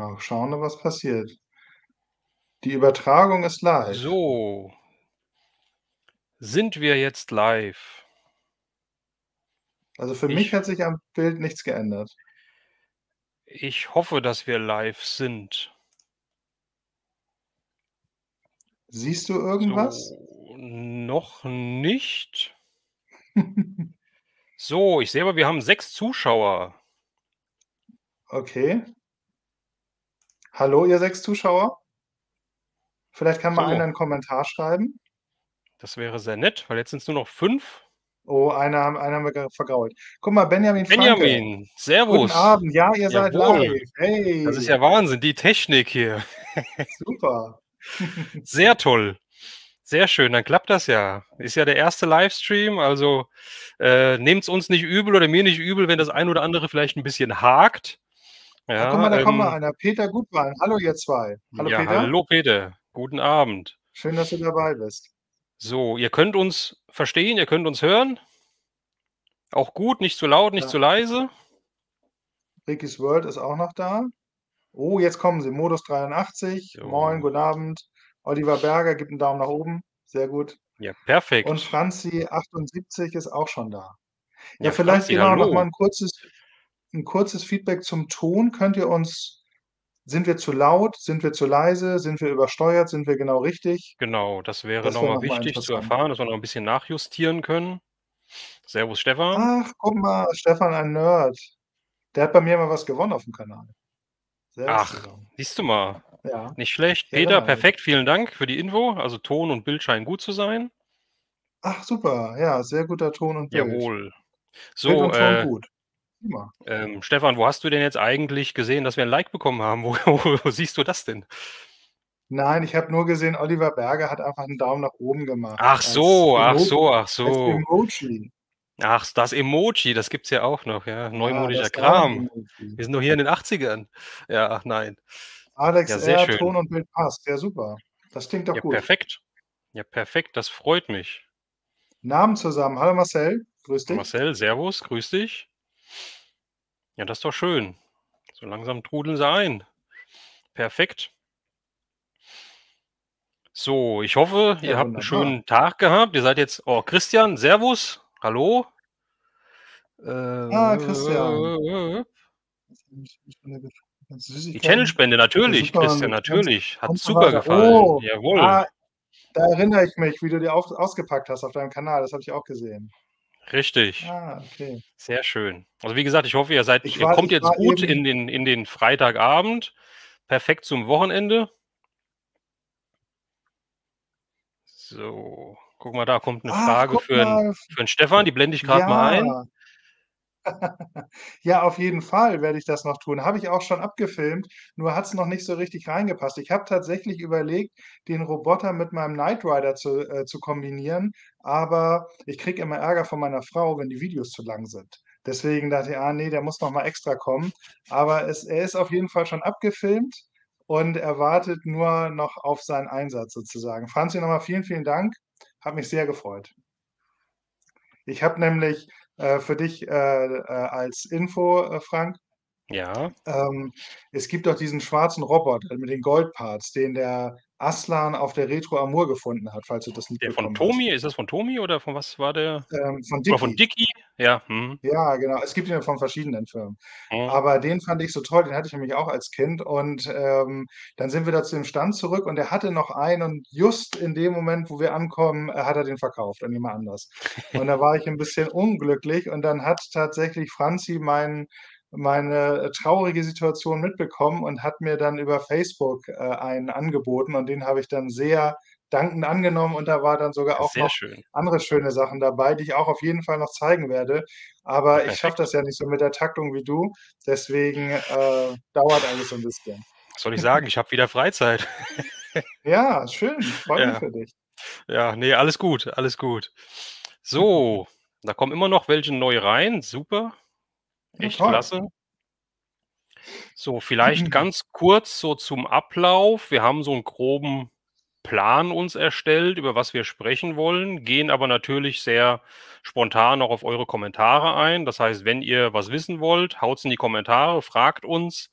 Mal schauen, was passiert. Die Übertragung ist live. So. Sind wir jetzt live? Also für Ich- mich hat sich am Bild nichts geändert. Ich hoffe, dass wir live sind. Siehst du irgendwas? So, noch nicht. So, ich sehe aber, wir haben sechs Zuschauer. Okay. Hallo, ihr sechs Zuschauer? Vielleicht kann mal So. einer einen Kommentar schreiben. Das wäre sehr nett, weil jetzt sind es nur noch fünf. Oh, einer, einer haben wir vergrault. Guck mal, Benjamin Franke. Benjamin, Servus. Guten Abend. Ja, ihr seid Jawohl. live. Hey. Das ist ja Wahnsinn, die Technik hier. super. Sehr toll. Sehr schön, dann klappt das ja. Ist ja der erste Livestream, also äh, nehmt es uns nicht übel oder mir nicht übel, wenn das ein oder andere vielleicht ein bisschen hakt. Ja, Ah, guck mal, da kommt ähm, mal einer. Peter Gutwein. Hallo, ihr zwei. Hallo, ja, Peter. hallo Peter, guten Abend. Schön, dass du dabei bist. So, ihr könnt uns verstehen, ihr könnt uns hören. Auch gut, nicht zu laut, nicht Ja. zu leise. Ricky's World ist auch noch da. Oh, jetzt kommen sie. Modus 83. So. Moin, guten Abend. Oliver Berger gibt einen Daumen nach oben. Sehr gut. Ja, perfekt. Und Franzi 78 ist auch schon da. Ja, Ja, vielleicht Franzi, genau noch mal ein kurzes, ein kurzes Feedback zum Ton. Könnt ihr uns, sind wir zu laut, sind wir zu leise, sind wir übersteuert, sind wir genau richtig? Genau, das wäre nochmal noch wichtig zu erfahren, dass wir noch ein bisschen nachjustieren können. Servus Stefan. Ach, guck mal, Stefan, ein Nerd. Der hat bei mir mal was gewonnen auf dem Kanal. Sehr Ach, Stefan. siehst du mal. Ja. Nicht schlecht. Peter, perfekt, vielen Dank für die Info. Also Ton und Bild scheinen gut zu sein. Ach, super. Ja, sehr guter Ton und Bild. Jawohl. Bild So, und Ton äh, gut. Ähm, Stefan, wo hast du denn jetzt eigentlich gesehen, dass wir ein Like bekommen haben? Wo, wo siehst du das denn? Nein, ich habe nur gesehen, Oliver Berger hat einfach einen Daumen nach oben gemacht. Ach so, ach so, ach so. Emoji. Ach, das Emoji, das gibt's ja auch noch, ja. Neumodischer das Kram. Wir sind doch hier in den 80ern. Ja, ach nein. Alex Ja, sehr R., schön. Ton und Bild passt. Ja, super. Das klingt doch Ja, gut. perfekt. Ja, perfekt, das freut mich. Namen zusammen. Hallo Marcel, grüß dich. Marcel, Servus, grüß dich. Ja, das ist doch schön. So langsam trudeln sie ein. Perfekt. So, ich hoffe, Ja, ihr habt einen schönen Tag gehabt. Ihr seid jetzt, oh, Christian, Servus, hallo. Äh, Ah, Christian. Die Channelspende, natürlich, super, Christian, natürlich. Hat super weiter. gefallen. Oh, Jawohl. Ah, da erinnere ich mich, wie du die auf, ausgepackt hast auf deinem Kanal. Das habe ich auch gesehen. Richtig. Ah, okay. Sehr schön. Also wie gesagt, ich hoffe, ihr seid, ihr war- kommt jetzt gut in den, in den Freitagabend. Perfekt zum Wochenende. So, guck mal, da kommt eine Ach, Frage für, mal. für den Stefan, die blende ich gerade mal ein. ja, auf jeden Fall werde ich das noch tun. Habe ich auch schon abgefilmt, nur hat es noch nicht so richtig reingepasst. Ich habe tatsächlich überlegt, den Roboter mit meinem Knight Rider zu, äh, zu kombinieren, aber ich kriege immer Ärger von meiner Frau, wenn die Videos zu lang sind. Deswegen dachte ich, ah nee, der muss noch mal extra kommen. Aber es, er ist auf jeden Fall schon abgefilmt und er wartet nur noch auf seinen Einsatz sozusagen. Franzi, nochmal vielen, vielen Dank. Hat mich sehr gefreut. Ich habe nämlich für dich äh, äh, als Info, äh, Frank, Ja, ähm, es gibt doch diesen schwarzen Roboter mit den Goldparts, den der Aslan auf der Retro Amur gefunden hat, falls du das nicht der von Tomi, ist das von Tomi oder von was war der? hast. Ähm, von Oder von Dicky. Dicky? Ja, hm. Ja, genau. Es gibt ihn von verschiedenen Firmen. hm. Aber den fand ich so toll, den hatte ich nämlich auch als Kind. Und ähm, dann sind wir da zu dem Stand zurück und er hatte noch einen und just in dem Moment, wo wir ankommen, äh, hat er den verkauft an jemand anders. Und da war ich ein bisschen unglücklich und dann hat tatsächlich Franzi mein, meine traurige Situation mitbekommen und hat mir dann über Facebook äh, einen angeboten und den habe ich dann sehr dankend angenommen und da war dann sogar auch Sehr noch schön. andere schöne Sachen dabei, die ich auch auf jeden Fall noch zeigen werde. Aber ich Perfekt. schaffe das ja nicht so mit der Taktung wie du. Deswegen äh, dauert alles so ein bisschen. Was soll ich sagen? Ich habe wieder Freizeit. Ja, schön. Freut Ja. mich für dich. Ja, nee, alles gut, alles gut. So, da kommen immer noch welche neu rein. Super. Echt toll. klasse. So, vielleicht ganz kurz so zum Ablauf. Wir haben so einen groben Plan uns erstellt, über was wir sprechen wollen, gehen aber natürlich sehr spontan auch auf eure Kommentare ein. Das heißt, wenn ihr was wissen wollt, haut's in die Kommentare, fragt uns.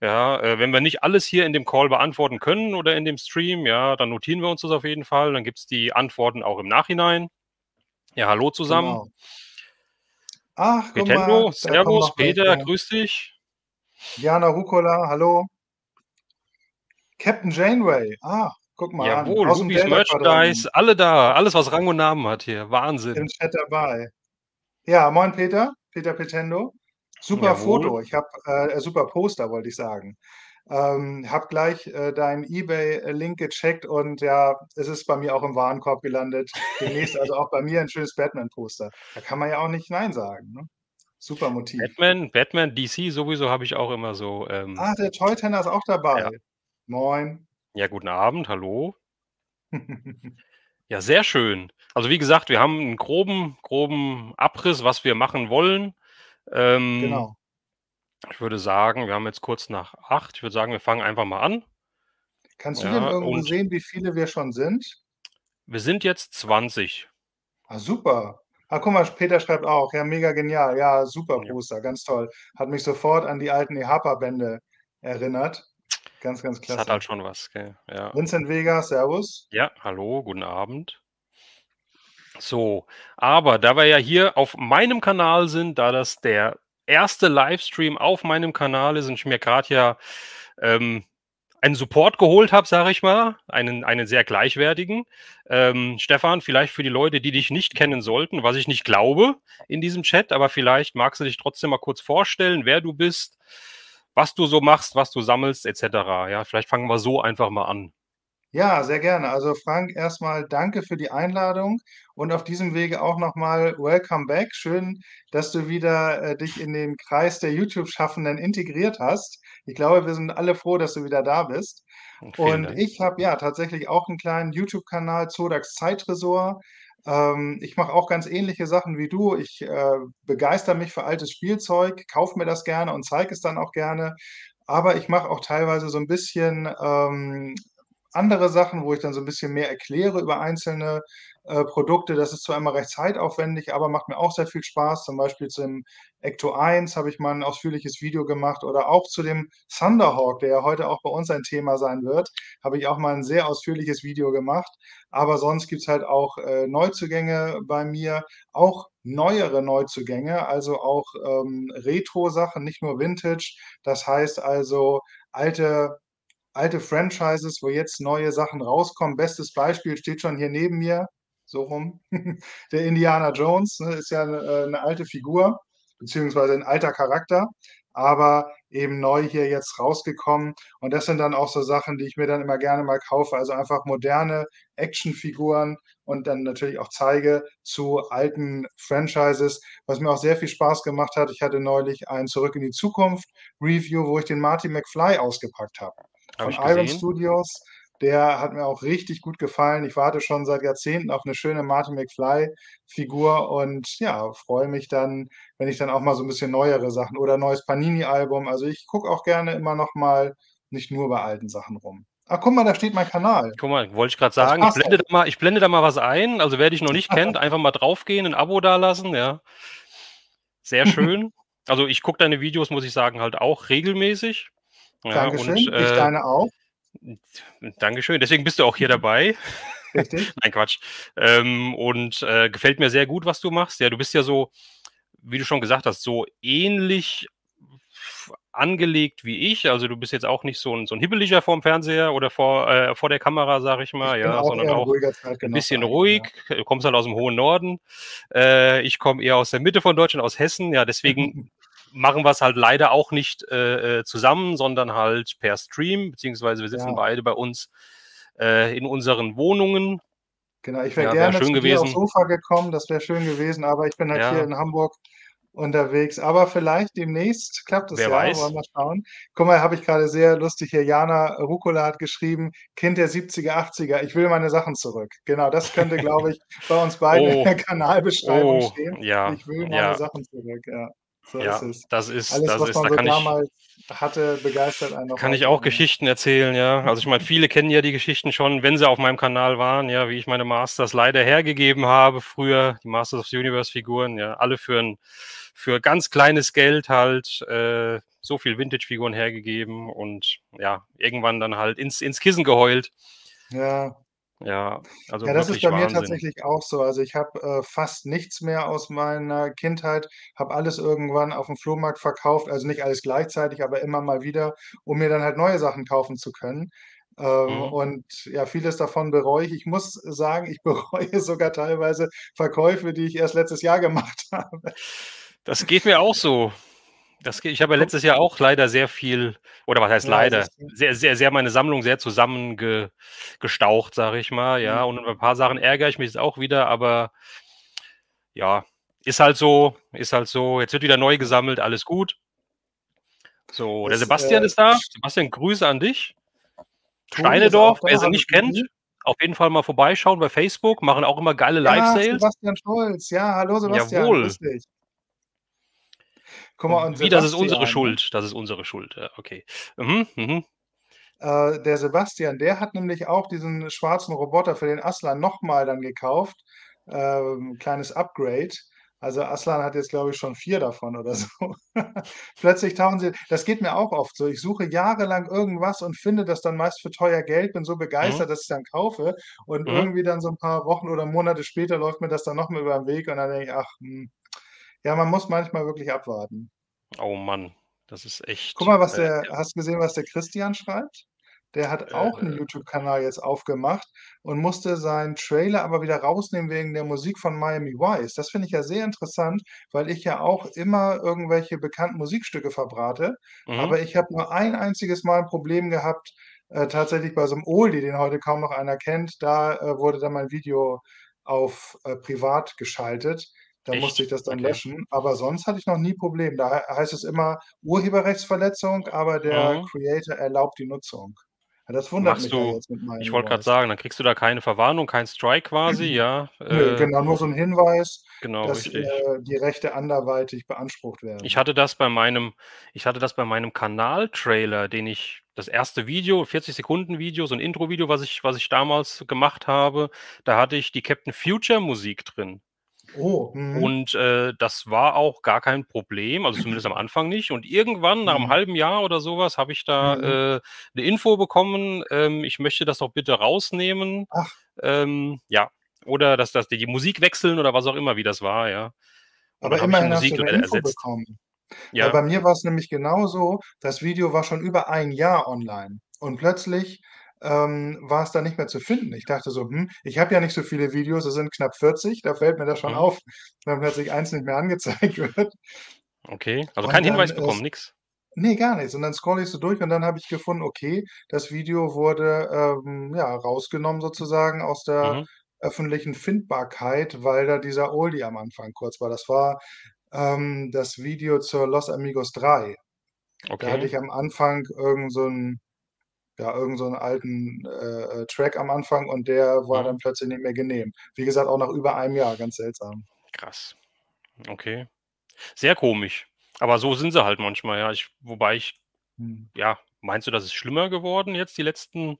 Ja, äh, wenn wir nicht alles hier in dem Call beantworten können oder in dem Stream, ja, dann notieren wir uns das auf jeden Fall. Dann gibt es die Antworten auch im Nachhinein. Ja, hallo zusammen. Genau. Ach, Petendo, Servus, Peter, grüß dich. Jana Rucola, hallo. Captain Janeway, ah, guck mal Jawohl. Jawohl, Merchandise, alle da, alles, was Rang und Namen hat hier, Wahnsinn. Im Chat dabei. Ja, moin Peter, Peter Petendo. Super Jawohl. Foto, ich habe äh, super Poster, wollte ich sagen. Ähm, habe gleich äh, deinen eBay-Link gecheckt und ja, es ist bei mir auch im Warenkorb gelandet. Demnächst also auch bei mir ein schönes Batman-Poster. Da kann man ja auch nicht Nein sagen. Ne? Super Motiv. Batman, Batman, DC sowieso habe ich auch immer so. Ähm, ah, der Toy Tenor ist auch dabei. Ja. Moin. Ja, guten Abend, hallo. ja, sehr schön. Also wie gesagt, wir haben einen groben, groben Abriss, was wir machen wollen. Ähm, genau. Ich würde sagen, wir haben jetzt kurz nach acht. Ich würde sagen, wir fangen einfach mal an. Kannst du denn irgendwo sehen, wie viele wir schon sind? wir sind jetzt 20. Ah, super. Ah, guck mal, Peter schreibt auch, ja, mega genial. Ja, super Ja. Poster, ganz toll. Hat mich sofort an die alten EHPA-Bände erinnert. Ganz, ganz Das hat halt schon was, gell? Ja. Vincent Vega, Servus. Ja, hallo, guten Abend. So, aber da wir ja hier auf meinem Kanal sind, da das der erste Livestream auf meinem Kanal ist und ich mir gerade ja ähm, einen Support geholt habe, sage ich mal, einen, einen sehr gleichwertigen. Ähm, Stefan, vielleicht für die Leute, die dich nicht kennen sollten, was ich nicht glaube in diesem Chat, aber vielleicht magst du dich trotzdem mal kurz vorstellen, wer du bist, was du so machst, was du sammelst, etc. Ja, vielleicht fangen wir so einfach mal an. Ja, sehr gerne. Also Frank, erstmal danke für die Einladung und auf diesem Wege auch nochmal welcome back. Schön, dass du wieder äh, dich in den Kreis der YouTube-Schaffenden integriert hast. Ich glaube, wir sind alle froh, dass du wieder da bist. Und Dank. ich habe ja tatsächlich auch einen kleinen YouTube-Kanal, Zodax Zeittresor. Ähm, ich mache auch ganz ähnliche Sachen wie du. Ich äh, begeister mich für altes Spielzeug, kaufe mir das gerne und zeige es dann auch gerne. Aber ich mache auch teilweise so ein bisschen ähm, andere Sachen, wo ich dann so ein bisschen mehr erkläre über einzelne äh, Produkte. Das ist zwar immer recht zeitaufwendig, aber macht mir auch sehr viel Spaß. Zum Beispiel zum Ecto 1 habe ich mal ein ausführliches Video gemacht oder auch zu dem Thunderhawk, der ja heute auch bei uns ein Thema sein wird, habe ich auch mal ein sehr ausführliches Video gemacht. Aber sonst gibt es halt auch äh, Neuzugänge bei mir, auch neuere Neuzugänge, also auch ähm, Retro-Sachen, nicht nur Vintage. Das heißt also alte alte Franchises, wo jetzt neue Sachen rauskommen. Bestes Beispiel steht schon hier neben mir, so rum. Der Indiana Jones ne, ist ja eine, äh, eine alte Figur, beziehungsweise ein alter Charakter, aber eben neu hier jetzt rausgekommen. Und das sind dann auch so Sachen, die ich mir dann immer gerne mal kaufe. Also einfach moderne Actionfiguren und dann natürlich auch zeige zu alten Franchises, was mir auch sehr viel Spaß gemacht hat. Ich hatte neulich ein Zurück in die Zukunft Review, wo ich den Marty McFly ausgepackt habe von Iron Studios. Der hat mir auch richtig gut gefallen. Ich warte schon seit Jahrzehnten auf eine schöne Martin McFly-Figur und ja, freue mich dann, wenn ich dann auch mal so ein bisschen neuere Sachen oder neues Panini-Album. Also ich gucke auch gerne immer noch mal nicht nur bei alten Sachen rum. Ach, guck mal, da steht mein Kanal. Guck mal, wollte ich gerade sagen, ich blende, da mal, ich blende da mal was ein. Also wer dich noch nicht kennt, einfach mal draufgehen, ein Abo dalassen, ja. Sehr schön. also ich gucke deine Videos, muss ich sagen, halt auch regelmäßig. Dankeschön. Und, äh, ich deine auch. Dankeschön. Deswegen bist du auch hier dabei. Richtig. Nein, Quatsch. Ähm, und äh, gefällt mir sehr gut, was du machst. Ja, du bist ja so, wie du schon gesagt hast, so ähnlich angelegt wie ich. Also du bist jetzt auch nicht so ein, so ein Hibbeliger vorm Fernseher oder vor, äh, vor der Kamera, sag ich mal, ich ja, auch sondern auch ein bisschen ruhig. Ja. Du kommst halt aus dem hohen Norden. Äh, ich komme eher aus der Mitte von Deutschland, aus Hessen. Ja, deswegen machen wir es halt leider auch nicht äh, äh, zusammen, sondern halt per Stream, beziehungsweise wir sitzen ja. beide bei uns äh, in unseren Wohnungen. Genau, ich wäre ja, gerne wär schön zu gewesen. dir aufs Sofa gekommen, das wäre schön gewesen, aber ich bin halt ja. hier in Hamburg unterwegs. Aber vielleicht demnächst klappt es Wer ja. Weiß. Wollen wir mal schauen. Guck mal, habe ich gerade sehr lustig hier. Jana Rucola hat geschrieben, Kind der 70er, 80er, ich will meine Sachen zurück. Genau, das könnte, glaube ich, bei uns beiden oh. in der Kanalbeschreibung oh. stehen. Ja. Ich will meine ja. Sachen zurück, ja. So ja, ist. Das ist, Alles, das was ist, man da so kann damals ich, hatte, begeistert einen. Kann ich auch Geschichten erzählen, ja. Also ich meine, viele kennen ja die Geschichten schon, wenn sie auf meinem Kanal waren, ja, wie ich meine Masters leider hergegeben habe früher, die Masters of the Universe Figuren, ja, alle für ein für ganz kleines Geld halt äh, so viel Vintage-Figuren hergegeben und ja, irgendwann dann halt ins, ins Kissen geheult. Ja. Ja, also Ja, das ist bei mir Wahnsinn. tatsächlich auch so. Also, ich habe, äh, fast nichts mehr aus meiner Kindheit, habe alles irgendwann auf dem Flohmarkt verkauft, also nicht alles gleichzeitig, aber immer mal wieder, um mir dann halt neue Sachen kaufen zu können. Ähm, Mhm. und ja, vieles davon bereue ich. Ich muss sagen, ich bereue sogar teilweise Verkäufe, die ich erst letztes Jahr gemacht habe. Das geht mir auch so. Das ich habe ja letztes Jahr auch leider sehr viel oder was heißt Ja, leider, sehr, sehr, sehr meine Sammlung sehr zusammenge gestaucht, sage ich mal, ja. Mhm. Und über 'n paar Sachen ärgere ich mich jetzt auch wieder, aber ja, ist halt so, ist halt so. Jetzt wird wieder neu gesammelt, alles gut. So, der Es, Sebastian äh, ist da. Sebastian, Grüße an dich. Steinedorf, wer sie nicht kennt, Tobi. auf jeden Fall mal vorbeischauen bei Facebook, machen auch immer geile Ja, Live-Sales. Sebastian Schulz. Ja, hallo Sebastian, Jawohl. grüß dich. Guck mal, und Wie, das ist unsere? Schuld. Das ist unsere Schuld. Ja, okay. Mhm, mhm. Äh, der Sebastian, der hat nämlich auch diesen schwarzen Roboter für den Aslan noch mal dann gekauft. Ähm, kleines Upgrade. Also, Aslan hat jetzt, glaube ich, schon 4 davon oder so. Plötzlich tauchen sie das geht mir auch oft so. Ich suche jahrelang irgendwas und finde das dann meist für teuer Geld, bin so Mhm. begeistert, dass ich's dann kaufe und Mhm. irgendwie dann so 'n paar Wochen oder Monate später läuft mir das dann noch mal über 'n Weg und dann denke ich: „Ach, hm“ ja, man muss manchmal wirklich abwarten. Oh Mann, das ist Guck echt, mal, was äh, der ja. hast du gesehen, was der Christian schreibt? Der hat auch 'n Äh. YouTube-Kanal jetzt aufgemacht und musste seinen Trailer aber wieder rausnehmen wegen der Musik von Miami Vice. Das finde ich ja sehr interessant, weil ich ja auch immer irgendwelche bekannten Musikstücke verbrate, Mhm. aber ich habe nur ein einziges Mal 'n Problem gehabt, äh, tatsächlich bei so 'nem Oldie, den heute kaum noch einer kennt. Da, äh, wurde dann mein Video auf, äh, privat geschaltet. Da musste ich Echt? das dann Okay. löschen, aber sonst hatte ich noch nie Probleme. Da hei heißt es immer Urheberrechtsverletzung, aber der Mhm. Creator erlaubt die Nutzung. Das wundert Machst mich du jetzt mit ich Miami wollte grad Vice. sagen, dann kriegst du da keine Verwarnung, keinen Strike quasi, ja? Nö, Äh genau, nur so 'n Hinweis, Genau, dass, äh, die Rechte anderweitig beansprucht Ich werden. hatte das bei meinem ich hatte das bei meinem Kanal-Trailer, den ich das 1. Video, 40 Sekunden Video, so 'n Intro-Video, was ich was ich damals gemacht habe, da hatte ich die Captain Future Musik drin. Oh, mhm. Und, äh, das war auch gar kein Problem, also zumindest am Anfang nicht. Und irgendwann nach 'nem Mhm. halben Jahr oder so was habe ich da, Mhm. äh, 'ne Info bekommen, ähm, ich möchte das doch bitte rausnehmen. Ach. Ähm, ja, oder dass dass die die Musik wechseln oder was auch immer, wie das war, ja. Und Aber immerhin hast du Musik 'ne leider Info ersetzt. bekommen. Weil Ja. bei mir war's nämlich genauso, das Video war schon über 1 Jahr online und plötzlich, ähm, war's dann nicht mehr zu finden. Ich dachte so: „Hm, ich habe ja nicht so viele Videos, es sind knapp 40“, da fällt mir das schon Mhm. auf, wenn plötzlich eins nicht mehr angezeigt wird. Okay, also dann Hinweis bekommen, nix? ne, gar nichts. Und dann scrolle ich so durch und dann habe ich gefunden, okay, das Video wurde, ähm, ja, rausgenommen sozusagen aus der Mhm. öffentlichen Findbarkeit, weil da dieser Oldie am Anfang kurz war. Das war, ähm, das Video zur Los Amigos 3. Da hatte Okay. ich am Anfang irgend so ja, irgend so 'n alten, äh, äh, Track am Anfang und der war Mhm. dann plötzlich nicht mehr genehm. Wie gesagt, auch nach über einem Jahr, ganz seltsam. Krass. Okay. Sehr komisch. Aber so sind sie halt manchmal, ja. Ich wobei ich Mhm. ja, meinst du, das ist schlimmer geworden jetzt die letzten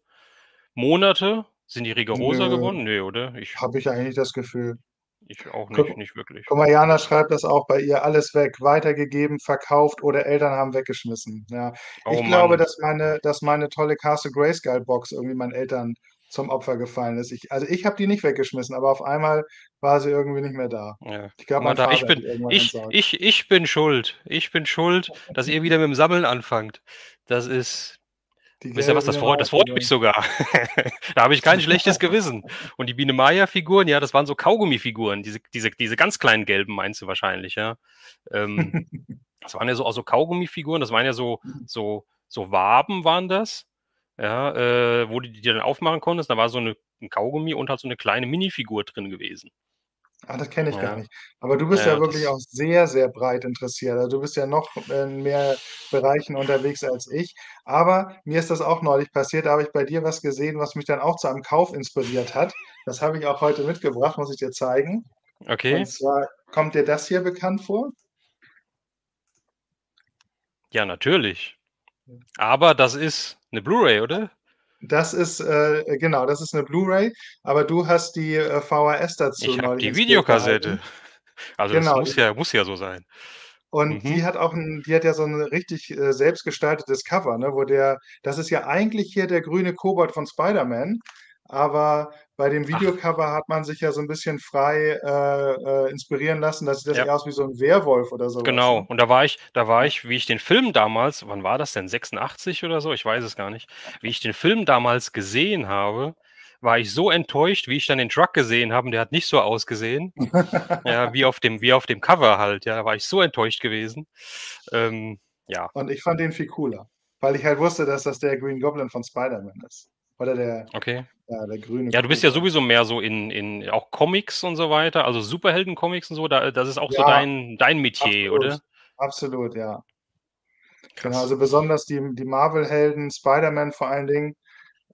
Monate? Sind die rigoroser Nö, geworden? Ne, oder? Ich habe ich eigentlich das Gefühl. Ich auch nicht, Guck nicht wirklich. guck mal, Jana schreibt das auch bei ihr: „Alles weg, weitergegeben, verkauft oder Eltern haben weggeschmissen“, ja. Oh Ich glaube, Mann. dass meine dass meine tolle Castle Grayskull Box irgendwie meinen Eltern zum Opfer gefallen ist. Ich also, ich habe die nicht weggeschmissen, aber auf einmal war sie irgendwie nicht mehr da. Ja, Ich glaube, mein da, ich Vater hat bin ich ich ich bin schuld. Ich bin schuld, dass ihr wieder mit'm Sammeln anfangt. Das ist Die wisst ihr was, das freut das freut mich sogar. Da habe ich kein schlechtes Gewissen. Und die Biene-Maya-Figuren, ja, das waren so Kaugummifiguren, diese diese diese ganz kleinen gelben meinst du wahrscheinlich, ja? Ähm, das waren ja so auch so Kaugummifiguren, das waren ja so so so Waben waren das, ja, äh, wo du die dann aufmachen konntest. Da war so 'ne 'n Kaugummi und halt so 'ne kleine Minifigur drin gewesen. Ah, das kenne ich gar Ja. nicht. Aber du bist ja ja, wirklich auch sehr, sehr breit interessiert. Also, du bist ja noch in mehr Bereichen unterwegs als ich. Aber mir ist das auch neulich passiert, da habe ich bei dir was gesehen, was mich dann auch zu einem Kauf inspiriert hat. Das habe ich auch heute mitgebracht, muss ich dir zeigen. Und Okay. zwar kommt dir das hier bekannt vor? Ja, natürlich. Aber das ist 'ne Blu-ray, oder? Das ist, äh genau, das ist 'ne Blu-ray, aber du hast die, äh, VHS dazu Ich habe die Videokassette. Also, das Genau, muss ich ja muss ja so sein. Und die Mhm. hat auch 'n die hat ja so 'n richtig, äh, selbstgestaltetes Cover, ne, wo der das ist ja eigentlich hier der grüne Kobold von Spider-Man, aber bei dem Ach. Videocover hat man sich ja so 'n bisschen frei, äh, äh, inspirieren lassen. Da sieht das Ja. eher aus wie so 'n Werwolf oder so Genau. ne? Und da war ich da war ich, wie ich den Film damals wann war das denn, 86 oder so? Ich weiß es gar nicht. Wie ich den Film damals gesehen habe, war ich so enttäuscht, wie ich dann den Truck gesehen habe und der hat nicht so ausgesehen, ja, wie auf dem wie auf dem Cover halt, ja. Da war ich so enttäuscht gewesen. Ähm, ja. Und ich fand den viel cooler, weil ich halt wusste, dass das der Green Goblin von Spider-Man ist oder der Okay. ja, der grüne Ja, du bist ja sowieso mehr so in in auch Comics und so weiter, also Superhelden-Comics und so, da das ist auch so Ja, dein dein Metier, absolut. oder? Absolut, ja. Genau, Krass. also besonders die die Marvel-Helden, Spider-Man vor allen Dingen,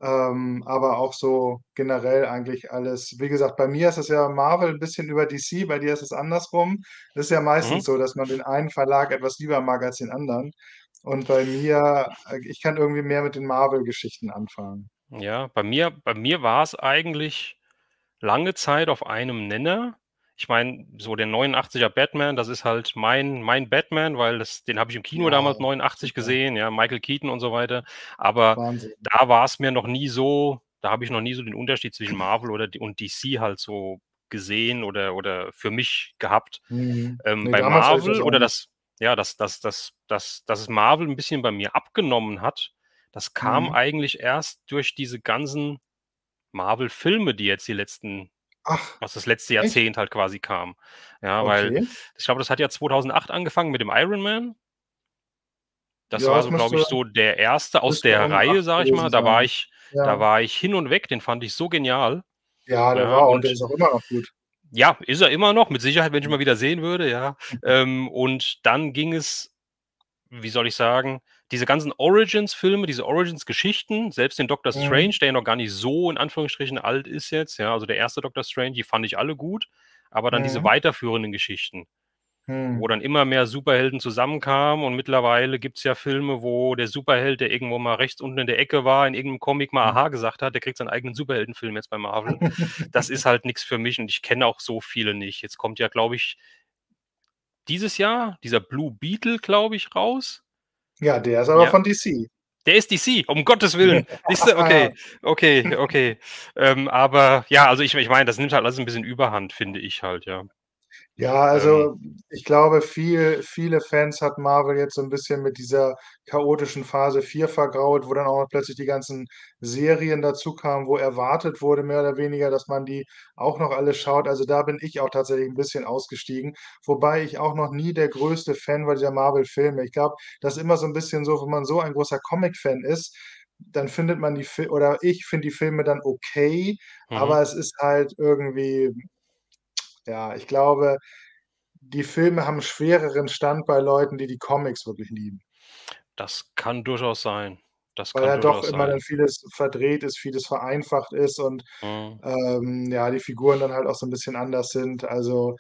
ähm, aber auch so generell eigentlich alles wie gesagt, bei mir ist es ja Marvel 'n bisschen über DC, bei dir ist es andersrum. Das ist ja Mhm. meistens so, dass man den einen Verlag etwas lieber mag als den anderen. Und bei mir äh, ich kann irgendwie mehr mit den Marvel-Geschichten anfangen. Ja, bei mir bei mir war's eigentlich lange Zeit auf einem Nenner. Ich meine, so der 89er Batman, das ist halt mein mein Batman, weil das den habe ich im Kino Ja, damals 89 super. gesehen, ja, Michael Keaton und so weiter. Aber Wahnsinn. da war's mir noch nie so da habe ich noch nie so den Unterschied zwischen Marvel oder und DC halt so gesehen oder oder für mich gehabt. Mhm. Ähm, bei das Marvel oder das ja, dass dass dass dass dass es Marvel 'n bisschen bei mir abgenommen hat, das kam Mhm. eigentlich erst durch diese ganzen Marvel-Filme, die jetzt die letzten Ach, was das letzte echt? Jahrzehnt halt quasi kam. Ja, weil Okay. ich glaube, das hat ja 2008 angefangen mit dem Iron Man. Das Ja, war so, glaube ich, so der 1. aus der Reihe, 8 sage ich mal. Da war ich da Ja. war ich hin und weg, den fand ich so genial. Ja, der Ja, war und der und ist auch immer noch gut. ja, ist er immer noch, mit Sicherheit, wenn ich Mhm. mal wieder sehen würde, ja. Ähm, und dann ging es wie soll ich sagen, diese ganzen Origins-Filme, diese Origins-Geschichten, selbst den Doctor Mhm. Strange, der ja noch gar nicht so in Anführungsstrichen alt ist jetzt, ja, also der 1. Doctor Strange, die fand ich alle gut. Aber dann diese Mhm. weiterführenden Geschichten, wo Mhm. dann immer mehr Superhelden zusammenkamen und mittlerweile gibt's ja Filme, wo der Superheld, der irgendwo mal rechts unten in der Ecke war, in irgend 'nem Comic mal Mhm. „Aha“ gesagt hat, der kriegt seinen eigenen Superheldenfilm jetzt bei Marvel. Das ist halt nix für mich und ich kenne auch so viele nicht. Jetzt kommt ja, glaube ich dieses Jahr dieser Blue Beetle, glaube ich, raus. Ja, der ist aber Ja. von DC. Der ist DC, um Gottes Willen. Siehst du? Okay, okay, okay. Ähm, aber ja, also ich ich meine, das nimmt halt alles 'n bisschen Überhand, finde ich halt, ja. Ja, Ähm also ich glaube, viel viele Fans hat Marvel jetzt so 'n bisschen mit dieser chaotischen Phase 4 vergrault, wo dann auch noch plötzlich die ganzen Serien dazukamen, wo erwartet wurde, mehr oder weniger, dass man die auch noch alle schaut. Also, da bin ich auch tatsächlich 'n bisschen ausgestiegen, wobei ich auch noch nie der größte Fan war dieser Marvel-Filme. Ich glaube, das ist immer so 'n bisschen so, wenn man so ein großer Comic-Fan ist, dann findet man die Fi oder ich finde die Filme dann okay, Mhm. aber es ist halt irgendwie ja, ich glaube, die Filme haben 'n schwereren Stand bei Leuten, die die Comics wirklich lieben. Das kann durchaus sein. Das Weil ja doch immer dann sein. vieles verdreht ist, vieles vereinfacht ist und, Mhm. ähm, ja, die Figuren dann halt auch so 'n bisschen anders sind. Also,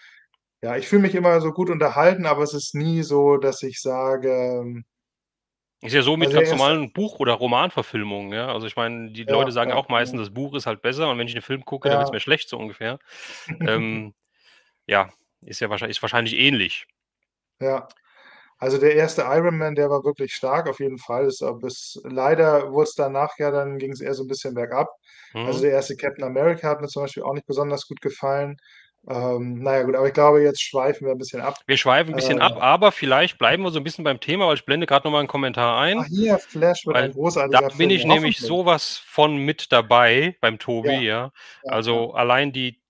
ja, ich fühle mich immer so gut unterhalten, aber es ist nie so, dass ich sage Ist ja so mit Also, ganz normalen Buch oder Romanverfilmungen, ja? Also, ich meine, die Leute Ja, sagen ja ja, auch meistens, ja. das Buch ist halt besser und wenn ich den Film gucke, dann wird's Ja. mir schlecht, so ungefähr. Ähm, ja, ist ja wahrschei ist wahrscheinlich ähnlich. Ja. Also, der 1. Iron Man, der war wirklich stark auf jeden Fall. Ist auch bis leider wurd's danach ja dann ging's eher so 'n bisschen bergab. Also, Mhm. der 1. Captain America hat mir zum Beispiel auch nicht besonders gut gefallen. Ähm, na ja gut, aber ich glaube, jetzt schweifen wir 'n bisschen ab. Wir schweifen 'n bisschen ab, Äh aber vielleicht bleiben wir so 'n bisschen beim Thema, weil ich blende grad noch mal 'n Kommentar Ach ein, hier, Flash wird ein weil da großartiger bin Film, ich ja nämlich hoffentlich. so was von mit dabei beim Ja. Tobi, ja. Ja, ja. Also, allein die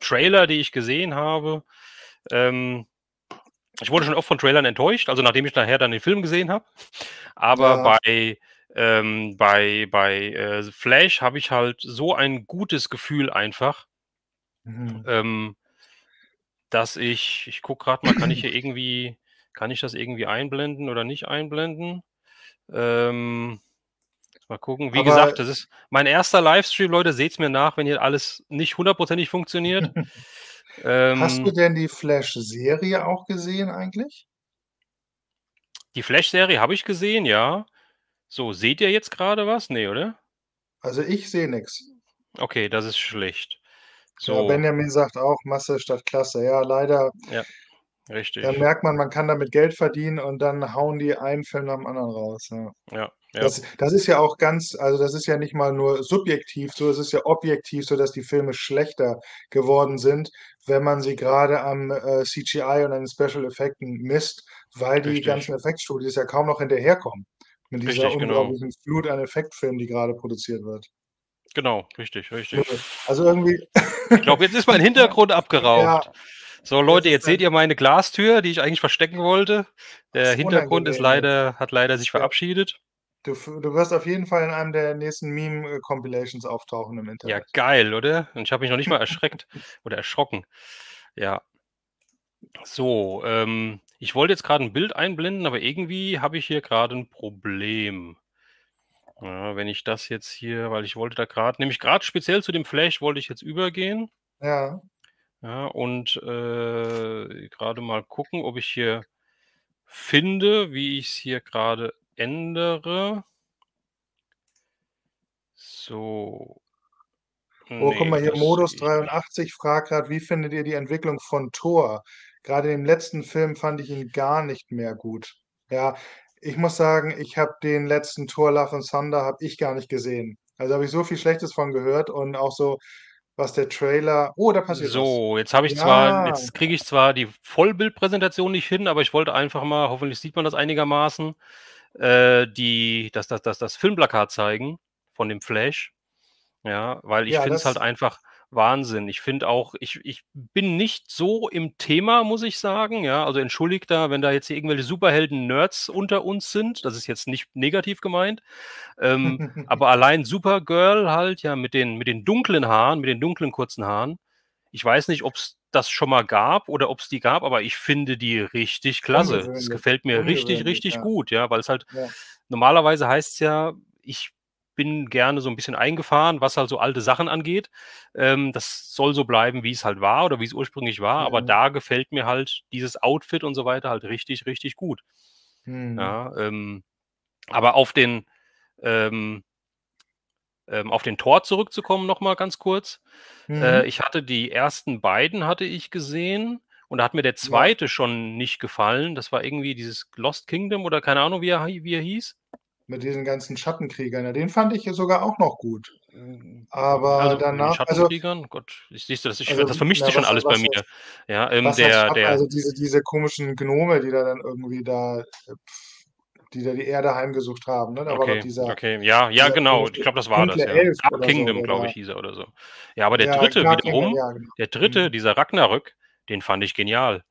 Trailer, die ich gesehen habe, ähm ich wurde schon oft von Trailern enttäuscht, also, nachdem ich nachher dann den Film gesehen habe. Aber Ja. bei ähm, bei bei, äh, Flash habe ich halt so ein gutes Gefühl einfach Mhm. ähm dass ich ich gucke grad mal, kann ich hier irgendwie kann ich das irgendwie einblenden oder nicht einblenden? Ähm, mal gucken. Wie Aber gesagt, das ist mein 1. Livestream, Leute, seht's mir nach, wenn hier alles nicht hundertprozentig funktioniert. Hast du Ähm denn die Flash-Serie auch gesehen eigentlich? Die Flash-Serie habe ich gesehen, ja. So, seht ihr jetzt grade was? Ne, oder? Also, ich sehe nix. Okay, das ist schlecht. Ja, So. Benjamin sagt auch Masse statt Klasse. Ja, leider Ja. Richtig. Dann merkt man, man kann damit Geld verdienen und dann hauen die einen Film nach dem anderen raus, ja. Ja, ja. Das das ist ja auch ganz also, das ist ja nicht mal nur subjektiv so, es ist ja objektiv so, dass die Filme schlechter geworden sind, wenn man sie grade am, äh, CGI und an den Special Effekten misst, weil die Richtig. ganzen Effektstudios ja kaum noch hinterherkommen mit dieser Richtig, genau. unglaublichen Flut an Effektfilmen, die grade produziert wird. Genau, richtig, richtig. Also, irgendwie Ich glaube, jetzt ist mein Hintergrund abgeraucht. Ja. So, Leute, jetzt seht ihr meine Glastür, die ich eigentlich verstecken wollte. Der Hintergrund ist leider hat leider sich verabschiedet. Du du wirst auf jeden Fall in einem der nächsten Meme, äh, Compilations auftauchen im Ja, Internet. geil, oder? Und ich habe mich noch nicht mal erschreckt oder erschrocken. Ja. So, ähm, ich wollte jetzt grade 'n Bild einblenden, aber irgendwie habe ich hier grade 'n Problem. Ja, wenn ich das jetzt hier weil ich wollte da grad nämlich grad speziell zu dem Flash wollte ich jetzt übergehen. Ja. Ja, und, äh, grade mal gucken, ob ich hier finde, wie ich's hier grade ändere. So. Oh, guck mal hier, Modus sehe ich nicht. 83 fragt grad: „Wie findet ihr die Entwicklung von Thor? Grade im letzten Film fand ich ihn gar nicht mehr gut.“ Ja, ich muss sagen, ich habe den letzten Thor: Love and Thunder habe ich gar nicht gesehen. Also, habe ich so viel Schlechtes von gehört und auch so, was der Trailer oh, da passiert was. So, jetzt habe ich zwar Ja. jetzt kriege ich zwar die Vollbildpräsentation nicht hin, aber ich wollte einfach mal hoffentlich sieht man das einigermaßen, äh, die das das das das Filmplakat zeigen von dem Flash. Ja, weil ich Ja, finde es halt einfach Wahnsinn. Ich finde auch ich ich bin nicht so im Thema, muss ich sagen, ja. Also, entschuldigt da, wenn da jetzt irgendwelche Superhelden-Nerds unter uns sind. Das ist jetzt nicht negativ gemeint. Ähm, aber allein Supergirl halt, ja, mit den mit den dunklen Haaren, mit den dunklen, kurzen Haaren. Ich weiß nicht, ob's das schon mal gab oder ob's die gab, aber ich finde die richtig klasse. Es gefällt mir richtig, richtig ja. gut, ja, weil's halt Ja. normalerweise heißt's ja, ich bin gerne so 'n bisschen eingefahren, was halt so alte Sachen angeht. Ähm, das soll so bleiben, wie's halt war oder wie's ursprünglich war, aber Mhm. da gefällt mir halt dieses Outfit und so weiter halt richtig, richtig gut. Mhm. Ja, ähm, aber auf den ähm ähm, auf den Thor zurückzukommen noch mal ganz kurz. Äh, Mhm. ich hatte die ersten beiden hatte ich gesehen und da hat mir der Ja. 2. schon nicht gefallen. Das war irgendwie dieses Lost Kingdom oder keine Ahnung, wie er wie er hieß. Mit diesen ganzen Schattenkriegern, ja, den fand ich ja sogar auch noch gut. Hm, Aber also, danach also Schattenkriegern? Gott, ich siehst du, das ich also, das vermischt sich schon was alles bei was mir. heißt Ja, ähm, der der Also, diese diese komischen Gnome, die da dann irgendwie da, äh, die da die Erde heimgesucht haben, ne? Da war doch Okay, dieser okay. Ja, ja, genau. Ich glaube, das war das, ja. Dark so, Kingdom, der glaube ich, hieß er oder so. Ja, aber der Ja, 3. Dark Kingdom, wiederum ja, genau. der 3., Mhm. dieser Ragnarök, den fand ich genial.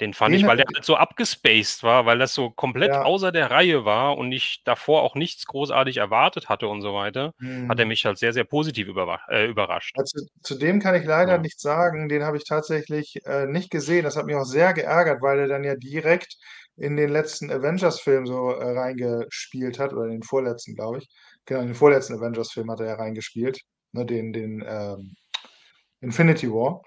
Den fand Den ich weil der halt so abgespaced war, weil das so komplett Ja. außer der Reihe war und ich davor auch nichts großartig erwartet hatte und so weiter, hat er Mhm. mich halt sehr, sehr positiv äh, überrascht. Ja, zu dem kann ich leider Ja. nichts sagen. Den habe ich tatsächlich, äh, nicht gesehen. Das hat mich auch sehr geärgert, weil der dann ja direkt in den letzten Avengers-Film so, äh, reingespielt hat oder in den vorletzten, glaube ich. Genau, in den vorletzten Avengers-Film hat er ja reingespielt, ne, den den, ähm, Infinity War.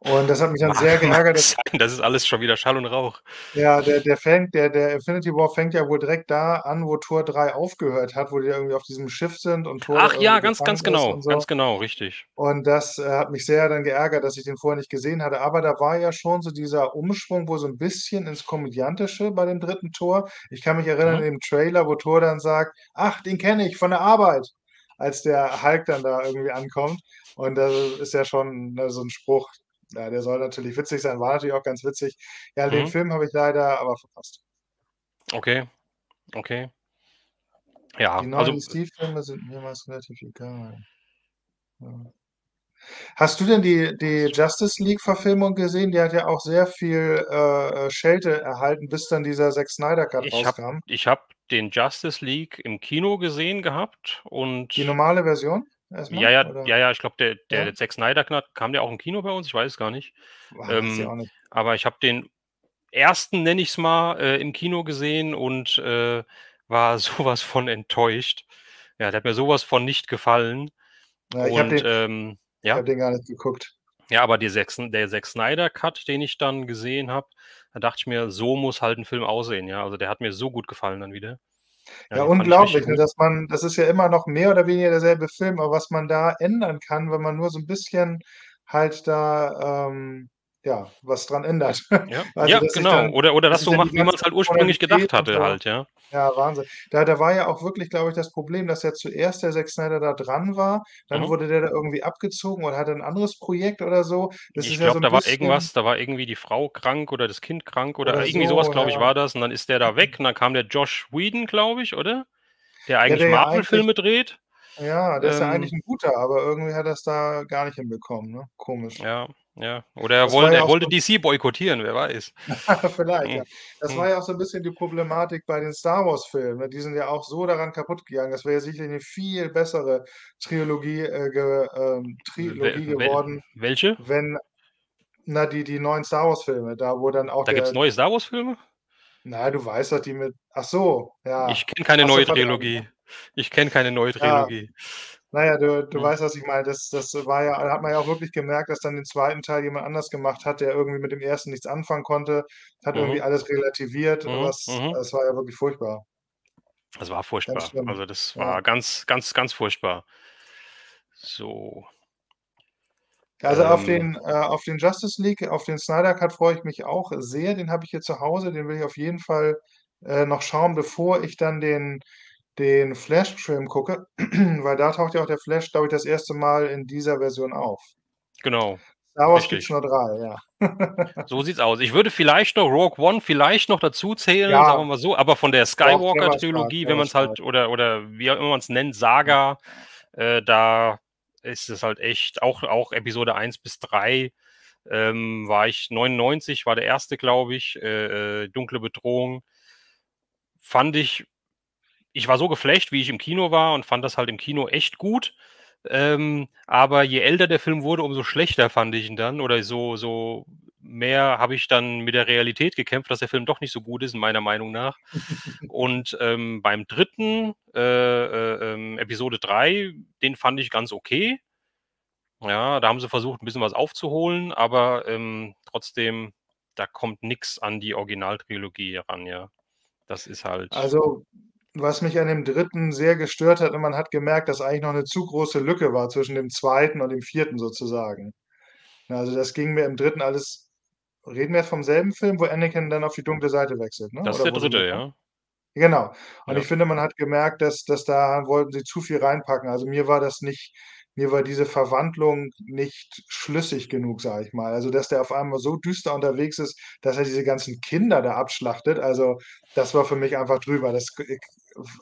Und das hat mich dann sehr geärgert, sein, das ist alles schon wieder Schall und Rauch. Ja, der der fängt der der Infinity War fängt ja wohl direkt da an, wo Tor 3 aufgehört hat, wo die irgendwie auf diesem Schiff sind und Thor da Ach ja, ganz, ganz genau, so. ganz genau, richtig. Und das, äh, hat mich sehr dann geärgert, dass ich den vorher nicht gesehen hatte. Aber da war ja schon so dieser Umschwung wohl so 'n bisschen ins Komödiantische bei dem 3. Tor. Ich kann mich erinnern Mhm. in dem Trailer, wo Thor dann sagt: „Ach, den kenne ich von der Arbeit“, als der Hulk dann da irgendwie ankommt. Und das ist ja schon, ne, so 'n Spruch, ja, der soll natürlich witzig sein, war natürlich auch ganz witzig. Ja, den Mhm. Film habe ich leider aber verpasst. Okay, okay. Die Ja, neuen also DC-Filme sind mir meist relativ egal. Ja. Hast du denn die die Justice League-Verfilmung gesehen? Die hat ja auch sehr viel, äh, äh, Schelte erhalten, bis dann dieser Zack Snyder Cut Ich rauskam. ich habe den Justice League im Kino gesehen gehabt Die und normale Version erst Ja, ja, oder? ja, ja, ich glaube, der Ja? der Zack Snyder Cut kam der auch im Kino bei uns? Ich weiß es gar nicht. Boah, ich auch Ähm, nicht. aber ich habe den 1., nenne ich's mal, äh, im Kino gesehen und, äh, war so was von enttäuscht. Ja, der hat mir so was von nicht gefallen. Ja, ich habe den ähm ich ja? habe den gar nicht geguckt. Ja, aber die Zack der Zack Snyder Cut, den ich dann gesehen habe, da dachte ich mir, so muss halt 'n Film aussehen, ja? Also, der hat mir so gut gefallen dann wieder. Ja, Ja, ich unglaublich, ne, dass man das ist ja immer noch mehr oder weniger derselbe Film, aber was man da ändern kann, wenn man nur so 'n bisschen halt da, ähm, ja, was dran ändert. Ja, Also, ja genau. dann Oder oder das so macht, wie man's ganze halt ursprünglich gedacht hatte halt, ja. ja, Wahnsinn. Da da war ja auch wirklich, glaube ich, das Problem, dass ja zuerst der Zack Snyder da dran war, dann Mhm. wurde der da irgendwie abgezogen oder hatte 'n anderes Projekt oder so. Das Ich ist ja so glaube, da war irgendwas da war irgendwie die Frau krank oder das Kind krank oder oder irgendwie so was, so, glaube ich, ja. war das und dann ist der da weg und dann kam der Joss Whedon, glaube ich, oder? Der eigentlich eigentlich Marvel-Filme dreht. ja, der ist ja eigentlich Ähm 'n Guter, aber irgendwie hat er's da gar nicht hinbekommen, ne? Komisch. Ja, ja. Oder er war wollte ja er wollte so DC boykottieren, wer weiß. Vielleicht, ja. Mhm. Das war Mhm. ja auch so 'n bisschen die Problematik bei den Star-Wars-Filmen, ne? Die sind ja auch so daran kaputtgegangen. Das wäre ja sicherlich 'ne viel bessere Trilogie äh, ge ähm, Trilogie wel geworden, welche? wenn na, die die neuen Star-Wars-Filme, da wo dann auch Da gibt's der neue Star-Wars-Filme? Na, du weißt doch, die mit ach so, ja. Ich kenne keine Hast du neue ne? Trilogie. Ich kenne keine neue Ja. Trilogie. Na ja, du du Mhm. weißt, was ich meine. Das das war ja hat man ja auch wirklich gemerkt, dass dann den 2. Teil jemand anders gemacht hat, der irgendwie mit dem 1. nichts anfangen konnte, hat irgendwie Mhm. alles relativiert, Mhm, was mhm. es war ja wirklich furchtbar. Das war furchtbar. Also, das ja. war ganz, ganz, ganz furchtbar. So. Also, auf Ähm den äh, auf den Justice League auf den Snyder Cut freue ich mich auch sehr. Den habe ich hier zu Hause, den will ich auf jeden Fall, äh, noch schauen, bevor ich dann den den Flash-Film gucke, weil da taucht ja auch der Flash, glaube ich, das 1. Mal in dieser Version auf. Genau, Star Wars gibt's richtig. nur 3, ja. So sieht's aus. Ich würde vielleicht noch Rogue One vielleicht noch dazu zählen, sagen wir Ja. mal so, aber von der Skywalker-Trilogie, wenn war man's halt oder oder wie auch immer man's nennt, Hm. Saga, äh, da ist es halt echt auch auch Episode 1 bis 3, ähm, war ich 99 war der 1., glaube ich, äh, äh, Dunkle Bedrohung. Fand ich ich war so geflasht, wie ich im Kino war und fand das halt im Kino echt gut. Ähm, aber je älter der Film wurde, umso schlechter fand ich ihn dann oder so so mehr habe ich dann mit der Realität gekämpft, dass der Film doch nicht so gut ist, meiner Meinung nach. Und, ähm, beim 3., äh, äh, ähm, Episode 3, den fand ich ganz okay. Ja, da haben sie versucht, 'n bisschen was aufzuholen, aber, ähm, trotzdem, da kommt nix an die Originaltrilogie ran, ja. Das ist halt Also, was mich an dem 3. sehr gestört hat und man hat gemerkt, dass eigentlich noch 'ne zu große Lücke war zwischen dem 2. und dem 4. sozusagen. Also, das ging mir im 3. alles reden wir jetzt vom selben Film, wo Anakin dann auf die dunkle Seite wechselt, ne? Das ist Oder der wo sind 3., wir da? ja. Genau. Und Ja. ich finde, man hat gemerkt, dass dass da wollten sie zu viel reinpacken. Also, mir war das nicht mir war diese Verwandlung nicht schlüssig genug, sage ich mal. Also, dass der auf einmal so düster unterwegs ist, dass er diese ganzen Kinder da abschlachtet, also, das war für mich einfach drüber. Das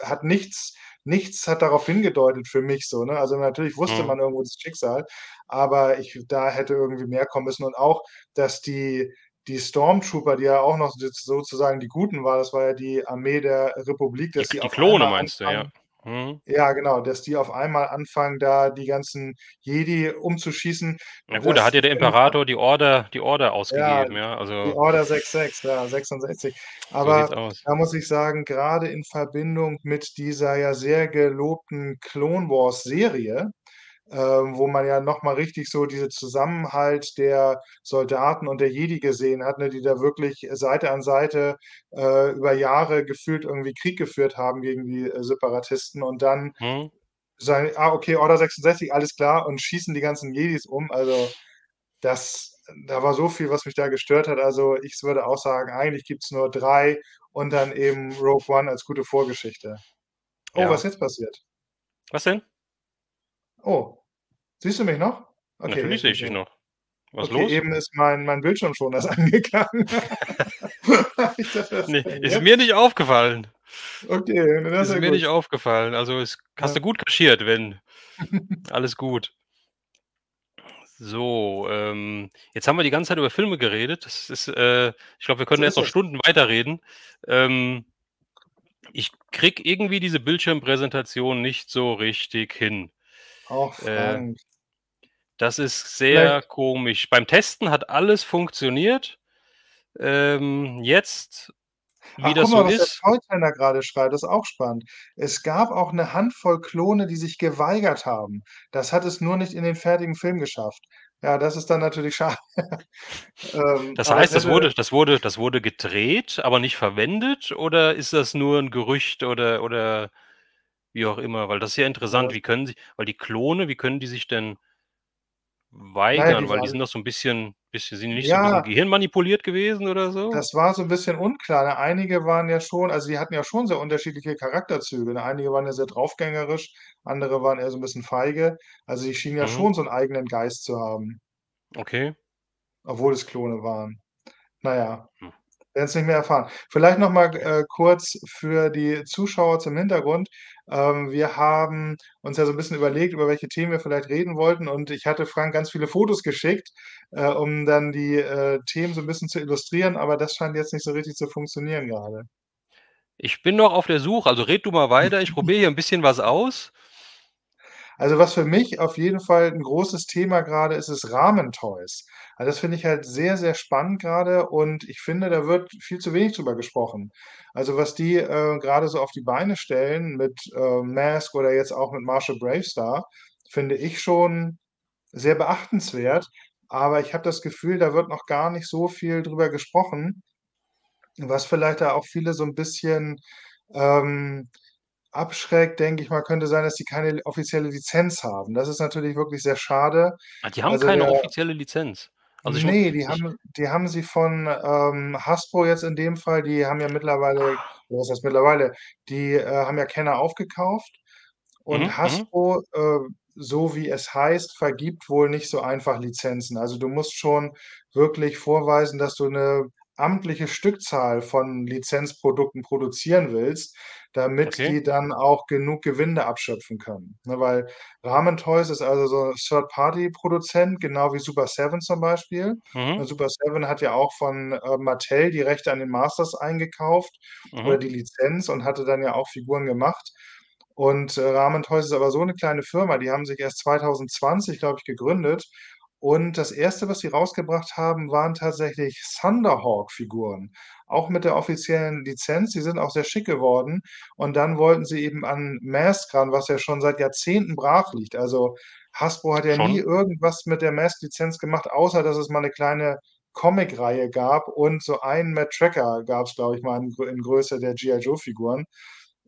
hat nichts nichts hat darauf hingedeutet für mich so, ne? Also, natürlich wusste Mhm. man irgendwo das Schicksal, aber ich da hätte irgendwie mehr kommen müssen und auch, dass die die Stormtrooper, die ja auch noch sozusagen die Guten waren, das war ja die Armee der Republik, Die dass die die auf Klone meinst du, ja. Mhm. ja, genau, dass die auf einmal anfangen, da die ganzen Jedi umzuschießen. Na gut, da hat ja der Imperator die Order die Order Ja, ausgegeben, ja, die also Order 66, ja, 66. So sieht's Aber aus. da muss ich sagen, grade in Verbindung mit dieser ja sehr gelobten Clone Wars Serie, ähm, wo man ja noch mal richtig so diese Zusammenhalt der Soldaten und der Jedi gesehen hat, ne, die da wirklich Seite an Seite, äh, über Jahre gefühlt irgendwie Krieg geführt haben gegen die, äh, Separatisten und dann Mhm. sagen: „Ah, okay, Order 66, alles klar“ und schießen die ganzen Jedis um. Also, das da war so viel, was mich da gestört hat. Also, ich würde auch sagen, eigentlich gibt's nur 3 und dann eben Rogue One als gute Vorgeschichte. Oh, was Ja. ist jetzt passiert? Was denn? Oh, siehst du mich noch? Okay, Natürlich sehe ich ich dich noch. Was Okay, los? eben ist mein mein Bildschirmschoner ist angegangen. Ich dachte, was Ne, ist ist mir nicht aufgefallen. Okay, das ist Ist mir gut. nicht aufgefallen. Also, es hast du Ja. gut kaschiert, wenn. Alles gut. So, ähm, jetzt haben wir die ganze Zeit über Filme geredet. Das ist, äh ich glaube, wir können So jetzt ist noch. Stunden weiterreden. Ähm, ich kriege irgendwie diese Bildschirmpräsentation nicht so richtig hin. Ach, Äh Frank. Das ist sehr komisch. Beim Testen hat alles funktioniert. Ähm, jetzt, wie Ach, das guck so mal, was der ist Toytender grade schreibt, ist auch spannend. Es gab auch 'ne Handvoll Klone, die sich geweigert haben. Das hat es nur nicht in den fertigen Film geschafft. Ja, das ist dann natürlich schade. Ähm, Das heißt, das wurde das wurde das wurde gedreht, aber nicht verwendet oder ist das nur 'n Gerücht oder oder wie auch immer? Weil das ist ja interessant. Was? Wie können sich weil die Klone, wie können die sich denn weigern, weil die sind doch so 'n bisschen bisschen sind nicht so 'n bisschen Ja. gehirnmanipuliert gewesen oder so? Das war so 'n bisschen unklar, ne? Einige waren ja schon also, die hatten ja schon sehr unterschiedliche Charakterzüge, ne? Einige waren ja sehr draufgängerisch, andere waren eher so 'n bisschen feige. Also, die schienen ja Mhm. schon so 'n eigenen Geist zu haben. Okay. Obwohl es Klone waren. Na ja, Hm. werden's nicht mehr erfahren. Vielleicht noch mal, äh, kurz für die Zuschauer zum Hintergrund. Ähm, wir haben uns ja so 'n bisschen überlegt, über welche Themen wir vielleicht reden wollten und ich hatte Frank ganz viele Fotos geschickt, äh, um dann die, äh, Themen so 'n bisschen zu illustrieren, aber das scheint jetzt nicht so richtig zu funktionieren grade. Ich bin noch auf der Suche, also, red du mal weiter. Ich probiere hier 'n bisschen was aus. Also, was für mich auf jeden Fall 'n großes Thema grade ist, ist Ramen-Toys. Also, das finde ich halt sehr, sehr spannend grade und ich finde, da wird viel zu wenig drüber gesprochen. Also, was die, äh, grade so auf die Beine stellen mit, äh, Mask oder jetzt auch mit Marshall Bravestar, finde ich schon sehr beachtenswert, aber ich habe das Gefühl, da wird noch gar nicht so viel drüber gesprochen, was vielleicht da auch viele so 'n bisschen, ähm, abschreckt, denke ich mal, könnte sein, dass die keine offizielle Lizenz haben. Das ist natürlich wirklich sehr schade. Ah, die haben Also, keine der offizielle Lizenz. Also, ich mu Ne, die haben die haben sie von, ähm, Hasbro jetzt in dem Fall. Die haben ja mittlerweile Ah. was heißt mittlerweile? Die, äh, haben ja Kenner aufgekauft Mhm, und mhm. Hasbro, äh, so wie es heißt, vergibt wohl nicht so einfach Lizenzen. Also, du musst schon wirklich vorweisen, dass du 'ne amtliche Stückzahl von Lizenzprodukten produzieren willst, damit Okay. die dann auch genug Gewinde abschöpfen können, ne? Weil Ramen-Toys ist also so 'n Third-Party-Produzent, genau wie Super 7 zum Beispiel. Mhm. Super 7 hat ja auch von, äh, Mattel die Rechte an den Masters eingekauft oder Mhm. die Lizenz und hatte dann ja auch Figuren gemacht. Und, äh, Ramen-Toys ist aber so 'ne kleine Firma, die haben sich erst 2020, glaube ich, gegründet und das 1., was sie rausgebracht haben, waren tatsächlich Thunderhawk-Figuren, auch mit der offiziellen Lizenz. Die sind auch sehr schick geworden und dann wollten sie eben an Mask ran, was ja schon seit Jahrzehnten brach liegt. Also, Hasbro hat ja nie Schon. irgendwas mit der Mask-Lizenz gemacht, außer dass es mal 'ne kleine Comicreihe gab und so einen Matt Trakker gab's, glaube ich mal in in Größe der G.I.-Joe-Figuren.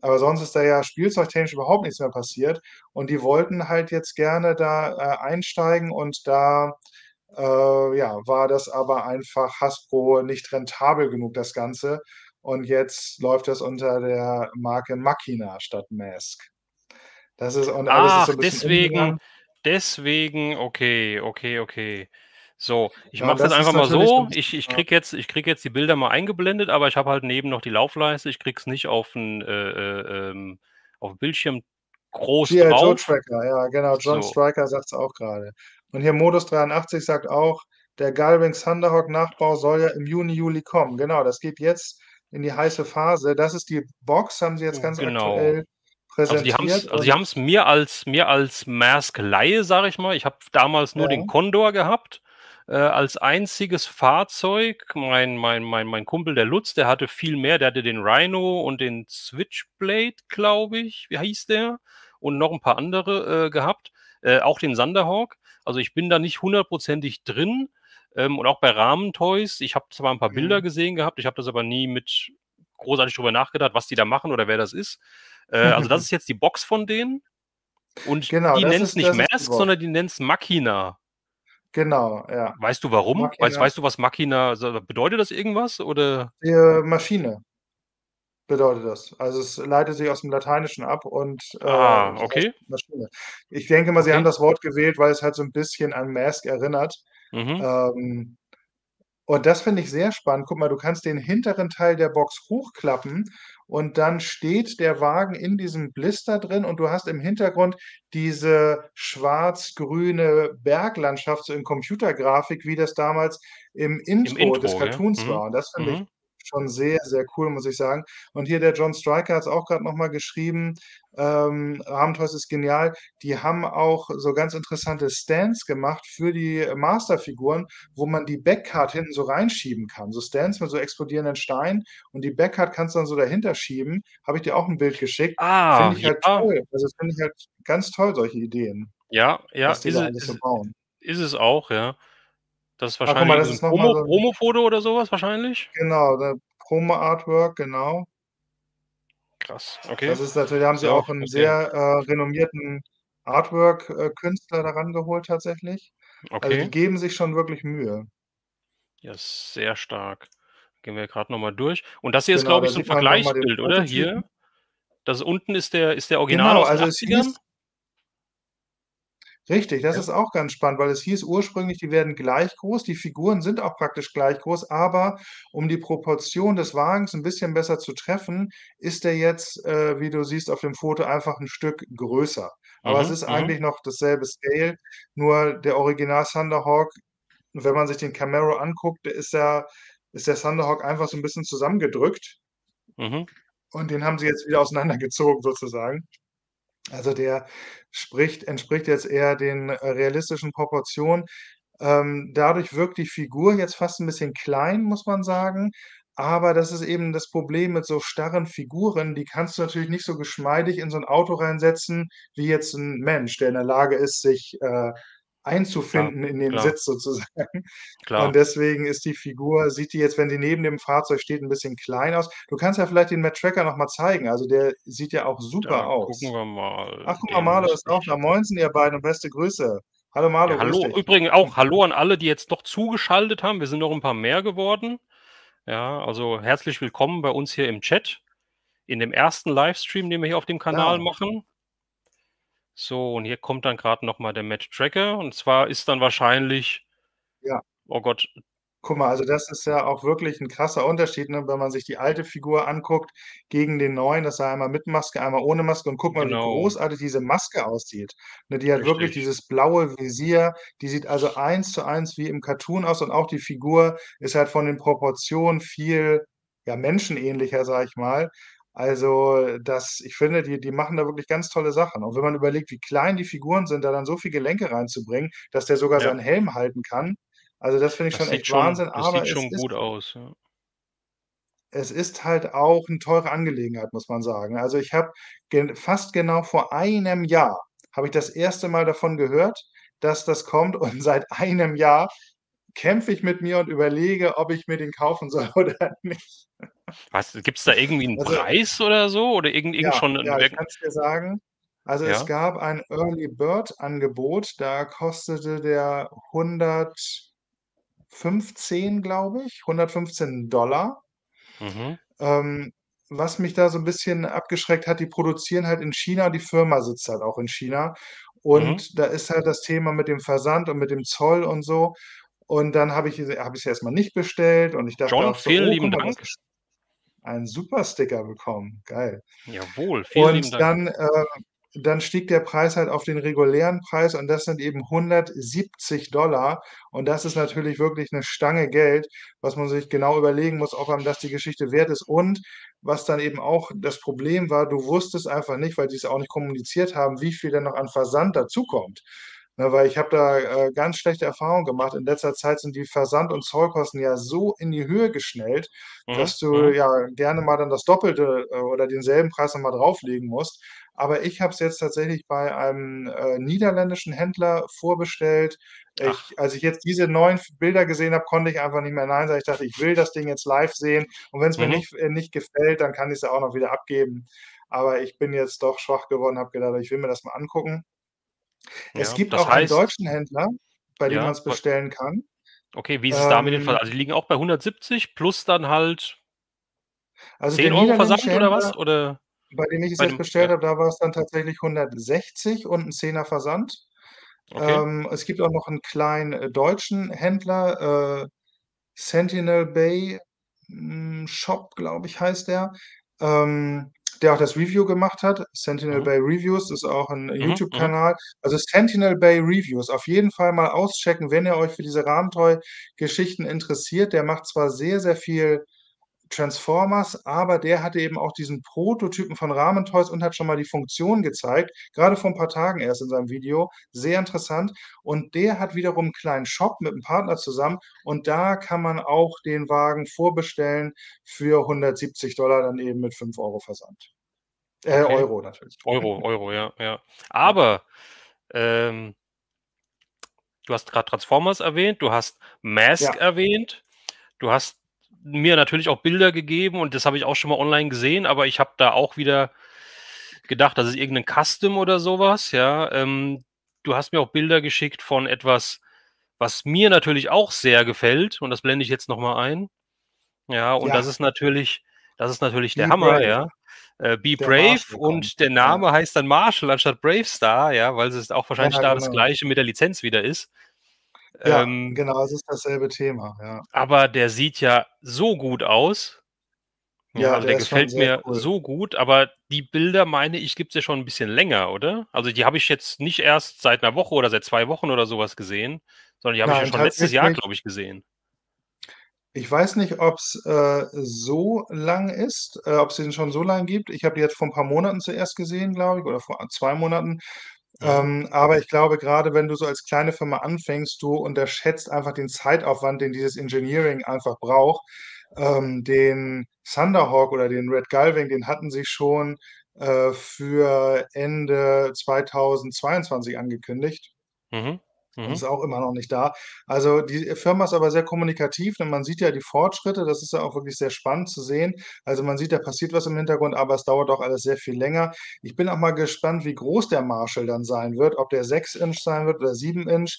Aber sonst ist da ja spielzeugtechnisch überhaupt nichts mehr passiert und die wollten halt jetzt gerne da, äh, einsteigen und da, äh, ja, war das aber einfach Hasbro nicht rentabel genug, das Ganze. Und jetzt läuft das unter der Marke Machina statt Mask. Das ist und alles ist so Ach, 'n bisschen deswegen umbenannt. deswegen, okay, okay, okay. So, ich Ja, mache es jetzt das ist einfach mal so Ich ich kriege jetzt ich kriege jetzt die Bilder mal eingeblendet, aber ich habe halt neben noch die Laufleiste. Ich kriege es nicht auf'n, äh, äh, ähm Bildschirm groß. Joe drauf. Tracker, ja, genau. John So. Striker sagt's auch grade. Und hier Modus83 sagt auch: „Der Gullwing Thunderhawk-Nachbau soll ja im Juni, Juli kommen.“ Genau, das geht jetzt in die heiße Phase. Das ist die Box, haben sie jetzt ganz genau. aktuell Also, die präsentiert also, die und haben's mir als mir als Mask-Leihe, sage ich mal ich habe damals nur den Ja. Condor gehabt, äh, als einziges Fahrzeug. Mein mein mein mein Kumpel, der Lutz, der hatte viel mehr. Der hatte den Rhino und den Switchblade, glaube ich, wie hieß der? Und noch 'n paar andere, äh, gehabt, äh, auch den Thunderhawk. Also, ich bin da nicht hundertprozentig drin, ähm, und auch bei Ramen-Toys. Ich habe zwar 'n paar Bilder Mhm. gesehen gehabt, ich habe das aber nie mit großartig drüber nachgedacht, was die da machen oder wer das ist. Äh, also, das ist jetzt die Box von denen und Genau, die nennen's ist nicht die Mask, sondern die nennen's Machina. Genau, ja. Weißt du warum? Weißt Machina weißt du, was Machina bedeutet das irgendwas oder? Äh, Maschine bedeutet das. Also, es leitet sich aus'm Lateinischen ab und, äh, Ah, okay. Maschine. Ich denke mal, sie haben Okay. das Wort gewählt, weil es halt so 'n bisschen an Mask erinnert. Mhm. Ähm, und das finde ich sehr spannend. Guck mal, du kannst den hinteren Teil der Box hochklappen und dann steht der Wagen in diesem Blister drin und du hast im Hintergrund diese schwarz-grüne Berglandschaft so in Computergrafik, wie das damals im Im Intro des Intro, gell? Cartoons Mhm. war. Und das finde ich Mhm. Schon sehr, sehr cool, muss ich sagen. Und hier der John Striker hat's auch grad noch mal geschrieben, ähm, Ramen-Toys ist genial. Die haben auch so ganz interessante Stands gemacht für die Master-Figuren, wo man die Backcard hinten so reinschieben kann. So Stands mit so explodierenden Steinen und die Backcard kannst du dann so dahinter schieben. Habe ich dir auch 'n Bild geschickt. Ah, Finde ich halt ja. toll. Also, das finde ich halt ganz toll, solche Ideen, Ja, ja, ist es so ist bauen. ist es auch, ja. Das ist Ah, guck mal, wahrscheinlich das irgend so 'n ist noch mal Promo so 'n Promofoto oder so was wahrscheinlich? Genau, ne, Promo-Artwork, genau. Krass, okay. Das ist natürlich da haben sie So, auch 'n okay. sehr, äh, renommierten Artwork äh, Künstler da rangeholt tatsächlich. Also, die Okay. geben sich schon wirklich Mühe. Ja, sehr stark. Gehen wir grad noch mal durch. Und das hier ist, Genau, glaube da ich, so 'n sieht man noch mal den Vergleichsbild, oder? Hier? Das unten ist der ist der Original Genau, aus den also es 80ern? hieß Richtig, das Ja. ist auch ganz spannend, weil es hieß ursprünglich, die werden gleich groß. Die Figuren sind auch praktisch gleich groß, aber um die Proportion des Wagens 'n bisschen besser zu treffen, ist der jetzt, äh, wie du siehst auf dem Foto, einfach 'n Stück größer. Aber es Mhm, ist mhm. eigentlich noch dasselbe Scale, nur der Original Thunderhawk, wenn man sich den Camaro anguckt, ist ja ist der Thunderhawk einfach so 'n bisschen zusammengedrückt. Mhm. Und den haben sie jetzt wieder auseinandergezogen sozusagen. Also, der spricht entspricht jetzt eher den, äh, realistischen Proportionen. Ähm, dadurch wirkt die Figur jetzt fast 'n bisschen klein, muss man sagen. Aber das ist eben das Problem mit so starren Figuren, die kannst du natürlich nicht so geschmeidig in so 'n Auto reinsetzen wie jetzt 'n Mensch, der in der Lage ist, sich, äh, Einzufinden in den klar. Sitz sozusagen. Und Klar. deswegen ist die Figur sieht die jetzt, wenn die neben dem Fahrzeug steht, 'n bisschen klein aus. Du kannst ja vielleicht den Matt Tracker noch mal zeigen. Also, der sieht ja auch super gucken aus. wir mal. Ach, guck mal, Marlo ist auch da. Moinsen, ihr beiden und beste Grüße. Hallo Ja, Marlo, grüß hallo. Übrigens auch hallo an alle, die jetzt doch zugeschaltet haben. Wir sind noch 'n paar mehr geworden. Ja, also, herzlich willkommen bei uns hier im Chat, in dem 1. Livestream, den wir hier auf dem Kanal Ja. machen. So, und hier kommt dann grad noch mal der Matt Tracker. Und zwar ist dann wahrscheinlich Ja. oh Gott. Guck mal, also, das ist ja auch wirklich 'n krasser Unterschied, ne, wenn man sich die alte Figur anguckt gegen den neuen. Das war einmal mit Maske, einmal ohne Maske. Und guck mal, wie Genau. großartig diese Maske aussieht. Ne, die hat wirklich Richtig. dieses blaue Visier. Die sieht also eins zu eins wie im Cartoon aus und auch die Figur ist halt von den Proportionen viel, ja, menschenähnlicher, sage ich mal. Also, das ich finde, die die machen da wirklich ganz tolle Sachen. Und wenn man überlegt, wie klein die Figuren sind, da dann so viel Gelenke reinzubringen, dass der sogar Ja. seinen Helm halten kann. Also, das finde ich Das schon echt schon Wahnsinn, das aber sieht schon ist gut aus, ja. es ist halt auch 'ne teure Angelegenheit, muss man sagen. Also, ich habe gen fast genau vor einem Jahr habe ich das 1. Mal davon gehört, dass das kommt und seit einem Jahr kämpfe ich mit mir und überlege, ob ich mir den kaufen soll oder nicht. Was? Gibt's da irgendwie 'n Also Preis oder so oder irgend irgend Ja, schon ja, ich Weg kann's dir sagen. Also, es Ja. gab ein Early Bird Angebot, da kostete der 115, glaube ich, 115 $. Mhm. Ähm, was mich da so 'n bisschen abgeschreckt hat, die produzieren halt in China, die Firma sitzt halt auch in China. Mhm. Und da ist halt das Thema mit dem Versand und mit dem Zoll und so. Und dann habe ich diese habe ich's erst mal nicht bestellt und ich dachte John, auch so: vielen „Oh, lieben Dank. ist“ einen super Sticker bekommen, geil. Jawohl, vielen lieben Und Dank. dann, äh dann stieg der Preis halt auf den regulären Preis und das sind eben 170 $. Und das ist natürlich wirklich 'ne Stange Geld, was man sich genau überlegen muss, ob einem das die Geschichte wert ist. Und was dann eben auch das Problem war, du wusstest einfach nicht, weil die's auch nicht kommuniziert haben, wie viel denn noch an Versand dazukommt. Ne, weil ich habe da, äh, ganz schlechte Erfahrungen gemacht. In letzter Zeit sind die Versand und Zollkosten ja so in die Höhe geschnellt, Mhm, dass du mhm. ja gerne mal dann das Doppelte, äh, oder denselben Preis noch mal drauflegen musst. Aber ich habe es jetzt tatsächlich bei einem, äh, niederländischen Händler vorbestellt. Ich als ich jetzt diese neuen Bilder gesehen habe, konnte ich einfach nicht mehr nein sagen. Ich dachte: „Ich will das Ding jetzt live sehen und wenn's mir Mhm. nicht äh, nicht gefällt, dann kann ich's ja auch noch wieder abgeben.“ Aber ich bin jetzt doch schwach geworden, habe gedacht: „Ich will mir das mal angucken.“ Es Ja, gibt auch einen heißt deutschen Händler, bei dem Ja, man's wa bestellen kann. Okay, wie ist es da mit den Ähm also, die liegen auch bei 170 plus dann halt Also, der 10 € niederländische Versand oder was? Oder bei dem ich es jetzt dem ja. bestellt habe, da war's dann tatsächlich 160 und 'n Zehner Versand. Okay. Ähm, es gibt auch noch 'n kleinen, äh, deutschen Händler, äh, Sentinel Bay, hm, Shop, glaube ich, heißt der, ähm, der auch das Review gemacht hat. Sentinel Mhm. Bay Reviews ist auch 'n Mhm, mhm. YouTube-Kanal. Also, Sentinel Bay Reviews, auf jeden Fall mal auschecken, wenn ihr euch für diese Abenteuergeschichten interessiert. Der macht zwar sehr, sehr viel Transformers, aber der hatte eben auch diesen Prototypen von Ramentoys und hat schon mal die Funktion gezeigt, grade vor 'n paar Tagen erst in seinem Video. Sehr interessant. Und der hat wiederum 'n kleinen Shop mit 'm Partner zusammen und da kann man auch den Wagen vorbestellen für 170 $, dann eben mit 5 € Versand. Äh, Okay. Euro natürlich. Euro, Euro, ja, ja. Aber, ähm du hast grad Transformers erwähnt, du hast Mask Ja. erwähnt. Du hast mir natürlich auch Bilder gegeben und das habe ich auch schon mal online gesehen, aber ich habe da auch wieder gedacht, das ist irgend 'nen Custom oder so was, ja. Ähm, du hast mir auch Bilder geschickt von etwas was mir natürlich auch sehr gefällt, und das blende ich jetzt noch mal ein. Ja, und das Ja. ist natürlich das ist natürlich der Be Hammer, Brave. ja. Äh, Be Der Brave Marshall kommt, und der ja. Name heißt dann Marshall anstatt Bravestar, ja, weil es auch wahrscheinlich Ja, da das genau. Gleiche mit der Lizenz wieder ist. Ja, Ähm genau, es ist dasselbe Thema, ja. aber der sieht ja so gut aus. Ja, also der der gefällt mir cool. so gut, aber die Bilder, meine ich, gibt's ja schon 'n bisschen länger, oder? Also, die habe ich jetzt nicht erst seit 'ner Woche oder seit 2 Wochen oder so was gesehen, sondern die habe ich ja schon letztes Jahr, glaube ich, gesehen. Ich weiß nicht, ob's, äh, so lang ist, äh, ob's den schon so lang gibt. Ich habe die jetzt vor 'n paar Monaten zuerst gesehen, glaube ich, oder vor 2 Monaten. Ähm, aber ich glaube, grade wenn du so als kleine Firma anfängst, du unterschätzt einfach den Zeitaufwand, den dieses Engineering einfach braucht. Ähm, den Thunderhawk oder den Red Gullwing, den hatten sie schon, äh, für Ende 2022 angekündigt. Mhm, und mhm. ist auch immer noch nicht da. Also, die Firma ist aber sehr kommunikativ, denn man sieht ja die Fortschritte. Das ist ja auch wirklich sehr spannend zu sehen. Also, man sieht, da passiert was im Hintergrund, aber es dauert auch alles sehr viel länger. Ich bin auch mal gespannt, wie groß der Marshall dann sein wird, ob der 6 Inch sein wird oder 7 Inch.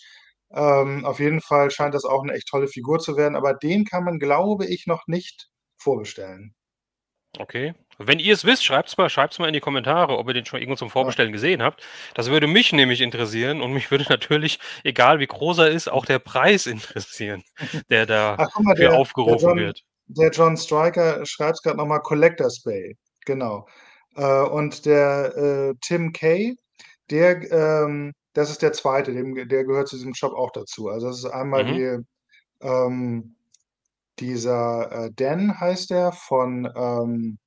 Ähm, auf jeden Fall scheint das auch 'ne echt tolle Figur zu werden, aber den kann man, glaube ich, noch nicht vorbestellen. Okay. Wenn ihr's wisst, schreibt's mal schreibt's mal in die Kommentare, ob ihr den schon irgendwo zum. Vorbestellen gesehen habt. Das würde mich nämlich interessieren und mich würde natürlich, egal wie groß er ist, auch der Preis interessieren, der Ach, guck mal, der der aufgerufen John wird. der John Striker schreibt's grad noch mal: „Collectors Bay“, genau. Äh, und der, äh, Tim Kay, der ähm, das ist der 2., dem der gehört zu diesem Shop auch dazu. Also, das ist einmal Mhm. die ähm, dieser, äh, Dan heißt der von, ähm,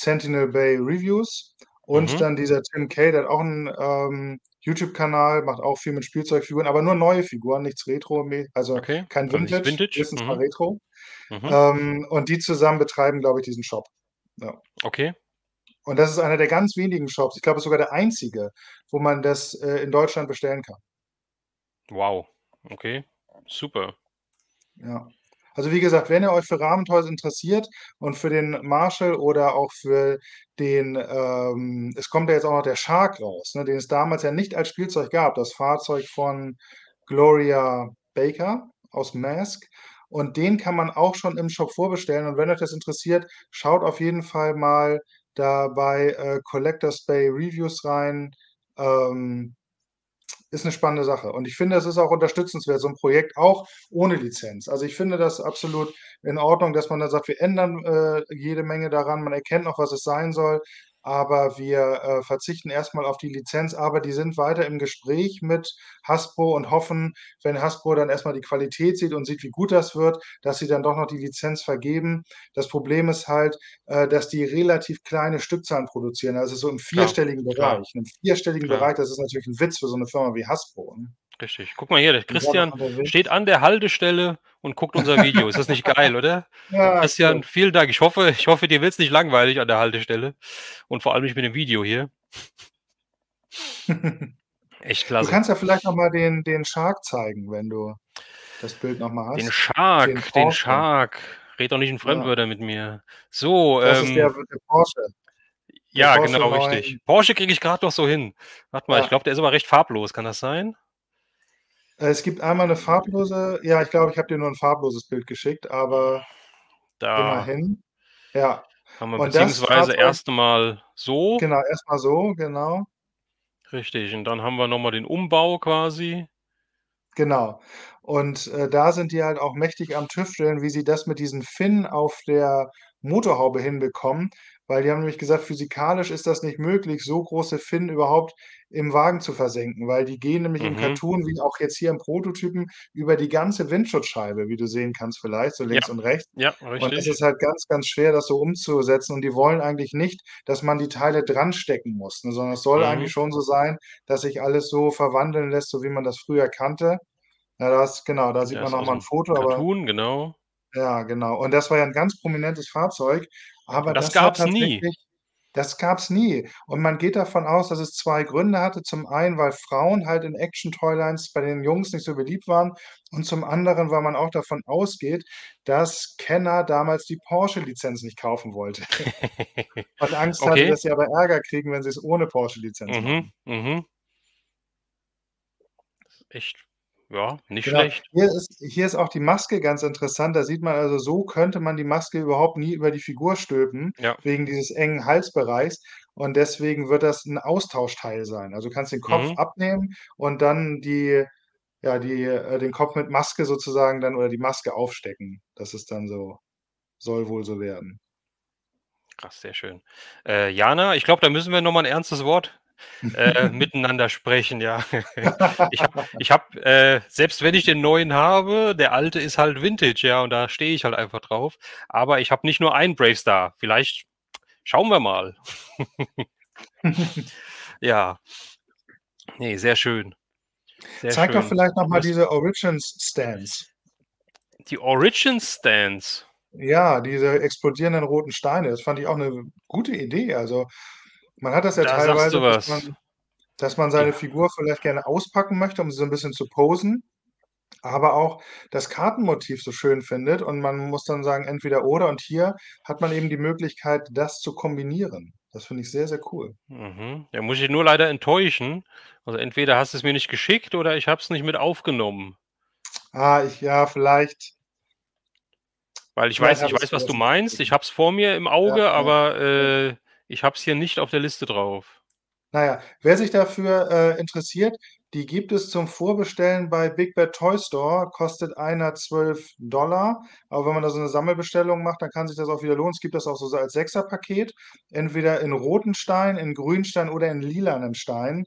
Sentinel Bay Reviews und Mhm. dann dieser Tim Kay, der hat auch 'n, ähm, YouTube-Kanal, macht auch viel mit Spielzeugfiguren, aber nur neue Figuren, nichts Retro-mä also, Okay, kein also Vintage, Vintage. höchstens mal Mhm. Retro. Mhm. Ähm, und die zusammen betreiben, glaube ich, diesen Shop. Ja. Okay. Und das ist einer der ganz wenigen Shops ich glaube, ist sogar der einzige, wo man das, äh, in Deutschland bestellen kann. Wow, okay, super. Ja. Also, wie gesagt, wenn ihr euch für Rabentoys interessiert und für den Marshall oder auch für den, ähm es kommt ja jetzt auch noch der Shark raus, ne, den es damals ja nicht als Spielzeug gab, das Fahrzeug von Gloria Baker aus Mask. Und den kann man auch schon im Shop vorbestellen. Und wenn euch das interessiert, schaut auf jeden Fall mal da bei, äh, Collectors Bay Reviews rein. Ähm, ist 'ne spannende Sache. Und ich finde, es ist auch unterstützenswert, so 'n Projekt, auch ohne Lizenz. Also, ich finde das absolut in Ordnung, dass man da sagt: „Wir ändern, äh, jede Menge daran. Man erkennt noch, was es sein soll, aber wir, äh, verzichten erst mal auf die Lizenz.“ Aber die sind weiter im Gespräch mit Hasbro und hoffen, wenn Hasbro dann erst mal die Qualität sieht und sieht, wie gut das wird, dass sie dann doch noch die Lizenz vergeben. Das Problem ist halt, äh, dass die relativ kleine Stückzahlen produzieren, also, so im Klar, vierstelligen klar, Bereich. Im vierstelligen klar. Bereich, das ist natürlich 'n Witz für so 'ne Firma wie Hasbro, ne? Richtig. Guck mal hier, der Christian steht an der Haltestelle und guckt unser Video. Ist das nicht geil, oder? Ja, Christian, cool. vielen Dank. Ich hoffe ich hoffe, dir wird's nicht langweilig an der Haltestelle und vor allem nicht mit dem Video hier. Echt Du klasse. kannst ja vielleicht noch mal den den Shark zeigen, wenn du das Bild noch mal Den hast. Den Shark, den Porsche. Shark. Red doch nicht in Ja. Fremdwörtern mit mir. So, Das ist der ähm der Porsche. Der Ja, Porsche genau, 9 richtig. Porsche kriege ich grad noch so hin. Warte mal, ich Ja. glaube, der ist aber recht farblos. Kann das sein? Äh, es gibt einmal 'ne farblose ja, ich glaube, ich habe dir nur 'n farbloses Bild geschickt, aber Da immerhin. Ja. haben wir Und beziehungsweise Fahrzeug erst mal so. Genau, erst mal so, genau. Richtig, und dann haben wir noch mal den Umbau quasi. Genau. Und, äh, da sind die halt auch mächtig am Tüfteln, wie sie das mit diesen Finnen auf der Motorhaube hinbekommen, weil die haben nämlich gesagt, physikalisch ist das nicht möglich, so große Finnen überhaupt im Wagen zu versenken, weil die gehen nämlich im Mhm. Cartoon, wie auch jetzt hier im Prototypen, über die ganze Windschutzscheibe, wie du sehen kannst vielleicht, so Ja, links und rechts. ja, Und es richtig. ist halt ganz, ganz schwer, das so umzusetzen. Und die wollen eigentlich nicht, dass man die Teile dranstecken muss, ne, sondern es soll Mhm. eigentlich schon so sein, dass sich alles so verwandeln lässt, so wie man das früher kannte. Ja, das genau, da sieht Der man ist noch mal 'n aus'm Foto, aber Cartoon, genau. Ja, genau. Und das war ja 'n ganz prominentes Fahrzeug, aber das das hat gab's nie? das gab's nie. Und man geht davon aus, dass es 2 Gründe hatte. Zum einen, weil Frauen halt in Action-Toylines bei den Jungs nicht so beliebt waren und zum anderen, weil man auch davon ausgeht, dass Kenner damals die Porsche-Lizenz nicht kaufen wollte und Angst hatte, Okay. dass sie aber Ärger kriegen, wenn sie's ohne Porsche-Lizenz Mhm, machen. mhm. Echt ja, nicht Genau. schlecht. Hier ist hier ist auch die Maske ganz interessant. Da sieht man also, so könnte man die Maske überhaupt nie über die Figur stülpen, Ja. wegen dieses engen Halsbereichs. Und deswegen wird das 'n Austauschteil sein. Also, du kannst den Kopf Mhm. abnehmen und dann die ja, die äh, den Kopf mit Maske sozusagen dann oder die Maske aufstecken. Das ist dann so soll wohl so werden. Krass, sehr schön. Äh, Jana, ich glaube, da müssen wir noch mal 'n ernstes Wort, äh, miteinander sprechen, ja. Ich habe ich habe, äh selbst wenn ich den neuen habe, der alte ist halt Vintage, ja, und da stehe ich halt einfach drauf. Aber ich habe nicht nur einen Bravestar. Vielleicht schauen wir mal. Ja. Ne, sehr schön. Sehr Zeig doch schön. vielleicht noch mal Das diese Origins Stands. Die Origins Stands? Ja, diese explodierenden roten Steine. Das fand ich auch 'ne gute Idee. Also, man hat das ja Da teilweise, du dass man dass man seine Ja. Figur vielleicht gerne auspacken möchte, um sie so 'n bisschen zu posen, aber auch das Kartenmotiv so schön findet und man muss dann sagen, entweder oder. Und hier hat man eben die Möglichkeit, das zu kombinieren. Das finde ich sehr, sehr cool. Mhm. Da muss ich nur leider enttäuschen. Also, entweder hast du's mir nicht geschickt oder ich habe es nicht mit aufgenommen. Ah, ich ja, vielleicht Weil ich vielleicht weiß ich weiß, was du meinst. Ich habe es vor mir im Ja, Auge, ja, aber, ja. äh, ich habe es hier nicht auf der Liste drauf. Na ja, wer sich dafür, äh, interessiert, die gibt es zum Vorbestellen bei Big Bad Toy Store, kostet einer 12 $. Aber wenn man da so 'ne Sammelbestellung macht, dann kann sich das auch wieder lohnen. Es gibt das auch so als Sechserpaket, entweder in roten Stein, in grünen Stein oder in lilanen Stein.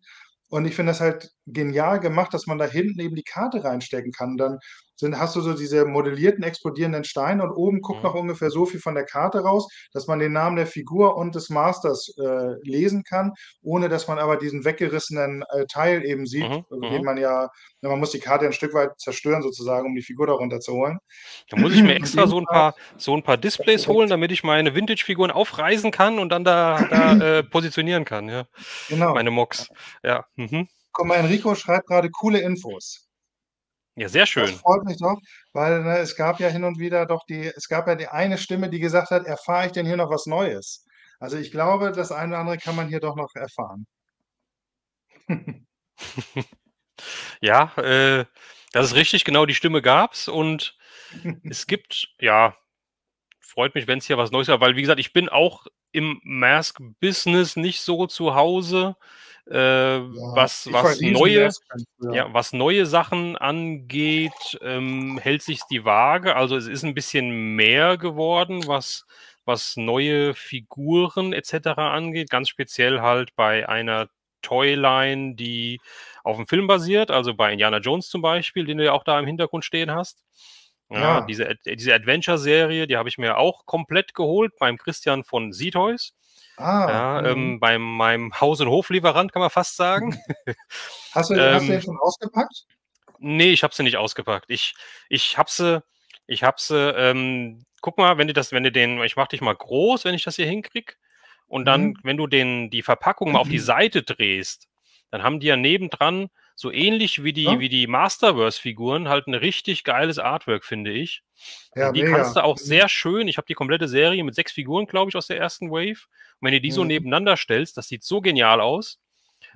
Und ich finde das halt genial gemacht, dass man da hinten eben die Karte reinstecken kann. Dann sind hast du so diese modellierten, explodierenden Steine und oben guckt noch Mhm. ungefähr so viel von der Karte raus, dass man den Namen der Figur und des Masters, äh, lesen kann, ohne dass man aber diesen weggerissenen, äh, Teil eben sieht, Mhm, äh, den mhm. man ja man muss die Karte ja 'n Stück weit zerstören sozusagen, um die Figur da runterzuholen. Da muss ich mir extra so 'n paar so 'n paar Displays holen, damit ich meine Vintage-Figuren aufreißen kann und dann da da, äh, positionieren kann, ja. Genau. Meine Mocs. Ja, mhm. Guck mal, Enrico schreibt grade coole Infos. Ja, sehr Das schön. freut mich doch, weil, ne, es gab ja hin und wieder doch die es gab ja die eine Stimme, die gesagt hat: „Erfahre ich denn hier noch was Neues?“ Also, ich glaube, das eine oder andere kann man hier doch noch erfahren. Ja, äh, das ist richtig, genau die Stimme gab's und es gibt ja, freut mich, wenn's hier was Neues gab, weil wie gesagt, ich bin auch im Mask-Business nicht so zu Hause, äh, Ja, was was neue ja, was neue Sachen angeht, ähm, hält sich's die Waage. Also, es ist 'n bisschen mehr geworden, was was neue Figuren et cetera angeht, ganz speziell halt bei einer Toyline, die auf'm Film basiert, also bei Indiana Jones zum Beispiel, den du ja auch da im Hintergrund stehen hast. Ja, Ja. diese diese Adventure-Serie, die habe ich mir auch komplett geholt beim Christian von Seatoys. Ah, Ja, mhm. ähm, beim meinem Haus und Hoflieferant kann man fast sagen. Hast du hast du den Ähm schon ausgepackt? Ne, ich habe sie nicht ausgepackt. Ich ich habe sie ich habe sie ähm, guck mal, wenn du das wenn du den ich mache dich mal groß, wenn ich das hier hinkriege. Und dann, Mhm. wenn du den die Verpackung mal auf die Seite drehst, dann haben die ja nebendran so ähnlich wie die Ja. wie die Masterverse-Figuren halt 'n richtig geiles Artwork, finde ich. Ja, die kannst mega. du auch Mhm. sehr schön ich habe die komplette Serie mit 6 Figuren, glaube ich, aus der 1. Wave. Und wenn du die so Mhm. nebeneinander stellst, das sieht so genial aus.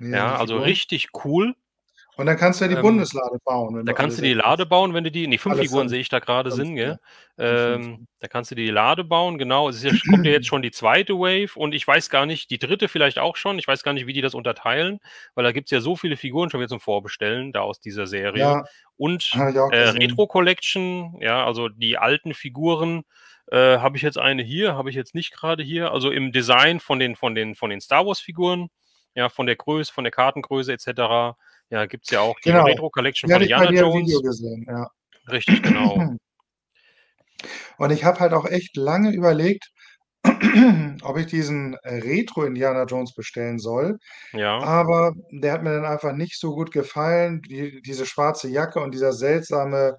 Ja, Ja, also Figuren. richtig cool. Und dann kannst du ja die Ähm, Bundeslade bauen, da kannst du die 6 Lade bauen, wenn du die ne, 5 Alle Figuren 5. sehe ich da grade 5, sind, gell? Alle 5, Ähm, da kannst du die Lade bauen, genau. Es ist ja kommt ja jetzt schon die 2. Wave und ich weiß gar nicht die 3. vielleicht auch schon. Ich weiß gar nicht, wie die das unterteilen, weil da gibt's ja so viele Figuren schon wieder zum Vorbestellen da aus dieser Serie. Ja, Und, äh. Retro Collection, ja, also die alten Figuren, äh, habe ich jetzt eine hier, habe ich jetzt nicht grade hier. Also, im Design von den von den von den Star-Wars-Figuren, ja, von der Größe von der Kartengröße et Ja, gibt's ja auch die Genau. Retro Collection von dir im Video Jones. gesehen, ja. Richtig, genau. Und ich habe halt auch echt lange überlegt, ob ich diesen, äh, Retro Indiana Jones bestellen soll, Ja. aber der hat mir dann einfach nicht so gut gefallen. Die diese schwarze Jacke und dieser seltsame,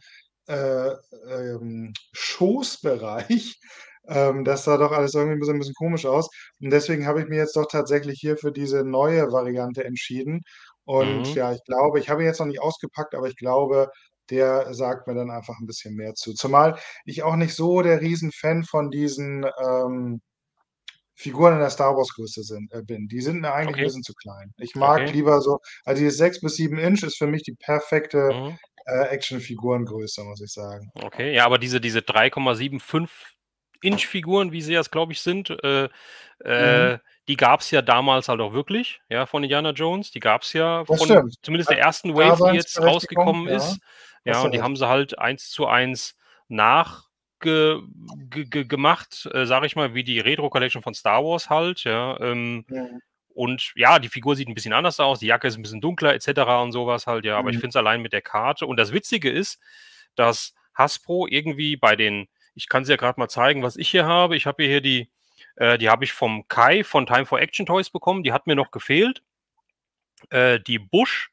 äh, ähm, Schoßbereich, ähm, das sah doch alles irgendwie so 'n bisschen komisch aus. Und deswegen habe ich mich jetzt doch tatsächlich hier für diese neue Variante entschieden. Und Mhm. ja, ich glaube ich habe jetzt noch nicht ausgepackt, aber ich glaube, der sagt mir dann einfach 'n bisschen mehr zu. Zumal ich auch nicht so der Riesenfan von diesen, ähm, Figuren in der Star Wars Größe sind, äh, bin. Die sind mir eigentlich okay. ein bisschen zu klein. Ich mag Okay. lieber so, also diese 6 bis 7 Inch ist für mich die perfekte Mhm. äh, Actionfigurengröße, muss ich sagen. Okay, ja, aber diese, diese 3,75 Inch Figuren, wie sie jetzt, glaube ich, sind, äh, äh, Mhm. Die gab es ja damals halt auch wirklich, ja, von Indiana Jones. Die gab es ja Das von stimmt. zumindest der ersten da Wave, die jetzt rausgekommen ja. ist. Ja, und die haben sie halt eins zu eins nachge ge ge gemacht, äh, sage ich mal, wie die Retro Collection von Star Wars halt, ja. Ähm, Mhm. und ja, die Figur sieht ein bisschen anders aus, die Jacke ist ein bisschen dunkler et cetera und sowas halt, ja. Aber ich Mhm. finde es allein mit der Karte und das Witzige ist, dass Hasbro irgendwie bei den ich kann sie ja grad mal zeigen, was ich hier habe. Ich habe hier die äh, die habe ich vom Kai von Time for Action Toys bekommen, die hat mir noch gefehlt. Äh, die Bush,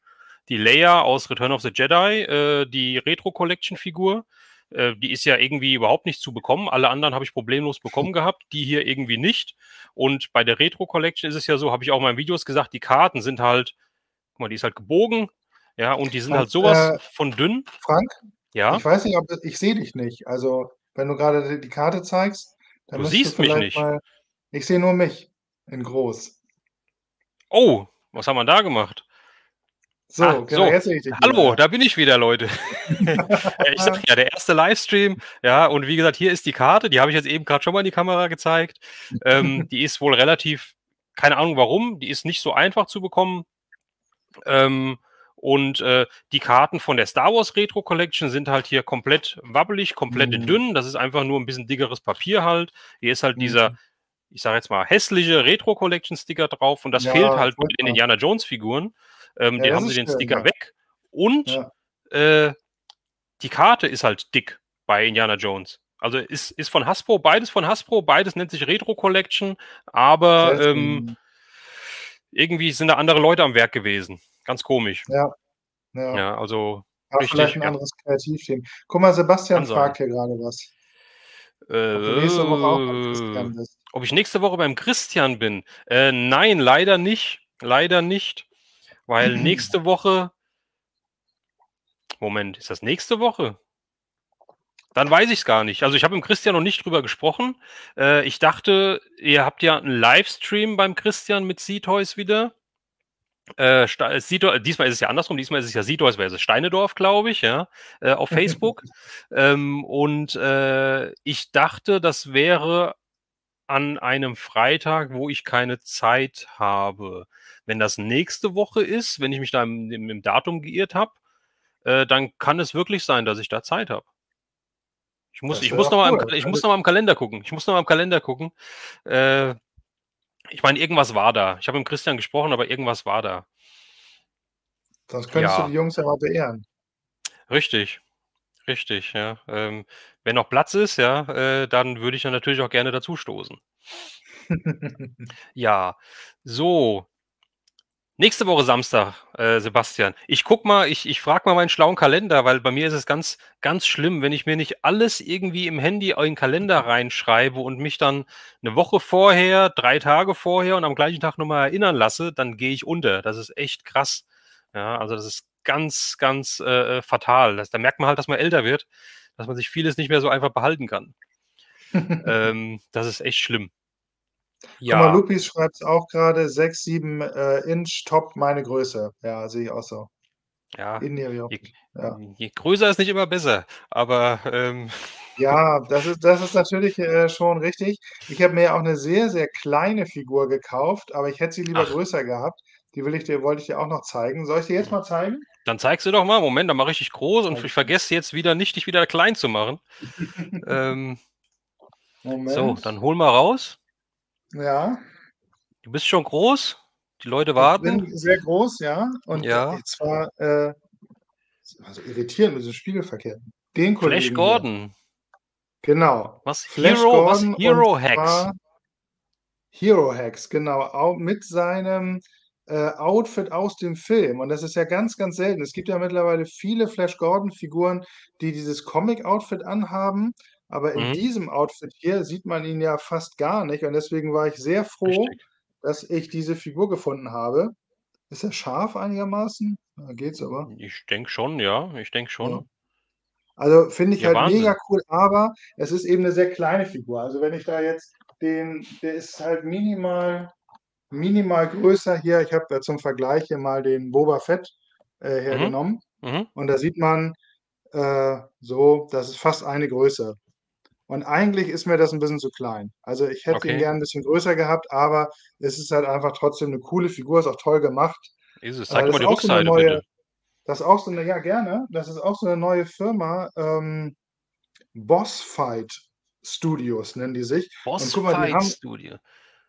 die Leia aus Return of the Jedi, äh, die Retro Collection Figur, äh, die ist ja irgendwie überhaupt nicht zu bekommen. Alle anderen habe ich problemlos bekommen gehabt, die hier irgendwie nicht. Und bei der Retro Collection ist es ja so, habe ich auch in meinen Videos gesagt, die Karten sind halt guck mal, die ist halt gebogen, ja, und die sind halt Kannst, sowas äh von dünn. Frank, Ja? ich weiß nicht, ob ich sehe dich nicht. Also, wenn du grade die Karte zeigst, dann Du müsstest du siehst mich nicht. mal ich sehe nur mich in groß. Oh, was haben wir da gemacht? So, Ah, genau, so. jetzt sehe ich dich Hallo, wieder. da bin ich wieder, Leute. Ja, ich sage ja, der erste Livestream, ja, und wie gesagt, hier ist die Karte, die habe ich jetzt eben grad schon mal in die Kamera gezeigt. Ähm, die ist wohl relativ keine Ahnung warum, die ist nicht so einfach zu bekommen. Ähm, und, äh, die Karten von der Star Wars Retro Collection sind halt hier komplett wabbelig, komplett Mhm. dünn. Das ist einfach nur 'n bisschen dickeres Papier halt. Hier ist halt dieser, Mhm. Ich sage jetzt mal, hässliche Retro Collection Sticker drauf und das Ja, fehlt halt bei den. Indiana Jones Figuren. Ähm, Ja, die haben sie den schön, Sticker ja. weg und, äh, die Karte ist halt dick bei Indiana Jones. Also, ist ist von Hasbro, beides von Hasbro, beides nennt sich Retro Collection, aber, ähm irgendwie sind da andere Leute am Werk gewesen. Ganz komisch. Ja. Ja. Ja, also Ja, vielleicht richtig, 'n ja. anderes Kreativteam. Guck mal, Sebastian fragt hier grade was. Ob du nächste Woche auch beim Christian Äh, bist. Ob ich nächste Woche beim Christian bin? Äh, nein, leider nicht. Leider nicht, weil nächste Woche Moment, ist das nächste Woche? Dann weiß ich's gar nicht. Also, ich habe mit Christian noch nicht drüber gesprochen. Äh, ich dachte, ihr habt ja 'n Livestream beim Christian mit Seatoys wieder. Äh, Sta Seato diesmal ist es ja andersrum, diesmal ist es ja Seatoys versus Steinedorf, glaube ich, ja, äh, auf Facebook. Ähm, und, äh, ich dachte, das wäre an einem Freitag, wo ich keine Zeit habe. Wenn das nächste Woche ist, wenn ich mich da im im im Datum geirrt habe, äh, dann kann es wirklich sein, dass ich da Zeit habe. Ich muss ich muss doch noch mal im cool. Ich Also muss noch mal im Kalender gucken. Ich muss noch mal im Kalender gucken. Äh, ich meine, irgendwas war da. Ich habe mit Christian gesprochen, aber irgendwas war da. Sonst könntest du die Ja. Jungs ja mal beehren. Richtig, richtig, ja. Ähm, wenn noch Platz ist, ja, äh, dann würde ich ja natürlich auch gerne dazustoßen. Ja, so. Nächste Woche Samstag, äh, Sebastian. Ich gucke mal ich ich frage mal meinen schlauen Kalender, weil bei mir ist es ganz ganz schlimm, wenn ich mir nicht alles irgendwie im Handy in 'n Kalender reinschreibe und mich dann 'ne Woche vorher, 3 Tage vorher und am gleichen Tag noch mal erinnern lasse, dann gehe ich unter. Das ist echt krass. Ja, also, das ist ganz, ganz, äh, äh, fatal. Das da merkt man halt, dass man älter wird, dass man sich vieles nicht mehr so einfach behalten kann. Ähm, das ist echt schlimm. Guck mal, Ja. Lupis schreibt's auch grade, 6, 7, äh, Inch, top, meine Größe. Ja, sehe ich auch so. Ja, je ja. je größer ist nicht immer besser, aber, ähm Ja, das ist das ist natürlich, äh, schon richtig. Ich habe mir ja auch 'ne sehr, sehr kleine Figur gekauft, aber ich hätte sie lieber Ach. größer gehabt. Die will ich dir wollte ich dir auch noch zeigen. Soll ich dir jetzt mal zeigen? Dann zeig sie doch mal. Moment, dann mache ich dich groß und ich ich vergesse jetzt wieder nicht, dich wieder klein zu machen. Ähm so, Moment. dann hol mal raus. Ja. Du bist schon groß. Die Leute Ich warten. bin sehr groß, ja. Und Ja. zwar, äh ist immer so irritierend mit diesem Spiegelverkehr. Den Kollegen Flash hier. Gordon. Genau. Was? Flash Hero was? Gordon und Hero Hacks. Hero Hacks, genau, au mit seinem, äh, Outfit aus dem Film. Und das ist ja ganz, ganz selten. Es gibt ja mittlerweile viele Flash Gordon-Figuren, die dieses Comic-Outfit anhaben, aber in Mhm. diesem Outfit hier sieht man ihn ja fast gar nicht. Und deswegen war ich sehr froh, Richtig. dass ich diese Figur gefunden habe. Ist er scharf einigermaßen? Ja, geht's aber. Ich denke schon, ja. Ich denke Ja. schon. Also, finde ich Ja, halt Wahnsinn. mega cool, aber es ist eben 'ne sehr kleine Figur. Also, wenn ich da jetzt den, der ist halt minimal, minimal größer hier. Ich habe zum Vergleich hier mal den Boba Fett äh, Mhm. hergenommen. Mhm. Und da sieht man äh, so, das ist fast eine Größe. Und eigentlich ist mir das ein bisschen zu klein. Also ich hätte ihn Okay. gern ein bisschen größer gehabt, aber es ist halt einfach trotzdem eine coole Figur, ist auch toll gemacht. Ist es. Zeig das mal ist die auch so eine Rückseite neue, bitte. das ist auch so eine, ja gerne, das ist auch so eine neue Firma, ähm, Boss Fight Studios nennen die sich. Boss mal, Fight haben Studio.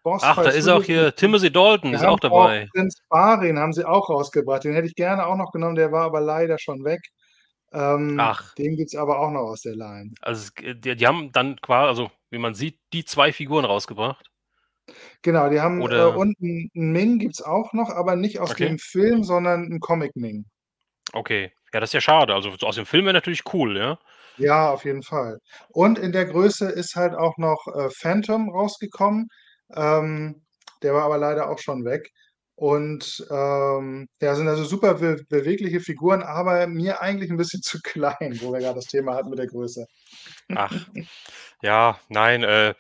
Boss Ach, da ist auch hier Timothy Dalton, ist auch dabei. auch Barin haben sie auch rausgebracht. Den hätte ich gerne auch noch genommen, der war aber leider schon weg. Ähm, Ach, den gibt's aber auch noch aus der Line. also es die die haben dann quasi, also wie man sieht, die 2 Figuren rausgebracht? Genau, die haben äh, Oder und 'n 'n Ming gibt's auch noch, aber nicht aus Okay. dem Film, sondern 'n Comic Ming. Okay. Ja, das ist ja schade. Also, so aus dem Film wäre natürlich cool, ja? Ja, auf jeden Fall. Und in der Größe ist halt auch noch, äh, Phantom rausgekommen. Ähm, der war aber leider auch schon weg. Und, ähm, ja, sind also super be bewegliche Figuren, aber mir eigentlich 'n bisschen zu klein, wo wir grad das Thema hatten mit der Größe. Ach. Ja, nein, äh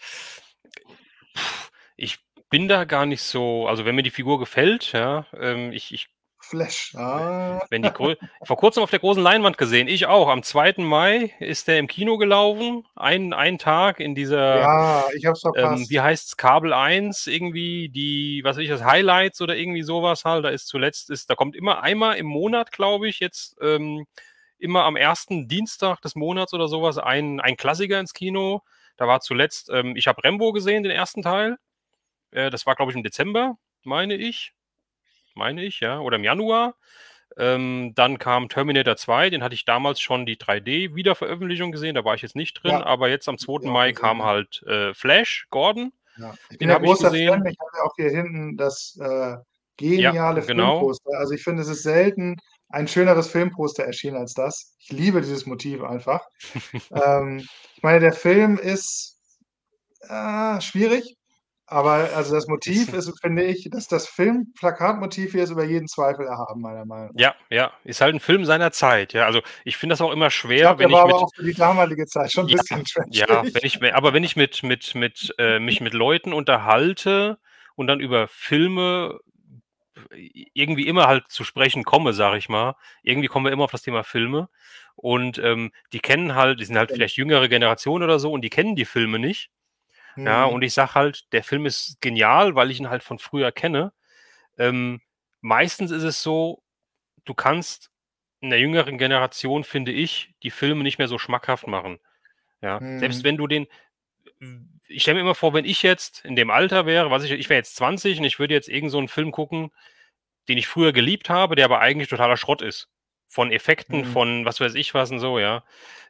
ich bin da gar nicht so also, wenn mir die Figur gefällt, ja, ähm, ich ich Flash, ah. wenn die vor Kurzem auf der großen Leinwand gesehen, ich auch. Am 2. Mai ist der im Kino gelaufen, ein einen Tag in dieser, Ja, ich habe es ähm, verpasst. wie heißt's, Kabel 1 irgendwie, die was weiß ich, das Highlights oder irgendwie so was halt. Da ist zuletzt ist da kommt immer einmal im Monat, glaube ich, jetzt, ähm, immer am 1. Dienstag des Monats oder so was ein ein Klassiker ins Kino. Da war zuletzt ähm, ich habe Rambo gesehen, den 1. Teil. Äh, das war, glaube ich, im Dezember, meine ich. Meine ich, ja, oder im Januar. Ähm, dann kam Terminator 2, den hatte ich damals schon die 3D-Wiederveröffentlichung gesehen, da war ich jetzt nicht drin, Ja. aber jetzt am Habe 2. ich auch Mai gesehen, kam ja. halt, äh, Flash Gordon. Ja. Ich bin Den ja habe ich großer Fan. gesehen. Ich habe ja auch hier hinten das, äh, Ja, geniale genau. Filmposter. Also, ich finde, es ist selten ein schöneres Filmposter erschienen als das. Ich liebe dieses Motiv einfach. Ähm, ich meine, der Film ist, äh, schwierig, aber also, das Motiv ist, finde ich das das Film-Plakatmotiv hier ist über jeden Zweifel erhaben, meiner Meinung nach. Ja, ja, ist halt 'n Film seiner Zeit, ja. Also, ich finde das auch immer Ich schwer, glaube, wenn der war ich aber mit auch für die damalige Zeit schon 'n Ja, bisschen ja, trashig. wenn ich aber wenn ich mit mit mit äh, mich mit Leuten unterhalte und dann über Filme i irgendwie immer halt zu sprechen komme, sage ich mal. Irgendwie kommen wir immer auf das Thema Filme. Und, ähm, die kennen halt die sind halt vielleicht jüngere Generation oder so und die kennen die Filme nicht. Ja, Mhm. und ich sage halt, der Film ist genial, weil ich ihn halt von früher kenne. Ähm, meistens ist es so, du kannst in der jüngeren Generation, finde ich, die Filme nicht mehr so schmackhaft machen. Ja, selbst Mhm. wenn du den ich stelle mir immer vor, wenn ich jetzt in dem Alter wäre, was ich ich wäre jetzt 20 und ich würde jetzt irgend so 'n Film gucken, den ich früher geliebt habe, der aber eigentlich totaler Schrott ist. Von Effekten, Mhm. von was weiß ich was und so, ja.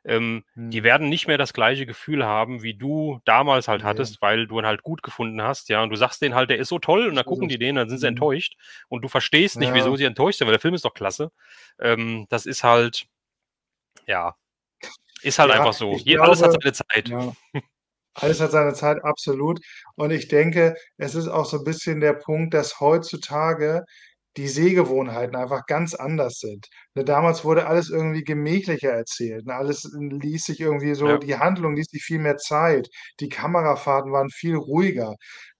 Ähm, die Mhm. werden nicht mehr das gleiche Gefühl haben, wie du damals halt hattest, weil du ihn halt gut gefunden hast, ja. Und du sagst denen halt: „Der ist so toll“, und dann gucken die den, dann sind sie Mhm. enttäuscht. Und du verstehst nicht, wieso Ja. sie enttäuscht sind, weil der Film ist doch klasse. Ähm, das ist halt ja, ist halt Ja, einfach so. Je alles hat glaube seine Zeit. ja. Alles hat seine Zeit, absolut. Und ich denke, es ist auch so 'n bisschen der Punkt, dass heutzutage die Sehgewohnheiten einfach ganz anders sind. Ne, damals wurde alles irgendwie gemächlicher erzählt, ne? Alles ließ sich irgendwie so Ja. die Handlung ließ sich viel mehr Zeit. Die Kamerafahrten waren viel ruhiger.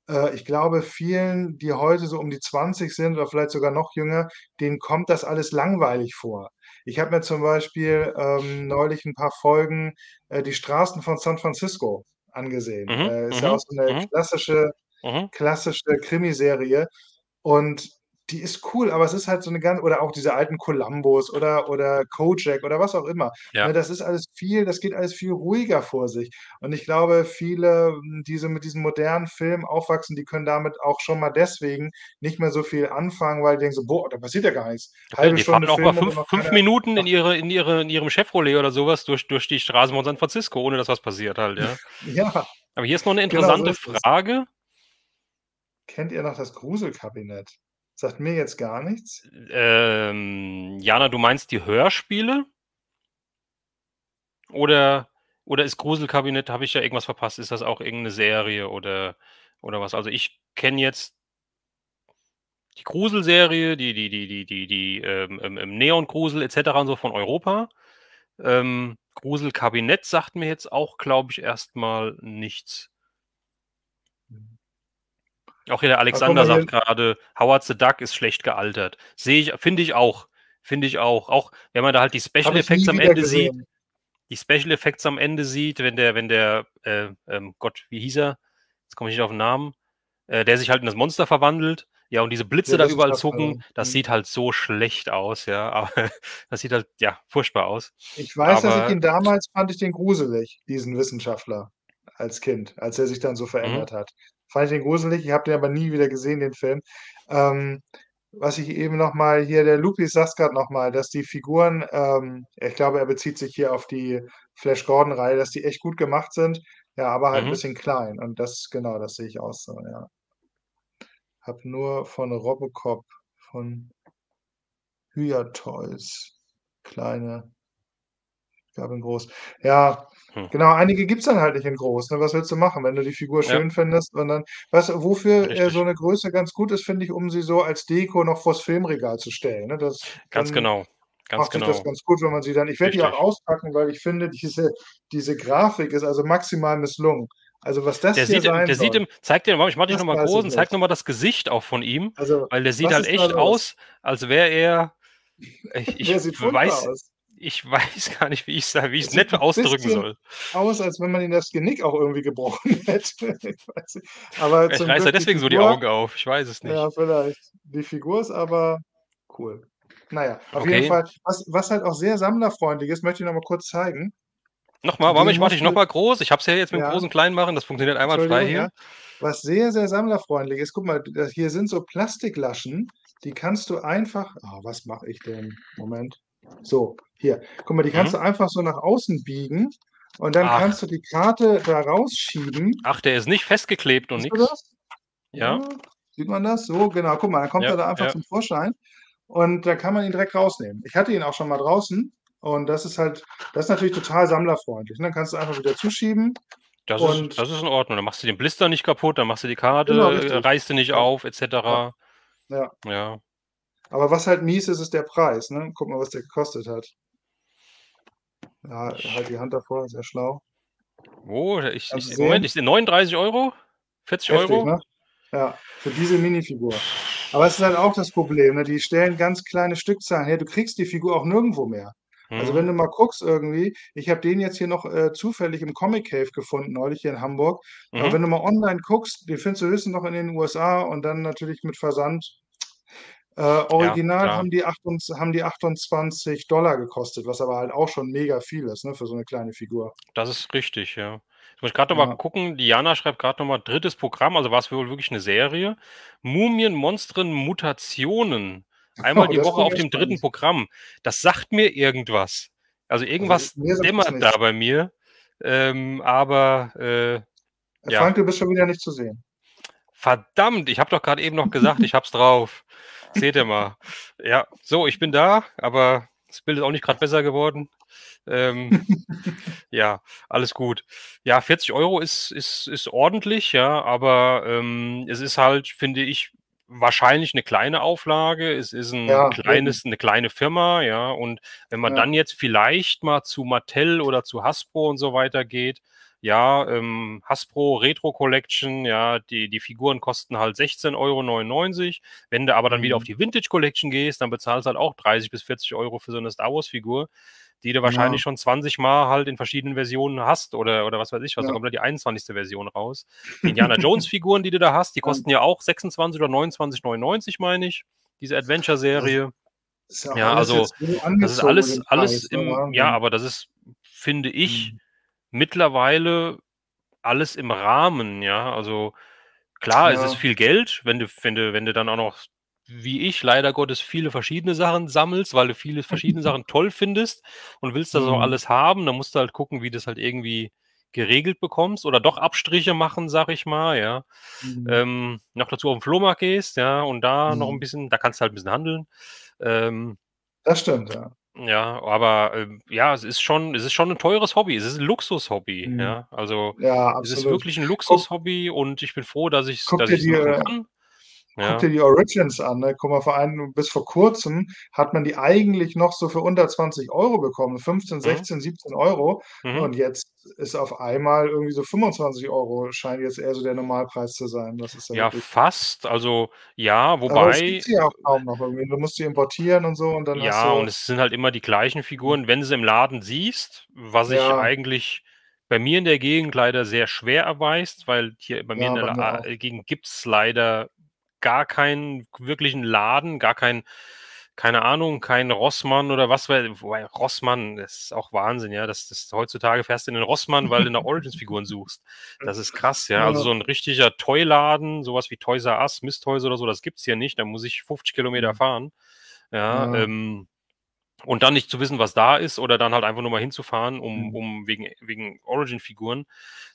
Äh, ich glaube, vielen, die heute so um die 20 sind oder vielleicht sogar noch jünger, denen kommt das alles langweilig vor. Ich habe mir zum Beispiel, ähm, neulich 'n paar Folgen, äh, „Die Straßen von San Francisco“ angesehen. Mhm, Äh, ist ja auch mhm, so 'ne mhm. klassische Mhm. klassische Krimiserie. Und die ist cool, aber es ist halt so 'ne gan oder auch diese alten Columbos oder oder Kojak oder was auch immer. Ja. Ne, das ist alles viel das geht alles viel ruhiger vor sich. Und ich glaube, viele, hm, die so mit diesen modernen Filmen aufwachsen, die können damit auch schon mal deswegen nicht mehr so viel anfangen, weil die denken so: „Boah, da passiert ja gar. Ja, Halbe die Stunde fahren auch mal Film und 5 noch 5 keiner Minuten in macht“ ihre in ihre in ihrem Chevrolet oder so was durch durch die Straßen von San Francisco, ohne dass was passiert halt, ja. Ja. Aber hier ist noch 'ne Genau so interessante ist es. Frage. Kennt ihr noch das Gruselkabinett? Sagt mir jetzt gar nichts. Ähm, Jana, du meinst die Hörspiele? Oder oder ist Gruselkabinett habe ich da irgendwas verpasst? Ist das auch irgend 'ne Serie oder oder was? Also, ich kenne jetzt die Gruselserie, die die die die die die, ähm, ähm, Neon-Grusel et cetera und so von Europa. Ähm, Gruselkabinett sagt mir jetzt auch, glaube ich, erst mal nichts. Auch hier der Alexander sagt gerade, Howard the Duck ist schlecht gealtert. Sehe ich, finde ich auch. Finde ich auch. Auch wenn man da halt die Special Effects am Ende gesehen. sieht. Die Special Effects am Ende sieht, wenn der, wenn der, äh, ähm, Gott, wie hieß er? Jetzt komme ich nicht auf den Namen. Äh, der sich halt in das Monster verwandelt. Ja, und diese Blitze ja, da überall zucken, das mhm. sieht halt so schlecht aus, ja. Aber das sieht halt, ja, furchtbar aus. Ich weiß, aber, dass ich ihn damals fand ich den gruselig, diesen Wissenschaftler, als Kind, als er sich dann so verändert mhm. hat. Fand ich den gruselig. Ich habe den aber nie wieder gesehen, den Film. Ähm, was ich eben noch mal hier, der Lupi sagt gerade noch mal, dass die Figuren, ähm, ich glaube, er bezieht sich hier auf die Flash Gordon-Reihe, dass die echt gut gemacht sind, ja, aber halt ein mhm. bisschen klein. Und das, genau, das sehe ich auch so, ja. Hab nur von Robocop, von Hya Toys, kleine gab in groß. Ja, hm. genau, einige gibt es dann halt nicht in groß. Ne? Was willst du machen, wenn du die Figur schön ja. findest? Und dann, was, wofür äh, so eine Größe ganz gut ist, finde ich, um sie so als Deko noch vors Filmregal zu stellen. Ne? Das, ganz genau. Ganz macht genau. sich das ganz gut, wenn man sie dann. Ich werde die auch auspacken, weil ich finde, diese, diese Grafik ist also maximal misslungen. Also was das der hier sieht, sein der soll, sieht im, zeig dir, ich mach dich nochmal groß und zeig nochmal das Gesicht auch von ihm, also, weil der sieht halt echt aus, als wäre er, ich, ich weiß, aus ich weiß gar nicht, wie ich es wie ich's nett ausdrücken soll. Aus, als wenn man ihn das Genick auch irgendwie gebrochen hätte. ich weiß nicht. Aber ich reiße deswegen Figur, so die Augen auf. Ich weiß es nicht. Ja, vielleicht. Die Figur ist aber cool. Naja, auf okay. jeden Fall. Was, was halt auch sehr sammlerfreundlich ist, möchte ich noch mal kurz zeigen. Nochmal, warum ich mache ich nochmal groß? Ich habe es ja jetzt mit ja. großen klein machen, das funktioniert einmal frei hier. Ja. Was sehr, sehr sammlerfreundlich ist, guck mal, hier sind so Plastiklaschen, die kannst du einfach. Oh, was mache ich denn? Moment. So, hier. Guck mal, die kannst mhm. du einfach so nach außen biegen und dann Ach. kannst du die Karte da rausschieben. Ach, der ist nicht festgeklebt und nichts. Ja. ja. Sieht man das? So, genau. Guck mal, dann kommt ja, er da einfach ja. zum Vorschein und da kann man ihn direkt rausnehmen. Ich hatte ihn auch schon mal draußen und das ist halt, das ist natürlich total sammlerfreundlich. Dann kannst du einfach wieder zuschieben. Das, ist, das ist in Ordnung. Dann machst du den Blister nicht kaputt, dann machst du die Karte, genau, reißt du nicht auf, etc. Ja. ja. Aber was halt mies ist, ist der Preis. Ne? Guck mal, was der gekostet hat. Ja, halt die Hand davor, sehr schlau. Oh, ich, ich, Moment, ich sehe 39 Euro? 40 Heftig, Euro? Ne? Ja, für diese Minifigur. Aber es ist halt auch das Problem, ne? die stellen ganz kleine Stückzahlen her. Du kriegst die Figur auch nirgendwo mehr. Mhm. Also wenn mhm. du mal guckst irgendwie, ich habe den jetzt hier noch äh, zufällig im Comic Cave gefunden, neulich hier in Hamburg. Mhm. Aber wenn du mal online guckst, den findest du höchstens noch in den USA und dann natürlich mit Versand äh, original ja, haben, die 28, haben die 28 Dollar gekostet, was aber halt auch schon mega viel ist, ne, für so eine kleine Figur. Das ist richtig, ja. Ich muss gerade noch ja. gucken. Diana schreibt gerade nochmal drittes Programm, also war es wohl wirklich eine Serie. Mumien, Monstren, Mutationen. Einmal oh, die Woche auf dem dritten spannend. Programm. Das sagt mir irgendwas. Also, also irgendwas also, dämmert da bei mir. Ähm, aber äh, ja. Frank, du bist schon wieder nicht zu sehen. Verdammt, ich habe doch gerade eben noch gesagt, ich hab's drauf. Seht ihr mal. Ja, so, ich bin da, aber das Bild ist auch nicht gerade besser geworden. Ähm, ja, alles gut. Ja, 40 Euro ist, ist, ist ordentlich, ja, aber ähm, es ist halt, finde ich, wahrscheinlich eine kleine Auflage. Es ist ein ja, kleines, eine kleine Firma, ja. Und wenn man ja. dann jetzt vielleicht mal zu Mattel oder zu Hasbro und so weiter geht, ja, ähm, Hasbro Retro Collection, ja, die, die Figuren kosten halt 16,99 Euro. Wenn du aber dann wieder auf mhm. die Vintage Collection gehst, dann bezahlst du halt auch 30 bis 40 Euro für so eine Star Wars Figur, die du wahrscheinlich ja. schon 20 Mal halt in verschiedenen Versionen hast oder, oder was weiß ich, was, ja. da kommt halt die 21. Version raus. Die Indiana Jones Figuren, die du da hast, die kosten ja auch 26 oder 29,99, meine ich, diese Adventure-Serie. Ja, ja also das ist alles, alles im, ja, aber das ist, finde ich, mhm mittlerweile alles im Rahmen, ja. Also klar, ja. es ist viel Geld, wenn du, wenn du, wenn du dann auch noch, wie ich, leider Gottes, viele verschiedene Sachen sammelst, weil du viele verschiedene Sachen toll findest und willst das mhm. auch alles haben, dann musst du halt gucken, wie das halt irgendwie geregelt bekommst oder doch Abstriche machen, sag ich mal, ja. Mhm. Ähm, noch dazu auf den Flohmarkt gehst, ja, und da mhm. noch ein bisschen, da kannst du halt ein bisschen handeln. Ähm, das stimmt, ja. Ja, aber äh, ja, es ist schon, es ist schon ein teures Hobby. Es ist ein Luxushobby. Mhm. Ja, also ja, es ist wirklich ein Luxushobby und ich bin froh, dass ich dass ich es machen kann. Guck Ja. dir die Origins an, ne? Guck mal, vor allem bis vor Kurzem hat man die eigentlich noch so für unter 20 € bekommen, 15, Mhm. 16, 17 €. Mhm. Und jetzt ist auf einmal irgendwie so 25 € scheint jetzt eher so der Normalpreis zu sein. Das ist ja Ja, fast. Also, ja, Aber es gibt wobei sie ja auch kaum noch irgendwie. Du musst sie importieren und so und dann Ja, und es sind halt immer die gleichen. Figuren, wenn du sie im Laden siehst, was sich Ja. eigentlich bei mir in der Gegend leider sehr schwer erweist, weil hier bei mir in Ja, der auch. äh, Gegend gibt's leider gar keinen wirklichen Laden, gar kein keine Ahnung, kein Rossmann oder was wei wobei Rossmann, das ist auch Wahnsinn, ja, dass das heutzutage fährst du in den Rossmann, weil du nach Origins-Figuren suchst. Das ist krass, ja. Also, so 'n richtiger Toy-Laden, so was wie Toys R Us, Toys oder so, das gibt's hier nicht. Da muss ich 50 Kilometer Mhm. fahren. Ja, Ja. ähm, und dann nicht zu wissen, was da ist oder dann halt einfach nur mal hinzufahren, um Mhm. um wegen wegen Origin-Figuren,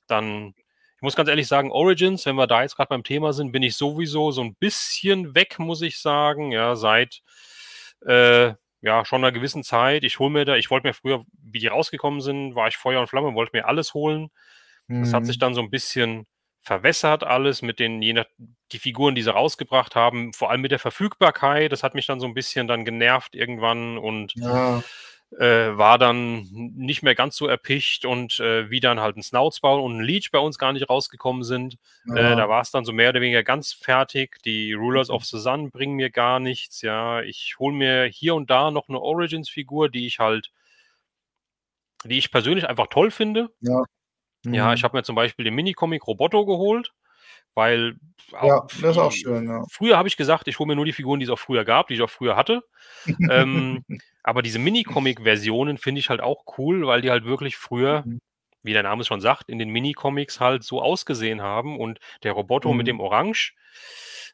dann ich muss ganz ehrlich sagen, Origins, wenn wir da jetzt grad beim Thema sind, bin ich sowieso so 'n bisschen weg, muss ich sagen, ja, seit, äh, ja, schon 'ner gewissen Zeit. Ich hole mir da ich wollte mir früher, wie die rausgekommen sind, war ich Feuer und Flamme, wollte mir alles holen. Das hat sich Mhm. dann so 'n bisschen verwässert alles mit den je nach die Figuren, die sie rausgebracht haben, vor allem mit der Verfügbarkeit. Das hat mich dann so 'n bisschen dann genervt irgendwann und, Ja. Äh, war dann nicht mehr ganz so erpicht und, äh, wie dann halt 'n Snoutspawn und 'n Leech bei uns gar nicht rausgekommen sind, äh, da Ja. war's dann so mehr oder weniger ganz fertig. Die Rulers Mhm. of the Sun bringen mir gar nichts, ja. Ich hole mir hier und da noch 'ne Origins-Figur, die ich halt die ich persönlich einfach toll finde. Ja. Ja, ich Mhm. habe mir zum Beispiel den Mini-Comic Roboto geholt, weil Ja, das ist auch schön, ja. früher habe ich gesagt, ich hole mir nur die Figuren, die es auch früher gab, die ich auch früher hatte. Ähm, aber diese Mini-Comic-Versionen finde ich halt auch cool, weil die halt wirklich früher, Mhm. wie der Name es schon sagt, in den Mini-Comics halt so ausgesehen haben und der Roboto mit Mhm. dem Orange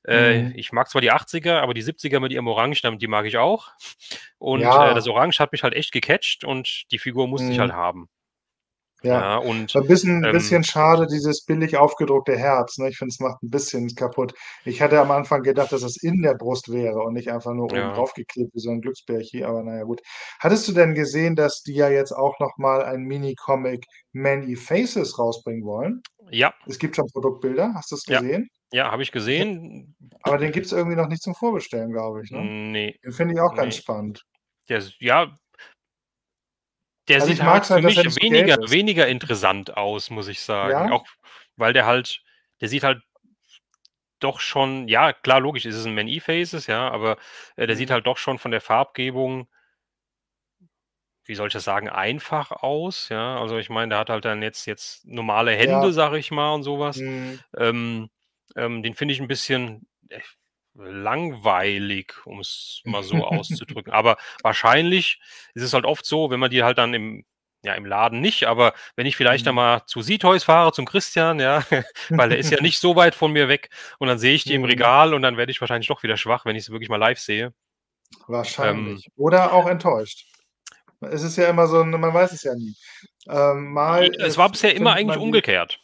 äh, Mhm. ich mag zwar die 80er, aber die 70er mit ihrem Orange, die mag ich auch. Und, äh, Ja. das Orange hat mich halt echt gecatcht und die Figur musste ich Mhm. halt haben. Ja. Ja, und, War 'n bisschen ähm bisschen schade, dieses billig aufgedruckte Herz, ne? Ich finde, es macht 'n bisschen kaputt. Ich hatte am Anfang gedacht, dass das in der Brust wäre und nicht einfach nur oben Ja. drauf geklebt wie so 'n Glücksbärchen, aber na ja, gut. Hattest du denn gesehen, dass die ja jetzt auch noch mal ein Mini-Comic Many Faces rausbringen wollen? Ja. Es gibt schon Produktbilder. Hast du's Ja. gesehen? Ja, habe ich gesehen. aber den gibt's irgendwie noch nicht zum Vorbestellen, glaube ich, ne? Ne. Den finde ich auch ganz Ne. spannend. Der ja der Also, sieht halt für halt, mich weniger weniger interessant aus, muss ich sagen. Ja? Auch weil der halt der sieht halt doch schon ja, klar, logisch, es ist 'n Many Faces, ja, aber, äh, der sieht Mhm. halt doch schon von der Farbgebung wie soll ich das sagen, einfach aus, ja? Also, ich meine, der hat halt dann jetzt jetzt normale Ja. Hände, sage ich mal und so was. Mhm. Ähm, ähm, den finde ich 'n bisschen, langweilig, um's mal so auszudrücken. Aber wahrscheinlich ist es halt oft so, wenn man die halt dann im ja, im Laden nicht, aber wenn ich vielleicht dann Mhm. mal zu „Seatoys“ fahre, zum Christian, ja, weil der ist ja nicht so weit von mir weg und dann sehe ich die im Mhm. Regal und dann werde ich wahrscheinlich doch wieder schwach, wenn ich sie wirklich mal live sehe. Ähm Wahrscheinlich. Oder auch enttäuscht. Es ist ja immer so man weiß es ja nie. Ähm, mal, äh, es war bisher immer eigentlich umgekehrt.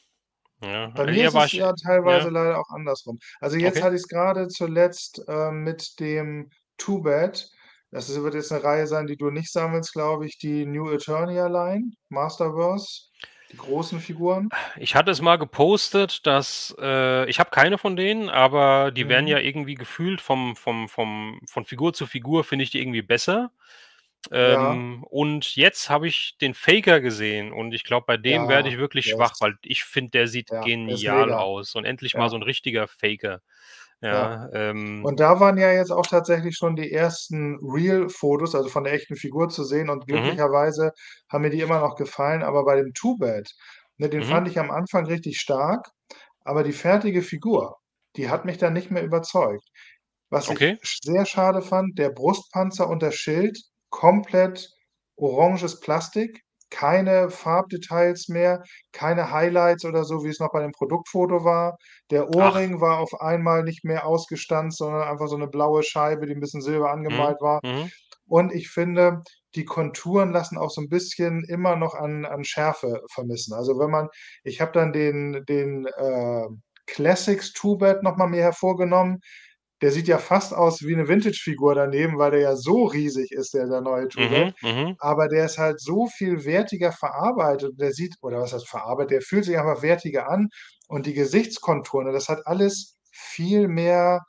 Ja, Bei mir ist es ich ja teilweise ja. leider auch andersrum. Also, jetzt Okay. hatte ich's grade zuletzt, ähm, mit dem Two Bad. Das ist wird jetzt 'ne Reihe sein, die du nicht sammelst, glaube ich, die New Eternia-Line, Masterverse, die großen Figuren. Ich hatte es mal gepostet, dass äh, ich habe keine von denen, aber die werden Mhm. ja irgendwie gefühlt vom vom vom von Figur zu Figur finde ich die irgendwie besser. Ja. Ähm, und jetzt habe ich den Faker gesehen und ich glaube, bei dem werde Ja, ich wirklich schwach, ist weil ich finde, der sieht ja, genial aus und endlich mal Ja. so 'n richtiger Faker. Ja. Ja, ähm Und da waren ja jetzt auch tatsächlich schon die ersten Real-Fotos, also, von der echten Figur zu sehen und Mhm. glücklicherweise haben mir die immer noch gefallen. Aber bei dem Two Bad, ne, den Mhm. fand ich am Anfang richtig stark, aber die fertige Figur, die hat mich dann nicht mehr überzeugt. Was ich Okay. sch sehr schade fand, der Brustpanzer und das Schild komplett oranges Plastik, keine Farbdetails mehr, keine Highlights oder so, wie es noch bei dem Produktfoto war. Der Ach. Ohrring war auf einmal nicht mehr ausgestanzt, sondern einfach so 'ne blaue Scheibe, die 'n bisschen silber Mhm, angemalt war. mhm. Und ich finde, die Konturen lassen auch so 'n bisschen immer noch an an Schärfe vermissen. Also, wenn man ich habe dann den den, äh, Classics Two Bad noch mal mir hervorgenommen. Der sieht ja fast aus wie 'ne Vintage-Figur daneben, weil der ja so riesig ist, der der neue Bad. Mhm, mhm. Aber der ist halt so viel wertiger verarbeitet. Der sieht oder was heißt verarbeitet, der fühlt sich einfach wertiger an und die Gesichtskonturen, das hat alles viel mehr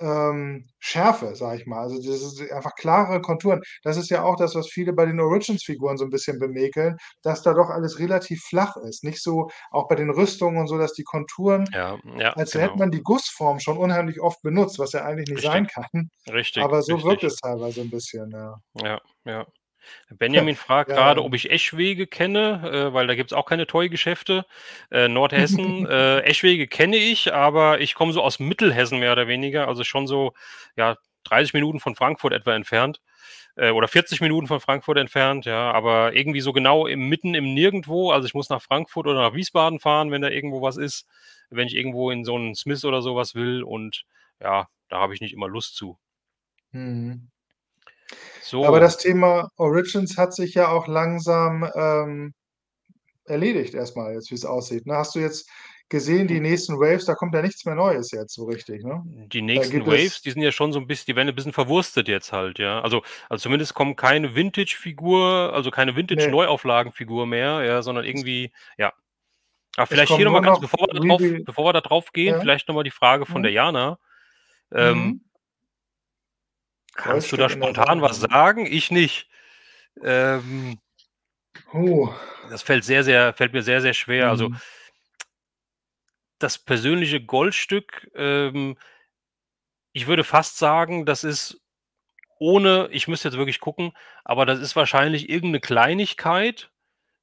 ähm, Schärfe, sage ich mal. Also, das ist einfach klare Konturen. Das ist ja auch das, was viele bei den Origins-Figuren so 'n bisschen bemäkeln, dass da doch alles relativ flach ist. Nicht so auch bei den Rüstungen und so, dass die Konturen Ja, ja, als hätte genau. man die Gussform schon unheimlich oft benutzt, was ja eigentlich nicht sein Richtig. kann. Richtig, Aber so wirkt richtig. es teilweise 'n bisschen, ja. Ja, ja. Benjamin fragt Ja, grade, ja. ob ich Eschwege kenne, äh, weil da gibt's auch keine Toy-Geschäfte. Äh, Nordhessen, äh, Eschwege kenne ich, aber ich komme so aus Mittelhessen mehr oder weniger, also schon so, ja, 30 Minuten von Frankfurt etwa entfernt, äh, oder 40 Minuten von Frankfurt entfernt, ja, aber irgendwie so genau im mitten im Nirgendwo. Also, ich muss nach Frankfurt oder nach Wiesbaden fahren, wenn da irgendwo was ist, wenn ich irgendwo in so 'n Smith oder so was will und ja, da habe ich nicht immer Lust zu. Mhm. Aber So. das Thema Origins hat sich ja auch langsam, ähm, erledigt erst mal jetzt, wie's aussieht, ne? Hast du jetzt gesehen, die Hm. nächsten Waves, da kommt ja nichts mehr Neues jetzt so richtig, ne? Die nächsten Waves, es die sind ja schon so 'n biss die werden ja bisschen verwurstet jetzt halt, ja. Also also, zumindest kommt keine Vintage-Figur, also, keine Ne. Vintage-Neuauflagen-Figur mehr, ja, sondern Es irgendwie ja. Aber es vielleicht hier kommen noch mal nur ganz noch bevor wir da drauf bevor wir da drauf gehen, ja? vielleicht noch mal die Frage von der Mhm. Jana. Ähm Mhm. Kannst du da spontan was sagen? Ich nicht. Ähm Hu. das fällt sehr, sehr fällt mir sehr, sehr schwer. Also Mhm. das persönliche Goldstück, ähm ich würde fast sagen, das ist ohne ich müsste jetzt wirklich gucken, aber das ist wahrscheinlich irgend 'ne Kleinigkeit,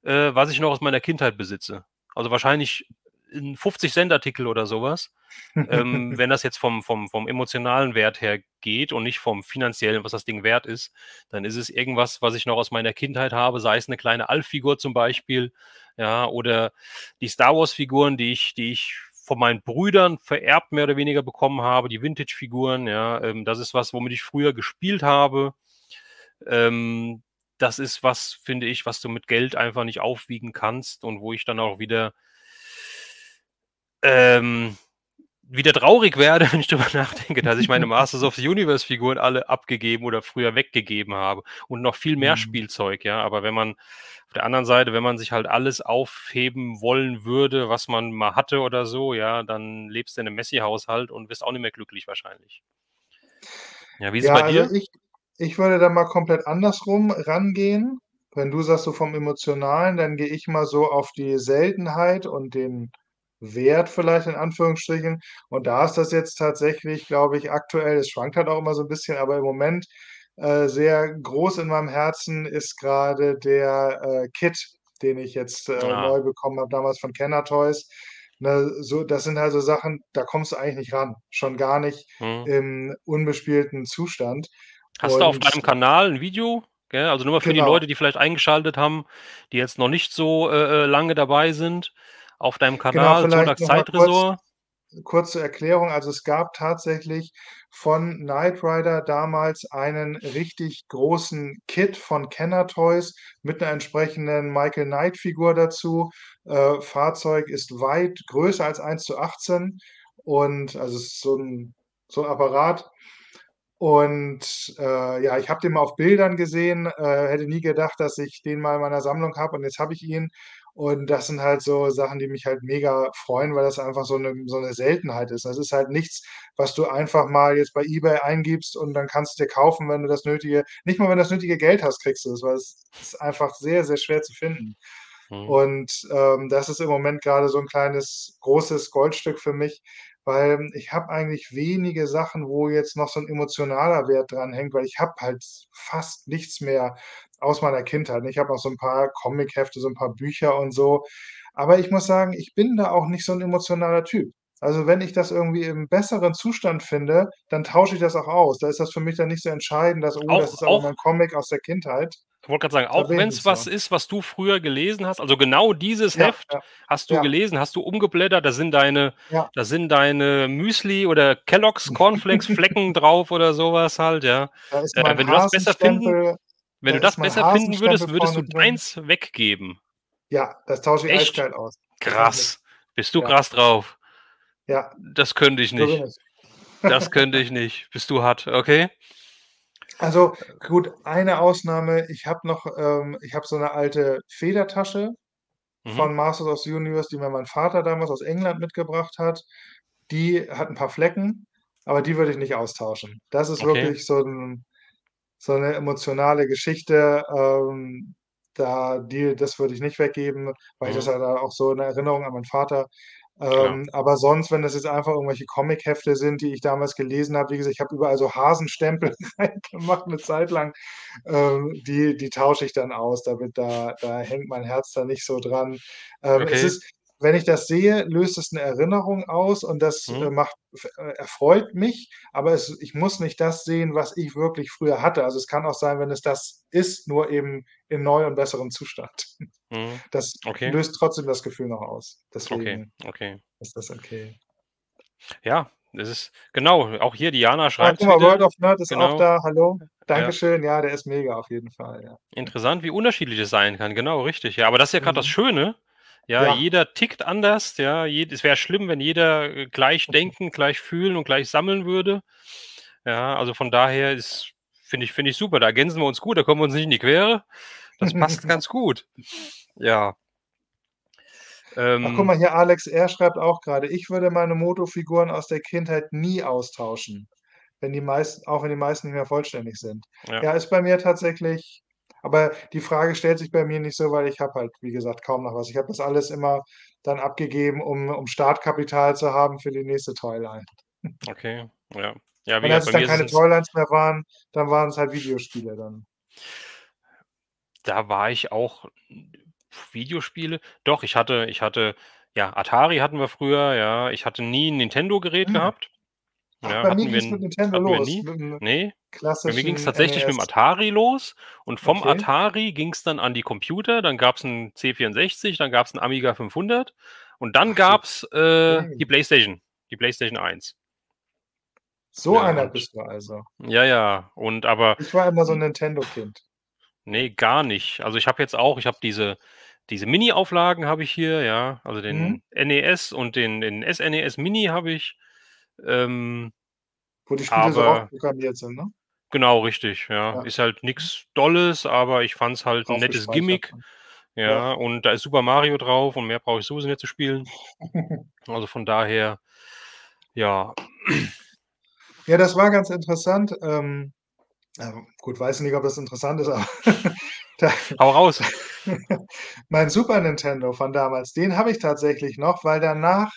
äh, was ich noch aus meiner Kindheit besitze. Also, wahrscheinlich 'n 50 Cent Artikel oder so was. Ähm, wenn das jetzt vom vom vom emotionalen Wert her geht und nicht vom finanziellen, was das Ding wert ist, dann ist es irgendwas, was ich noch aus meiner Kindheit habe, sei es 'ne kleine Alf-Figur zum Beispiel, ja, oder die Star-Wars-Figuren, die ich die ich von meinen Brüdern vererbt mehr oder weniger bekommen habe, die Vintage-Figuren, ja. Ähm, das ist was, womit ich früher gespielt habe. Ähm, das ist was, finde ich, was du mit Geld einfach nicht aufwiegen kannst und wo ich dann auch wieder ähm, wieder traurig werde, wenn ich drüber nachdenke, dass ich meine Masters of the Universe-Figuren alle abgegeben oder früher weggegeben habe und noch viel mehr Mhm. Spielzeug, ja. Aber wenn man auf der anderen Seite, wenn man sich halt alles aufheben wollen würde, was man mal hatte oder so, ja, dann lebst du in 'nem Messi-Haushalt und wirst auch nicht mehr glücklich wahrscheinlich. Ja, wie ist es Ja, bei also, dir? ich ich würde da mal komplett andersrum rangehen. Wenn du sagst, so vom Emotionalen, dann gehe ich mal so auf die Seltenheit und den Wert vielleicht in Anführungsstrichen. Und da ist das jetzt tatsächlich, glaube ich, aktuell es schwankt halt auch immer so 'n bisschen, aber im Moment, äh, sehr groß in meinem Herzen ist grade der, äh, Kit, den ich jetzt, äh, Ah. neu bekommen habe, damals von Kenner Toys. Ne, so das sind halt so Sachen, da kommst du eigentlich nicht ran, schon gar nicht Mhm. im unbespielten Zustand. Hast du auf Und deinem Kanal 'n Video, gell? Also, nur mal für die Genau. Leute, die vielleicht eingeschaltet haben, die jetzt noch nicht so, äh, äh, lange dabei sind. Auf deinem Genau, Kanal Zodax noch mal kurz Zeittresor kurz zur Erklärung. Also, es gab tatsächlich von Knight Rider damals einen richtig großen Kit von Kenner Toys mit 'ner entsprechenden Michael-Knight-Figur dazu. Äh, Fahrzeug ist weit größer als 1:18 und also, es ist so 'n so 'n Apparat. Und, äh, ja, ich habe den mal auf Bildern gesehen, äh, hätte nie gedacht, dass ich den mal in meiner Sammlung habe und jetzt habe ich ihn. Und das sind halt so Sachen, die mich halt mega freuen, weil das einfach so 'ne so 'ne Seltenheit ist. Das ist halt nichts, was du einfach mal jetzt bei eBay eingibst und dann kannst du dir kaufen, wenn du das nötige nicht mal wenn du das nötige Geld hast, kriegst du es, weil es ist einfach sehr, sehr schwer zu finden. Mhm. Und, ähm, das ist im Moment grade so 'n kleines großes Goldstück für mich, weil ich habe eigentlich wenige Sachen, wo jetzt noch so 'n emotionaler Wert dranhängt, weil ich habe halt fast nichts mehr aus meiner Kindheit. Ich habe noch so 'n paar Comichefte, so 'n paar Bücher und so. Aber ich muss sagen, ich bin da auch nicht so 'n emotionaler Typ. Also, wenn ich das irgendwie im besseren Zustand finde, dann tausche ich das auch aus. Da ist das für mich dann nicht so entscheidend, dass: „Oh, das Auch ist aber mein auch Comic aus der Kindheit.“ Ich wollte grad sagen, auch wenn's nicht was so. ist, was du früher gelesen hast, also, genau dieses Ja, Heft ja, hast du ja. gelesen, hast du umgeblättert, da sind deine da sind deine Müsli oder Kellogg's Cornflakes Flecken drauf oder so was halt, ja. Da ist Äh, mein wenn du das besser finden wenn da du das besser finden würdest, würdest du drin. deins weggeben. Ja, das tausche ich Echt? eiskalt aus. Krass. Bist du Ja. krass drauf. Ja. Das könnte ich nicht. ich. Das könnte ich nicht. Bist du hart, okay. Also, gut, eine Ausnahme, ich habe noch ähm, ich habe so 'ne alte Federtasche Mhm. von Masters of the Universe, die mir mein Vater damals aus England mitgebracht hat. Die hat 'n paar Flecken, aber die würde ich nicht austauschen. Das ist Okay. wirklich so 'n so 'ne emotionale Geschichte, ähm, da die das würde ich nicht weggeben, weil ich das Mhm. halt auch so in Erinnerung an meinen Vater ähm, aber sonst, wenn das jetzt einfach irgendwelche Comichefte sind, die ich damals gelesen habe wie gesagt, ich habe überall so Hasenstempel reingemacht 'ne Zeit lang, ähm, die die tausche ich dann aus. Da wird da da hängt mein Herz dann nicht so dran. Ähm, es Okay. ist wenn ich das sehe, löst es 'ne Erinnerung aus und das, äh, Mhm. macht äh, erfreut mich, aber es ich muss nicht das sehen, was ich wirklich früher hatte. Also, es kann auch sein, wenn es das ist, nur eben in neu und besserem Zustand. Mhm. Das Okay. löst trotzdem das Gefühl noch aus. Okay, Deswegen okay. ist das okay. Ja, es ist genau, auch hier Diana Ah, schreibt's guck mal, World of Nerd ist auch Genau. da. Hallo. Ja. Dankeschön. Ja, der ist mega auf jeden Fall, ja. Interessant, wie unterschiedlich es sein kann. Genau, richtig. Ja, aber das ist ja das Mhm. Schöne. Ja, Ja. jeder tickt anders, ja. Es wäre schlimm, wenn jeder, äh, gleich denken, gleich fühlen und gleich sammeln würde. Ja, also von daher ist finde ich finde ich super. Da ergänzen wir uns gut, da kommen wir uns nicht in die Quere. Das passt ganz gut. Ja. Ach, guck Ähm mal hier, Alex R. schreibt auch grade: „Ich würde meine Moto-Figuren aus der Kindheit nie austauschen, wenn die meisten auch wenn die meisten nicht mehr vollständig sind.“ Ja. Ja, ist bei mir tatsächlich aber die Frage stellt sich bei mir nicht so, weil ich habe halt, wie gesagt, kaum noch was. Ich habe das alles immer dann abgegeben, um um Startkapital zu haben für die nächste Toyline. Okay, ja. Ja, wie Und als es dann keine Toylines mehr waren, dann waren's halt Videospiele dann. Da war ich auch Videospiele doch, ich hatte ich hatte ja, Atari hatten wir früher, ja. Ich hatte nie 'n Nintendo-Gerät Hm. gehabt. Ja, bei mir wir ging's mit Nintendo los, nie. mit'm Ne, bei mir ging's klassischen tatsächlich NES. Atari los und vom Okay. Atari ging's dann an die Computer, dann gab's 'n C64, dann gab's 'n Amiga 500 und dann so. gab's, äh, Okay. die Playstation, die Playstation 1. So Ja, einer bist du also. ja, ja, und aber Ich war immer so 'n hm Nintendo-Kind. Ne, gar nicht. Also, ich habe jetzt auch ich habe diese diese Mini-Auflagen habe ich hier, ja, also Mhm. den NES und den den SNES Mini habe ich. Ähm Wo die Spiele so aber raufprogrammiert sind, ne? Genau, richtig, ja. Ja. Ist halt Mhm. nix Dolles, aber ich fand's halt 'n Drauf nettes Gimmick. dann. Ja. Ja, und da ist Super Mario drauf und mehr brauche ich sowieso nicht zu spielen. Also, von daher, ja. Ja, das war ganz interessant. Ähm, gut, weiß nicht, ob das interessant ist, aber da Hau raus. mein Super Nintendo von damals, den habe ich tatsächlich noch, weil danach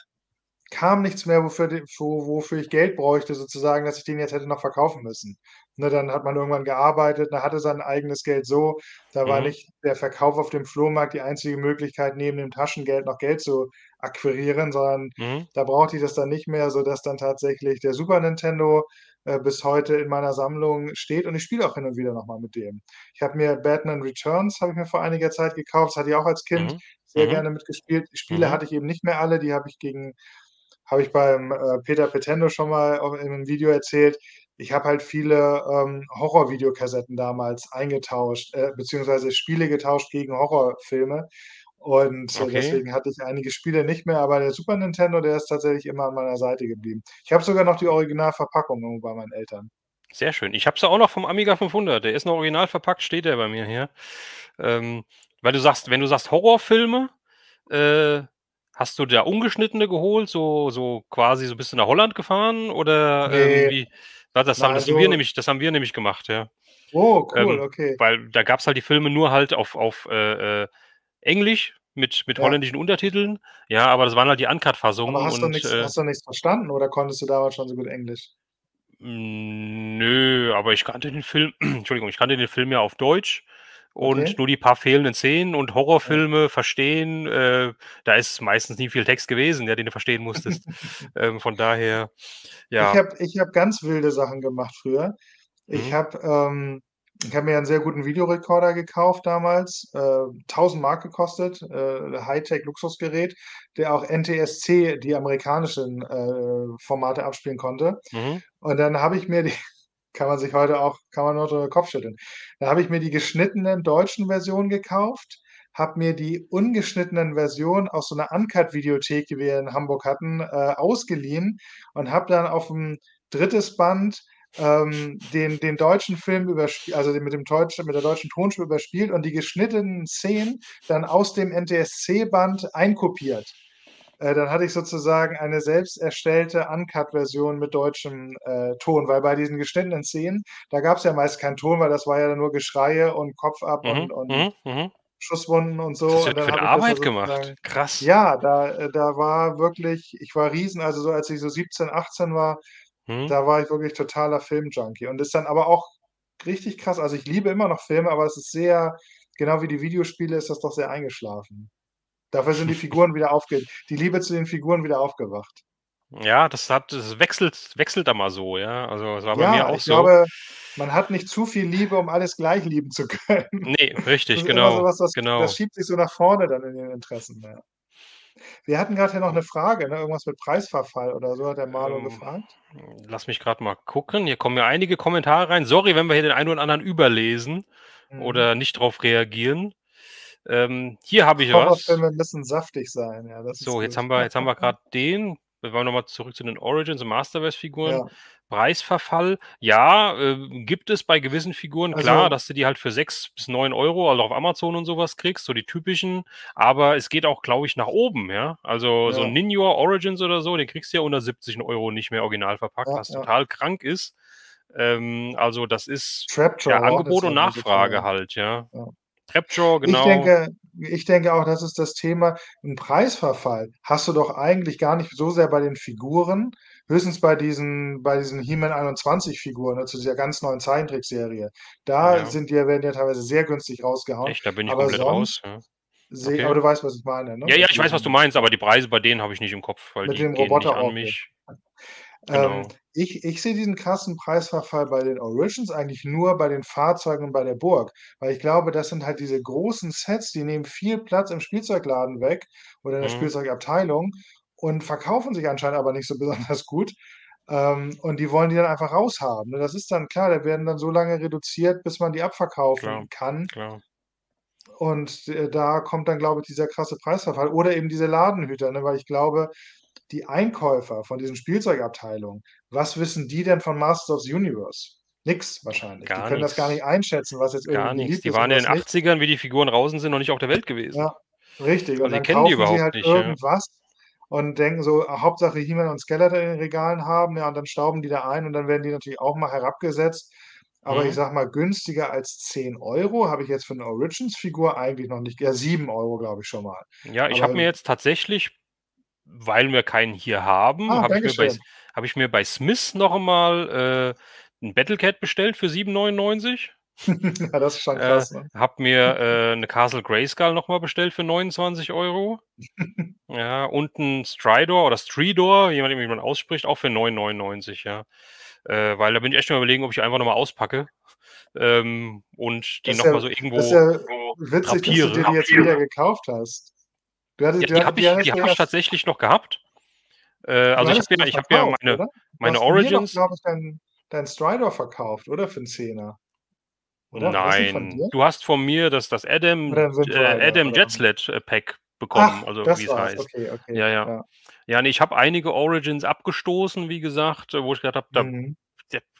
kam nichts mehr, wofür wofür ich Geld bräuchte sozusagen, dass ich den jetzt hätte noch verkaufen müssen. Ne, dann hat man irgendwann gearbeitet, man hatte sein eigenes Geld so, da war Mhm. nicht der Verkauf auf dem Flohmarkt die einzige Möglichkeit, neben dem Taschengeld noch Geld zu akquirieren, sondern Mhm. da brauchte ich das dann nicht mehr, sodass dann tatsächlich der Super Nintendo, äh, bis heute in meiner Sammlung steht und ich spiele auch hin und wieder noch mal mit dem. Ich habe mir Batman Returns habe ich mir vor einiger Zeit gekauft. Das hatte ich auch als Kind Mhm. sehr Mhm. gerne mitgespielt. Spiele Mhm. hatte ich eben nicht mehr alle, die habe ich gegen habe ich beim, äh, Peter Petendo schon mal in 'nem Video erzählt. Ich habe halt viele, ähm, Horror-Videokassetten damals eingetauscht, äh, beziehungsweise Spiele getauscht gegen Horrorfilme und, äh, Okay. deswegen hatte ich einige Spiele nicht mehr, aber der Super Nintendo, der ist tatsächlich immer an meiner Seite geblieben. Ich habe sogar noch die Originalverpackung bei meinen Eltern. Sehr schön. Ich habe sie auch noch vom Amiga 500. Der ist noch original verpackt, steht der bei mir hier. Ähm, weil du sagst wenn du sagst Horrorfilme, äh, hast du da ungeschnittene geholt, so so quasi so bist du nach Holland gefahren oder, ähm, Ne. wie war das haben das haben wir so nämlich das haben wir nämlich gemacht, ja. Oh, cool, Ähm, okay. weil da gab's halt die Filme nur halt auf auf, äh, äh, Englisch mit mit Ja. holländischen Untertiteln. Ja, aber das waren halt die Aber Uncut-Fassungen hast du und, nix äh hast du nichts verstanden oder konntest du damals schon so gut Englisch? Hm, nö, aber ich kannte den Film Entschuldigung, ich kannte den Film ja auf Deutsch und Okay. nur die paar fehlenden Szenen und Ja. Horrorfilme verstehen, äh, da ist meistens nicht viel Text gewesen, ja, den du verstehen musstest. Ähm, von daher, Ich ja. habe ich habe ganz wilde Sachen gemacht früher. Ich Mhm. habe ähm, ich habe mir 'n sehr guten Videorekorder gekauft damals, äh, 1.000 Mark gekostet, äh, Hightech-Luxusgerät, der auch NTSC, die amerikanischen, äh, Formate abspielen konnte. Mhm. Und dann habe ich mir die kann man sich heute auch kann man nur drüber Kopf schütteln. Da habe ich mir die geschnittenen deutschen Versionen gekauft, habe mir die ungeschnittenen Versionen aus so 'ner Uncut-Videothek, die wir in Hamburg hatten, äh, ausgeliehen und habe dann auf'm 3. Band, ähm, den den deutschen Film übersp also den mit dem deutschen mit der deutschen Tonspur überspielt und die geschnittenen Szenen dann aus dem NTSC-Band einkopiert. Äh, dann hatte ich sozusagen eine selbst erstellte Uncut-Version mit deutschem äh, Ton, weil bei diesen geschnittenen Szenen, da gab es ja meist keinen Ton, weil das war ja nur Geschreie und Kopf ab Mhm, und, und mhm, mhm. Schusswunden und so. Das Und wird dann für das Arbeit gemacht. Krass. ja, da äh, da war wirklich ich war riesen also so als ich so 17, 18 war, Mhm. da war ich wirklich totaler Filmjunkie und ist dann aber auch richtig krass. Also, ich liebe immer noch Filme, aber es ist sehr genau wie die Videospiele ist das doch sehr eingeschlafen. Dafür sind die Figuren wieder aufge die Liebe zu den Figuren wieder aufgewacht. Ja, das hat das wechselt wechselt da mal so, ja. Also, es war bei mir Ja, auch ich so. glaube, man hat nicht zu viel Liebe, um alles gleich lieben zu können. Ne, Das richtig, so genau, was, das genau. das schiebt sich so nach vorne dann in den Interessen, ja. Wir hatten grad hier noch 'ne Frage, ne? Irgendwas mit Preisverfall oder so, hat der Marlon Ähm, gefragt. lass mich grad mal gucken. Hier kommen ja einige Kommentare rein. Sorry, wenn wir hier den einen oder anderen überlesen Mhm. oder nicht drauf reagieren. Ähm, hier habe ich was. Horrorfilme müssen saftig sein, ja, So, jetzt gut. haben wir jetzt haben wir grad den. Wir wollen noch mal zurück zu den Origins und Masterverse-Figuren. Ja. Preisverfall, ja, äh, gibt es bei gewissen Figuren, klar, Also dass du die halt für 6 bis 9 € also auf Amazon und so was kriegst, so die typischen, aber es geht auch, glaube ich, nach oben, ja? Also, so Ja. Ninja Origins oder so, den kriegst du ja unter 70 € nicht mehr original verpackt, Ja, was ja. total krank ist. Ähm, also, das ist Trapjaw ja Angebot und so Nachfrage halt, ja. Ja. Trapjaw, Ich genau. denke ich denke auch, das ist das Thema 'n Preisverfall hast du doch eigentlich gar nicht so sehr bei den Figuren, höchstens bei diesen bei diesen He-Man 21 Figuren, zu dieser ganz neuen Zeichentrickserie. Da Ja. sind die werden ja teilweise sehr günstig rausgehauen, Echt, da bin ich aber komplett raus, ja. sehe Okay. aber du weißt, was ich meine, ne? Ja, ja, ich weiß, was du meinst, aber die Preise bei denen habe ich nicht im Kopf, weil mit die dem gehen nicht an Roboter-Orgel. mich. Ähm, Genau. ich ich sehe diesen krassen Preisverfall bei den Origins eigentlich nur bei den Fahrzeugen und bei der Burg, weil ich glaube, das sind halt diese großen Sets, die nehmen viel Platz im Spielzeugladen weg oder in der Mhm. Spielzeugabteilung und verkaufen sich anscheinend aber nicht so besonders gut. Ähm, und die wollen die dann einfach raushaben, ne? Das ist dann klar, da werden dann so lange reduziert, bis man die Klar, abverkaufen kann. klar. Und, äh, da kommt dann, glaube ich, dieser krasse Preisverfall oder eben diese Ladenhüter, ne? Weil ich glaube, die Einkäufer von diesen Spielzeugabteilungen, was wissen die denn von Masters of the Universe? Nix wahrscheinlich. Die Gar können das gar nix. nicht einschätzen, was jetzt irgendwie Gar nix. beliebt Die und waren in was den nicht. 80ern, wie die Figuren draußen sind, noch nicht auf der Welt gewesen. Ja, richtig. Und Also, die dann kennen die kaufen sie überhaupt halt nicht, ja. irgendwas und denken so: „Ah, Hauptsache He-Man und Skeletor in den Regalen haben“, ja, und dann stauben die da ein und dann werden die natürlich auch mal herabgesetzt. Aber ich Mhm. sage mal, günstiger als 10 € habe ich jetzt für 'ne Origins-Figur eigentlich noch nicht ja, 7 € glaube ich schon mal. Ja, ich habe mir jetzt tatsächlich, weil wir keinen hier haben, Ah, habe ich habe ich mir bei Smith noch mal, äh, 'n Battlecat bestellt für 7,99 €. Ja, das ist schon Äh, krass, ne? habe mir, äh, 'ne Castle Grayskull noch mal bestellt für 29 €. Ja, und 'n Stridor oder Stridor, je nachdem, wie man ausspricht, auch für 9,99 €, ja. Äh, weil da bin ich echt am Überlegen, ob ich einfach noch mal auspacke, ähm, und die Das ist noch mal ja so das ist irgendwo ja irgendwo witzig, dass du dir die jetzt wieder gekauft hast. Du hattest Ja, die habe ich die du habe ich tatsächlich noch gehabt. Äh, also, ich habe ja doch ich habe ja meine oder? Du meine doch, Origins glaube ich, deinen deinen Stridor verkauft, oder? Für 'n Zehner. Oder? Nein, du hast von mir das das Adam Wind äh, Adam oder Jetset, äh, Pack bekommen, Ach, also, wie's war's. heißt. Okay, okay, Ja, ja. ja. Ja, ne, ich habe einige Origins abgestoßen, wie gesagt, wo ich gedacht habe, Mhm.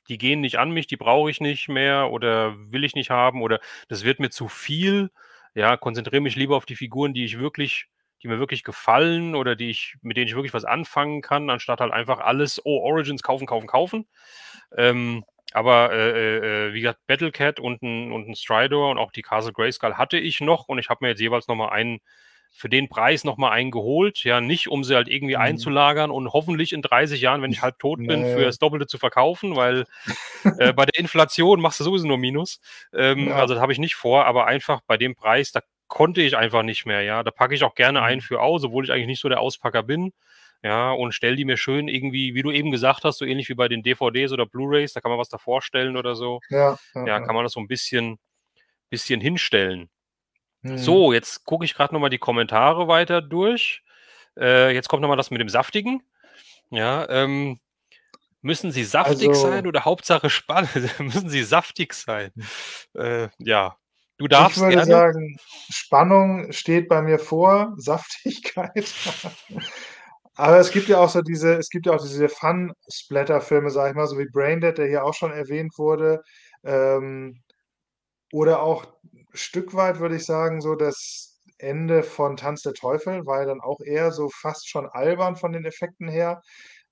die gehen nicht an mich, die brauche ich nicht mehr oder will ich nicht haben oder das wird mir zu viel. Ja, konzentriere mich lieber auf die Figuren, die ich wirklich die mir wirklich gefallen oder die ich mit denen ich wirklich was anfangen kann, anstatt halt einfach alles: „Oh, Origins kaufen, kaufen, kaufen.“ Ähm, aber, äh, äh, äh, wie gesagt, Battlecat und 'n und 'n Stridor und auch die Castle Grayskull hatte ich noch und ich habe mir jetzt jeweils noch mal einen für den Preis noch mal einen geholt, ja, nicht, um sie halt irgendwie Mhm. einzulagern und hoffentlich in 30 Jahren, wenn ich halb tot bin, für Ne. das Doppelte zu verkaufen, weil, äh, bei der Inflation machst du sowieso nur Minus. Ähm, Ja. also, das habe ich nicht vor, aber einfach bei dem Preis, da konnte ich einfach nicht mehr, ja. Da packe ich auch gerne einen Mhm. für aus, obwohl ich eigentlich nicht so der Auspacker bin, ja, und stelle die mir schön irgendwie, wie du eben gesagt hast, so ähnlich wie bei den DVDs oder Blu-rays, da kann man was davor stellen oder so. Ja, ja, Ja, kann man das so 'n bisschen bisschen hinstellen. Mhm. So, jetzt gucke ich grad noch mal die Kommentare weiter durch. Äh, jetzt kommt noch mal das mit dem Saftigen. Ja, ähm, müssen sie saftig sein Also oder Hauptsache spannend? Müssen sie saftig sein? Hm. Äh, ja, du Ich darfst würde gerne. sagen, Spannung steht bei mir vor Saftigkeit. Aber es gibt ja auch so diese es gibt ja auch diese Fun-Splatter-Filme, sage ich mal, so wie Braindead, der hier auch schon erwähnt wurde. Ähm, oder auch Stück weit würde ich sagen, so das Ende von Tanz der Teufel war ja dann auch eher so fast schon albern von den Effekten her.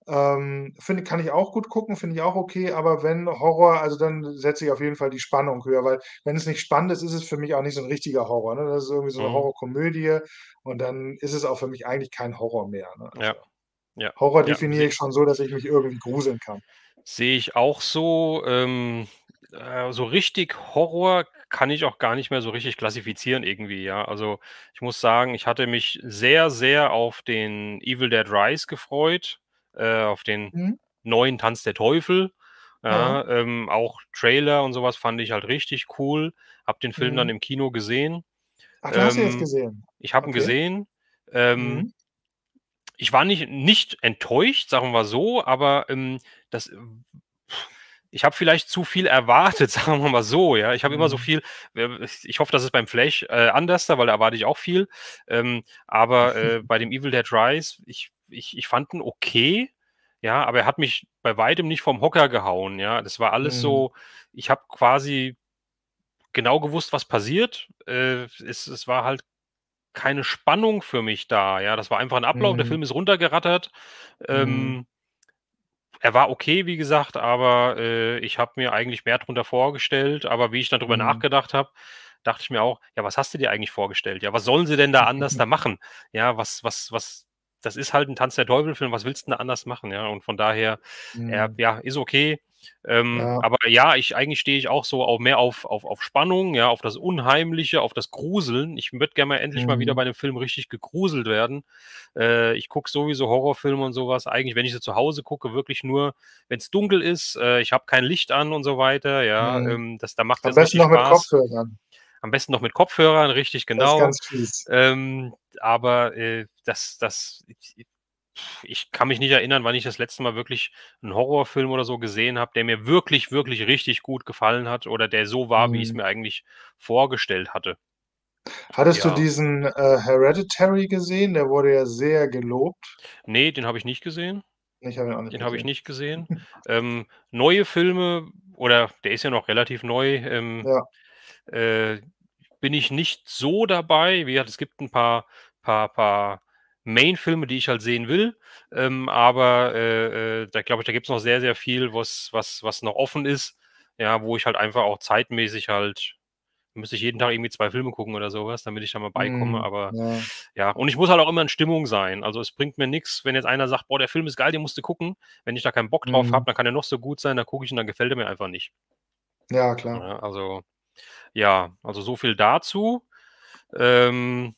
Ähm, finde kann ich auch gut gucken, finde ich auch okay, aber wenn Horror, also dann setze ich auf jeden Fall die Spannung höher, weil wenn es nicht spannend ist, ist es für mich auch nicht so 'n richtiger Horror, ne? Das ist irgendwie so 'ne Mhm. Horrorkomödie und dann ist es auch für mich eigentlich kein Horror mehr, ne? Also, Ja. Ja. Horror Ja, definiere ich schon so, dass ich mich irgendwie gruseln kann. Sehe ich auch so. Ähm, äh, so richtig Horror kann ich auch gar nicht mehr so richtig klassifizieren irgendwie, ja. Also, ich muss sagen, ich hatte mich sehr, sehr auf den Evil Dead Rise gefreut, äh, auf den Mhm. neuen Tanz der Teufel. Ja. Ja, ähm, auch Trailer und so was fand ich halt richtig cool. Habe den Film dann Mhm. im Kino gesehen. Ach, du hast ihn jetzt Ähm, gesehen? ich habe ihn Okay. gesehen. Ähm Mhm. ich war nicht nicht enttäuscht, sagen wir so, aber, ähm, das ich habe vielleicht zu viel erwartet, sagen wir mal so, ja. Ich habe immer so Mhm. viel äh, ich hoffe, das ist beim Flash, äh, anders da, weil da erwarte ich auch viel. Ähm, aber, äh, bei dem Evil Dead Rise, ich ich ich fand ihn okay, ja, aber er hat mich bei weitem nicht vom Hocker gehauen, ja. Das war alles Mhm. so ich habe quasi genau gewusst, was passiert. Äh, es es war halt keine Spannung für mich da, ja. Das war einfach 'n Ablauf. Der Mhm. Film ist runtergerattert. Mhm. Ähm er war okay, wie gesagt, aber, äh, ich habe mir eigentlich mehr drunter vorgestellt. Aber wie ich dann drüber Mhm. nachgedacht habe, dachte ich mir auch: „Ja, was hast du dir eigentlich vorgestellt? Ja, was sollen sie denn da anders da machen? Ja, was was was das ist halt 'n Tanz der Teufel-Film. Was willst 'n da anders machen?“ Ja, und von daher, er Mhm. ja, ist okay. Ähm, Ja. aber ja, ich eigentlich stehe ich auch so au mehr auf auf auf Spannung, ja, auf das Unheimliche, auf das Gruseln. Ich würde gerne mal endlich mal wieder Mhm. bei 'nem Film richtig gegruselt werden. Äh, ich gucke sowieso Horrorfilme und so was eigentlich, wenn ich sie zu Hause gucke, wirklich nur, wenn's dunkel ist, äh, ich habe kein Licht an und so weiter, ja. Mhm. Ähm, das da macht Am das besten richtig noch mit Spaß. Kopfhörern. Am besten noch mit Kopfhörern, richtig, Das ist genau. ganz fies. Ähm, aber, äh, das das ich ich kann mich nicht erinnern, wann ich das letzte Mal wirklich 'n Horrorfilm oder so gesehen habe, der mir wirklich, wirklich richtig gut gefallen hat oder der so war, wie ich's Mhm. mir eigentlich vorgestellt hatte. Hattest du Ja. diesen, äh, Hereditary gesehen? Der wurde ja sehr gelobt. Ne, den habe ich nicht gesehen. Ich habe ihn Den habe ich nicht gesehen. Ähm, neue Filme oder der ist ja noch relativ neu, ähm, Ja. Äh, bin ich nicht so dabei. Wie gesagt, es gibt 'n paar paar paar Main-Filme, die ich halt sehen will. Ähm, aber, äh, äh, da glaube ich, da gibt's noch sehr, sehr viel, was was was noch offen ist, ja, wo ich halt einfach auch zeitmäßig halt müsste ich jeden Tag irgendwie 2 Filme gucken oder so was, damit ich da mal beikomme. Mhm. Aber Ja. ja, und ich muss halt auch immer in Stimmung sein. Also, es bringt mir nix, wenn jetzt einer sagt: „Boah, der Film ist geil, den musst du gucken.“ Wenn ich da keinen Bock drauf habe, Mhm. dann kann er noch so gut sein, dann gucke ich und dann gefällt er mir einfach nicht. Ja, klar. Ja, also ja, also so viel dazu. Ähm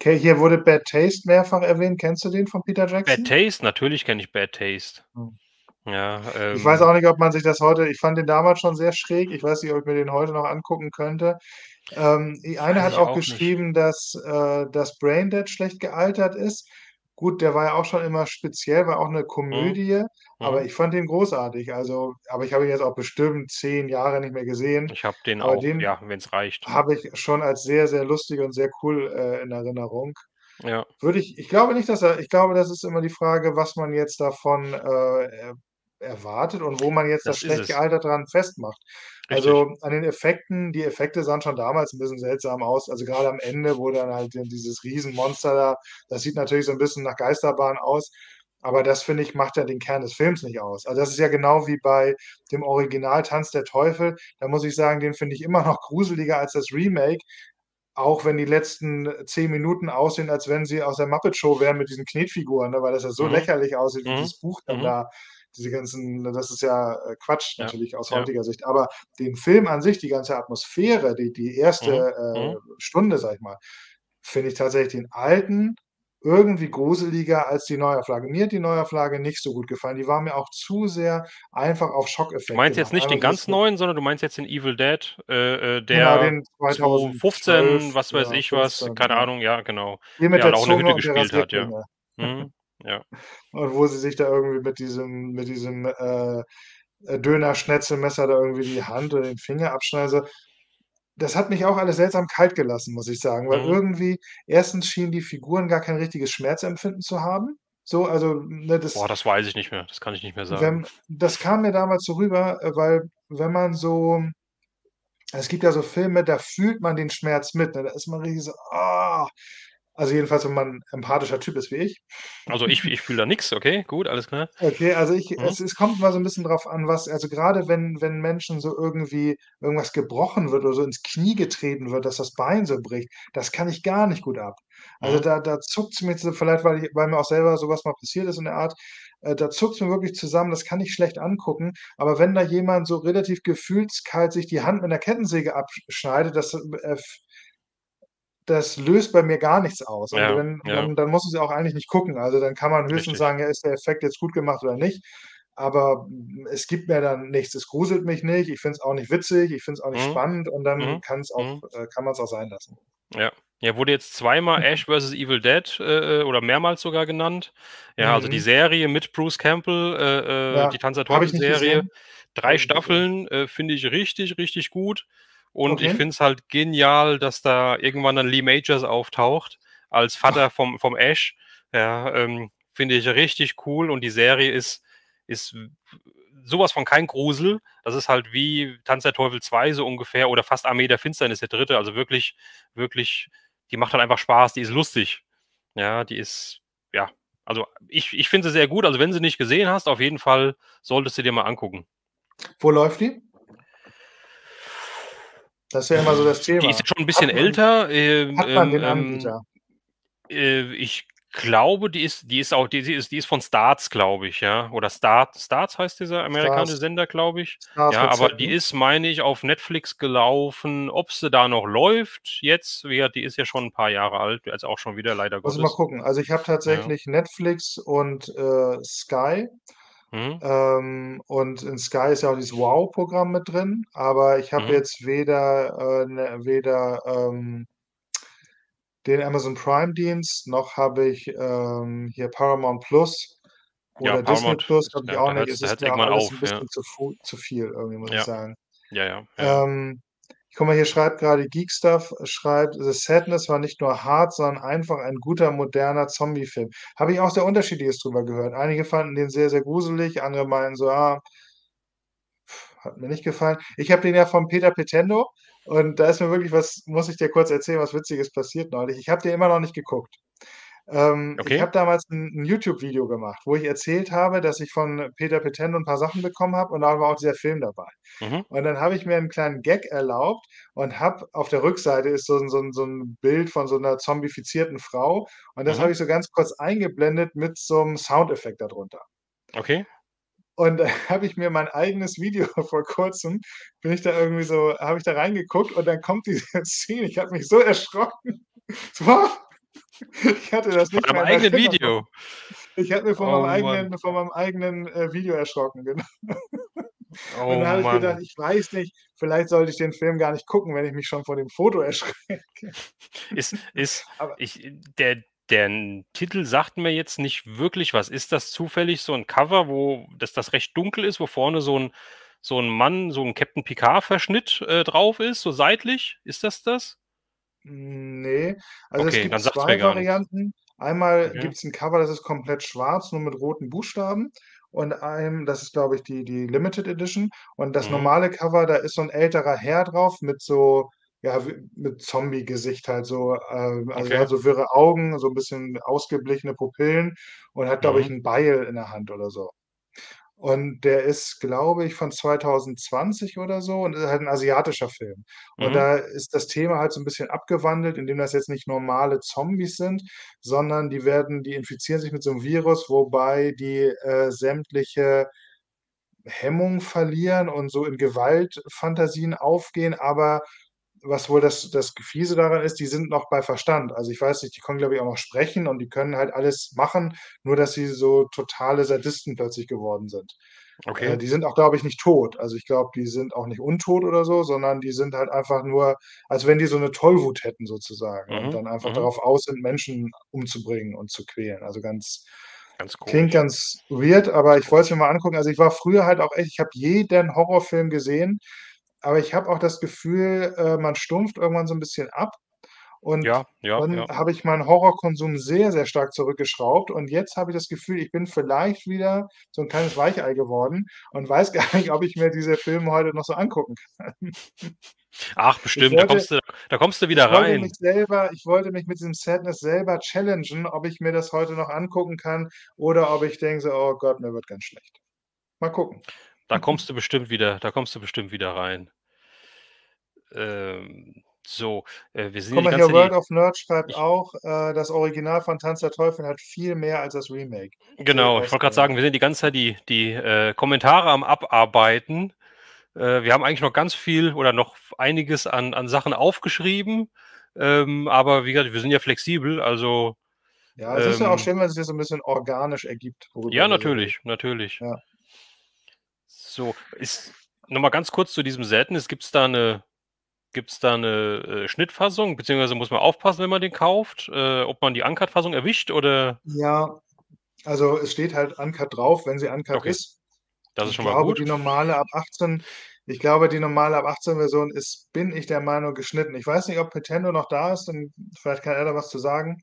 Okay, hier wurde Bad Taste mehrfach erwähnt. Kennst du den von Peter Bad Jackson? Taste, natürlich kenne ich Bad Taste. Hm. Ja, Ich weiß ähm auch nicht, ob man sich das heute ich fand den damals schon sehr schräg. Ich weiß nicht, ob ich mir den heute noch angucken könnte. Ähm, Weiß hat auch auch nicht. geschrieben, dass, äh, dass Braindead schlecht gealtert ist. Gut, der war ja auch schon immer speziell, war auch 'ne Mhm. Komödie, aber Mhm. ich fand den großartig. Also aber ich habe ihn jetzt auch bestimmt 10 Jahre nicht mehr gesehen. Ich habe den Aber auch, den ja, wenn's reicht. habe ich schon als sehr, sehr lustig und sehr cool, äh, in Erinnerung. Ja. Würde ich ich glaube nicht, dass er ich glaube, das ist immer die Frage, was man jetzt davon, äh, erwartet und wo man jetzt das Das schlecht gealtert dran festmacht. Richtig. Also, an den Effekten die Effekte sahen schon damals 'n bisschen seltsam aus. Also, grade am Ende, wo dann halt dieses Riesenmonster da das sieht natürlich so 'n bisschen nach Geisterbahn aus, aber das, finde ich, macht ja den Kern des Films nicht aus. Also, das ist ja genau wie bei dem Original Tanz der Teufel. Da muss ich sagen, den finde ich immer noch gruseliger als das Remake, auch wenn die letzten 10 Minuten aussehen, als wenn sie aus der Muppet Show wären mit diesen Knetfiguren, ne, weil das ja so Mhm. lächerlich aussieht, wie Mhm. dieses Buch dann Mhm. da diese ganzen das ist ja, äh, Quatsch Ja. natürlich aus Ja. heutiger Sicht. Aber den Film an sich, die ganze Atmosphäre, die die erste, Mhm. äh, Mhm. Stunde, sage ich mal, finde ich tatsächlich den alten irgendwie gruseliger als die Neuauflage. Mir hat die Neuauflage nicht so gut gefallen. Die war mir auch zu sehr einfach auf Du Schockeffekt meinst jetzt nicht den dieses ganz neuen, sondern du meinst jetzt den Evil Dead, äh, äh, Genau, der den 2012, 2015, was weiß ja, ich was, 15, keine ja. Ahnung, ja, genau, Der mit der der auch Zunge Hütte gespielt hat, ja. Mhm. Ja. Und wo sie sich da irgendwie mit diesem mit diesem, äh, äh, Dönerschnetzelmesser da irgendwie die Hand oder den Finger abschneiden. Das hat mich auch alles seltsam kalt gelassen, muss ich sagen, weil Mhm. irgendwie 1. schienen die Figuren gar kein richtiges Schmerzempfinden zu haben. So, also, ne, das Boah, das weiß ich nicht mehr. Das kann ich nicht mehr sagen. wenn das kam mir damals so rüber, weil wenn man so Es gibt ja so Filme, da fühlt man den Schmerz mit, ne? Da ist man richtig so: „Ah!“ Also, jedenfalls, wenn man 'n empathischer Typ ist wie ich. Also, ich ich fühle da nix, okay, gut, alles klar. Okay, also ich Mhm. es es kommt immer so 'n bisschen drauf an, was also, grade wenn wenn Menschen so irgendwie irgendwas gebrochen wird oder so ins Knie getreten wird, dass das Bein so bricht, das kann ich gar nicht gut ab. Also, Mhm. da da zuckt's mir so vielleicht, weil ich weil mir auch selber so was mal passiert ist in der Art, äh, da zuckt's mir wirklich zusammen, das kann ich schlecht angucken. Aber wenn da jemand so relativ gefühlskalt sich die Hand mit 'ner Kettensäge absch schneidet, das, äh, das löst bei mir gar nichts aus. Und Ja, wenn ja. dann dann muss ich auch eigentlich nicht gucken. Also, dann kann man höchstens Richtig. sagen: „Ja, ist der Effekt jetzt gut gemacht oder nicht?“ Aber, hm, es gibt mir dann nichts. Es gruselt mich nicht, ich finde es auch nicht witzig, ich finde es auch nicht Mhm. spannend und dann Mhm. kann's auch Mhm. äh, kann man's auch sein lassen. Ja. Ja, wurde jetzt zweimal Ash vs. Evil Dead, äh, äh, oder mehrmals sogar genannt. Ja, also die Mhm. Serie mit Bruce Campbell, äh, äh, Ja, die Tanz der habe ich nicht Teufel-Serie, gesehen. 3 Habe ich nicht gesehen. Staffeln, äh, finde ich richtig, richtig gut. Und ich Okay. finde es halt genial, dass da irgendwann dann Lee Majors auftaucht als Vater Ach. vom vom Ash. Ja, ähm, finde ich richtig cool und die Serie ist ist w so was von kein Grusel. Das ist halt wie Tanz der Teufel 2 so ungefähr oder fast Armee der Finsternis, der 3. Also wirklich wirklich die macht halt einfach Spaß, die ist lustig. Ja, die ist ja, also ich ich finde sie sehr gut. Also, wenn sie nicht gesehen hast, auf jeden Fall solltest du dir mal angucken. Wo läuft die? Das ist ja immer so das Die ist Thema. schon 'n bisschen man älter, ähm, hat man ähm, den ähm, Anbieter? äh, ich glaube, die ist die ist auch die die ist die ist von Starz, glaube ich, ja, oder Start Starz heißt dieser amerikanische. Sender, glaube ich. Starz Ja, aber die ne? ist, meine ich, auf Netflix gelaufen. Ob sie da noch läuft jetzt, die ist ja schon 'n paar Jahre alt, jetzt auch schon wieder leider Muss ich mal Gottes. gucken. Also, ich habe Ja. tatsächlich Netflix und, äh, Sky. Mhm. Ähm, und in Sky ist ja auch dieses WOW-Programm mit drin, aber ich habe Mhm. jetzt weder, äh, ne weder, ähm den Amazon Prime-Dienst, noch habe ich, ähm, hier Paramount+ Ja, oder Disney+ Paramount ist habe ich ja, auch nicht. Es ist mir auch alles auf, ja. bisschen zu fu zu viel irgendwie, muss ich Ja. sagen. Ja, ja, ja. Ähm, guck mal, hier schreibt grade Geekstuff schreibt: „The Sadness war nicht nur hart, sondern einfach ein guter, moderner Zombiefilm.“ Habe ich auch sehr Unterschiedliches drüber gehört. Einige fanden den sehr, sehr gruselig, andere meinten so: „Ah“ „hat mir nicht gefallen.“ Ich habe den ja von Peter Petendo und da ist mir wirklich was muss ich dir kurz erzählen, was Witziges passiert neulich. Ich habe den immer noch nicht geguckt. Ähm, ich Okay. habe damals 'n 'n YouTube-Video gemacht, wo ich erzählt habe, dass ich von Peter Petendo 'n paar Sachen bekommen habe und da war auch dieser Film dabei. Mhm. Und dann habe ich mir 'n kleinen Gag erlaubt und habe auf der Rückseite ist so so so 'n Bild von so 'ner zombifizierten Frau und das Mhm. habe ich so ganz kurz eingeblendet mit so 'm Soundeffekt da drunter. Okay. Und da habe ich mir mein eigenes Video vor Kurzem bin ich da irgendwie so habe ich da reingeguckt und dann kommt diese Szene. Ich habe mich so erschrocken. Ich hatte das Von nicht mehr in eigenen. Video? Ich habe mich vor meinem Oh Mann. eigenen vor meinem eigenen, äh, Video erschrocken, genau. Und Oh dann habe ich gedacht. „Ich weiß nicht, vielleicht sollte ich den Film gar nicht gucken, wenn ich mich schon vor dem Foto erschrecke.“ Ist ist Aber ich der der Titel sagt mir jetzt nicht wirklich was. Ist das zufällig so 'n Cover, wo dass das recht dunkel ist, wo vorne so 'n so 'n Mann, so 'n Captain Picard-Verschnitt, äh, drauf ist, so seitlich? Ist das das? Ne, also, es Okay, gibt 2 gar nix. Varianten. Einmal Okay. gibt's 'n Cover, das ist komplett schwarz, nur mit roten Buchstaben und ein das ist, glaube ich, die die Limited Edition. Und das Mhm. normale Cover, da ist so 'n älterer Herr drauf mit so ja, mit Zombie-Gesicht halt so, ähm also, er Okay. hat so wirre Augen, so 'n bisschen ausgeblichene Pupillen und hat, glaube ich, Mhm. 'n Beil in der Hand oder so. Und der ist, glaube ich, von 2020 oder so und ist halt 'n asiatischer Film. Und Mhm. da ist das Thema halt so 'n bisschen abgewandelt, indem das jetzt nicht normale Zombies sind, sondern die werden die infizieren sich mit so 'nem Virus, wobei die, äh, sämtliche Hemmung verlieren und so in Gewaltfantasien aufgehen. Aber was wohl das das g Fiese daran ist, die sind noch bei Verstand. Also, ich weiß nicht, die können, glaube ich, auch noch sprechen und die können halt alles machen, nur dass sie so totale Sadisten plötzlich geworden sind. Äh, Okay. die sind auch, glaube ich, nicht tot. Also, ich glaube, die sind auch nicht untot oder so, sondern die sind halt einfach nur als wenn die so 'ne Tollwut hätten sozusagen und Mhm, dann einfach mhm. darauf aus sind, Menschen umzubringen und zu quälen. Also, ganz Ganz klingt komisch. ganz weird, aber ich wollte es mir mal angucken. Also, ich war früher halt auch echt ich habe jeden Horrorfilm gesehen, aber ich habe auch das Gefühl, äh, man stumpft irgendwann so 'n bisschen ab. Und Ja, ja, dann ja. habe ich meinen Horrorkonsum sehr, sehr stark zurückgeschraubt und jetzt habe ich das Gefühl, ich bin vielleicht wieder so 'n kleines Weichei geworden und weiß gar nicht, ob ich mir diese Filme heute noch so angucken kann. Ach, bestimmt, wollte, da, kommst du, da kommst du wieder ich rein. Mich selber, ich wollte mich mit diesem Sadness selber challengen, ob ich mir das heute noch angucken kann oder ob ich denke, so, oh Gott, mir wird ganz schlecht. Mal gucken. Da kommst du bestimmt wieder, da kommst du bestimmt wieder rein. Ähm, so, äh, wir sind Guck mal, hier, World of Nerd schreibt auch, äh, das Original von Tanz der Teufel hat viel mehr als das Remake. Genau, ich wollte gerade sagen, wir sind die ganze Zeit die, die äh, Kommentare am Abarbeiten. Äh, wir haben eigentlich noch ganz viel oder noch einiges an, an Sachen aufgeschrieben. Ähm, aber wie gesagt, wir sind ja flexibel, also. Ja, es ähm, ist ja auch ähm schön, wenn es sich so ein bisschen organisch ergibt. Ja, natürlich, natürlich. Ja. So, ist nochmal ganz kurz zu diesem Sadness. Gibt es da eine, gibt's da eine äh, Schnittfassung, beziehungsweise muss man aufpassen, wenn man den kauft, äh, ob man die Uncut-Fassung erwischt oder? Ja, also es steht halt Uncut drauf, wenn sie Uncut okay. ist. Das ist ich schon glaube, mal gut. Die normale ab 18, ich glaube, die normale ab 18 Version ist, bin ich der Meinung, geschnitten. Ich weiß nicht, ob Petendo noch da ist, dann vielleicht kann er da was zu sagen.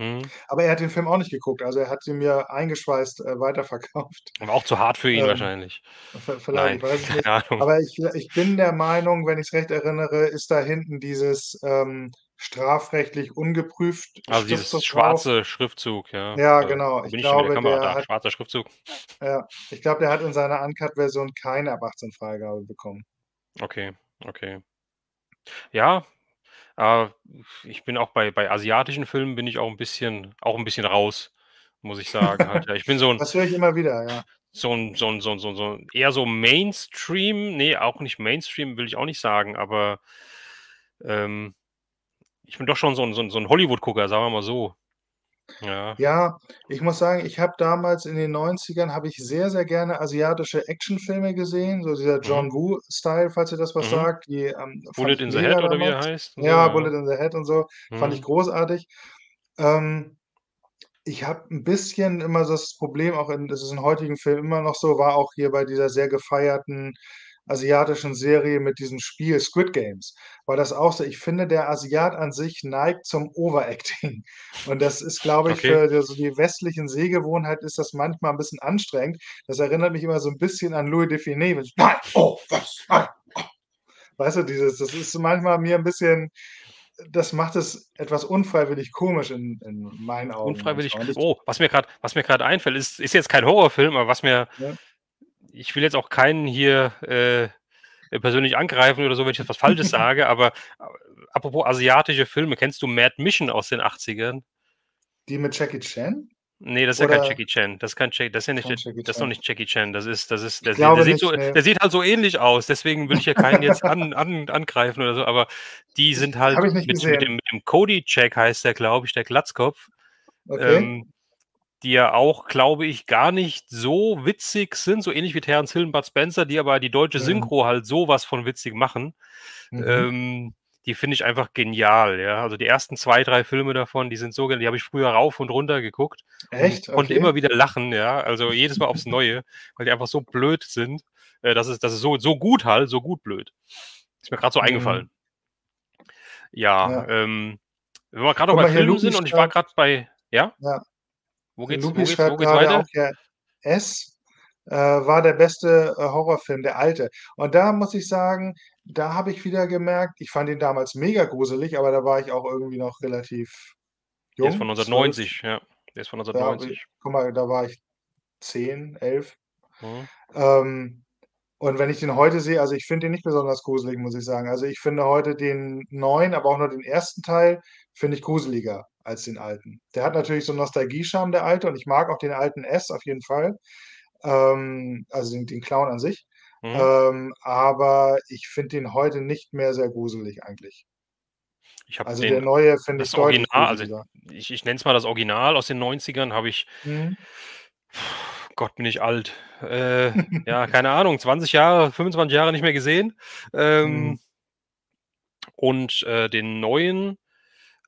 Hm. Aber er hat den Film auch nicht geguckt, also er hat sie mir eingeschweißt äh, weiterverkauft. Aber auch zu hart für ihn ähm, wahrscheinlich. Vielleicht, Nein, ich weiß es nicht. Aber ich, ich bin der Meinung, wenn ich es recht erinnere, ist da hinten dieses ähm, strafrechtlich ungeprüft. Also dieses schwarze drauf. Schriftzug, ja. Ja, genau. Ich glaube, der, der hat, schwarzer Schriftzug. Ja, ich glaube, der hat in seiner Uncut-Version keine ab 18 Freigabe bekommen. Okay, okay. Ja, äh, ich bin auch bei, bei asiatischen Filmen bin ich auch ein bisschen, auch ein bisschen raus, muss ich sagen. Halt. Ich bin so ein. Das höre ich immer wieder, ja. So ein, so ein, so ein, so ein, so ein eher so Mainstream, nee, auch nicht Mainstream, will ich auch nicht sagen, aber ähm, ich bin doch schon so ein, so ein, so ein Hollywood-Gucker, sagen wir mal so. Ja. Ja, ich muss sagen, ich habe damals in den 90ern habe ich sehr, sehr gerne asiatische Actionfilme gesehen, so dieser John Mhm. Woo-Style, falls ihr das was Mhm. sagt. Die, ähm, fand Bullet ich in the mega Head oder wie er damals. heißt und so, Ja, ja. Bullet in the Head und so, fand ich Mhm. großartig. Ähm, ich habe ein bisschen immer das Problem, auch in das ist in heutigen Filmen immer noch so, war auch hier bei dieser sehr gefeierten asiatischen Serie mit diesem Spiel Squid Games, war das auch so. Ich finde, der Asiat an sich neigt zum Overacting. Und das ist, glaube ich, Okay. für so die westlichen Sehgewohnheit ist das manchmal ein bisschen anstrengend. Das erinnert mich immer so ein bisschen an Louis Define. Nein, oh, was, nein, oh. Weißt du, dieses, das ist manchmal mir ein bisschen, das macht es etwas unfreiwillig komisch in, in meinen Augen. Unfreiwillig. Oh, was mir gerade, was mir gerade einfällt, ist, ist jetzt kein Horrorfilm, aber was mir, ja, ich will jetzt auch keinen hier äh, persönlich angreifen oder so, wenn ich jetzt was Falsches sage, aber äh, apropos asiatische Filme, kennst du Mad Mission aus den 80ern? die mit Jackie Chan? Nee, das ist ja kein Oder Jackie Chan. Das ist kein Jackie, das ist ja nicht, das ist noch nicht Jackie Chan. Das ist, das ist, der, sieht- der sieht nicht, so, nee. der sieht halt so ähnlich aus. Deswegen will ich ja keinen jetzt an, an, angreifen oder so. Aber die sind halt mit, mit dem, mit dem Cody Jack heißt der, glaube ich, der Glatzkopf. Okay. Ähm, die ja auch, glaube ich, gar nicht so witzig sind, so ähnlich wie Terence Hill und Bud Spencer, die aber die deutsche Mhm. Synchro halt sowas von witzig machen. Mhm. Ähm, die finde ich einfach genial, ja. Also die ersten zwei, drei Filme davon, die sind so genial, die habe ich früher rauf und runter geguckt und Echt? konnte Okay. immer wieder lachen, ja. Also jedes Mal aufs Neue, weil die einfach so blöd sind. Äh, das ist, das ist so, so gut halt, so gut blöd. Ist mir gerade so Mhm. eingefallen. Ja, Ja. ähm, wenn wir gerade noch Guck bei Filmen sind und ich war gerade bei, ja, ja, wo geht's, wo Lupi geht's, wo schreibt geht's gerade weiter? auch, ja, S äh, war der beste äh, Horrorfilm, der alte. Und da muss ich sagen, da habe ich wieder gemerkt, ich fand ihn damals mega gruselig, aber da war ich auch irgendwie noch relativ Der ist von jung, 1990, ja. Der ist von Ja, 1990. guck mal, da war ich 10, 11. Mhm. Ähm, und wenn ich den heute sehe, also ich finde den nicht besonders gruselig, muss ich sagen. Also ich finde heute den neuen, aber auch nur den ersten Teil, finde ich gruseliger als den alten. Der hat natürlich so einen Nostalgie-Charme, der alte, und ich mag auch den alten S auf jeden Fall. Ähm, also den, den Clown an sich. Mhm. Ähm, aber ich finde den heute nicht mehr sehr gruselig eigentlich. Ich habe Also der den, neue finde ich deutlich Original, also ich, ich nenne es mal das Original aus den 90ern, habe ich, Mhm. Gott, bin ich alt. Äh, ja, keine Ahnung, 20 Jahre, 25 Jahre nicht mehr gesehen. Ähm, Mhm. und äh, den neuen,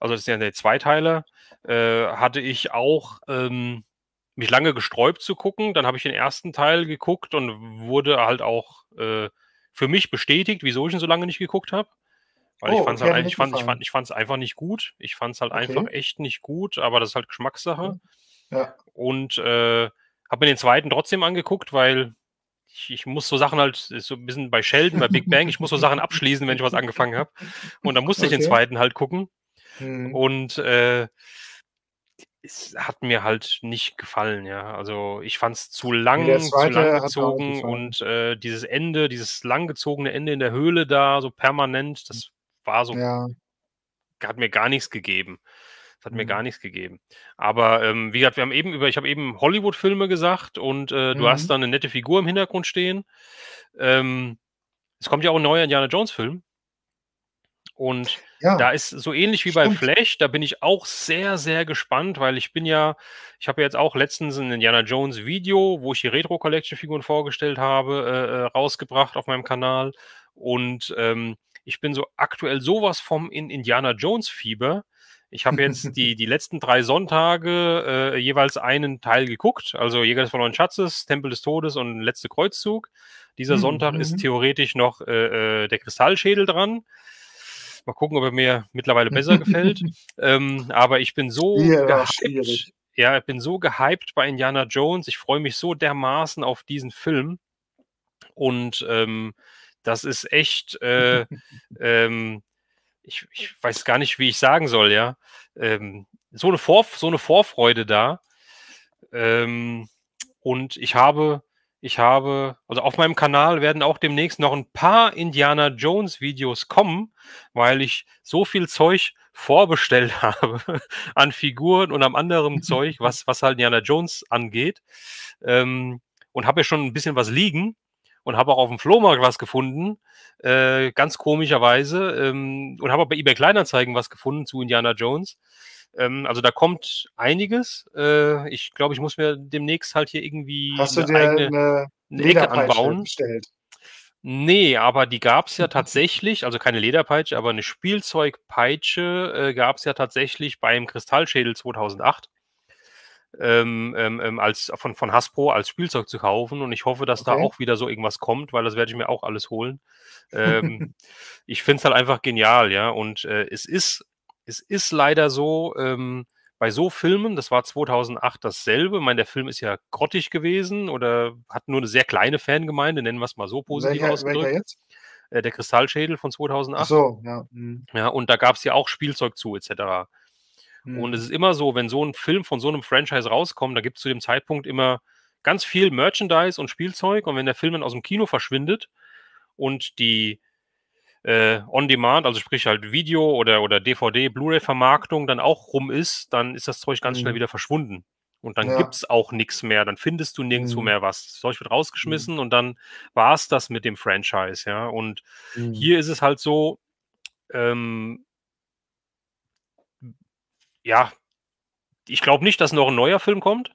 also das ist ja der Zweiteiler, äh, hatte ich auch ähm, mich lange gesträubt zu gucken. Dann habe ich den ersten Teil geguckt und wurde halt auch äh, für mich bestätigt, wieso ich ihn so lange nicht geguckt habe. Weil ich Oh, fand es halt nicht fand, ich fand, ich fand einfach nicht gut. Ich fand es halt einfach Okay. echt nicht gut, aber das ist halt Geschmackssache. Ja. Und äh, habe mir den zweiten trotzdem angeguckt, weil ich, ich, muss so Sachen halt, so ein bisschen bei Sheldon, bei Big Bang, ich muss so Sachen abschließen, wenn ich was angefangen habe. Und dann musste okay. ich den zweiten halt gucken. Mhm. Und äh, es hat mir halt nicht gefallen, ja. Also ich fand es zu lang, zu lang gezogen und äh, dieses Ende, dieses langgezogene Ende in der Höhle da, so permanent, das war so, ja. hat mir gar nichts gegeben. Das hat mhm. mir gar nichts gegeben. Aber ähm, wie gesagt, wir haben eben über, ich habe eben Hollywood-Filme gesagt und äh, du hast mhm. da eine nette Figur im Hintergrund stehen. Ähm, es kommt ja auch ein neuer Indiana Jones-Film. Und ja, da ist so ähnlich wie stimmt. bei Flash, da bin ich auch sehr, sehr gespannt, weil ich bin ja, ich habe jetzt auch letztens ein Indiana Jones Video, wo ich die Retro Collection Figuren vorgestellt habe, äh, äh, rausgebracht auf meinem Kanal. Und ähm, ich bin so aktuell sowas vom in Indiana Jones Fieber. Ich habe jetzt die, die letzten drei Sonntage äh, jeweils einen Teil geguckt, also Jäger des verlorenen Schatzes, Tempel des Todes und letzte Kreuzzug. Dieser mhm. Sonntag ist mhm. theoretisch noch äh, äh, der Kristallschädel dran. Mal gucken, ob er mir mittlerweile besser gefällt. Ähm, aber ich bin so ja, gehypt. Ja, ich bin so gehypt bei Indiana Jones. Ich freue mich so dermaßen auf diesen Film. Und ähm, das ist echt, äh, ähm, ich, ich, weiß gar nicht, wie ich sagen soll, ja. Ähm, so, eine Vor so eine Vorfreude da. Ähm, und ich habe ich habe, also auf meinem Kanal werden auch demnächst noch ein paar Indiana Jones Videos kommen, weil ich so viel Zeug vorbestellt habe an Figuren und am anderen Zeug, was, was halt Indiana Jones angeht. Ähm, und habe ja schon ein bisschen was liegen und habe auch auf dem Flohmarkt was gefunden, äh, ganz komischerweise. Ähm, und habe auch bei eBay Kleinanzeigen was gefunden zu Indiana Jones. Ähm, also da kommt einiges. Äh, ich glaube, ich muss mir demnächst halt hier irgendwie Hast eine du dir eigene eine, eine Ecke anbauen. Bestellt? Nee, aber die gab es ja tatsächlich, also keine Lederpeitsche, aber eine Spielzeugpeitsche äh, gab es ja tatsächlich beim Kristallschädel 2008. Ähm, ähm, ähm, als von, von Hasbro als Spielzeug zu kaufen und ich hoffe, dass okay. da auch wieder so irgendwas kommt, weil das werde ich mir auch alles holen. Ähm, ich finde es halt einfach genial, ja. Und äh, es ist es ist leider so, ähm, bei so Filmen, das war 2008 dasselbe. Ich meine, der Film ist ja grottig gewesen oder hat nur eine sehr kleine Fangemeinde, nennen wir es mal so positiv welcher, ausgedrückt. Welcher jetzt? Äh, der Kristallschädel von 2008. Ach so, ja. Mhm. Ja, und da gab es ja auch Spielzeug zu, etc. Mhm. Und es ist immer so, wenn so ein Film von so einem Franchise rauskommt, da gibt es zu dem Zeitpunkt immer ganz viel Merchandise und Spielzeug. Und wenn der Film dann aus dem Kino verschwindet und die äh, On-Demand, also sprich halt Video oder, oder DVD, Blu-ray-Vermarktung dann auch rum ist, dann ist das Zeug ganz mhm. schnell wieder verschwunden. Und dann ja. gibt es auch nichts mehr, dann findest du nirgendwo mhm. mehr was. Das Zeug wird rausgeschmissen mhm. und dann war es das mit dem Franchise, ja. Und mhm. hier ist es halt so, ähm, ja, ich glaube nicht, dass noch ein neuer Film kommt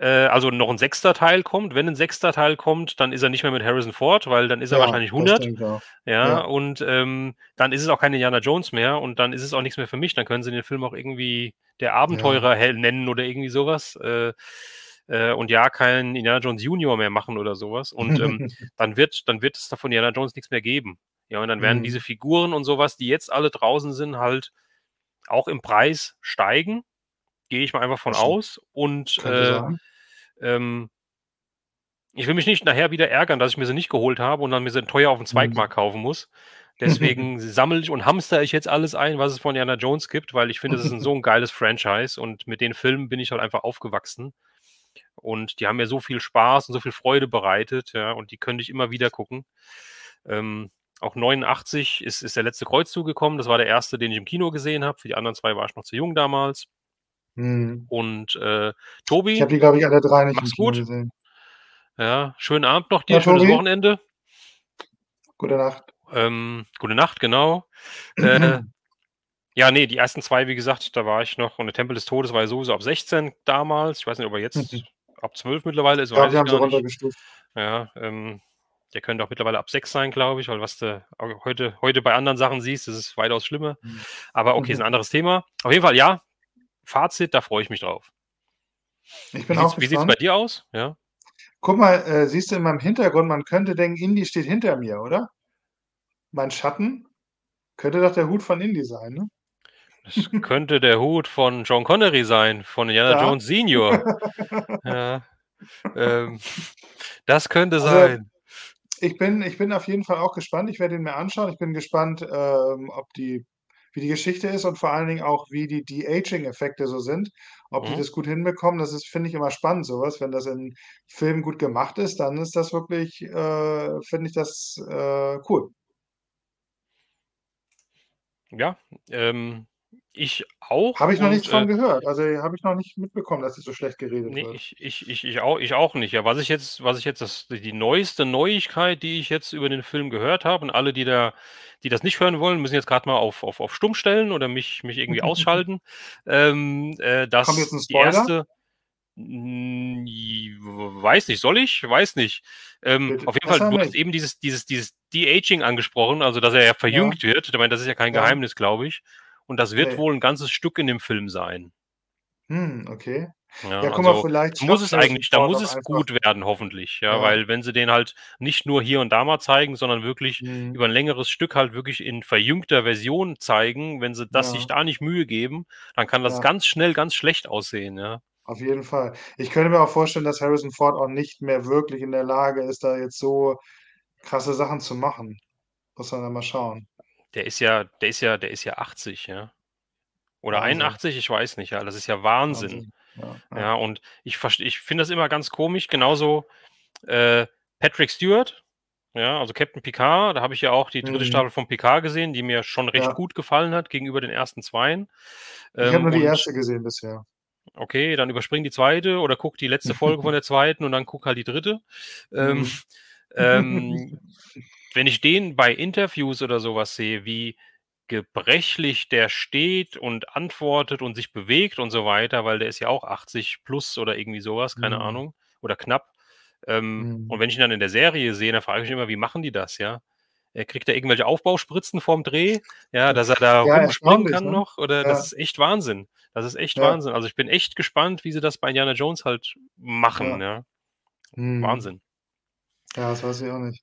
also noch ein sechster Teil kommt. Wenn ein sechster Teil kommt, dann ist er nicht mehr mit Harrison Ford, weil dann ist er ja, wahrscheinlich 100. Ja, ja, und ähm, dann ist es auch kein Indiana Jones mehr und dann ist es auch nichts mehr für mich. Dann können sie den Film auch irgendwie der Abenteurer ja. nennen oder irgendwie sowas. Äh, äh, und ja, kein Indiana Jones Junior mehr machen oder sowas. Und ähm, dann wird, dann wird es davon Indiana Jones nichts mehr geben. Ja, und dann werden mhm. diese Figuren und sowas, die jetzt alle draußen sind, halt auch im Preis steigen gehe ich mal einfach von aus. Und äh, ähm, ich will mich nicht nachher wieder ärgern, dass ich mir sie nicht geholt habe und dann mir sie teuer auf dem Zweigmarkt mhm. kaufen muss. Deswegen sammle ich und hamster ich jetzt alles ein, was es von Indiana Jones gibt, weil ich finde, es ist ein so ein geiles Franchise und mit den Filmen bin ich halt einfach aufgewachsen. Und die haben mir so viel Spaß und so viel Freude bereitet, ja, und die könnte ich immer wieder gucken. Ähm, auch 89 ist, ist der letzte Kreuzzug gekommen. Das war der erste, den ich im Kino gesehen habe. Für die anderen zwei war ich noch zu jung damals. Mhm. Und äh, Tobi. Ich habe die, glaube ich, alle drei nicht mach's gut. gesehen. Ja, schönen Abend noch dir, ja, schönes Wochenende. Gute Nacht. Ähm, gute Nacht, genau. äh, ja, nee, die ersten zwei, wie gesagt, da war ich noch, und der Tempel des Todes war ja sowieso ab 16 damals. Ich weiß nicht, ob er jetzt mhm. ab 12 mittlerweile ist. Ja, wir haben sie runtergestuft. Ja, ähm, der könnte auch mittlerweile ab 6 sein, glaube ich, weil was du heute, heute bei anderen Sachen siehst, das ist weitaus schlimmer. Mhm. Aber okay, ist ein anderes Thema. Auf jeden Fall, ja, Fazit, da freue ich mich drauf. Ich bin wie auch Wie sieht es bei dir aus? Ja. Guck mal, äh, siehst du in meinem Hintergrund, man könnte denken, Indy steht hinter mir, oder? Mein Schatten könnte doch der Hut von Indy sein, ne? Das könnte der Hut von John Connery sein, von Indiana ja. Jones Senior. ja. ähm, das könnte Also sein. ich bin ich bin auf jeden Fall auch gespannt. Ich werde ihn mir anschauen. Ich bin gespannt, ähm, ob die wie die Geschichte ist und vor allen Dingen auch, wie die De-Aging-Effekte so sind, ob die Mhm. das gut hinbekommen. Das ist finde ich immer spannend so was. Wenn das in Filmen gut gemacht ist, dann ist das wirklich äh, finde ich das, äh, cool. Ja, ähm, ich auch Habe ich noch nichts von äh gehört. Also, habe ich noch nicht mitbekommen, dass es so schlecht geredet Ne, wird. ich ich ich ich auch ich auch nicht. Ja, was ich jetzt was ich jetzt das die neueste Neuigkeit, die ich jetzt über den Film gehört habe und alle, die da die das nicht hören wollen, müssen jetzt grad mal auf auf auf stumm stellen oder mich mich irgendwie ausschalten. Ähm, äh, Kommt jetzt dass 'n die Spoiler? erste weiß nicht. Soll ich? Weiß nicht. Ähm, auf jeden Fall, besser du hast nicht. eben dieses dieses dieses De-Aging angesprochen, also, dass er ja Ja. verjüngt wird. Ich meine, das ist ja kein Ja. Geheimnis, glaube ich. Und das wird Ne. wohl 'n ganzes Stück in dem Film sein. Hm, okay. Ja, Ja, guck mal, also, vielleicht da muss es eigentlich da muss es gut werden, hoffentlich, ja, Ja. weil wenn sie den halt nicht nur hier und da mal zeigen, sondern wirklich Mhm. über 'n längeres Stück halt wirklich in verjüngter Version zeigen, wenn sie das sich Ja. da nicht Mühe geben, dann kann das ganz schnell ganz schlecht aussehen, ja. Auf jeden Fall. Ich könnte mir auch vorstellen, dass Harrison Ford auch nicht mehr wirklich in der Lage ist, da jetzt so krasse Sachen zu machen. Muss man dann mal schauen. Der ist ja der ist ja der ist ja 80, ja. Oder Wahnsinn. 81, ich weiß nicht, ja. Das ist ja Wahnsinn. Wahnsinn. Ja, ja. Ja, und ich ich finde das immer ganz komisch, genauso, äh, Patrick Stewart, ja, also, Captain Picard, da habe ich ja auch die 3. Mhm. Staffel von Picard gesehen, die mir schon recht Ja. gut gefallen hat gegenüber den ersten zweien. Ich habe Ähm, nur die 1. gesehen bisher. Okay, dann überspring die 2. oder guck die letzte Folge von der 2. und dann guck halt die 3. Ähm, Mhm. ähm, wenn ich den bei Interviews oder so was sehe, wie gebrechlich der steht und antwortet und sich bewegt und so weiter, weil der ist ja auch 80 plus oder irgendwie so was, keine Mhm. Ahnung, oder knapp. Ähm, Mhm. und wenn ich ihn dann in der Serie sehe, dann frage ich mich immer: „Wie machen die das, ja?“ Äh, kriegt er irgendwelche Aufbauspritzen vorm Dreh, ja, dass er da Ja, rumspringen kann ne? noch oder das Ja. ist echt Wahnsinn. Das ist echt Ja. Wahnsinn. Also, ich bin echt gespannt, wie sie das bei Indiana Jones halt machen, Ja. ja. Mhm. Wahnsinn. Ja, das weiß ich auch nicht.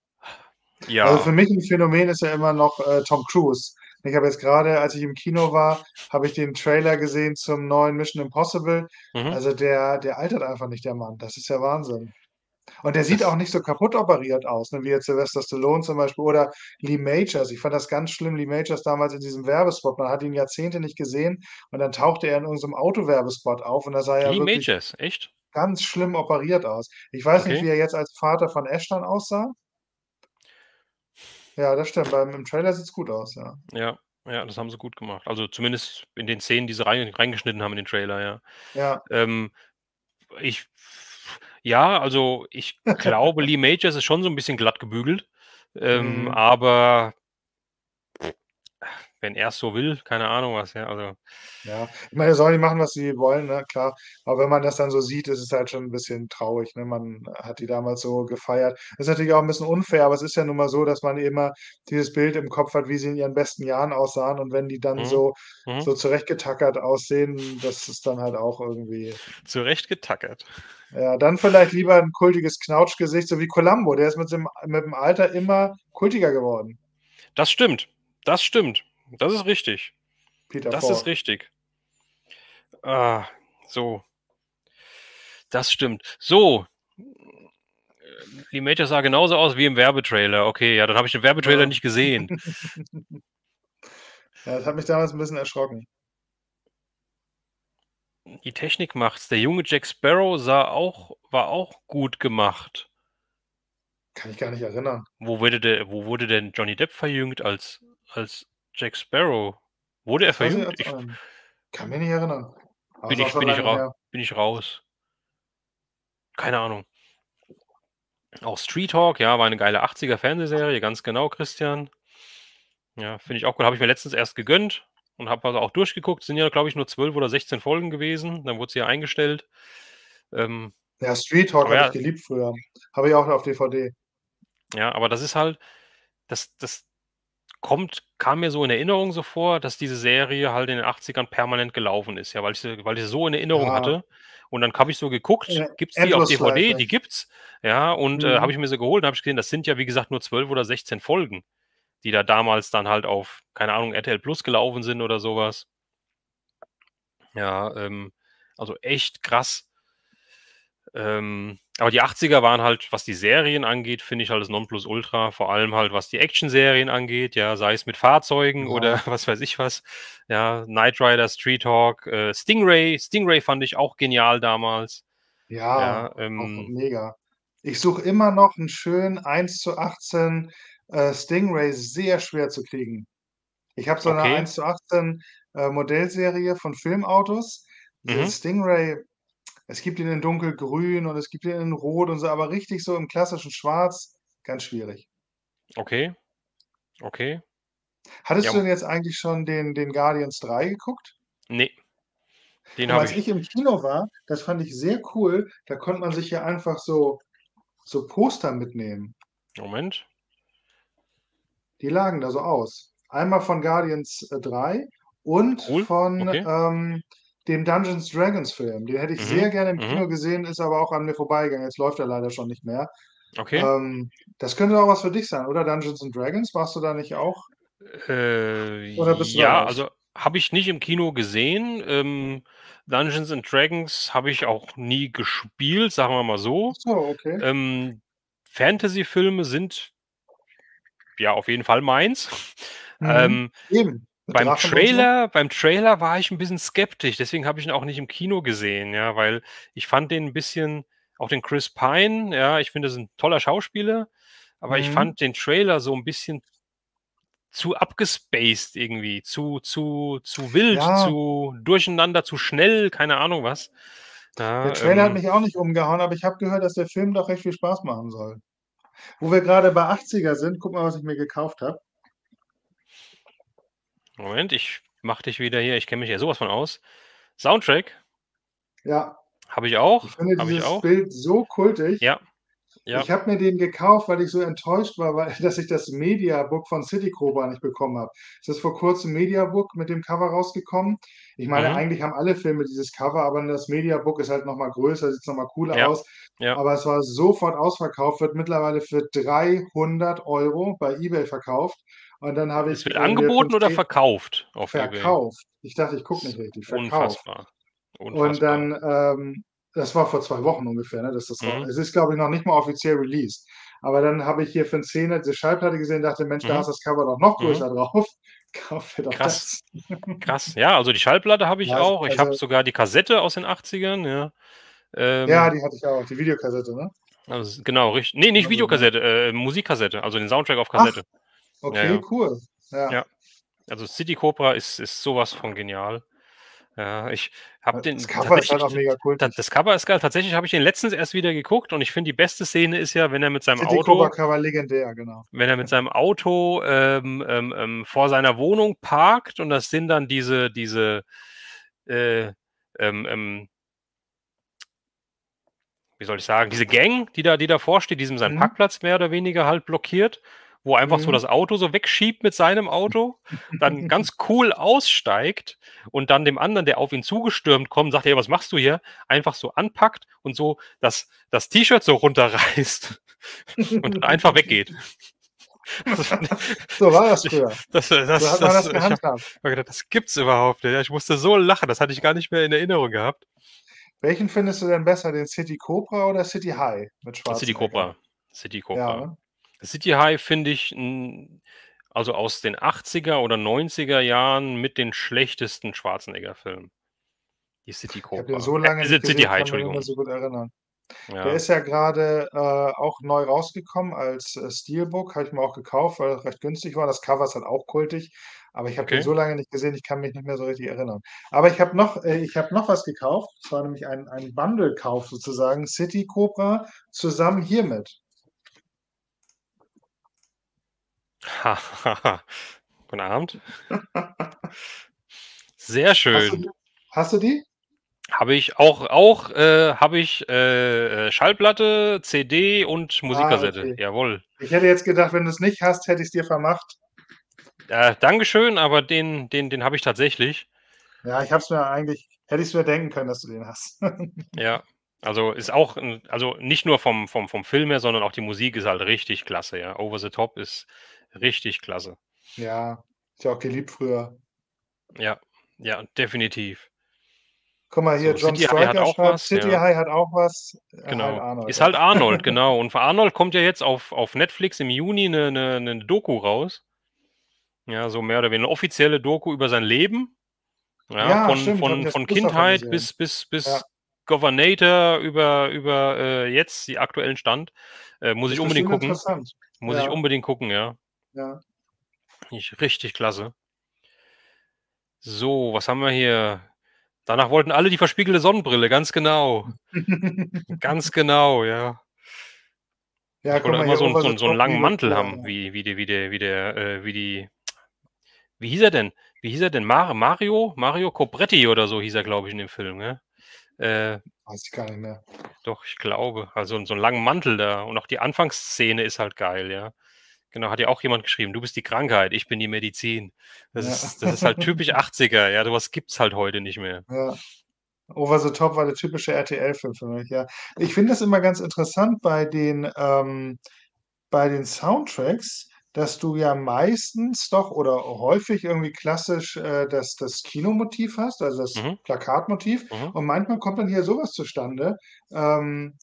Also, für Ja. mich 'n Phänomen ist ja immer noch, äh, Tom Cruise. Ich habe jetzt grade, als ich im Kino war, habe ich den Trailer gesehen zum neuen Mission Impossible. Mhm. Also, der der altert einfach nicht, der Mann. Das ist ja Wahnsinn. Und der sieht auch nicht so kaputt operiert aus, ne, wie jetzt Sylvester Stallone zum Beispiel oder Lee Majors. Ich fand das ganz schlimm, Lee Majors damals in diesem Werbespot. Man hat ihn Jahrzehnte nicht gesehen und dann tauchte er in irgend so 'nem Autowerbespot auf und da sah er Lee wirklich Majors, echt? ganz schlimm operiert aus. Ich weiß nicht, Okay. wie er jetzt als Vater von Ash dann aussah. Ja, das stimmt. Beim im Trailer sieht's gut aus, ja. Ja, ja, das haben sie gut gemacht. Also, zumindest in den Szenen, die sie rein reingeschnitten haben in den Trailer, ja. Ja. Ähm, ich ja, also, ich glaube, Lee Majors ist schon so 'n bisschen glatt gebügelt, ähm, Mhm. aber wenn er's so will, keine Ahnung was, ja, also Ja, ich meine, sollen die machen, was sie wollen, ne, klar. Aber wenn man das dann so sieht, ist es halt schon 'n bisschen traurig, ne? Man hat die damals so gefeiert. Ist natürlich auch 'n bisschen unfair, aber es ist ja nun mal so, dass man immer dieses Bild im Kopf hat, wie sie in ihren besten Jahren aussahen und wenn die dann Mhm. so Mhm. so zurechtgetackert aussehen, das ist dann halt auch irgendwie Zurechtgetackert. Ja, dann vielleicht lieber 'n kultiges Knautschgesicht, so wie Columbo. Der ist mit dem mit dem Alter immer kultiger geworden. Das stimmt. Das stimmt. Das ist richtig. Peter Das ist Falk. richtig. Ah, so. Das stimmt. So. Lee Majors sah genauso aus wie im Werbetrailer. Okay, ja, dann habe ich den Werbetrailer Ja. nicht gesehen. Ja, das hat mich damals 'n bisschen erschrocken. Die Technik macht's. Der junge Jack Sparrow sah auch war auch gut gemacht. Kann ich gar nicht erinnern. Wo wurde der wo wurde denn Johnny Depp verjüngt als als Jack Sparrow? Wurde er ich verjüngt? Ich. Kann mich nicht erinnern. Aber bin ich bin ich her. bin ich raus. Keine Ahnung. Auch Street Hawk, ja, war 'ne geile 80er Fernsehserie, ganz genau, Christian. Ja, finde ich auch gut. Habe ich mir letztens erst gegönnt und habe also auch durchgeguckt. Sind ja, glaube ich, nur 12 oder 16 Folgen gewesen. Dann wurde sie ja eingestellt. Ähm Ja, Street Hawk habe ich ja geliebt früher. Habe ich auch auf DVD. Ja, aber das ist halt das das kommt kam mir so in Erinnerung so vor, dass diese Serie halt in den 80ern permanent gelaufen ist, ja, weil ich sie weil ich sie so in Erinnerung Ja. hatte. Und dann habe ich so geguckt: Äh, „Gibt's die auf DVD?“ Endlosschleife. Die gibt's, ja, und, äh, habe Mhm. ich mir sie geholt. Dann habe ich gesehen, das sind ja, wie gesagt, nur 12 oder 16 Folgen, die da damals dann halt auf, keine Ahnung, RTL Plus gelaufen sind oder so was. Ja, ähm, also, echt krass. Ähm, aber die 80er waren halt, was die Serien angeht, finde ich halt das Nonplusultra, vor allem halt, was die Actionserien angeht, ja, sei es mit Fahrzeugen Ja. oder was weiß ich was. Ja, Knight Rider, Street Hawk, äh, Stingray. Stingray fand ich auch genial damals. Ja, Ja, ähm, mega. Ich suche immer noch 'n schönen 1:18, äh, Stingray, sehr schwer zu kriegen. Ich habe so okay. 1:18, äh, Modellserie von Filmautos. Mhm. Stingray, es gibt ihn in dunkelgrün und es gibt ihn in rot und so, aber richtig so im klassischen Schwarz, ganz schwierig. Okay. Okay. Hattest Ja. du denn jetzt eigentlich schon den den Guardians 3 geguckt? Ne. Den habe als ich ich im Kino war, das fand ich sehr cool, da konnte man sich ja einfach so so Poster mitnehmen. Moment. Die lagen da so aus. Einmal von Guardians, äh, 3 und Cool, von, okay. ähm, dem Dungeons Dragons Film. Den hätte ich Mhm, sehr gerne im mhm. Kino gesehen, ist aber auch an mir vorbeigegangen. Jetzt läuft er leider schon nicht mehr. Okay. Ähm, das könnte auch was für dich sein, oder? Dungeons and Dragons, warst du da nicht auch? Äh, Oder bist du ja, raus? also habe ich nicht im Kino gesehen. Ähm, Dungeons and Dragons habe ich auch nie gespielt, sagen wir mal so. So, okay. Ähm, Fantasyfilme sind ja auf jeden Fall meins. Mhm. Ähm, Eben, beim Drachen und so. Trailer beim Trailer war ich 'n bisschen skeptisch, deswegen habe ich ihn auch nicht im Kino gesehen, ja, weil ich fand den 'n bisschen auch den Chris Pine, ja, ich finde, das ist 'n toller Schauspieler, aber ich Mhm. fand den Trailer so 'n bisschen zu abgespaced irgendwie, zu zu zu wild, Ja. zu durcheinander, zu schnell, keine Ahnung was. Ja, Der Trailer hat ähm mich auch nicht umgehauen, aber ich habe gehört, dass der Film doch recht viel Spaß machen soll. Wo wir grade bei 80er sind, guck mal, was ich mir gekauft habe. Moment, ich mache dich wieder hier ich kenne mich ja so was von aus. Soundtrack Ja. habe ich Ich auch, finde habe ich dieses auch. Bild so kultig. Ja. Ja. Ich habe mir den gekauft, weil ich so enttäuscht war, weil dass ich das Mediabook von City Cobra nicht bekommen habe. Es ist vor Kurzem Mediabook mit dem Cover rausgekommen. Ich meine, Mhm. eigentlich haben alle Filme dieses Cover, aber das Mediabook ist halt noch mal größer, sieht's noch mal cooler Ja. aus. Ja. Aber es war sofort ausverkauft, wird mittlerweile für 300 € bei eBay verkauft. Und dann habe Es ich, wird äh, angeboten oder 15 verkauft? Verkauft. Ich dachte, ich gucke nicht richtig. Verkauft. Unfassbar. Und Unfassbar. dann, ähm das war vor 2 Wochen ungefähr, ne, dass das Mhm. es ist, glaube ich, noch nicht mal offiziell released. Aber dann habe ich hier für 'n Zehner diese Schallplatte gesehen, dachte: „Mensch, da Mhm. ist das Cover doch noch Mhm. größer drauf. Kauf dir doch Krass. das.“ Krass. Ja, also die Schallplatte habe ich Ja, auch. Ich habe also sogar die Kassette aus den 80ern, ja. Ja, Ähm die hatte ich auch, die Videokassette, ne? Also genau, richt ne, nicht Also, ja. Videokassette, äh, Musikkassette, also den Soundtrack auf Ach, Kassette. Ja, okay, ja. cool. Ja. Ja. Also City Cobra ist ist so was von genial. Ja, ich habe Äh, den das Cover ist halt tatsächlich auch mega da kultig. das Cover ist geil. Tatsächlich habe ich den letztens erst wieder geguckt und ich finde, die beste Szene ist ja, wenn er mit seinem City Cobra Auto Cover legendär, genau. wenn er mit seinem Auto, ähm, ähm, ähm, vor seiner Wohnung parkt und das sind dann diese diese, äh, ähm, ähm wie soll ich sagen, diese Gang, die da die davor steht, die diesem seinen Mhm. Parkplatz mehr oder weniger halt blockiert, wo einfach so Mhm. das Auto so wegschiebt mit seinem Auto, dann ganz cool aussteigt und dann dem anderen, der auf ihn zugestürmt kommt, sagt: „Ey, was machst du hier?“ Einfach so anpackt und so das das T-Shirt so runterreißt und dann einfach weggeht. Das ich So war das früher. das das So das hat man das ich habe gehandhabt. habe gedacht: „Das gibt's überhaupt nicht.“ Ja, ich musste so lachen, das hatte ich gar nicht mehr in Erinnerung gehabt. Welchen findest du denn besser, den City Cobra oder City High mit City Schwarzenegger? Cobra. City Ja, Cobra. ne? City High finde ich also aus den 80er oder 90er Jahren mit den schlechtesten Schwarzenegger-Filmen. Die City Ich habe den Cobra. so Äh, lange äh, nicht City gesehen, High, ich kann mich nicht mehr Entschuldigung. so gut erinnern. Der Ja. ist ja grade, äh, auch neu rausgekommen als, äh, Steelbook, habe ich mir auch gekauft, weil er recht günstig war. Das Cover ist halt auch kultig, aber ich habe den Okay. so lange nicht gesehen, ich kann mich nicht mehr so richtig erinnern. Aber ich habe noch äh, ich habe noch was gekauft. Das war nämlich ein ein Bundle-Kauf sozusagen, City Cobra zusammen hiermit. Guten Abend. Sehr Hast du schön. hast du die? Habe ich auch auch, äh, habe ich, äh, äh, Schallplatte, CD und Ah, Musikkassette. okay. Jawohl. Ich hätte jetzt gedacht, wenn du's nicht hast, hätte ich's dir vermacht. Äh, Dankeschön, aber den den den habe ich tatsächlich. Ja, ich habe es mir eigentlich hätte ich's mir denken können, dass du den hast. Ja, also ist auch also nicht nur vom vom vom Film her, sondern auch die Musik ist halt richtig klasse, ja. Over the Top ist richtig klasse. Ja, ist ja auch geliebt früher. Ja, ja, definitiv. Guck mal hier, So, John City High hat auch schreibt, was, City ja. High hat auch was. Äh, Genau. Halt Arnold, Ist halt Arnold, genau. Und für Arnold kommt ja jetzt auf, auf Netflix im Juni eine, eine, eine Doku raus. Ja, so mehr oder weniger eine offizielle Doku über sein Leben. Ja, Ja, von, stimmt, von, das von Kindheit bis, bis, bis Ja. Governator über, über äh, jetzt die aktuellen Stand. Äh, muss Ist ich unbedingt gucken. Muss Ja. ich unbedingt gucken, ja. Ja. Ich, richtig klasse. So, was haben wir hier? Danach wollten alle die verspiegelte Sonnenbrille, ganz genau. Ganz genau, ja. ja, Ich wollte immer so, so, so einen langen Mantel haben, ja. wie, wie, die, wie, der, wie, der, äh, wie die. Wie hieß er denn? Wie hieß er denn? Mar Mario? Mario Cobretti oder so hieß er, glaube ich, in dem Film, ne? Äh, Weiß ich gar nicht mehr. doch, ich glaube. Also so einen langen Mantel da. Und auch die Anfangsszene ist halt geil, ja. Genau, hat ja auch jemand geschrieben, du bist die Krankheit, ich bin die Medizin. Das, Ja. ist, das ist halt typisch 80er, ja, sowas gibt's halt heute nicht mehr. Ja. Over the Top war der typische RTL-Film für mich, ja. Ich finde das immer ganz interessant bei den, ähm, bei den Soundtracks, dass du ja meistens doch oder häufig irgendwie klassisch äh, das, das Kinomotiv hast, also das Mhm. Plakatmotiv. Mhm. Und manchmal kommt dann hier sowas zustande, ähm,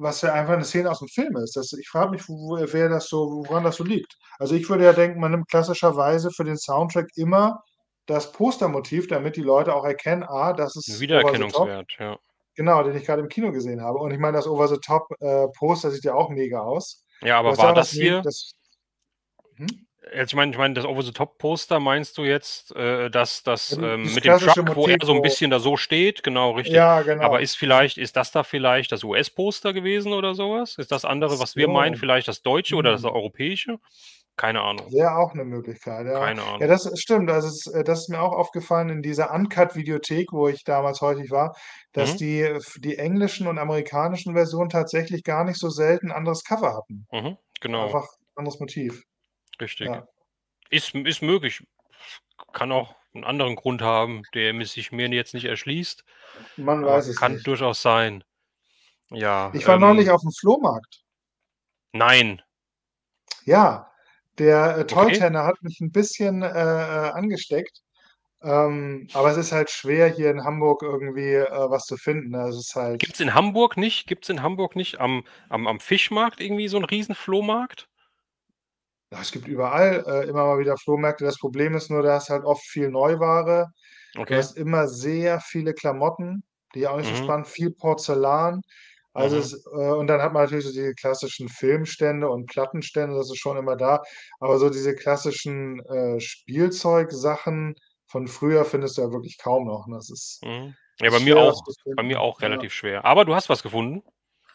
was ja einfach eine Szene aus dem Film ist. Das, ich frage mich, wo, wer das so, woran das so liegt. Also ich würde ja denken, man nimmt klassischerweise für den Soundtrack immer das Postermotiv, damit die Leute auch erkennen, ah, das ist Wiedererkennungswert, ja. genau, den ich gerade im Kino gesehen habe. Und ich meine, das Over the Top äh, Poster sieht ja auch mega aus. Ja, aber ja war das, hier, das hm? Also ich meine, ich meine, das Over-the-Top-Poster meinst du jetzt, äh, dass das Ja, ähm, mit dem Truck, wo er Motiv, so ein bisschen da so steht, genau, richtig. Ja, genau. Aber ist vielleicht, ist das da vielleicht das US-Poster gewesen oder sowas? Ist das andere, was wir So. meinen, vielleicht das deutsche oder das Hm. europäische? Keine Ahnung. Wäre auch eine Möglichkeit, ja. Keine Ja, Ahnung. das stimmt. Also es, äh, das ist mir auch aufgefallen in dieser Uncut-Videothek, wo ich damals häufig war, dass Mhm. die, die englischen und amerikanischen Versionen tatsächlich gar nicht so selten anderes Cover hatten. Mhm, genau, Einfach anderes Motiv. Richtig. Ja. Ist, ist möglich. Kann auch einen anderen Grund haben, der sich mir jetzt nicht erschließt. Man weiß es kann nicht. durchaus sein. Ja. Ich war ähm, neulich auf dem Flohmarkt. Nein. Ja, der äh, Okay. Tolltenner hat mich ein bisschen äh, äh, angesteckt. Ähm, aber es ist halt schwer, hier in Hamburg irgendwie äh, was zu finden. Also es ist halt. Gibt es in Hamburg nicht? Gibt es in Hamburg nicht am, am, am Fischmarkt irgendwie so einen riesen Flohmarkt? Ja, es gibt überall äh, immer mal wieder Flohmärkte. Das Problem ist nur, da ist halt oft viel Neuware. Du Okay. hast immer sehr viele Klamotten, die auch nicht so Mhm. spannend, viel Porzellan. Also Mhm. es, äh, und dann hat man natürlich so die klassischen Filmstände und Plattenstände, das ist schon immer da. Aber so diese klassischen äh, Spielzeugsachen von früher findest du ja wirklich kaum noch. Und Das ist, Mhm. Ja, ist bei mir schwer, auch. zu Bei mir finden. auch Ja, relativ schwer. Aber du hast was gefunden.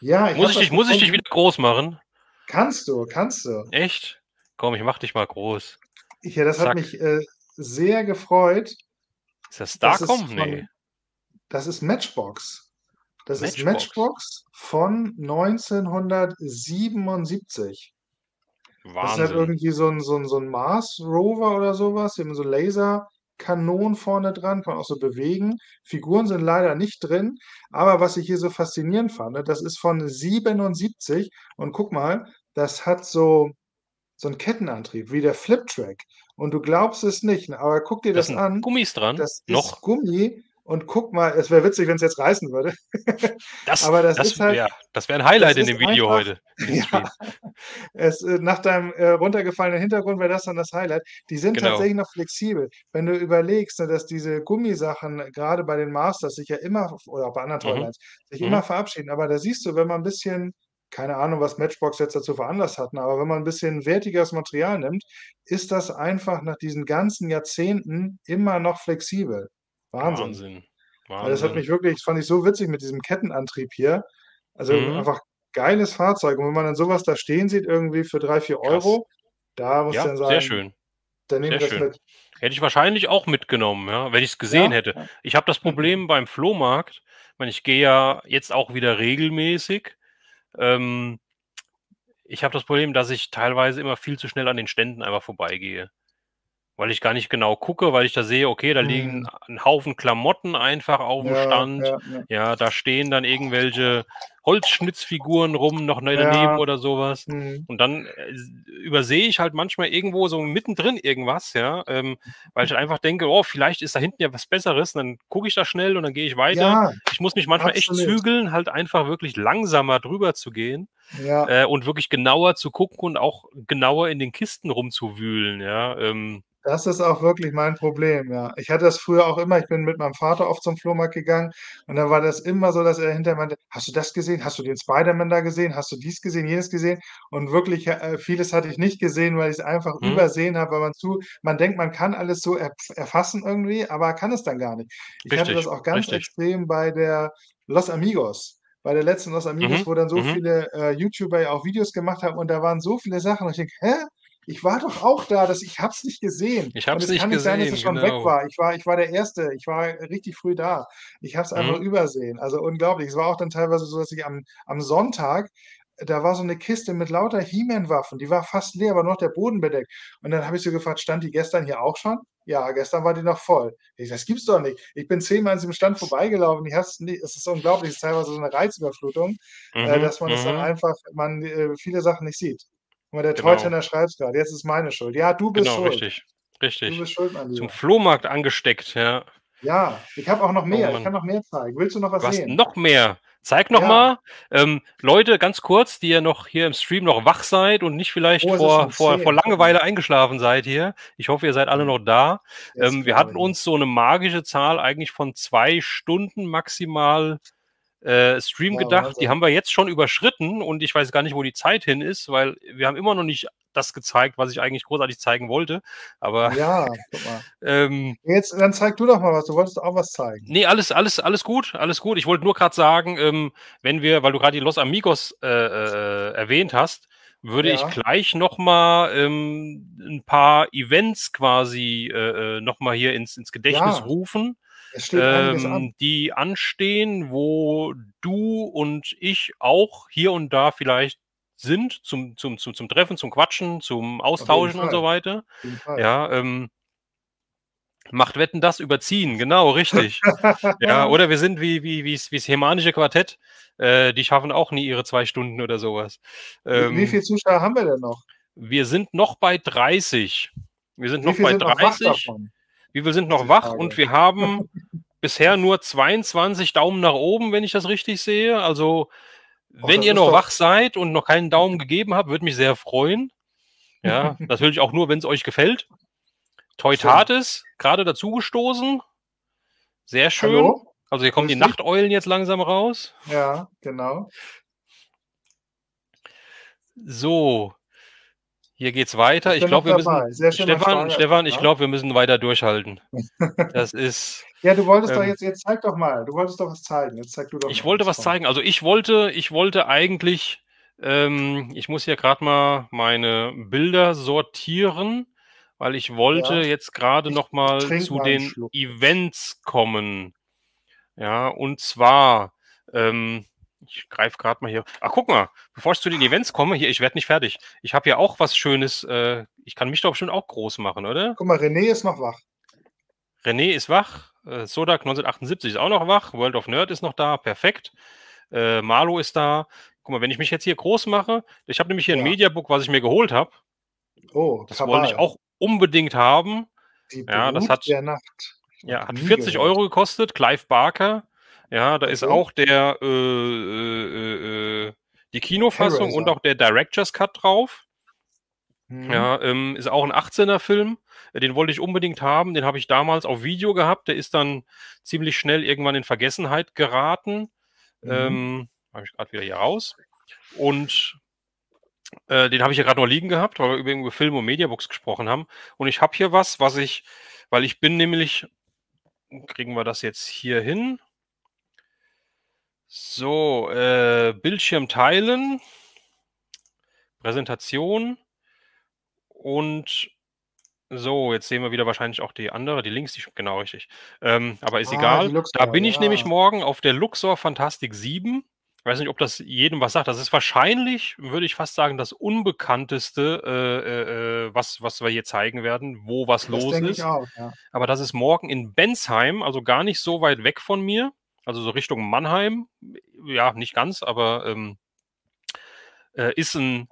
ja ich Muss habe ich was dich, muss ich dich gefunden. wieder groß machen? Kannst du, kannst du. Echt? Komm, ich mach dich mal groß. Ja, das hat Zack. mich äh, sehr gefreut. Ist das Starcom? Nee. das ist Matchbox. Das ist Matchbox. Matchbox von 1977. Das ist halt Wahnsinn. irgendwie so ein, so ein, so ein Mars Rover oder sowas. Die haben so Laserkanonen vorne dran, kann auch so bewegen. Figuren sind leider nicht drin. Aber was ich hier so faszinierend fand, ne, das ist von 77 und guck mal, das hat so, so einen Kettenantrieb wie der Fliptrack. Und du glaubst es nicht, ne, aber guck dir Das das an. Gummis dran. Das ist Noch. Gummi und guck mal, es wäre witzig, wenn es jetzt reißen würde. Das, Aber das das, ist halt, ja, das wäre ein Highlight in dem Video einfach, heute. Ja, es, äh, nach deinem äh, runtergefallenen Hintergrund wäre das dann das Highlight. Die sind Genau. tatsächlich noch flexibel. Wenn du überlegst, ne, dass diese Gummisachen gerade bei den Masters sich ja immer, oder auch bei anderen Mhm. Toylines, sich Mhm. immer verabschieden. Aber da siehst du, wenn man ein bisschen, keine Ahnung, was Matchbox jetzt dazu veranlasst hatten, aber wenn man ein bisschen wertigeres Material nimmt, ist das einfach nach diesen ganzen Jahrzehnten immer noch flexibel. Wahnsinn. Wahnsinn. Also das hat Wahnsinn. mich wirklich, das fand ich so witzig mit diesem Kettenantrieb hier. Also Mhm. einfach geiles Fahrzeug. Und wenn man dann sowas da stehen sieht, irgendwie für drei, vier Krass. Euro, da muss ich Ja, dann sehr sagen, schön. dann nehme Sehr ich das schön. mit. Hätte ich wahrscheinlich auch mitgenommen, ja, wenn ich es gesehen Ja? hätte. Ich habe das Problem beim Flohmarkt, ich meine, ich gehe ja jetzt auch wieder regelmäßig. Ähm, ich habe das Problem, dass ich teilweise immer viel zu schnell an den Ständen einfach vorbeigehe. Weil ich gar nicht genau gucke, weil ich da sehe, okay, da liegen Mhm. 'n Haufen Klamotten einfach auf'm Ja, Stand. ja, ja. Ja, da stehen dann irgendwelche Holzschnitzfiguren rum, noch ne daneben oder so was. Mhm. Und dann, äh, übersehe ich halt manchmal irgendwo so mittendrin irgendwas, ja, ähm, weil ich halt einfach denke: „Oh, vielleicht ist da hinten ja was Besseres.“ Und dann gucke ich da schnell und dann gehe ich weiter. Ich muss mich manchmal echt absolut. zügeln, halt einfach wirklich langsamer drüber zu gehen, Ja. äh, und wirklich genauer zu gucken und auch genauer in den Kisten rumzuwühlen, ja, ähm. Das ist auch wirklich mein Problem, ja. Ich hatte das früher auch immer. Ich bin mit meinem Vater oft zum Flohmarkt gegangen und dann war das immer so, dass er hinterher meinte: „Hast du das gesehen? Hast du den Spider-Man da gesehen? Hast du dies gesehen, jenes gesehen?“ Und wirklich, äh, vieles hatte ich nicht gesehen, weil ich's einfach Mhm. übersehen habe, weil man zu man denkt, man kann alles so erf erfassen irgendwie, aber kann es dann gar nicht. Ich hatte das Richtig, auch ganz richtig. extrem bei der Los Amigos. Bei der letzten Los Amigos, Mhm, wo dann so mhm. viele, äh, YouTuber ja auch Videos gemacht haben und da waren so viele Sachen und ich denke: „Hä? Ich war doch auch da, das ich habe es nicht gesehen.“ Ich habe es nicht kann nicht sein, dass es gesehen, schon weg genau. war. Ich war ich war der Erste. Ich war richtig früh da. Ich habe es einfach Mhm. übersehen. Also, unglaublich. Es war auch dann teilweise so, dass ich am am Sonntag da war so 'ne Kiste mit lauter He-Man-Waffen, die war fast leer, aber noch der Boden bedeckt. Und dann habe ich so gefragt: „Stand die gestern hier auch schon?“ „Ja, gestern war die noch voll.“ Ich: „Das gibt's doch nicht.“ Ich bin zehnmal an diesem Stand vorbeigelaufen. Ich es nie es ist unglaublich. Es ist teilweise so 'ne Reizüberflutung, äh, Mhm, dass man es dann mhm. einfach man, äh, viele Sachen nicht sieht. Guck mal, der Genau. Treuhänder schreibt's grad. Jetzt ist meine Schuld. Ja, du bist Genau, schuld. richtig, Du richtig. bist schuld, mein Zum Lieber. Flohmarkt angesteckt, ja. Ja, ich habe auch noch Oh mehr. Ich Mann. kann noch mehr zeigen. Willst du noch was Du hast sehen? noch mehr. Zeig noch Ja. mal. Ähm, Leute, ganz kurz, die ihr noch hier im Stream noch wach seid und nicht vielleicht Oh, vor vor vor 10. Guck mal. Langeweile eingeschlafen seid hier. Ich hoffe, ihr seid alle noch da. Ähm, wir gerade hatten uns so 'ne magische Zahl eigentlich von 2 Stunden maximal, äh, Stream Ja, gedacht. Die Wahnsinn. haben wir jetzt schon überschritten und ich weiß gar nicht, wo die Zeit hin ist, weil wir haben immer noch nicht das gezeigt, was ich eigentlich großartig zeigen wollte. Aber, Ja, guck mal. ähm Jetzt dann zeig du doch mal was. Du wolltest auch was zeigen. Ne, alles alles alles gut, alles gut. Ich wollte nur grad sagen, ähm, wenn wir weil du grad die Los Amigos, äh, äh, äh, erwähnt hast, würde ich Ja. gleich noch mal, ähm, 'n paar Events quasi, äh, äh, noch mal hier ins ins Gedächtnis Ja. rufen, Einiges an. ähm, die anstehen, wo du und ich auch hier und da vielleicht sind zum zum zum zum Treffen, zum Quatschen, zum Austauschen und so weiter. Ja, ähm Macht Wetten, dass überziehen, genau, richtig. Ja, oder wir sind wie wie wie's wie's Hemanische Quartett, äh, die schaffen auch nie ihre 2 Stunden oder so was. Wie wie Ähm viel Zuschauer haben wir denn noch? Wir sind noch bei 30. Wir sind Wie noch bei sind noch wach 30. davon? Wie viel sind noch die wach? Und wir haben bisher nur 22 Daumen nach oben, wenn ich das richtig sehe. Also, wenn ihr noch wach seid und noch keinen Daumen gegeben habt, würde mich sehr freuen. Ja, natürlich auch nur, wenn's euch gefällt. Teutates, grade dazugestoßen. Sehr schön. Hallo? Also, hier kommen die Grüß dich. Nachteulen jetzt langsam raus. Ja, genau. So. Hier geht's weiter. Ich Ich glaube, wir müssen dabei. Mein Stefan Stefan, ich glaube, wir müssen weiter durchhalten. Das ist, Ja, du wolltest doch ähm jetzt jetzt zeig doch mal. Du wolltest doch was zeigen. Jetzt zeig du doch Ich wollte was, zeigen. Also, ich wollte ich wollte eigentlich ähm, ich muss hier grad mal meine Bilder sortieren, weil ich wollte Ja. jetzt grade Ich noch mal zu den. Events kommen. Ja, und zwar, ähm ich greife grad mal hier ach, guck mal, bevor ich zu den Events komme hier, ich werde nicht fertig. Ich habe hier auch was Schönes, äh ich kann mich doch bestimmt auch groß machen, oder? Guck mal, René ist noch wach. René ist wach, äh, Zodak 1978 ist auch noch wach, World of Nerd ist noch da, perfekt. Äh, Marlo ist da. Guck mal, wenn ich mich jetzt hier groß mache ich habe nämlich hier Ja. Mediabook, was ich mir geholt habe. Oh, Das wollte ich auch unbedingt haben. Die Ja, das Brut hat der Nacht. ja, hat nie 40 gehört. € gekostet, Clive Barker. Ja, da ist Okay. auch der, äh, äh, äh, die Kinofassung und Hellraiser. auch der Director's Cut drauf. Mhm. Ja, ähm, ist auch 'n 18er Film. Den wollte ich unbedingt haben. Den habe ich damals auf Video gehabt. Der ist dann ziemlich schnell irgendwann in Vergessenheit geraten. Mhm. Ähm, mache ich grad wieder hier raus. Und, äh, den habe ich hier grad noch liegen gehabt, weil wir über Filme und Mediabooks gesprochen haben. Und ich habe hier was, was ich weil ich bin nämlich kriegen wir das jetzt hier hin? So, äh, Bildschirm teilen. Präsentation. Und so, jetzt sehen wir wieder wahrscheinlich auch die andere, die links, die genau richtig. Ähm, aber ist Ah, egal. Da Luxor, bin ich nämlich ja. morgen auf der Luxor Fantastic 7. weiß nicht, ob das jedem was sagt. Das ist wahrscheinlich, würde ich fast sagen, das unbekannteste, äh, äh, äh was, was wir hier zeigen werden, wo was das los ist. Auch, ja. Aber das ist morgen in Bensheim, also gar nicht so weit weg von mir, also so Richtung Mannheim. Ja, nicht ganz, aber ähm, äh, ist, ein,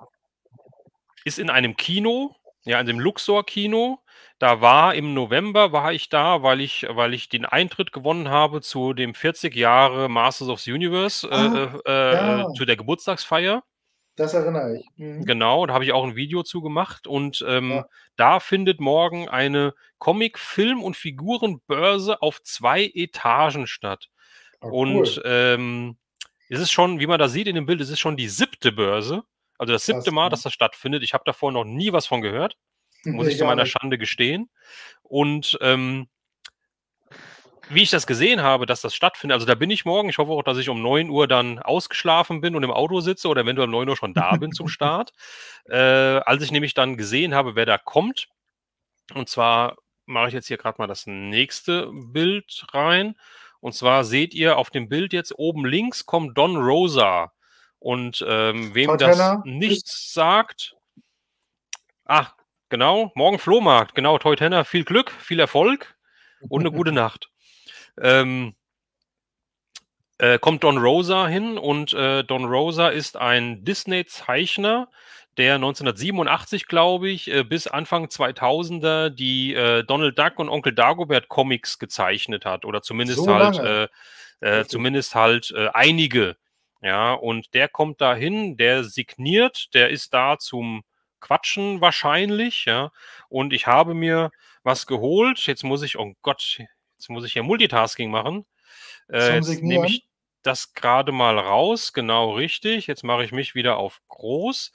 ist in einem Kino, ja, in dem Luxor-Kino. Da war im November war ich da, weil ich, weil ich den Eintritt gewonnen habe zu dem 40 Jahre Masters of the Universe, äh, ah, äh, äh, ja. zu der Geburtstagsfeier. Das erinnere ich. Mhm. Genau, da habe ich auch ein Video zu gemacht und ähm, ja. da findet morgen eine Comic-, Film- und Figurenbörse auf zwei Etagen statt. Oh, und cool. ähm, es ist schon, wie man da sieht in dem Bild, es ist schon die siebte Börse. Also das siebte Mal, dass das stattfindet. Ich habe davor noch nie was von gehört. Muss ich zu meiner Schande gestehen. Und ähm, wie ich das gesehen habe, dass das stattfindet, also da bin ich morgen. Ich hoffe auch, dass ich um 9 Uhr dann ausgeschlafen bin und im Auto sitze oder eventuell um 9 Uhr schon da bin zum Start. Äh, als ich nämlich dann gesehen habe, wer da kommt, und zwar mache ich jetzt hier gerade mal das nächste Bild rein. Und zwar seht ihr auf dem Bild jetzt oben links kommt Don Rosa. Und ähm, wem Toy nichts sagt, ach, Genau, morgen Flohmarkt. Genau, Toy Tenner, viel Glück, viel Erfolg und eine gute Nacht. Ähm, äh, kommt Don Rosa hin und äh, Don Rosa ist ein Disney-Zeichner, der 1987, glaube ich, äh, bis Anfang 2000er die äh, Donald Duck und Onkel Dagobert Comics gezeichnet hat oder zumindest so halt äh, äh, zumindest halt einige. Ja, und der kommt da hin, der signiert, der ist da zum quatschen wahrscheinlich, ja. Und ich habe mir was geholt. Jetzt muss ich, oh Gott, jetzt muss ich hier Multitasking machen. Äh, jetzt nehme ich das gerade mal raus, genau richtig. Jetzt mache ich mich wieder auf groß.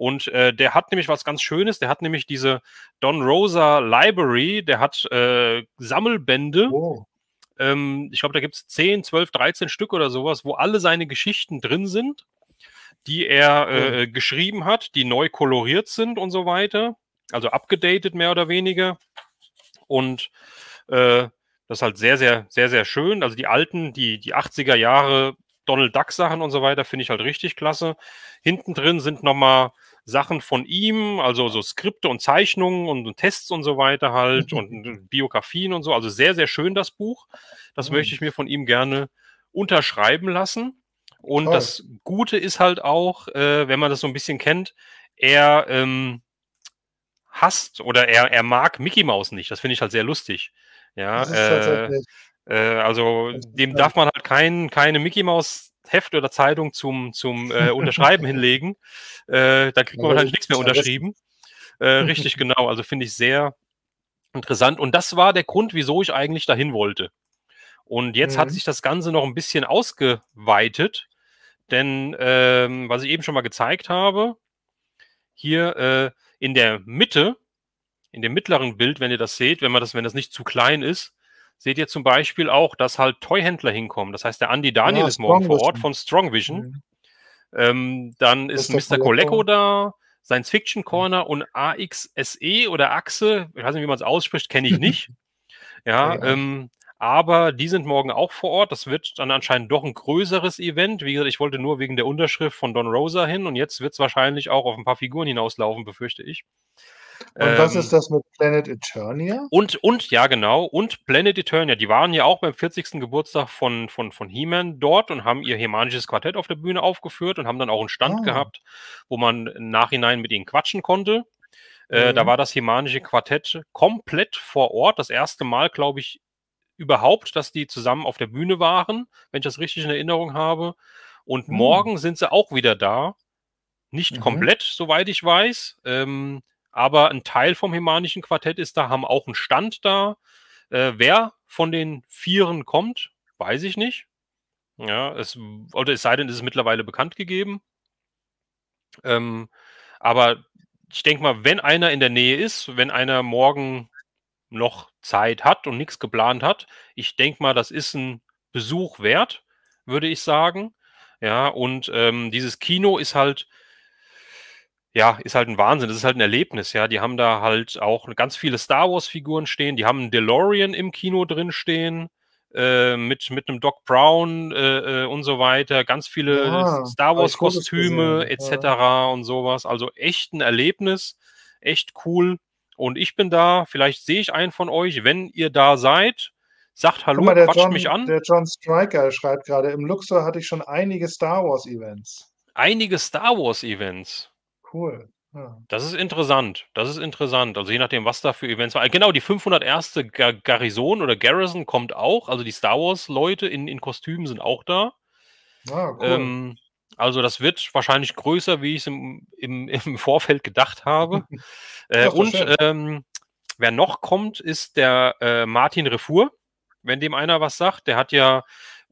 Und äh, der hat nämlich was ganz Schönes. Der hat nämlich diese Don Rosa Library. Der hat äh, Sammelbände. Oh. Ähm, ich glaube, da gibt es 10, 12, 13 Stück oder sowas, wo alle seine Geschichten drin sind die er äh, geschrieben hat, die neu koloriert sind und so weiter. Also abgedatet mehr oder weniger. Und äh, das ist halt sehr, sehr, sehr, sehr schön. Also die alten, die, die 80er Jahre Donald Duck Sachen und so weiter finde ich halt richtig klasse. Hinten drin sind nochmal Sachen von ihm, also so Skripte und Zeichnungen und, und Tests und so weiter halt und Biografien und so. Also sehr, sehr schön das Buch. Das mhm. möchte ich mir von ihm gerne unterschreiben lassen. Und Toll. das Gute ist halt auch, äh, wenn man das so ein bisschen kennt, er ähm, hasst oder er, er mag Mickey Mouse nicht. Das finde ich halt sehr lustig. Ja, äh, äh, also dem darf man halt kein, keine Mickey Mouse Heft oder Zeitung zum, zum äh, Unterschreiben hinlegen. Äh, da kriegt man wahrscheinlich nichts mehr unterschrieben. Äh, richtig, genau. Also finde ich sehr interessant. Und das war der Grund, wieso ich eigentlich dahin wollte. Und jetzt mhm. hat sich das Ganze noch ein bisschen ausgeweitet, denn ähm, was ich eben schon mal gezeigt habe, hier äh, in der Mitte, in dem mittleren Bild, wenn ihr das seht, wenn man das, wenn das nicht zu klein ist, seht ihr zum Beispiel auch, dass halt Toyhändler hinkommen. Das heißt, der Andy Daniel ja, ist morgen vor Ort von Strong Vision. Mhm. Ähm, dann ist, ist Mr. Coleco da, Science Fiction Corner und AXSE oder Achse, ich weiß nicht, wie man es ausspricht, kenne ich nicht. ja, ja. Ähm, aber die sind morgen auch vor Ort. Das wird dann anscheinend doch ein größeres Event. Wie gesagt, ich wollte nur wegen der Unterschrift von Don Rosa hin und jetzt wird es wahrscheinlich auch auf ein paar Figuren hinauslaufen, befürchte ich. Und ähm, was ist das mit Planet Eternia? Und, und, ja, genau. Und Planet Eternia. Die waren ja auch beim 40. Geburtstag von, von, von He-Man dort und haben ihr hemanisches Quartett auf der Bühne aufgeführt und haben dann auch einen Stand ah. gehabt, wo man im Nachhinein mit ihnen quatschen konnte. Äh, Da mhm. war das hemanische Quartett komplett vor Ort. Das erste Mal, glaube ich, überhaupt, dass die zusammen auf der Bühne waren, wenn ich das richtig in Erinnerung habe. Und mhm. morgen sind sie auch wieder da. Nicht mhm. komplett, soweit ich weiß. Ähm, aber ein Teil vom Hemanischen Quartett ist da, haben auch einen Stand da. Äh, wer von den Vieren kommt, weiß ich nicht. Ja, es, oder es sei denn, es ist mittlerweile bekannt gegeben. Ähm, aber ich denke mal, wenn einer in der Nähe ist, wenn einer morgen noch Zeit hat und nichts geplant hat. Ich denke mal, das ist ein Besuch wert, würde ich sagen. Ja, und ähm, dieses Kino ist halt, ja, ist halt ein Wahnsinn. Das ist halt ein Erlebnis, ja. Die haben da halt auch ganz viele Star Wars-Figuren stehen. Die haben einen DeLorean im Kino drin stehen. äh, mit, mit einem Doc Brown äh, äh, und so weiter, ganz viele Ja, Star Wars-Kostüme etc. ja. und sowas. Also echt ein Erlebnis, echt cool. Und ich bin da, vielleicht sehe ich einen von euch, wenn ihr da seid, sagt Hallo, mal, der quatscht mich John, an. der John Striker schreibt gerade, im Luxor hatte ich schon einige Star Wars Events. Einige Star Wars-Events. Cool. Ja. Das ist interessant. Das ist interessant. Also je nachdem, was da für Events war. Genau, die 501. Gar Garrison oder Garrison kommt auch. Also die Star Wars-Leute in, in Kostümen sind auch da. Ah, cool. Ähm, also das wird wahrscheinlich größer, wie ich es im, im, im Vorfeld gedacht habe. äh, und ähm, wer noch kommt, ist der äh, Martin Refour, wenn dem einer was sagt. Der hat ja,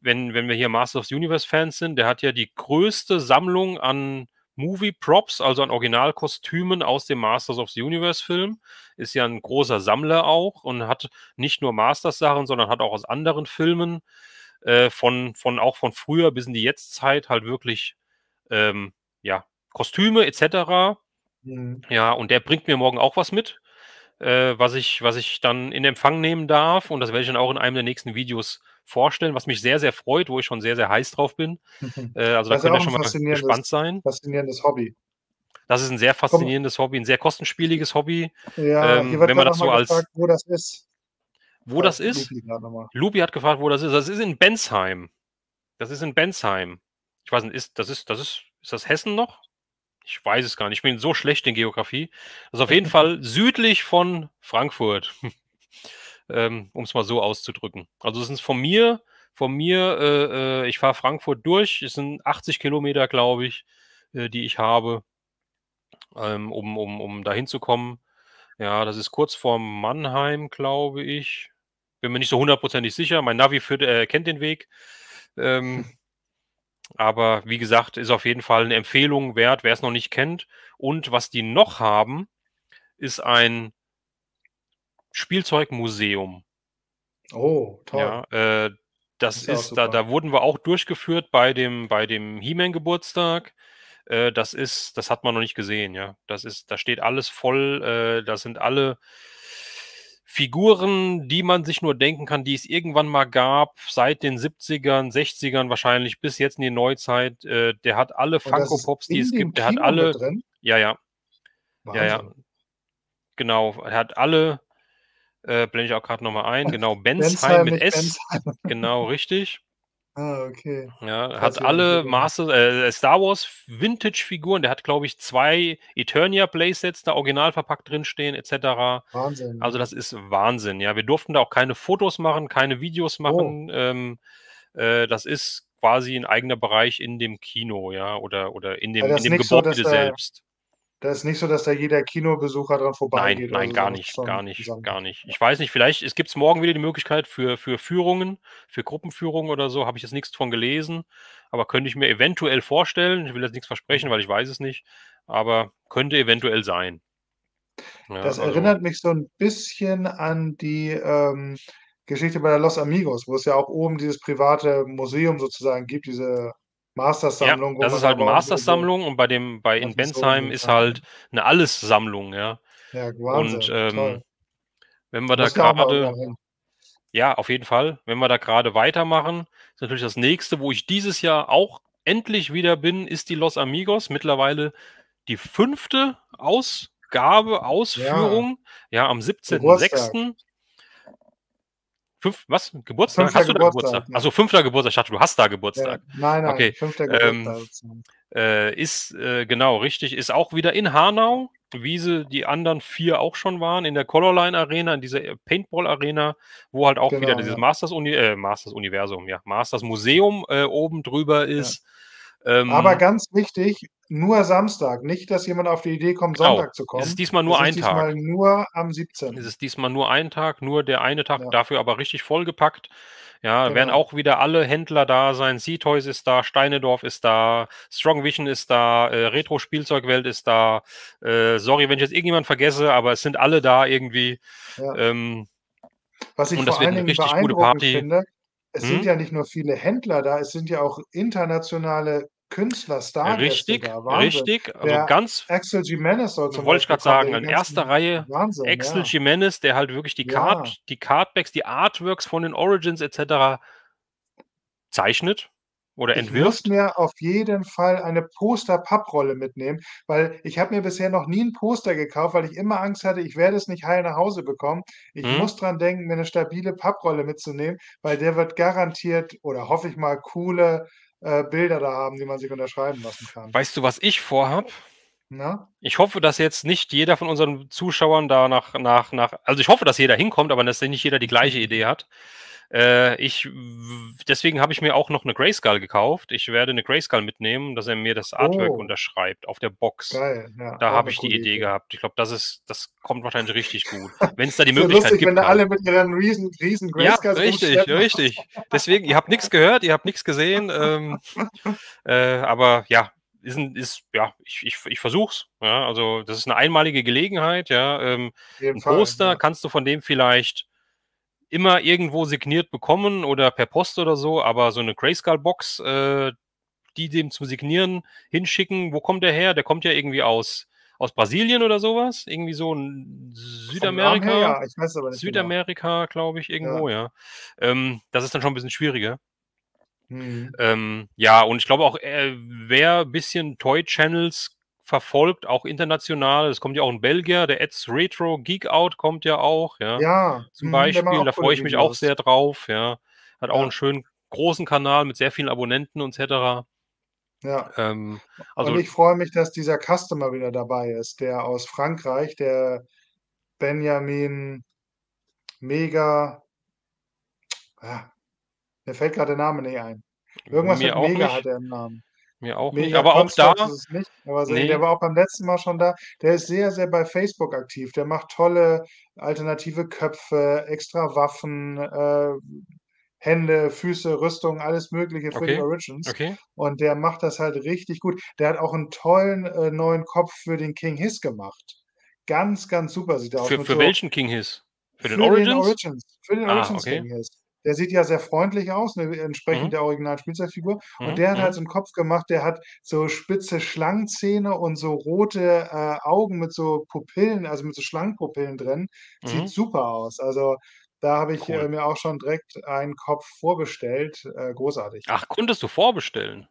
wenn, wenn wir hier Master of the Universe-Fans sind, der hat ja die größte Sammlung an Movie-Props, also an Originalkostümen aus dem Masters of the Universe-Film. Ist ja ein großer Sammler auch und hat nicht nur Masters-Sachen, sondern hat auch aus anderen Filmen äh, von, von auch von früher bis in die Jetztzeit halt wirklich ähm, ja, Kostüme etc. Mhm. Ja, und der bringt mir morgen auch was mit, äh, was, ich, was ich dann in Empfang nehmen darf. Und das werde ich dann auch in einem der nächsten Videos vorstellen, was mich sehr, sehr freut, wo ich schon sehr, sehr heiß drauf bin. Äh, also da Das ist ja könnt ihr auch schon mal gespannt sein. faszinierendes Hobby. Das ist ein sehr faszinierendes Hobby, ein sehr kostenspieliges Hobby. Ja, Ähm, wenn man das so als- gefragt, wo das ist. Wo das ist? Lupi grad noch mal. Lupi hat gefragt, wo das ist. Das ist in Bensheim. Das ist in Bensheim. Ich weiß nicht, ist das ist das ist ist das Hessen noch? Ich weiß es gar nicht. Ich bin so schlecht in Geografie. Das ist auf jeden Fall südlich von Frankfurt. ähm, um es mal so auszudrücken. Also es ist von mir, von mir, äh, äh, ich fahre Frankfurt durch. Es sind 80 Kilometer, glaube ich, äh, die ich habe, ähm, um, um, um dahin zu kommen. Ja, das ist kurz vor Mannheim, glaube ich. Bin mir nicht so hundertprozentig sicher. Mein Navi führt, äh, kennt den Weg. Ähm, aber wie gesagt, ist auf jeden Fall eine Empfehlung wert, wer es noch nicht kennt. Und was die noch haben, ist ein Spielzeugmuseum. Oh, toll. Ja, äh, das Ist ist, da, da wurden wir auch durchgeführt bei dem, bei dem He-Man-Geburtstag. Äh, das ist, das hat man noch nicht gesehen, ja. Das ist, da steht alles voll, äh, da sind alle Figuren, die man sich nur denken kann, die es irgendwann mal gab, seit den 70ern, 60ern wahrscheinlich bis jetzt in die Neuzeit. Äh, der hat alle Funko Pops, die es gibt. Der hat alle, ja, ja, ja, ja, Wahnsinn. genau. Er hat alle, äh, blende ich auch gerade nochmal ein, genau, Bensheim Bensheim mit mit S, Bensheim. genau, richtig. Ah, okay. Ja, hat alle. Master, äh, Star Wars Vintage-Figuren. Der hat, glaube ich, zwei Eternia Playsets da original verpackt drinstehen, etc. Wahnsinn. Also das ist Wahnsinn, ja. Wir durften da auch keine Fotos machen, keine Videos Oh. machen. Ähm, äh, das ist quasi ein eigener Bereich in dem Kino, ja, oder, oder in dem, in dem nicht so, Gebäude dass da ist nicht so, dass da jeder Kinobesucher dran Nein, vorbeigeht oder nein, so, gar nicht, gar nicht, gesammelt. gar nicht. Ich weiß nicht, vielleicht es gibt's morgen wieder die Möglichkeit für, für Führungen, für Gruppenführungen oder so, habe ich jetzt nichts von gelesen, aber könnte ich mir eventuell vorstellen. Ich will jetzt nichts versprechen, weil ich weiß es nicht, aber könnte eventuell sein. Ja, Das also, erinnert mich so 'n bisschen an die, ähm, Geschichte bei der Los Amigos, wo es ja auch oben dieses private Museum sozusagen gibt, diese ja, Masters-Sammlung, wo das ist halt Masters-Sammlung und bei dem, bei in Bensheim ist ne? halt eine Alles-Sammlung, ja. Ja, Und Wahnsinn, ähm, toll. wenn wir da ja gerade. Ja, auf jeden Fall. Wenn wir da gerade weitermachen, ist natürlich das Nächste, wo ich dieses Jahr auch endlich wieder bin, ist die Los Amigos. Mittlerweile die 5. Ausgabe, Ja, Ausführung, ja, am Geburtstag. 17.06. Fünf was? Geburtstag? 5. Hast du da Geburtstag, ja. Achso, 5. Geburtstag. Ich dachte, du hast da Ja. Geburtstag. Nein, nein, Okay, 5. ähm, Geburtstag sozusagen. äh, ist, äh, genau, richtig, ist auch wieder in Hanau, wie sie die anderen 4 auch schon waren, in der Colorline Arena, in dieser, Paintball Arena, wo halt auch wieder Genau, dieses ja. Masters Uni äh, Masters Universum, ja, Masters Museum, äh, oben drüber Ja. Ist. Aber Ähm ganz wichtig, nur Samstag, nicht, dass jemand auf die Idee kommt, Genau. Sonntag zu Es kommen. ist diesmal Es nur ist ein diesmal Tag. nur am Es 17. ist diesmal nur ein Tag, nur der eine Tag, Ja. dafür aber richtig vollgepackt. Ja, werden Genau. auch wieder alle Händler da sein. Sea-Toys ist da, Steinedorf ist da, Strong Vision ist da, äh, Retro Spielzeugwelt ist da. Äh, sorry, wenn ich jetzt irgendjemand vergesse, aber es sind alle da irgendwie. Ja. Ähm, Was ich und das vor wird allen eine richtig gute Party. finde, es sind Mhm. ja nicht nur viele Händler da, es sind ja auch internationale Künstler, Stargäste Richtig, da. Wahnsinn. richtig. Also der ganz. Axel Jimenez soll zum Wollte ich gerade sagen, in erster Reihe Wahnsinn, Axel ja. Jimenez, der halt wirklich die, Ja. Card, die Cardbacks, die Artworks von den Origins etc. zeichnet oder Ich muss entwirft. mir auf jeden Fall eine Poster-Papprolle mitnehmen, weil ich habe mir bisher noch nie 'n Poster gekauft, weil ich immer Angst hatte, ich werde es nicht heil nach Hause bekommen. Ich Mhm. muss dran denken, mir 'ne stabile Papprolle mitzunehmen, weil der wird garantiert oder hoffe ich mal, coole, äh, Bilder da haben, die man sich unterschreiben lassen kann. Weißt du, was ich vorhabe? Na? Ich hoffe, dass jetzt nicht jeder von unseren Zuschauern da nach nach nach also, ich hoffe, dass jeder hinkommt, aber dass nicht jeder die gleiche Idee hat. Äh, ich deswegen habe ich mir auch noch 'ne Grayskull gekauft. Ich werde 'ne Grayskull mitnehmen, dass er mir das Artwork Oh. unterschreibt auf der Box. Geil, ja, Da habe ich die Idee Idee. gehabt. Ich glaube, das ist das kommt wahrscheinlich richtig gut. Wenn's da die ja Möglichkeit lustig, wenn gibt da halt. alle mit ihren riesen riesen Ja, Grayskulls richtig, richtig. Deswegen, ihr habt nix gehört, ihr habt nix gesehen, ähm, äh, aber ja, ist ist ja, ich ich ich versuche es, ja. Also, das ist 'ne einmalige Gelegenheit, ja. Ähm, Auf jeden 'n Fall, Poster ja. kannst du von dem vielleicht immer irgendwo signiert bekommen oder per Post oder so, aber so 'ne Grayskull-Box, äh, die dem zum Signieren hinschicken wo kommt der her? Der kommt ja irgendwie aus aus Brasilien oder so was? Irgendwie so 'n Vom Namen her Südamerika ja, ich weiß aber nicht genau. Südamerika, glaube ich, irgendwo, ja. Ähm, das ist dann schon 'n bisschen schwieriger. Mhm. Ähm, ja, und ich glaube auch, äh, wer bisschen Toy Channels verfolgt, auch international es kommt ja auch 'n Belgier, der Ed's Retro Geek Out kommt ja auch, ja, Ja, zum mhm, Beispiel. Da freue ich mich auch sehr drauf, ja. Hat auch Ja. 'n schönen großen Kanal mit sehr vielen Abonnenten und cetera. Ja. Ähm, also Und ich freue mich, dass dieser Customer wieder dabei ist, der aus Frankreich, der Benjamin Mega ah, mir fällt grad der Name nicht ein. Irgendwas mit Mega nicht. hat er im Namen. Mir auch nicht, Mega aber auch da nicht, aber so ne. der war auch beim letzten Mal schon da. Der ist sehr, sehr bei Facebook aktiv. Der macht tolle alternative Köpfe, extra Waffen, äh, Hände, Füße, Rüstung, alles Mögliche für die Okay, Origins. okay. Und der macht das halt richtig gut. Der hat auch 'n tollen, äh, neuen Kopf für den King Hiss gemacht. Ganz, ganz super sieht der aus Für für welchen King Hiss? Für den für den Origins? Origins, für den Ah, Origins okay. King Hiss. Der sieht ja sehr freundlich aus, ne, entsprechend Mhm. der originalen Spielzeugfigur. Und Mhm, der hat halt mhm. so 'n Kopf gemacht, der hat so spitze Schlangenzähne und so rote, äh, Augen mit so Pupillen, also mit so Schlangenpupillen drin. Sieht Mhm. super aus. Also, da habe ich, Cool. äh, mir auch schon direkt einen Kopf vorbestellt. Äh, großartig. Ach, konntest du vorbestellen?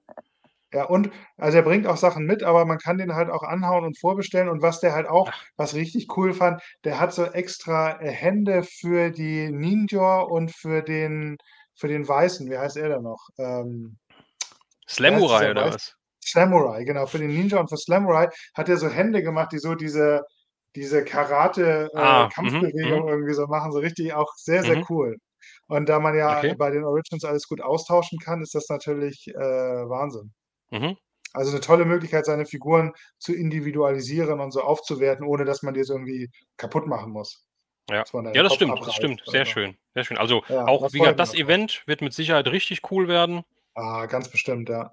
Ja, und also, er bringt auch Sachen mit, aber man kann den halt auch anhauen und vorbestellen. Und was der halt auch Ach. was richtig cool fand, der hat so extra, äh, Hände für die Ninja und für den für den Weißen. Wie heißt er denn noch? Ähm, Slamurai oder Weiß was? Slamurai, genau. Für den Ninja und für Slamurai hat er so Hände gemacht, die so diese diese Karate, äh, Ah, mhm, mhm. irgendwie so machen, so richtig auch sehr, sehr Mhm. cool. Und da man ja Okay. bei den Origins alles gut austauschen kann, ist das natürlich, äh, Wahnsinn. Mhm. Also, 'ne tolle Möglichkeit, seine Figuren zu individualisieren und so aufzuwerten, ohne dass man die jetzt irgendwie kaputt machen muss. Ja. Ja, das Kopf stimmt, das abreißt stimmt. oder Sehr so. schön, sehr schön. Also, Ja, auch da wie freue ich gesagt, mich das. Event wird mit Sicherheit richtig cool werden. Ah, ganz bestimmt, ja.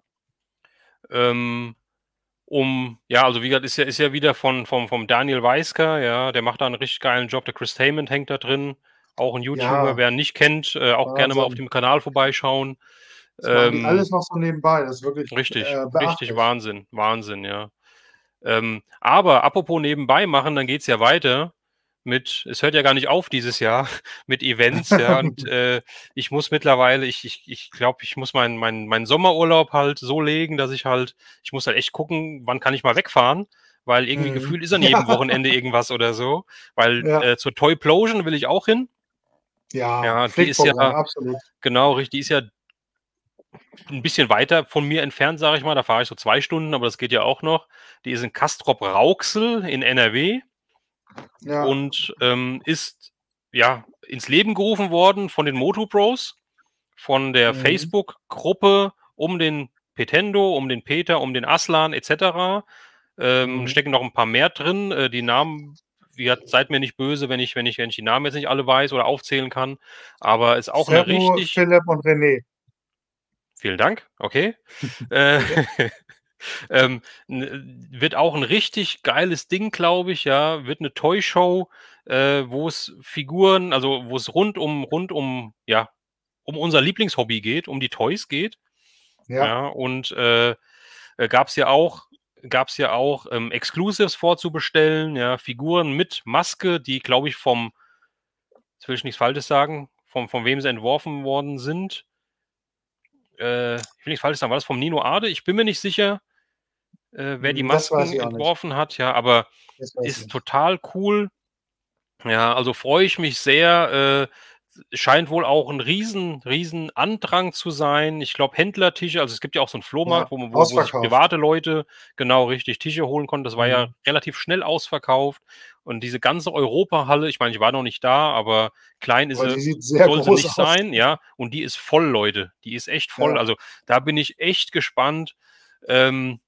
Ähm, um ja, also, wie gesagt, ist ja ist ja wieder von vom vom Daniel Weisker, ja, der macht da 'n richtig geilen Job. Der Chris Tainment hängt da drin, auch 'n YouTuber. Ja. Wer ihn nicht kennt, äh, auch gerne mal auf Wahnsinn. dem Kanal vorbeischauen. Ähm alles noch so nebenbei. Das ist wirklich, Richtig, äh, richtig. Wahnsinn, Wahnsinn, ja. Ähm, aber apropos nebenbei machen, dann geht's ja weiter mit es hört ja gar nicht auf dieses Jahr mit Events, ja. Und, äh, ich muss mittlerweile ich ich ich glaube, ich muss meinen meinen meinen Sommerurlaub halt so legen, dass ich halt ich muss halt echt gucken, wann kann ich mal wegfahren, weil irgendwie Mhm. gefühlt ist an Ja. jedem Wochenende irgendwas oder so. Weil, Ja. äh, zur Toyplosion will ich auch hin. Ja, Ja, die ist ja absolut. genau, richtig, die ist ja 'n bisschen weiter von mir entfernt, sage ich mal. Da fahre ich so 2 Stunden, aber das geht ja auch noch. Die ist in Castrop-Rauxel in NRW Ja. und, ähm, ist, ja, ins Leben gerufen worden von den Moto Bros, von der Mhm. Facebook-Gruppe um den Petendo, um den Peter, um den Aslan et cetera. Ähm, Mhm. stecken noch 'n paar mehr drin. Äh, die Namen wie gesagt, seid mir nicht böse, wenn ich wenn ich wenn ich die Namen jetzt nicht alle weiß oder aufzählen kann, aber ist auch 'ne Ferro, richtig Philipp und René. Vielen Dank, okay. Äh, ähm, wird auch 'n richtig geiles Ding, glaube ich, ja. Wird 'ne Toy-Show, äh, wo es Figuren also, wo es rund um rund um ja, um unser Lieblingshobby geht, um die Toys geht. Ja. Ja, und, äh, äh, gab es ja auch, gab es ja auch ähm, Exclusives vorzubestellen, ja, Figuren mit Maske, die, glaube ich, vom, jetzt will ich nichts Falsches sagen, vom, von wem sie entworfen worden sind. Äh, ich will nichts Falsches sagen, war das vom Nino Ade? Ich bin mir nicht sicher, äh, wer die Hm, Masken auch nicht. entworfen hat, ja, aber ist nicht. total cool. Ja, also freue ich mich sehr. Äh, scheint wohl auch ein riesen, riesen Andrang zu sein. Ich glaube, Händlertische, also es gibt ja auch so einen Flohmarkt, Ja, wo, man- wo, wo sich private Leute genau richtig Tische holen konnten. Das war ja Mhm. relativ schnell ausverkauft. Und diese ganze Europahalle, ich meine, ich war noch nicht da, aber klein ist Aber sie, die sieht sehr soll sie groß nicht aus. sein, ja. Und die ist voll, Leute. Die ist echt voll. Ja. Also da bin ich echt gespannt. Ähm,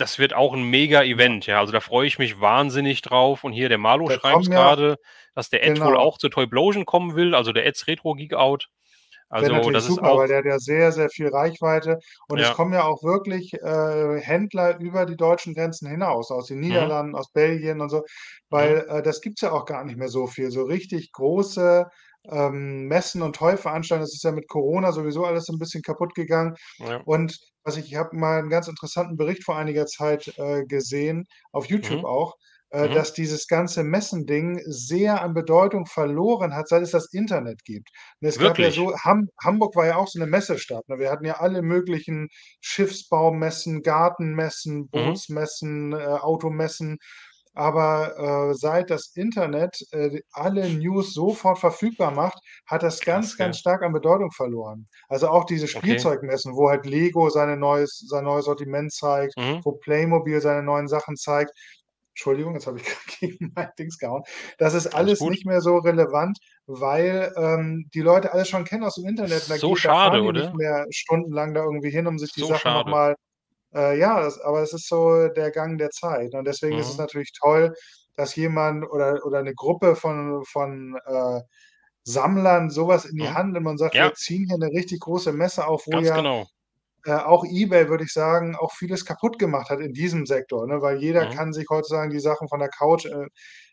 das wird auch ein Mega-Event, ja. Also da freue ich mich wahnsinnig drauf. Und hier der Malo Da schreibt ja- gerade, dass der Ed wohl Genau. auch zur Toyplosion kommen will, also der Eds Retro Geek Out. Also das ist super, auch, weil der hat ja sehr, sehr viel Reichweite. Und Ja. es kommen ja auch wirklich äh, Händler über die deutschen Grenzen hinaus, aus den Mhm. Niederlanden, aus Belgien und so, weil äh, das gibt es ja auch gar nicht mehr so viel. So richtig große ähm, Messen und Toy-Veranstaltungen, das ist ja mit Corona sowieso alles ein bisschen kaputt gegangen. ja. Und was ich, ich habe mal einen ganz interessanten Bericht vor einiger Zeit äh, gesehen, auf YouTube Mhm. auch, äh, Mhm. dass dieses ganze Messending sehr an Bedeutung verloren hat, seit es das Internet gibt. Und es gab ja Wirklich? so, Ham Hamburg war ja auch so eine Messestadt. Ne? Wir hatten ja alle möglichen Schiffsbaumessen, Gartenmessen, Mhm. Bootsmessen, äh, Automessen. Aber äh, seit das Internet äh, alle News sofort verfügbar macht, hat das ganz, ja. ganz stark an Bedeutung verloren. Also auch diese Okay. Spielzeugmessen, wo halt Lego seine neues, sein neues Sortiment zeigt, Mhm. wo Playmobil seine neuen Sachen zeigt. Entschuldigung, jetzt habe ich gerade gegen mein Dings gehauen. Das ist Alles gut. nicht mehr so relevant, weil ähm, die Leute alles schon kennen aus dem Internet. Da, So geht, da schade, die oder? nicht mehr stundenlang da irgendwie hin, um sich die So Sachen schade. nochmal äh, ja, das, aber es ist so der Gang der Zeit. Und deswegen ist es Mhm. natürlich toll, dass jemand oder, oder eine Gruppe von, von äh, Sammlern sowas in die Mhm. Hand nimmt und sagt, Ja. wir ziehen hier eine richtig große Messe auf, wo Ganz ja genau. äh, auch eBay, würde ich sagen, auch vieles kaputt gemacht hat in diesem Sektor, ne? Weil jeder Mhm. kann sich heutzutage die Sachen von der Couch äh,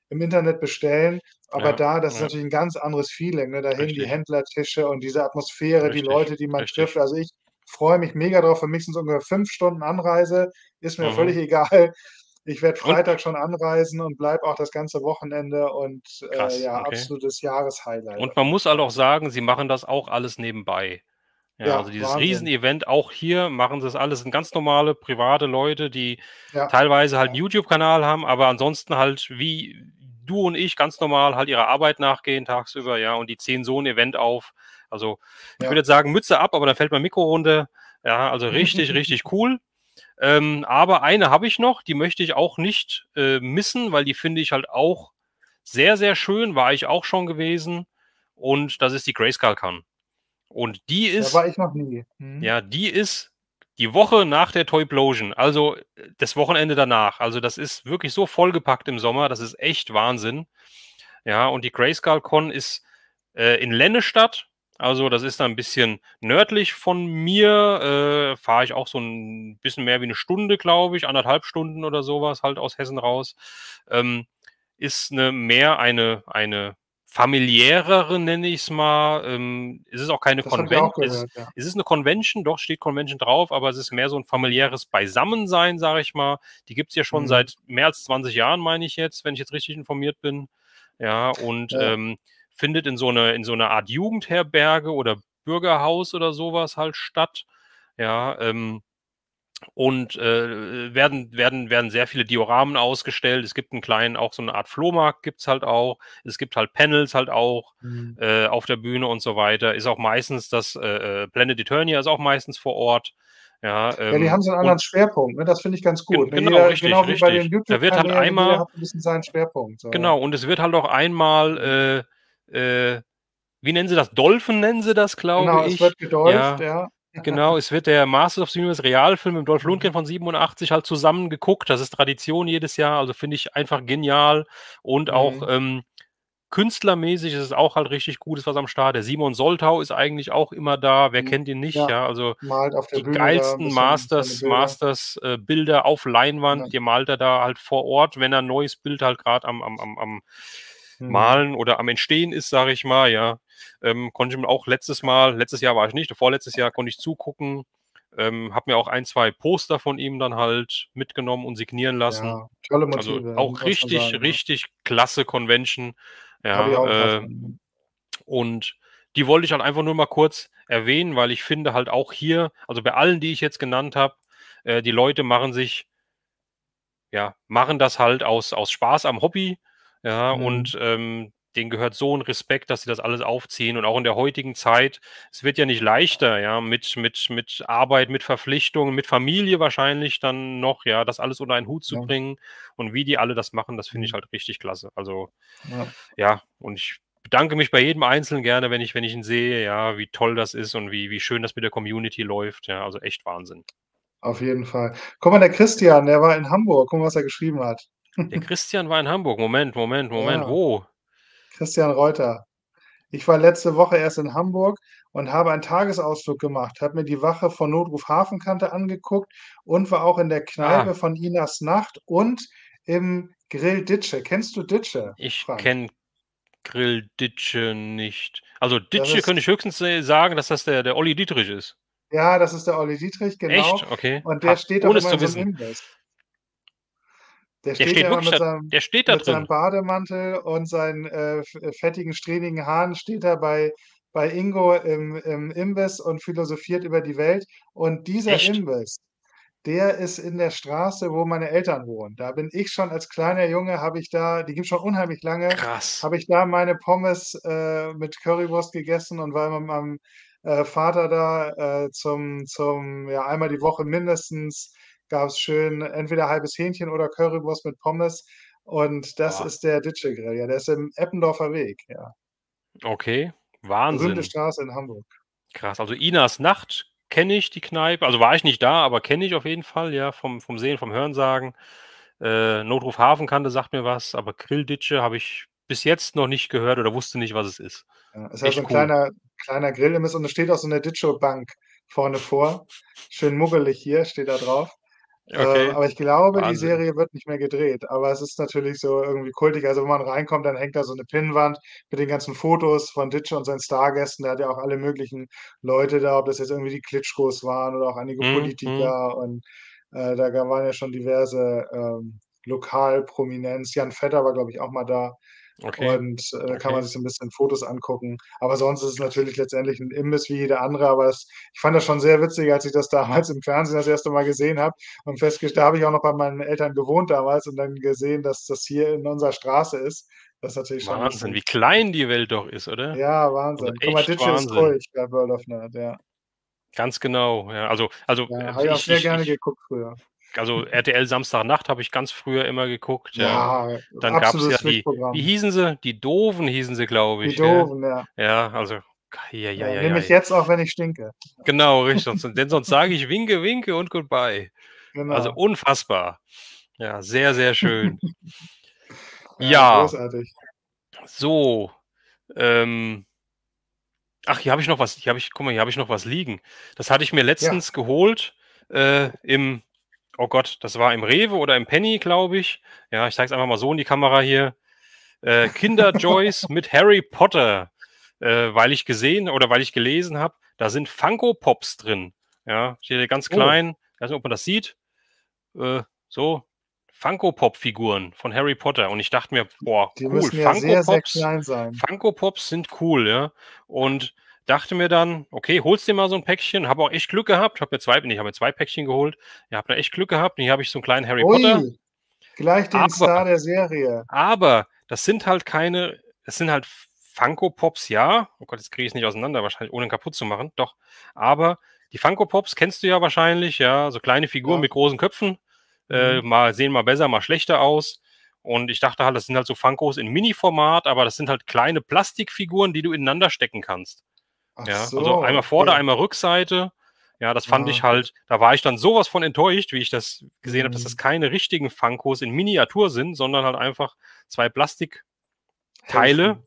im Internet bestellen. Aber Ja, da, das ist ja. natürlich ein ganz anderes Feeling, ne? Da hängen die Richtig. Händlertische und diese Atmosphäre, die Richtig, Leute, die man richtig. trifft. Also ich freue mich mega drauf. Für mich sind es ungefähr fünf Stunden Anreise. Ist mir Mhm. völlig egal. Ich werde Und Freitag schon anreisen und bleibe auch das ganze Wochenende und äh, krass, ja, okay. absolutes Jahreshighlight. Und man muss halt auch sagen, sie machen das auch alles nebenbei. Ja, Ja, also dieses Wahnsinn. Riesenevent, auch hier machen sie das alles, sind ganz normale private Leute, die Ja, teilweise halt einen YouTube-Kanal haben, aber ansonsten halt wie du und ich ganz normal halt ihrer Arbeit nachgehen tagsüber, ja, und die ziehen so ein Event auf. Also ich Ja. würde jetzt sagen, Mütze ab, aber dann fällt mein Mikro runter. Ja, also richtig, richtig cool. Ähm, aber eine habe ich noch, die möchte ich auch nicht äh, missen, weil die finde ich halt auch sehr, sehr schön, war ich auch schon gewesen. Und das ist die Grayscale Con. Und die da ist, war ich noch nie. Mhm. ja, die ist die Woche nach der Toyplosion, also äh, das Wochenende danach. Also das ist wirklich so vollgepackt im Sommer, das ist echt Wahnsinn. Ja, und die Grayscale Con ist äh, in Lennestadt. Also das ist da ein bisschen nördlich von mir. Äh, Fahre ich auch so ein bisschen mehr wie eine Stunde, glaube ich, anderthalb Stunden oder sowas halt aus Hessen raus. Ähm, ist eine, mehr eine, eine familiärere, nenne ich es mal. Ähm, es ist auch keine Das auch Convention. Es, gehört, ja. es ist eine Convention, doch steht Convention drauf, aber es ist mehr so ein familiäres Beisammensein, sage ich mal. Die gibt es ja schon Mhm. seit mehr als 20 Jahren, meine ich jetzt, wenn ich jetzt richtig informiert bin. Ja, und Ja. ähm, findet in so eine in so einer Art Jugendherberge oder Bürgerhaus oder sowas halt statt. Ja, ähm, und äh, werden, werden, werden sehr viele Dioramen ausgestellt. Es gibt einen kleinen, auch so eine Art Flohmarkt gibt es halt auch. Es gibt halt Panels halt auch Mhm. äh, auf der Bühne und so weiter. Ist auch meistens das äh, äh, Planet Eternia ist auch meistens vor Ort. Ja, Ja, die ähm, haben so einen und- anderen Schwerpunkt, ne? Das finde ich ganz gut. Ne? genau, Jeder, richtig, genau wie bei richtig. den Da wird halt einmal- ein bisschen seinen Schwerpunkt. So, Genau, und es wird halt auch einmal, äh, wie nennen sie das? Dolphin nennen sie das, glaube Genau, ich. es wird gedolft, Ja, ja. Genau, es wird der Masters of the Universe Realfilm mit Dolph Mhm. Lundgren von 87 halt zusammen geguckt. Das ist Tradition jedes Jahr, also finde ich einfach genial. Und auch Mhm. ähm, künstlermäßig ist es auch halt richtig gut, ist was am Start. Der Simon Soltau ist eigentlich auch immer da. Wer Mhm. kennt ihn nicht? Ja. Ja, also die Bühne geilsten Masters, Bilder. Masters äh, Bilder auf Leinwand, Ja. die malt er da halt vor Ort, wenn er ein neues Bild halt gerade am, am, am, am Mhm. Malen oder am Entstehen ist, sage ich mal, ja. Ähm, konnte ich mir auch letztes Mal, letztes Jahr war ich nicht, vorletztes Jahr konnte ich zugucken. Ähm, habe mir auch ein, zwei Poster von ihm dann halt mitgenommen und signieren lassen. Ja, tolle also Motive. Also auch richtig, sagen, richtig ja. klasse Convention. Ja, äh, und die wollte ich halt einfach nur mal kurz erwähnen, weil ich finde halt auch hier, also bei allen, die ich jetzt genannt habe, äh, die Leute machen sich, ja, machen das halt aus, aus Spaß am Hobby. Ja, mhm. und ähm, denen gehört so ein Respekt, dass sie das alles aufziehen und auch in der heutigen Zeit, es wird ja nicht leichter, ja, mit, mit, mit Arbeit, mit Verpflichtungen, mit Familie wahrscheinlich dann noch, ja, das alles unter einen Hut zu ja. bringen und wie die alle das machen, das finde ich mhm. halt richtig klasse. Also, ja. ja, und ich bedanke mich bei jedem Einzelnen gerne, wenn ich, wenn ich ihn sehe, ja, wie toll das ist und wie, wie schön das mit der Community läuft, ja, also echt Wahnsinn. Auf jeden Fall. Guck mal, der Christian, der war in Hamburg. Guck mal, was er geschrieben hat. Der Christian war in Hamburg. Moment, Moment, Moment. Ja. Wo? Christian Reuter. Ich war letzte Woche erst in Hamburg und habe einen Tagesausflug gemacht, habe mir die Wache von Notruf Hafenkante angeguckt und war auch in der Kneipe ah. von Inas Nacht und im Grill Ditsche. Kennst du Ditsche? Ich kenne Grill Ditsche nicht. Also Ditsche könnte ich höchstens sagen, dass das der, der Olli Dietrich ist. Ja, das ist der Olli Dietrich, genau. Echt? Okay. Und der Ach, steht auch immer in so einem Imbiss. Der steht, der steht, wirklich, mit seinem, der steht da mit drin. seinem Bademantel und seinen äh, äh, fettigen, strähnigen Haaren steht er bei, bei Ingo im, im Imbiss und philosophiert über die Welt. Und dieser Echt? Imbiss, der ist in der Straße, wo meine Eltern wohnen. Da bin ich schon als kleiner Junge, habe ich da, die gibt schon unheimlich lange, habe ich da meine Pommes äh, mit Currywurst gegessen und war mit meinem äh, Vater da äh, zum, zum, ja, einmal die Woche mindestens gab es schön entweder halbes Hähnchen oder Currywurst mit Pommes. Und das oh. ist der Ditsche Grill. Ja, der ist im Eppendorfer Weg. Ja. Okay, Wahnsinn. Berühmte Straße in Hamburg. Krass. Also Inas Nacht kenne ich die Kneipe. Also war ich nicht da, aber kenne ich auf jeden Fall, ja, vom, vom Sehen, vom Hörensagen. Äh, Notruf Hafenkante sagt mir was, aber Grillditsche habe ich bis jetzt noch nicht gehört oder wusste nicht, was es ist. Ja, es ist halt so ein cool. kleiner, kleiner Grill und es steht auch so eine Ditsche-Bank vorne vor. Schön muggelig hier, steht da drauf. Okay. Äh, aber ich glaube, Wahnsinn. die Serie wird nicht mehr gedreht. Aber es ist natürlich so irgendwie kultig. Also, wenn man reinkommt, dann hängt da so eine Pinnwand mit den ganzen Fotos von Ditsche und seinen Stargästen. Der hat ja auch alle möglichen Leute da, ob das jetzt irgendwie die Klitschkos waren oder auch einige mhm. Politiker. Mhm. Und äh, da waren ja schon diverse ähm, Lokalprominenz. Jan Vetter war, glaube ich, auch mal da. Okay. Und äh, da okay. kann man sich so ein bisschen Fotos angucken. Aber sonst ist es natürlich letztendlich ein Imbiss wie jeder andere. Aber es, ich fand das schon sehr witzig, als ich das damals im Fernsehen das erste Mal gesehen habe und festgestellt, da habe ich auch noch bei meinen Eltern gewohnt damals und dann gesehen, dass das hier in unserer Straße ist. Das ist natürlich schon. Wahnsinn, wie klein die Welt doch ist, oder? Ja, Wahnsinn. Also Guck mal, Ditch ist ruhig bei World of Nerd, ja. Ganz genau, ja. Also, also ja, habe ich auch sehr gerne geguckt früher also RTL Samstagnacht habe ich ganz früher immer geguckt. Ja, ja dann gab es ja die, wie hießen sie? Die Doofen hießen sie, glaube ich. Die Doofen, ja. Ja, also, ja, ja, ja. Nehme ich jetzt auch, wenn ich stinke. Genau, richtig. denn sonst sage ich Winke, Winke und Goodbye. Genau. Also unfassbar. Ja, sehr, sehr schön. ja. Großartig. So. Ähm, ach, hier habe ich noch was. Hier habe ich, guck mal, hier habe ich noch was liegen. Das hatte ich mir letztens geholt äh, im oh Gott, das war im Rewe oder im Penny, glaube ich. Ja, ich zeige es einfach mal so in die Kamera hier. Äh, Kinder Joyce mit Harry Potter, äh, weil ich gesehen oder weil ich gelesen habe, da sind Funko Pops drin. Ja, steht ganz oh. klein. Oh. Ich weiß nicht, ob man das sieht. Äh, so, Funko Pop Figuren von Harry Potter und ich dachte mir, boah, Die cool, ja Funko sehr, Pops, sehr Funko Pops sind cool, ja. Und dachte mir dann, okay, holst dir mal so ein Päckchen. Habe auch echt Glück gehabt. Habe mir zwei, ich habe mir zwei Päckchen geholt. Ja, habe da echt Glück gehabt. Und hier habe ich so einen kleinen Harry Ui, Potter. Gleich den aber, Star der Serie. Aber das sind halt keine, es sind halt Funko Pops, ja. Oh Gott, jetzt kriege ich es nicht auseinander, wahrscheinlich ohne ihn kaputt zu machen. Doch. Aber die Funko Pops kennst du ja wahrscheinlich, ja. So kleine Figuren ja. mit großen Köpfen. Äh, mhm. mal sehen mal besser, mal schlechter aus. Und ich dachte halt, das sind halt so Funkos in Mini-Format, aber das sind halt kleine Plastikfiguren, die du ineinander stecken kannst. Ach ja, so, also einmal Vorder-, okay. einmal Rückseite. Ja, das fand ah. ich halt, da war ich dann sowas von enttäuscht, wie ich das gesehen mhm. habe, dass das mhm. keine richtigen Funkos in Miniatur sind, sondern halt einfach zwei Plastikteile.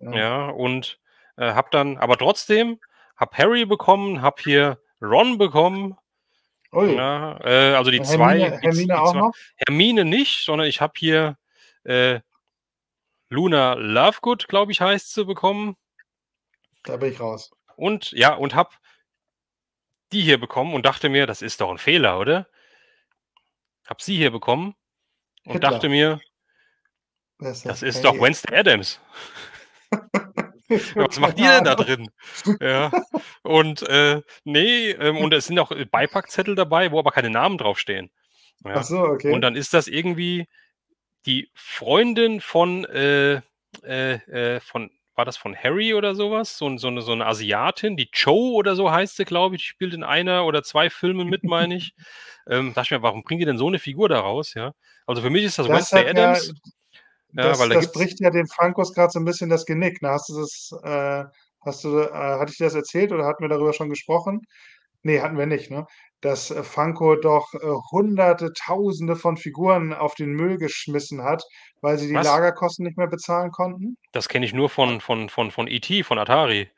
Ja. ja, und äh, hab dann, aber trotzdem, hab Harry bekommen, hab hier Ron bekommen. Ui. Ja, äh, also die Hermine, zwei. Hermine die, die auch zwei, noch? Hermine nicht, sondern ich habe hier äh, Luna Lovegood, glaube ich, heißt sie, bekommen. Da bin ich raus. Und ja, und hab die hier bekommen und dachte mir, das ist doch ein Fehler, oder? Habe sie hier bekommen und Hitler. dachte mir, Das das ist ist doch hey. Wednesday Adams. Was macht ihr denn da drin? Ja. Und äh, nee, ähm, und es sind auch äh, Beipackzettel dabei, wo aber keine Namen draufstehen. Ja. Ach so, okay. Und dann ist das irgendwie die Freundin von, äh, äh, äh, von, war das von Harry oder sowas? So, so, eine, so eine Asiatin, die Cho oder so heißt sie, glaube ich, die spielt in einer oder zwei Filmen mit, meine ich. ähm, dachte ich mir, warum bringen die denn so eine Figur da raus? Ja? Also für mich ist das, Das Wednesday hat ja- Adams. Ja, das da das bricht ja den Funkos gerade so ein bisschen das Genick. Ne? Hast du das, äh, hast du, äh, hatte ich dir das erzählt oder hatten wir darüber schon gesprochen? Nee, hatten wir nicht, ne? Dass äh, Funko doch äh, Hunderte, Tausende von Figuren auf den Müll geschmissen hat, weil sie die Was? Lagerkosten nicht mehr bezahlen konnten. Das kenne ich nur von, von, von, von E.T., von Atari.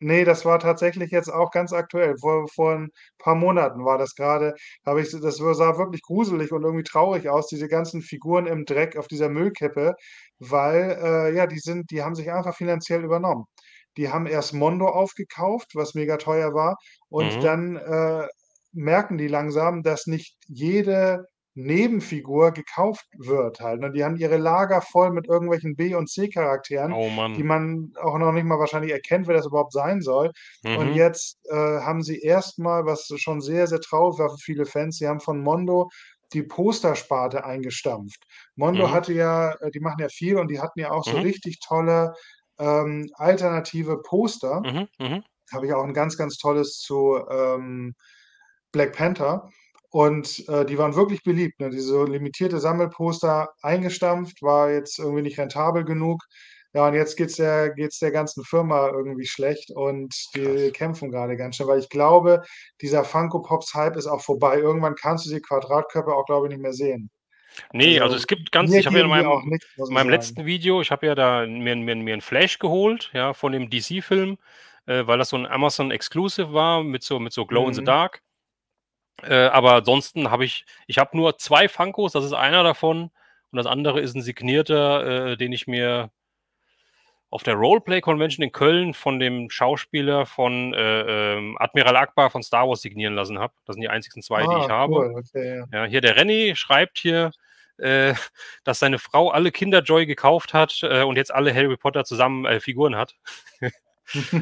Nee, das war tatsächlich jetzt auch ganz aktuell. Vor, vor ein paar Monaten war das gerade. Habe ich, das sah wirklich gruselig und irgendwie traurig aus, diese ganzen Figuren im Dreck auf dieser Müllkippe, weil äh, ja, die sind, die haben sich einfach finanziell übernommen. Die haben erst Mondo aufgekauft, was mega teuer war, und Mhm. dann äh, merken die langsam, dass nicht jede Nebenfigur gekauft wird halt. Ne? Die haben ihre Lager voll mit irgendwelchen B- und C-Charakteren Oh die man auch noch nicht mal wahrscheinlich erkennt, wer das überhaupt sein soll. Und Mhm. jetzt äh, haben sie erstmal, was schon sehr, sehr traurig war für viele Fans, sie haben von Mondo die Postersparte eingestampft. Mondo Mhm. hatte ja, äh, die machen ja viel und die hatten ja auch so Mhm. richtig tolle ähm, alternative Poster. Mhm. Mhm. Habe ich auch ein ganz, ganz tolles zu ähm, Black Panther. Und äh, die waren wirklich beliebt. Ne? Diese limitierte Sammelposter eingestampft, war jetzt irgendwie nicht rentabel genug. Ja, und jetzt geht's der, geht's der ganzen Firma irgendwie schlecht und die Krass. kämpfen gerade ganz schön, weil ich glaube, dieser Funko Pops Hype ist auch vorbei. Irgendwann kannst du die Quadratkörper auch, glaube ich, nicht mehr sehen. Nee, also Also, es gibt ganz, ich habe ja in meinem, nichts, in meinem letzten Video, ich habe ja da mir, mir, mir einen Flash geholt, ja, von dem DC-Film, äh, weil das so ein Amazon Exclusive war mit so, mit so Glow in the Mhm. Dark. Äh, aber ansonsten habe ich, ich habe nur zwei Funkos, das ist einer davon und das andere ist ein signierter, äh, den ich mir auf der Roleplay Convention in Köln von dem Schauspieler von äh, ähm, Admiral Akbar von Star Wars signieren lassen habe. Das sind die einzigen zwei, die ich Ah, habe. cool, okay, ja. Ja, hier der Renny schreibt hier, äh, dass seine Frau alle Kinderjoy gekauft hat äh, und jetzt alle Harry Potter zusammen äh, Figuren hat.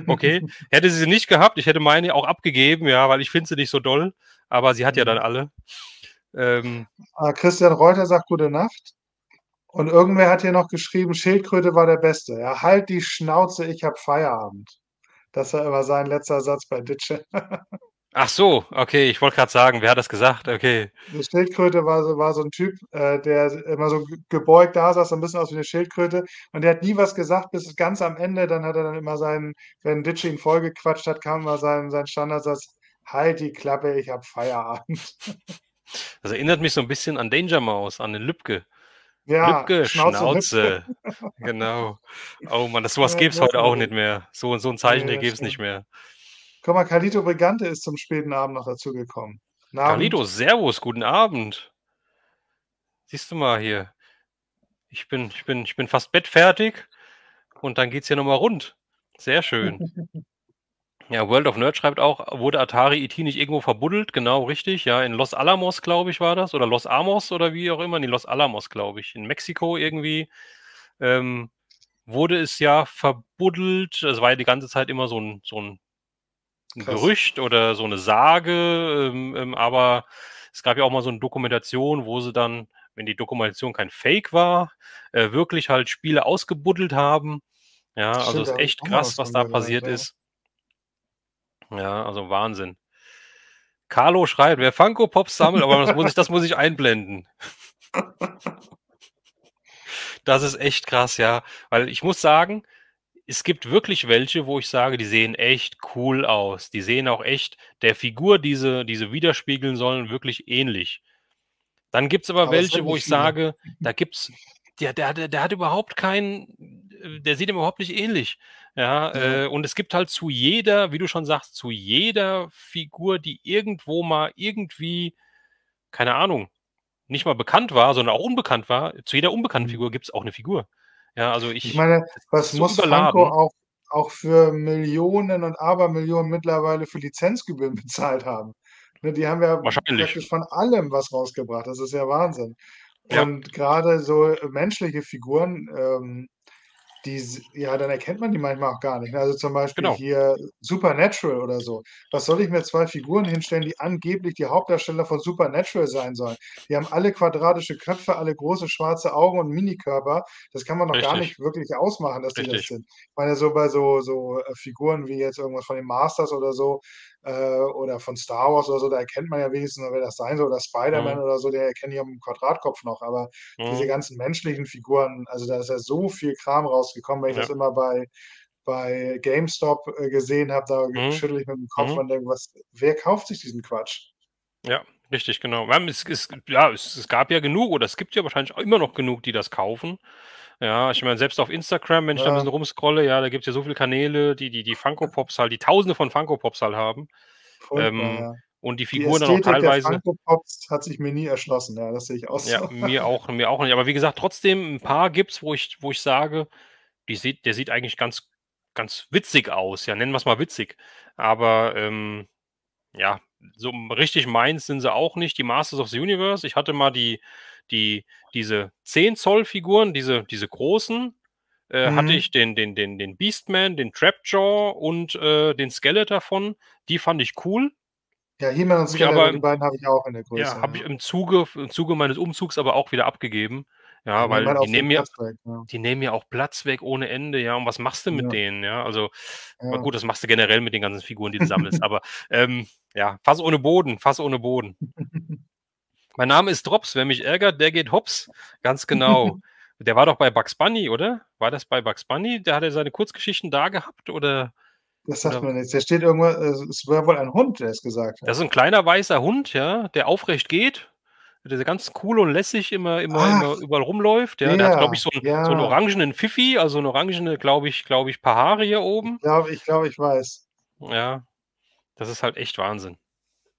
Okay. Hätte sie sie nicht gehabt, ich hätte meine auch abgegeben, ja, weil ich finde sie nicht so doll, aber sie hat ja dann Mhm. alle. Ähm, Ah, Christian Reuter sagt gute Nacht. Und irgendwer hat hier noch geschrieben, Schildkröte war der Beste. Ja, halt die Schnauze, ich hab Feierabend. Das war immer sein letzter Satz bei Ditsche. ach so, okay, ich wollte gerade sagen, wer hat das gesagt? Okay. Die Schildkröte war so, war so ein Typ, äh, der immer so ge- gebeugt da saß, so ein bisschen aus wie eine Schildkröte. Und der hat nie was gesagt, bis ganz am Ende. Dann hat er dann immer seinen, wenn Ditsche ihn vollgequatscht hat, kam immer sein, sein Standardsatz, halt die Klappe, ich hab Feierabend. Das erinnert mich so ein bisschen an Danger Mouse, an den Lübke. Ja, Lübke, Schnauze, Schnauze. Genau. Oh Mann, das sowas Ja, gibt's heute auch nicht mehr. So, so ein Zeichentrick das gibt's stimmt. nicht mehr. Guck mal, Carlito Brigante ist zum späten Abend noch dazugekommen. Carlito, Servus, guten Abend. Siehst du mal hier. Ich bin, ich bin, ich bin fast bettfertig und dann geht's hier nochmal rund. Sehr schön. Ja, World of Nerd schreibt auch, wurde Atari ET nicht irgendwo verbuddelt? Genau, richtig. Ja, in Los Alamos, glaube ich, war das. Oder Los Amos oder wie auch immer. Nee, Los Alamos, glaube ich. In Mexiko irgendwie. Ähm, wurde es ja verbuddelt. Es war ja die ganze Zeit immer so ein, so ein, ein Krass. Gerücht oder so eine Sage. Ähm, ähm, aber es gab ja auch mal so eine Dokumentation, wo sie dann, wenn die Dokumentation kein Fake war, äh, wirklich halt Spiele ausgebuddelt haben. Ja, also Stimmt, ist echt krass, was da passiert ja. ist. Ja, also Wahnsinn. Carlo schreibt, wer Funko Pops sammelt, aber das muss ich, das muss ich einblenden. Das ist echt krass, ja. Weil ich muss sagen, es gibt wirklich welche, wo ich sage, die sehen echt cool aus. Die sehen auch echt der Figur, die sie, die sie widerspiegeln sollen, wirklich ähnlich. Dann gibt es aber, Aber welche, wo ich viele. sage, da gibt's, der, der, der, der hat überhaupt keinen, der sieht ihm überhaupt nicht ähnlich. Ja, Ja. äh, und es gibt halt zu jeder, wie du schon sagst, zu jeder Figur, die irgendwo mal irgendwie, keine Ahnung, nicht mal bekannt war, sondern auch unbekannt war, zu jeder unbekannten Mhm. Figur gibt es auch eine Figur. Ja, also ich, Ich meine, was so muss. Funko auch auch für Millionen und Abermillionen mittlerweile für Lizenzgebühren bezahlt haben. Ne, die haben ja Wahrscheinlich. praktisch von allem was rausgebracht. Das ist ja Wahnsinn. Ja. Und grade so menschliche Figuren, ähm, die ja, dann erkennt man die manchmal auch gar nicht, ne? Also, zum Beispiel Genau. hier Supernatural oder so. Was soll ich mir 2 Figuren hinstellen, die angeblich die Hauptdarsteller von Supernatural sein sollen? Die haben alle quadratische Köpfe, alle große schwarze Augen und Minikörper. Das kann man doch gar Richtig. nicht wirklich ausmachen, dass die das Richtig. sind. Ich meine, so bei so so, äh, Figuren wie jetzt irgendwas von den Masters oder so, äh, oder von Star Wars oder so, da erkennt man ja wenigstens wer das sein soll oder Spider-Man Mhm. oder so, den erkenne ich am Quadratkopf noch. Aber diese Mhm. ganzen menschlichen Figuren, also, da ist ja so viel Kram rausgekommen, wenn ich das immer bei bei GameStop, äh, gesehen habe, da Mhm. schüttle ich mit dem Kopf Mhm. und denke: „Was wer kauft sich diesen Quatsch?“ Ja, richtig, genau. Es es ja, es es gab ja genug oder es gibt ja wahrscheinlich auch immer noch genug, die das kaufen. Ja, ich meine, selbst auf Instagram, wenn ich da 'n Ja. bisschen rumscrolle, ja, da gibt's ja so viele Kanäle, die die die Funko Pops halt die Tausende von Funko Pops halt haben. Furchtbar, Ähm, ja. und die Die Figuren dann auch Ästhetik der teilweise Funko Pops hat sich mir nie erschlossen. Ja, das sehe ich auch Ja, mir auch mir auch nicht. Aber wie gesagt, trotzdem 'n paar gibt's, wo ich wo ich sage, die sieht der sieht eigentlich ganz ganz witzig aus. Ja, nennen wir's mal witzig. Aber, ähm, ja, so richtig meins sind sie auch nicht. Die Masters of the Universe, ich hatte mal die die diese 10 Zoll Figuren, diese diese großen, äh, hatte Mhm. ich den den den den Beast-Man, den Trapjaw und, äh, den Skeletor von. Die fand ich cool. Ja, He-Man und Skeletor, aber die im beiden habe ich auch in der ja, Größe, habe ich ja. im Zuge im Zuge meines Umzugs aber auch wieder abgegeben. Die Ja, nehmen weil die nehmen mir Platz weg, ja. die nehmen ja auch Platz weg ohne Ende, ja. Und was machst du mit Ja. denen, ja? Also Ja. gut, das machst du generell mit den ganzen Figuren, die du sammelst. Aber, ähm, ja, Fass ohne Boden Fass ohne Boden. Mein Name ist Drops. Wer mich ärgert, der geht hops. Ganz genau. Der war doch bei Bugs Bunny, oder? War das bei Bugs Bunny? Der hatte seine Kurzgeschichten da gehabt oder Das sagt oder mir nichts. Da steht irgendwa äh, es wäre wohl ein Hund, der es gesagt hat. Das ist 'n kleiner weißer Hund, ja, der aufrecht geht, der ganz cool und lässig immer immer Ach, immer überall rumläuft, ja. Der hat, glaube der, ich, so 'n so 'n ja. orangenen Pfiffi, also 'ne orangene, glaube ich glaube ich, paar Haare hier Ich oben. glaube ich glaube, ich weiß. Ja, das ist halt echt Wahnsinn.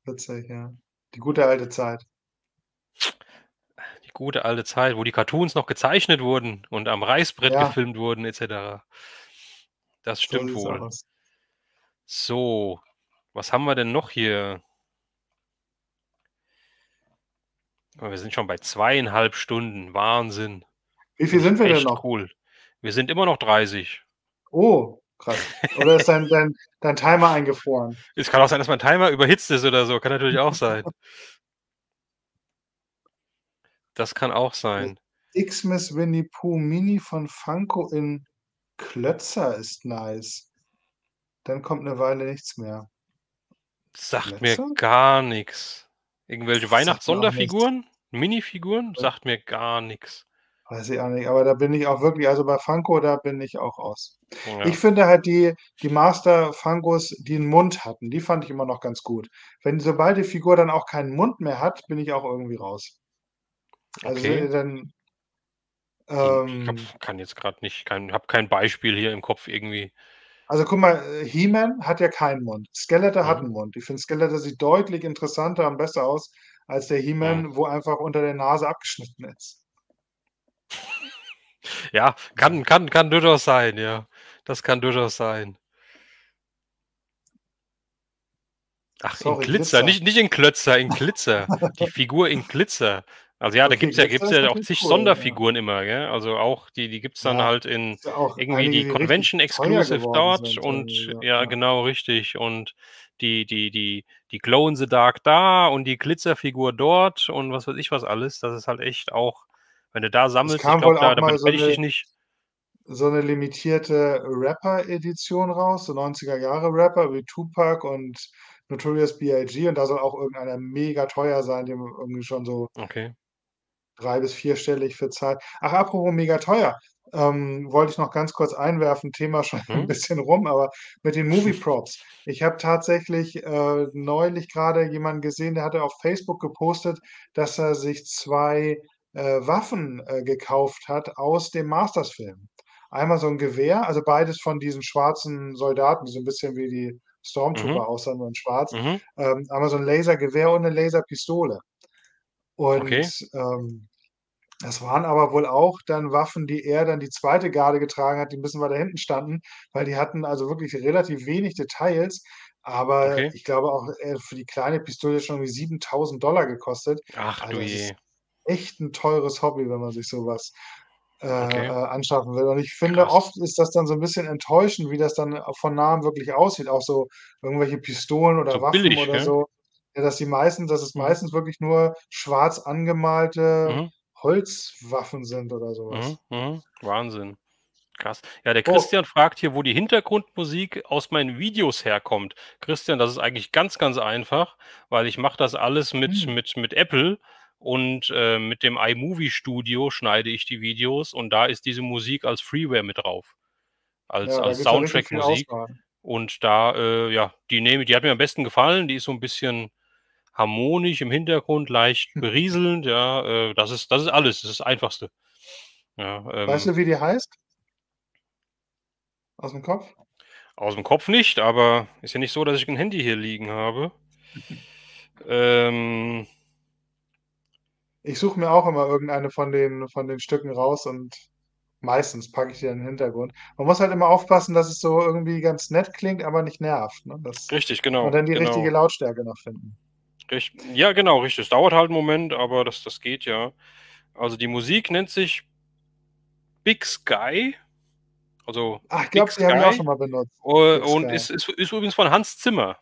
Witzig, ja. Die gute alte Zeit. Die gute alte Zeit, wo die Cartoons noch gezeichnet wurden und am Reißbrett Ja. gefilmt wurden et cetera. Das So stimmt sieht's wohl. aus. So, was haben wir denn noch hier? Wir sind schon bei 2 1/2 Stunden. Wahnsinn. Wie viel sind wir denn noch? cool. Wir sind immer noch 30. Oh, krass. Oder ist dein dein dein Timer eingefroren? Es kann auch sein, dass mein Timer überhitzt ist oder so, kann natürlich auch sein. Das kann auch sein. Xmas Winnie Pooh Mini von Funko in Klötzer ist nice. Dann kommt 'ne Weile nichts mehr. Sagt mir Klötzer? gar. Irgendwelche mir auch nichts. Weihnachts-Sonderfiguren? Minifiguren? Sagt mir gar nix. Weiß ich auch nicht, aber da bin ich auch wirklich also, bei Funko, da bin ich auch raus. Ich Ja. finde halt die die Master Funkos, die 'n Mund hatten, die fand ich immer noch ganz gut. Wenn sobald die Figur dann auch keinen Mund mehr hat, bin ich auch irgendwie raus. Also, Okay. dann Die ich habe ähm kann jetzt grad nicht kein habe kein Beispiel hier im Kopf irgendwie. Also, guck mal, äh, He-Man hat ja keinen Mund. Skeletor hat Mhm. 'n Mund. Ich finde, Skeletor sieht deutlich interessanter und besser aus als der Mhm. He-Man, wo einfach unter der Nase abgeschnitten ist. Ja, kann kann kann durchaus sein, ja. Das kann durchaus sein. Ach, in Sorry, Glitzer, Glitzer. nicht nicht in Klötzer, in Glitzer. Die Figur in Glitzer. Also, ja, da Okay, gibt's ja gibt's ja auch zig cool, ja. Sonderfiguren immer, gell? Also, auch die die gibt's dann Ja, halt in ja irgendwie die die Convention Exclusive dort sind und ja, ja, ja. genau, richtig. Und die die die die Glow in the Dark da und die Glitzerfigur dort und was weiß ich was alles. Das ist halt echt auch wenn du da Es sammelst, ich glaube, da auch da mal so ich dich nicht. so 'ne limitierte Rapper-Edition raus, so 90er Jahre Rapper wie Tupac und Notorious B.I.G. und da soll auch irgendeiner mega teuer sein, den man irgendwie schon so Okay. Drei bis vierstellig für zahlt. Ach, apropos mega teuer, ähm, wollte ich noch ganz kurz einwerfen, Thema schon Mhm. bisschen rum, aber mit den Movie Props. Ich habe tatsächlich, äh, neulich grade jemanden gesehen, der hatte auf Facebook gepostet, dass er sich 2, äh, Waffen, äh, gekauft hat aus dem Masters-Film. Einmal so 'n Gewehr, also beides von diesen schwarzen Soldaten, die so 'n bisschen wie die Mhm. Stormtrooper aussahen, nur in schwarz. Mhm. Ähm, einmal so 'n Lasergewehr und 'ne Laserpistole. Und, Okay. ähm, Das waren aber wohl auch dann Waffen, die er dann die 2. Garde getragen hat, die 'n bisschen weiter hinten standen, weil die hatten also wirklich relativ wenig Details. Aber Okay. ich glaube auch, äh, für die kleine Pistole schon irgendwie 7.000 gekostet. Ach Also, du das ist je. echt 'n teures Hobby, wenn man sich so was, äh, Okay. äh, anschaffen will. Und ich finde, Krass. oft ist das dann so 'n bisschen enttäuschend, wie das dann von Nahem wirklich aussieht, auch so irgendwelche Pistolen So oder Waffen billig, oder gell? so. Ja, dass die meisten dass es Mhm. meistens wirklich nur schwarz angemalte Mhm. Holzwaffen sind oder so was. Mhm, mhm. Wahnsinn. Krass. Ja, der Oh. Christian fragt hier, wo die Hintergrundmusik aus meinen Videos herkommt. Christian, das ist eigentlich ganz, ganz einfach, weil ich mache das alles mit Mhm. mit mit Apple und, äh, mit dem iMovie Studio schneide ich die Videos und da ist diese Musik als Freeware mit drauf, als Ja, da als gibt's ja richtig viel Soundtrack-Musik. Auswahl. Und da, äh, ja, die nehme die hat mir am besten gefallen. Die ist so 'n bisschen harmonisch im Hintergrund, leicht berieselnd, ja. Äh, das ist das ist alles, das ist das Einfachste. Ja, Weißt ähm du, wie die heißt? Aus'm Kopf? Aus'm Kopf nicht, aber ist ja nicht so, dass ich 'n Handy hier liegen habe. Ähm Ich suche mir auch immer irgendeine von den von den Stücken raus und meistens packe ich die in 'n Hintergrund. Man muss halt immer aufpassen, dass es so irgendwie ganz nett klingt, aber nicht nervt, ne? Richtig, und genau, dann die richtige genau. Lautstärke noch finden. Rich ja, genau, richtig. Es dauert halt 'n Moment, aber das das geht ja. Also, die Musik nennt sich Big Sky, also Ach, ich glaube, die habe ich auch schon mal benutzt. und ist ist ist übrigens von Hans Zimmer.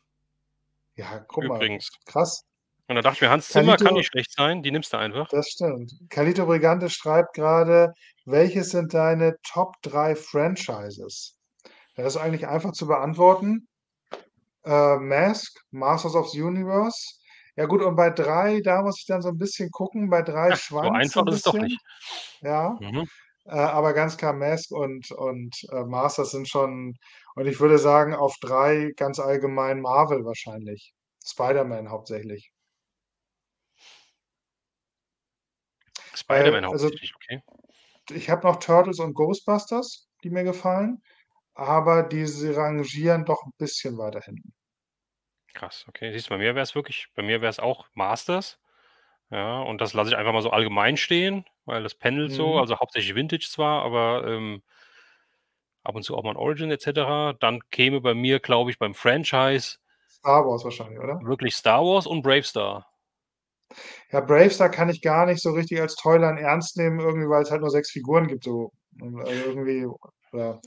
Ja, guck mal, Übrigens. krass. Und da dachte ich mir: „Hans Zimmer kann Carlito nicht schlecht sein, die nimmst du einfach.“ Das stimmt. Carlito Brigante schreibt grade: „Welches sind deine Top 3 Franchises?“ Ja, das ist eigentlich einfach zu beantworten. Äh, Mask, Masters of the Universe. Ja gut, und bei 3, da muss ich dann so 'n bisschen gucken. Bei 3 Ach, so schwankt's so einfach ist es doch nicht. Ja, Mhm. äh, aber ganz klar Mask und und, äh, Masters sind schon und ich würde sagen, auf 3 ganz allgemein Marvel wahrscheinlich. Spider-Man hauptsächlich. Spider-Man also hauptsächlich, okay. ich habe noch Turtles und Ghostbusters, die mir gefallen, aber die rangieren doch 'n bisschen weiter hinten. Krass, okay. Siehst du, bei mir wär's wirklich bei mir wär's auch Masters, ja, und das lasse ich einfach mal so allgemein stehen, weil das pendelt so, Mhm. also hauptsächlich Vintage zwar, aber, ähm ab und zu auch mal 'n Origin et cetera. Dann käme bei mir, glaube ich, beim Franchise Star Wars wahrscheinlich, oder? wirklich Star Wars und BraveStarr. Ja, BraveStarr kann ich gar nicht so richtig als Toyline ernst nehmen, irgendwie, weil's halt nur 6 Figuren gibt so. Also irgendwie ja.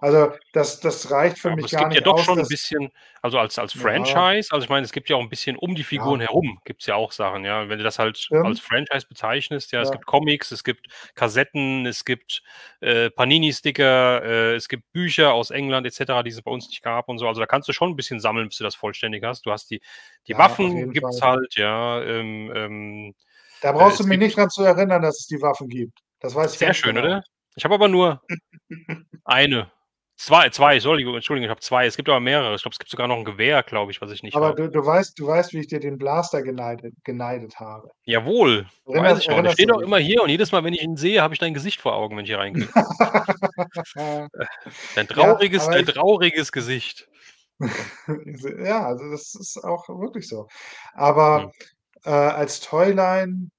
Also, das das reicht für Ja, mich es gar gibt ja nicht doch aus, schon 'n dass bisschen also als als Ja. Franchise also ich meine, es gibt ja auch 'n bisschen um die Figuren Ja. herum gibt's ja auch Sachen, ja? Wenn du das halt als Stimmt. Franchise bezeichnest, ja, es Ja. gibt Comics, es gibt Kassetten, es gibt, äh, Panini-Sticker, äh, es gibt Bücher aus England et cetera, die es bei uns nicht gab und so. Also, da kannst du schon 'n bisschen sammeln, bis du das vollständig hast. Du hast die die Ja, Waffen gibt's Fall. halt, ja, ähm, ähm, Da äh, brauchst du es mich gibt nicht dran zu erinnern, dass es die Waffen gibt. Das weiß ich Sehr schön, genau. oder? Ich habe aber nur eine. Zwei zwei, Entschuldigung, Entschuldigung, ich habe 2. Es gibt aber mehrere. Ich glaube, es gibt sogar noch 'n Gewehr, glaube ich, was ich nicht Aber habe. du du weißt du weißt, wie ich dir den Blaster geneidet geneidet habe. Jawohl, weiß Erinnerst ich noch. Der steht auch dich? immer hier und jedes Mal, wenn ich ihn sehe, habe ich dein Gesicht vor Augen, wenn ich hier reingucke. Äh, dein Ja, trauriges aber dein ich trauriges Gesicht. Ja, also das ist auch wirklich so. Hm. Aber, äh, als Toyline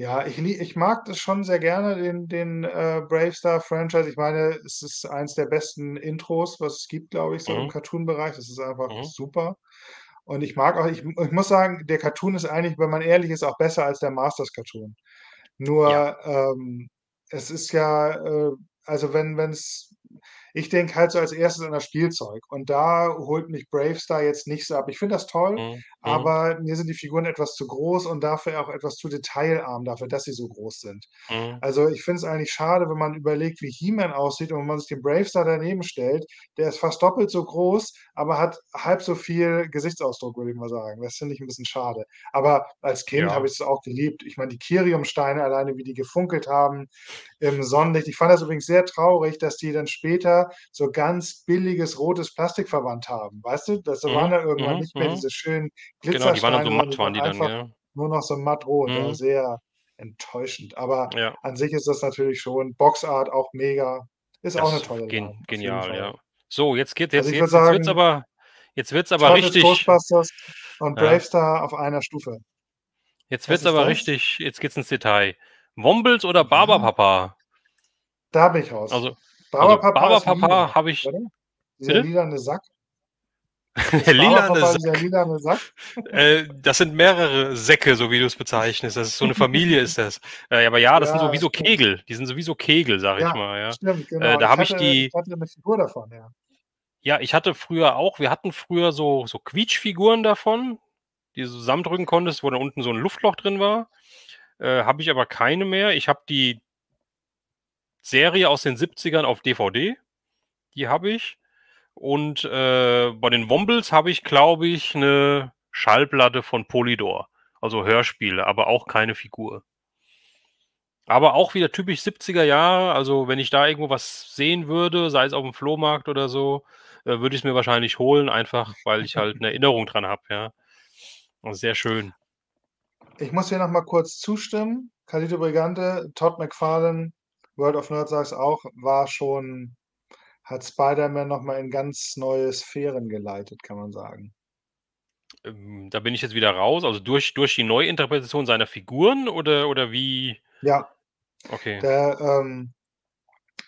ja, ich ich mag das schon sehr gerne, den den, äh, BraveStarr-Franchise. Ich meine, es ist eins der besten Intros, was es gibt, glaube ich, so im Mhm. Cartoon-Bereich. Das ist einfach Mhm. super. Und ich mag auch ich ich muss sagen, der Cartoon ist eigentlich, wenn man ehrlich ist, auch besser als der Masters-Cartoon. Ja. Nur, ähm, es ist ja, äh also wenn wenn's ich denke halt so als 1. an das Spielzeug und da holt mich BraveStarr jetzt nicht so ab. Ich finde das toll, Mhm, mhm. aber mir sind die Figuren etwas zu groß und dafür auch etwas zu detailarm dafür, dass sie so groß sind. Mhm. Also, ich finde es eigentlich schade, wenn man überlegt, wie He-Man aussieht und wenn man sich den BraveStarr daneben stellt, der ist fast doppelt so groß, aber hat halb so viel Gesichtsausdruck, würde ich mal sagen. Das finde ich 'n bisschen schade. Aber als Kind habe Ja. ich es auch geliebt. Ich meine, die Kyrium-Steine alleine, wie die gefunkelt haben im Sonnenlicht. Ich fand das übrigens sehr traurig, dass die dann später so ganz billiges rotes Plastik verwandt haben. Weißt du? Das waren Mhm, dann irgendwann mhm, nicht mehr mhm. diese schönen Genau, die waren dann Glitzersteine, so matt waren waren die dann, gell? nur noch so mattrot. Ja, Mhm. sehr enttäuschend. Aber Ja. an sich ist das natürlich schon Boxart auch mega. Ist auch 'ne Das tolle gen jeden genial, ja. So, jetzt geht Also, jetzt würde jetzt jetzt wird's sagen aber jetzt wird's aber richtig Ghostbusters und ja. BraveStarr auf einer Stufe. Jetzt wird's ist aber das? richtig jetzt geht's ins Detail. Wombles oder Barberpapa? Da bin ich raus. Also, also Barberpapa ist Barberpapa lila, habe ich. oder? Dieser lilane Sack. Der lilane Sack. lilane Sack. Äh, das sind mehrere Säcke, so wie du es bezeichnest. Das ist so eine Familie ist das. Äh, aber ja, das sind Ja, so wie so stimmt. Kegel. Die sind sowieso Kegel, sag ich Ja, mal. Ja. stimmt, genau. Äh, da habe ich hatte, die. ich hatte eine Figur davon, ja. Ja, ich hatte früher auch. Wir hatten früher so so Quietschfiguren davon, die du zusammendrücken konntest, wo da unten so ein Luftloch drin war. Äh, habe ich aber keine mehr. Ich habe die Serie aus den 70ern auf DVD. Die habe ich. Und äh, bei den Wombles habe ich, glaube ich, eine Schallplatte von Polydor. Also Hörspiele, aber auch keine Figur. Aber auch wieder typisch 70er Jahre. Also wenn ich da irgendwo was sehen würde, sei es auf dem Flohmarkt oder so, äh, würde ich es mir wahrscheinlich holen, einfach weil ich halt eine Erinnerung dran habe, ja. Also sehr schön. Ich muss hier noch mal kurz zustimmen. Calito Brigante, Todd McFarlane, World of Nerds sag's auch, war schon, hat Spider-Man noch mal in ganz neue Sphären geleitet, kann man sagen. Ähm, da bin ich jetzt wieder raus. Also durch, durch die Neuinterpretation seiner Figuren oder, oder wie? Ja, Okay. der ähm,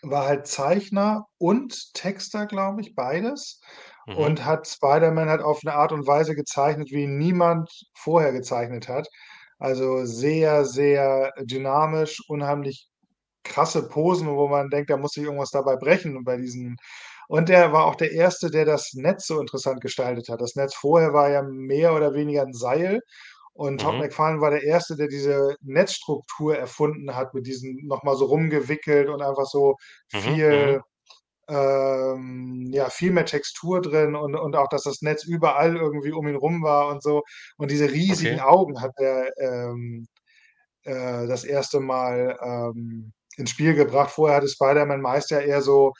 war halt Zeichner und Texter, glaube ich, beides. Mhm. Und hat Spider-Man halt auf eine Art und Weise gezeichnet, wie niemand vorher gezeichnet hat. Also sehr, sehr dynamisch, unheimlich krasse Posen, wo man denkt, da muss sich irgendwas dabei brechen bei diesen. Und der war auch der Erste, der das Netz so interessant gestaltet hat. Das Netz vorher war ja mehr oder weniger ein Seil. Und Todd Mhm. McFarlane war der Erste, der diese Netzstruktur erfunden hat, mit diesen nochmal so rumgewickelt und einfach so Mhm, viel, mhm. ähm, ja, viel mehr Textur drin und, und auch, dass das Netz überall irgendwie um ihn rum war und so. Und diese riesigen Okay. Augen hat er ähm, äh, das erste Mal ähm, ins Spiel gebracht. Vorher hatte Spider-Man meist ja eher so,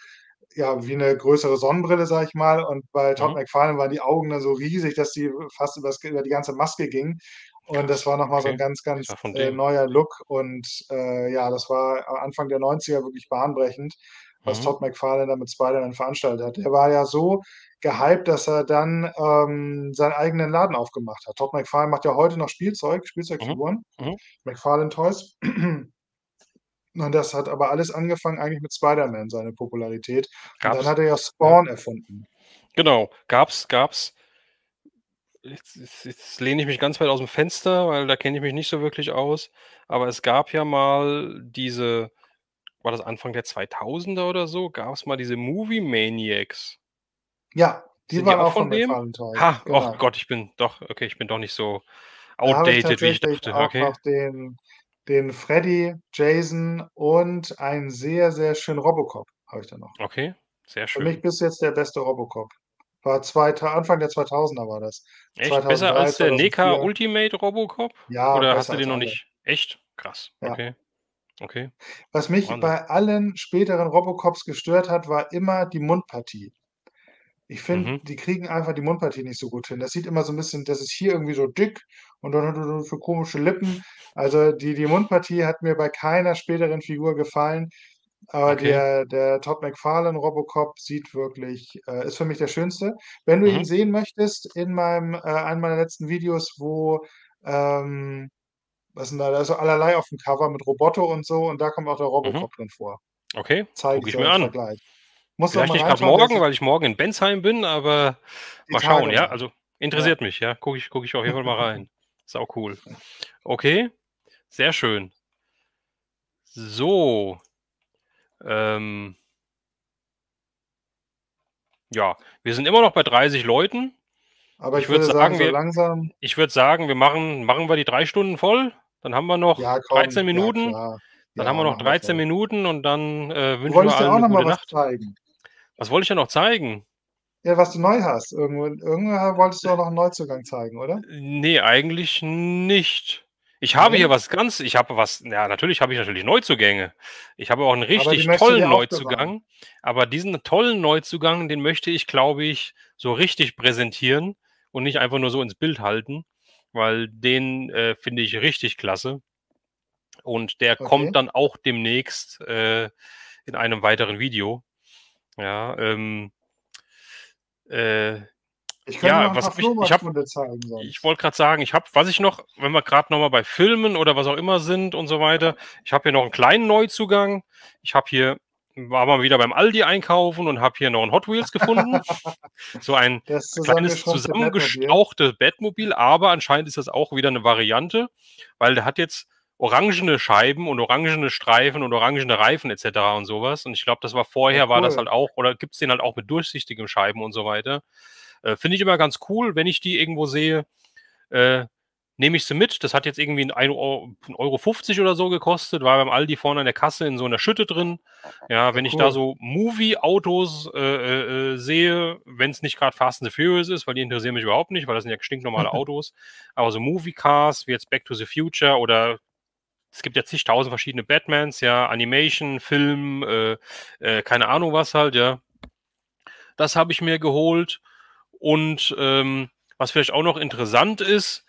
ja, wie eine größere Sonnenbrille, sag ich mal. Und bei Todd Mhm. McFarlane waren die Augen dann so riesig, dass die fast über die ganze Maske gingen. Und das war nochmal so ein Okay. ganz, ganz äh, neuer Look. Und äh, ja, das war am Anfang der 90er wirklich bahnbrechend, was Mhm. Todd McFarlane da mit Spider-Man veranstaltet hat. Der war ja so gehypt, dass er dann ähm, seinen eigenen Laden aufgemacht hat. Todd McFarlane macht ja heute noch Spielzeug, Mhm. Spielzeugfiguren, Mhm. McFarlane Toys. Und das hat aber alles angefangen eigentlich mit Spider-Man, seine Popularität. Und dann Gab's. hat er ja. Spawn erfunden. Genau. Gab's, gab's. Jetzt, jetzt, jetzt lehne ich mich ganz weit aus dem Fenster, weil da kenne ich mich nicht so wirklich aus. Aber es gab ja mal diese, war das Anfang der 2000er oder so, gab es mal diese Movie Maniacs. Ja, die Sind die waren auch auch von von dem? Ha, oh Genau. Gott, ich bin doch, okay, ich bin doch nicht so outdated, wie ich dachte. auch Okay. noch den, den Freddy, Jason und einen sehr, sehr schönen Robocop habe ich da noch. Okay, sehr Für mich schön. bis jetzt der beste Robocop. War zwei, Anfang der 2000er war das. Echt? Besser 2003, als der NECA 2004. Ultimate Robocop? Ja, Oder hast du den noch nicht? Echt? Krass. Ja. Okay. Okay. Was mich Wahnsinn. bei allen späteren Robocops gestört hat, war immer die Mundpartie. Ich finde, Mhm. die kriegen einfach die Mundpartie nicht so gut hin. Das sieht immer so ein bisschen, das ist hier irgendwie so dick und dann hat er so komische Lippen. Also die, die Mundpartie hat mir bei keiner späteren Figur gefallen. Aber Okay. der, der Todd McFarlane Robocop sieht wirklich, äh, ist für mich der schönste. Wenn du ihn Mhm. sehen möchtest, in meinem, äh, einem meiner letzten Videos, wo, ähm, was denn da, da ist so allerlei auf dem Cover mit Roboter und so und da kommt auch der Mhm. Robocop drin vor. Okay, Zeige ich mir an. Vergleich. Musst du Vielleicht mal nicht gerade morgen, weil ich morgen in Bensheim bin, aber mal schauen, ja. Also Ja. interessiert mich, ja. Gucke ich, gucke ich auf jeden Fall mal rein. Sau cool. Okay, sehr schön. So. Ähm, ja, wir sind immer noch bei 30 Leuten. Aber Ich ich würde sagen, sagen, so wir, langsam, ich würde sagen, wir machen, machen wir die drei Stunden voll. Dann haben wir noch ja, 13 komm, ja, Minuten. klar. Dann haben Ja, wir noch machen wir 13 voll. Minuten und dann äh, wünschen wir ja allen auch eine noch mal gute was Nacht. zeigen. Was wollte ich ja noch zeigen? Ja, was du neu hast. Irgendwo, irgendwo wolltest du auch noch einen Neuzugang zeigen, oder? Nee, eigentlich nicht. Ich habe hier was ganz, ich habe was, ja, natürlich habe ich natürlich Neuzugänge. Ich habe auch einen richtig tollen. Neuzugang. Aber diesen tollen Neuzugang, den möchte ich, glaube ich, so richtig präsentieren und nicht einfach nur so ins Bild halten, weil den äh, finde ich richtig klasse. Und der Okay. kommt dann auch demnächst äh, in einem weiteren Video. Ja, ähm, äh, Ich könnte Ja, was ich- ich hab-. Ich wollte gerade sagen, ich habe, was ich noch, wenn wir gerade nochmal bei Filmen oder was auch immer sind und so weiter, ich habe hier noch einen kleinen Neuzugang. Ich habe hier, war mal wieder beim Aldi einkaufen und habe hier noch ein Hot Wheels gefunden. so ein das kleines Batmobil. zusammengestauchtes Bettmobil, aber anscheinend ist das auch wieder eine Variante, weil der hat jetzt orangene Scheiben und orangene Streifen und orangene Reifen etc. und sowas. Und ich glaube, das war vorher, Ja, war das cool. halt auch, oder gibt es den halt auch mit durchsichtigen Scheiben und so weiter. Äh, Finde ich immer ganz cool, wenn ich die irgendwo sehe, äh, nehme ich sie mit. Das hat jetzt irgendwie ein Euro, 1,50 Euro 50 oder so gekostet, war beim Aldi vorne an der Kasse in so einer Schütte drin. Ja, wenn ich da cool. so Movie-Autos äh, äh, äh, sehe, wenn es nicht gerade Fast and the Furious ist, weil die interessieren mich überhaupt nicht, weil das sind ja stinknormale Autos, aber so Movie-Cars wie jetzt Back to the Future oder es gibt ja zigtausend verschiedene Batmans, ja, Animation, Film, äh, äh, keine Ahnung was halt, ja. Das habe ich mir geholt. Und ähm, was vielleicht auch noch interessant ist,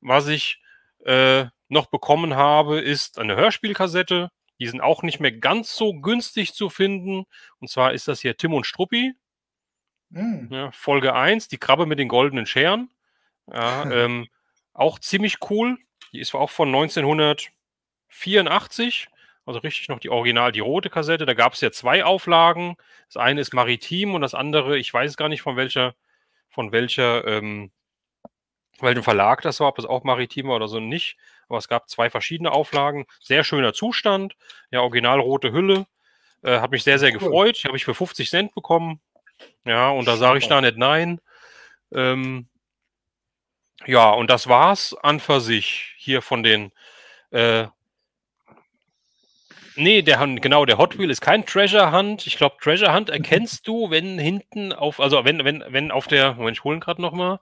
was ich äh, noch bekommen habe, ist eine Hörspielkassette. Die sind auch nicht mehr ganz so günstig zu finden. Und zwar ist das hier Tim und Struppi, Hm. ja, Folge 1, die Krabbe mit den goldenen Scheren. Ja, ähm, auch ziemlich cool. Die ist auch von 1984. Also richtig noch die Original, die rote Kassette. Da gab es ja zwei Auflagen. Das eine ist maritim und das andere, ich weiß gar nicht von welcher, von welcher, ähm, welchem Verlag das war, ob das auch maritim war oder so nicht. Aber es gab zwei verschiedene Auflagen. Sehr schöner Zustand. Ja, original rote Hülle. Äh, hat mich sehr, sehr gefreut. Habe ich für 50 Cent bekommen. Ja, und da sage ich da nicht nein. Ähm, ja, und das war's an für sich hier von den. Äh, nee, der Hand, genau, der Hot Wheel ist kein Treasure Hunt. Ich glaube, Treasure Hunt erkennst du, wenn hinten auf, also wenn, wenn, wenn auf der, Moment, ich hole ihn gerade nochmal.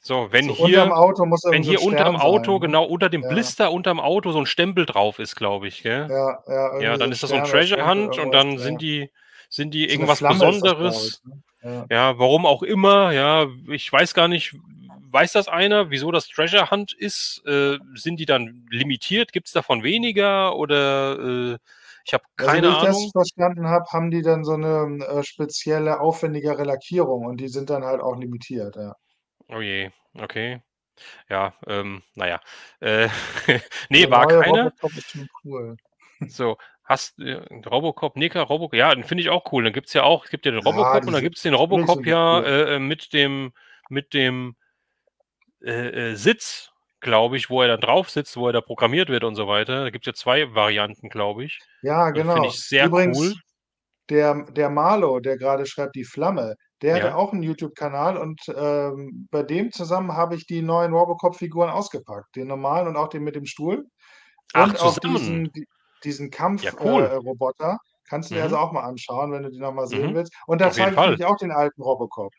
So, wenn so hier, Auto muss wenn hier unterm Stern Auto, sein, ne? genau unter dem Ja. Blister unterm Auto so ein Stempel drauf ist, glaube ich, gell? Ja, ja, Ja, dann ist das so ein Treasure Hunt und dann ja. sind die, sind die So irgendwas ist Besonderes. ich, ne? Ja, warum auch immer, ja, ich weiß gar nicht, weiß das einer, wieso das Treasure Hunt ist? Äh, sind die dann limitiert? Gibt es davon weniger? Oder äh, ich habe Also, keine wie ich das Ahnung. verstanden habe, haben die dann so eine äh, spezielle, aufwendigere Lackierung und die sind dann halt auch limitiert, ja. Oh je, okay. Ja, ähm, naja. Äh, nee, Der war keiner. Robocop ist schon cool. So, hast äh, Robocop, Nika, Robocop, ja, den finde ich auch cool. Dann gibt es ja auch, es gibt ja den Ja, Robocop die und dann gibt es den Robocop ja cool. äh, äh, mit dem, mit dem äh, äh, Sitz, glaube ich, wo er dann drauf sitzt, wo er da programmiert wird und so weiter. Da gibt es ja zwei Varianten, glaube ich. Ja, Also finde genau. ich sehr Übrigens, cool. der der Marlo, der gerade schreibt „Die Flamme“, der Ja. auch 'n YouTube-Kanal und, ähm, bei dem zusammen habe ich die neuen Robocop-Figuren ausgepackt, den normalen und auch den mit dem Stuhl Ach, und auch zusammen. diesen di diesen Ja, Kampf äh, cool. Roboter. Kannst du dir also Mhm. auch mal anschauen, wenn du die noch mal sehen Mhm. willst. Und da zeige ich auch den alten Robocop.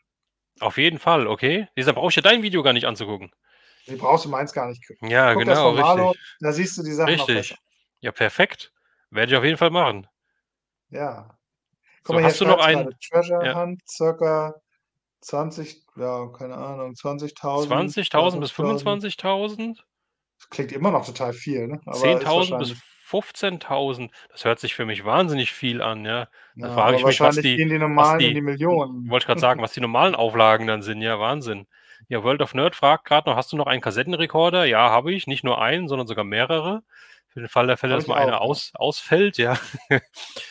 Auf jeden Fall, okay. Deshalb brauche ich ja dein Video gar nicht anzugucken. Ne, brauchst du meins gar nicht gucken. Ja, Guck das genau, von Marlo, richtig. da siehst du die Sachen Richtig. Ja, perfekt. Werde ich auf jeden Fall machen. Ja. Guck So, mal, hier hast du noch einen Treasure ja. Hunt, circa 20 ja, keine Ahnung, 20.000, 20.000 bis 25.000. 25.000? Das klingt immer noch total viel, ne? Aber ist 10.000 bis 15.000. Das hört sich für mich wahnsinnig viel an, ja. Da Ja, frage ich mich, was die gehen die normalen in die die Millionen. wollte ich grad sagen, was die normalen Auflagen dann sind. Ja, Wahnsinn. Ja, World of Nerd fragt grad noch: „Hast du noch einen Kassettenrekorder?“ Ja, habe ich. Nicht nur einen, sondern sogar mehrere. Für den Fall der Fälle, dass mal einer auch, ja. aus ausfällt, ja.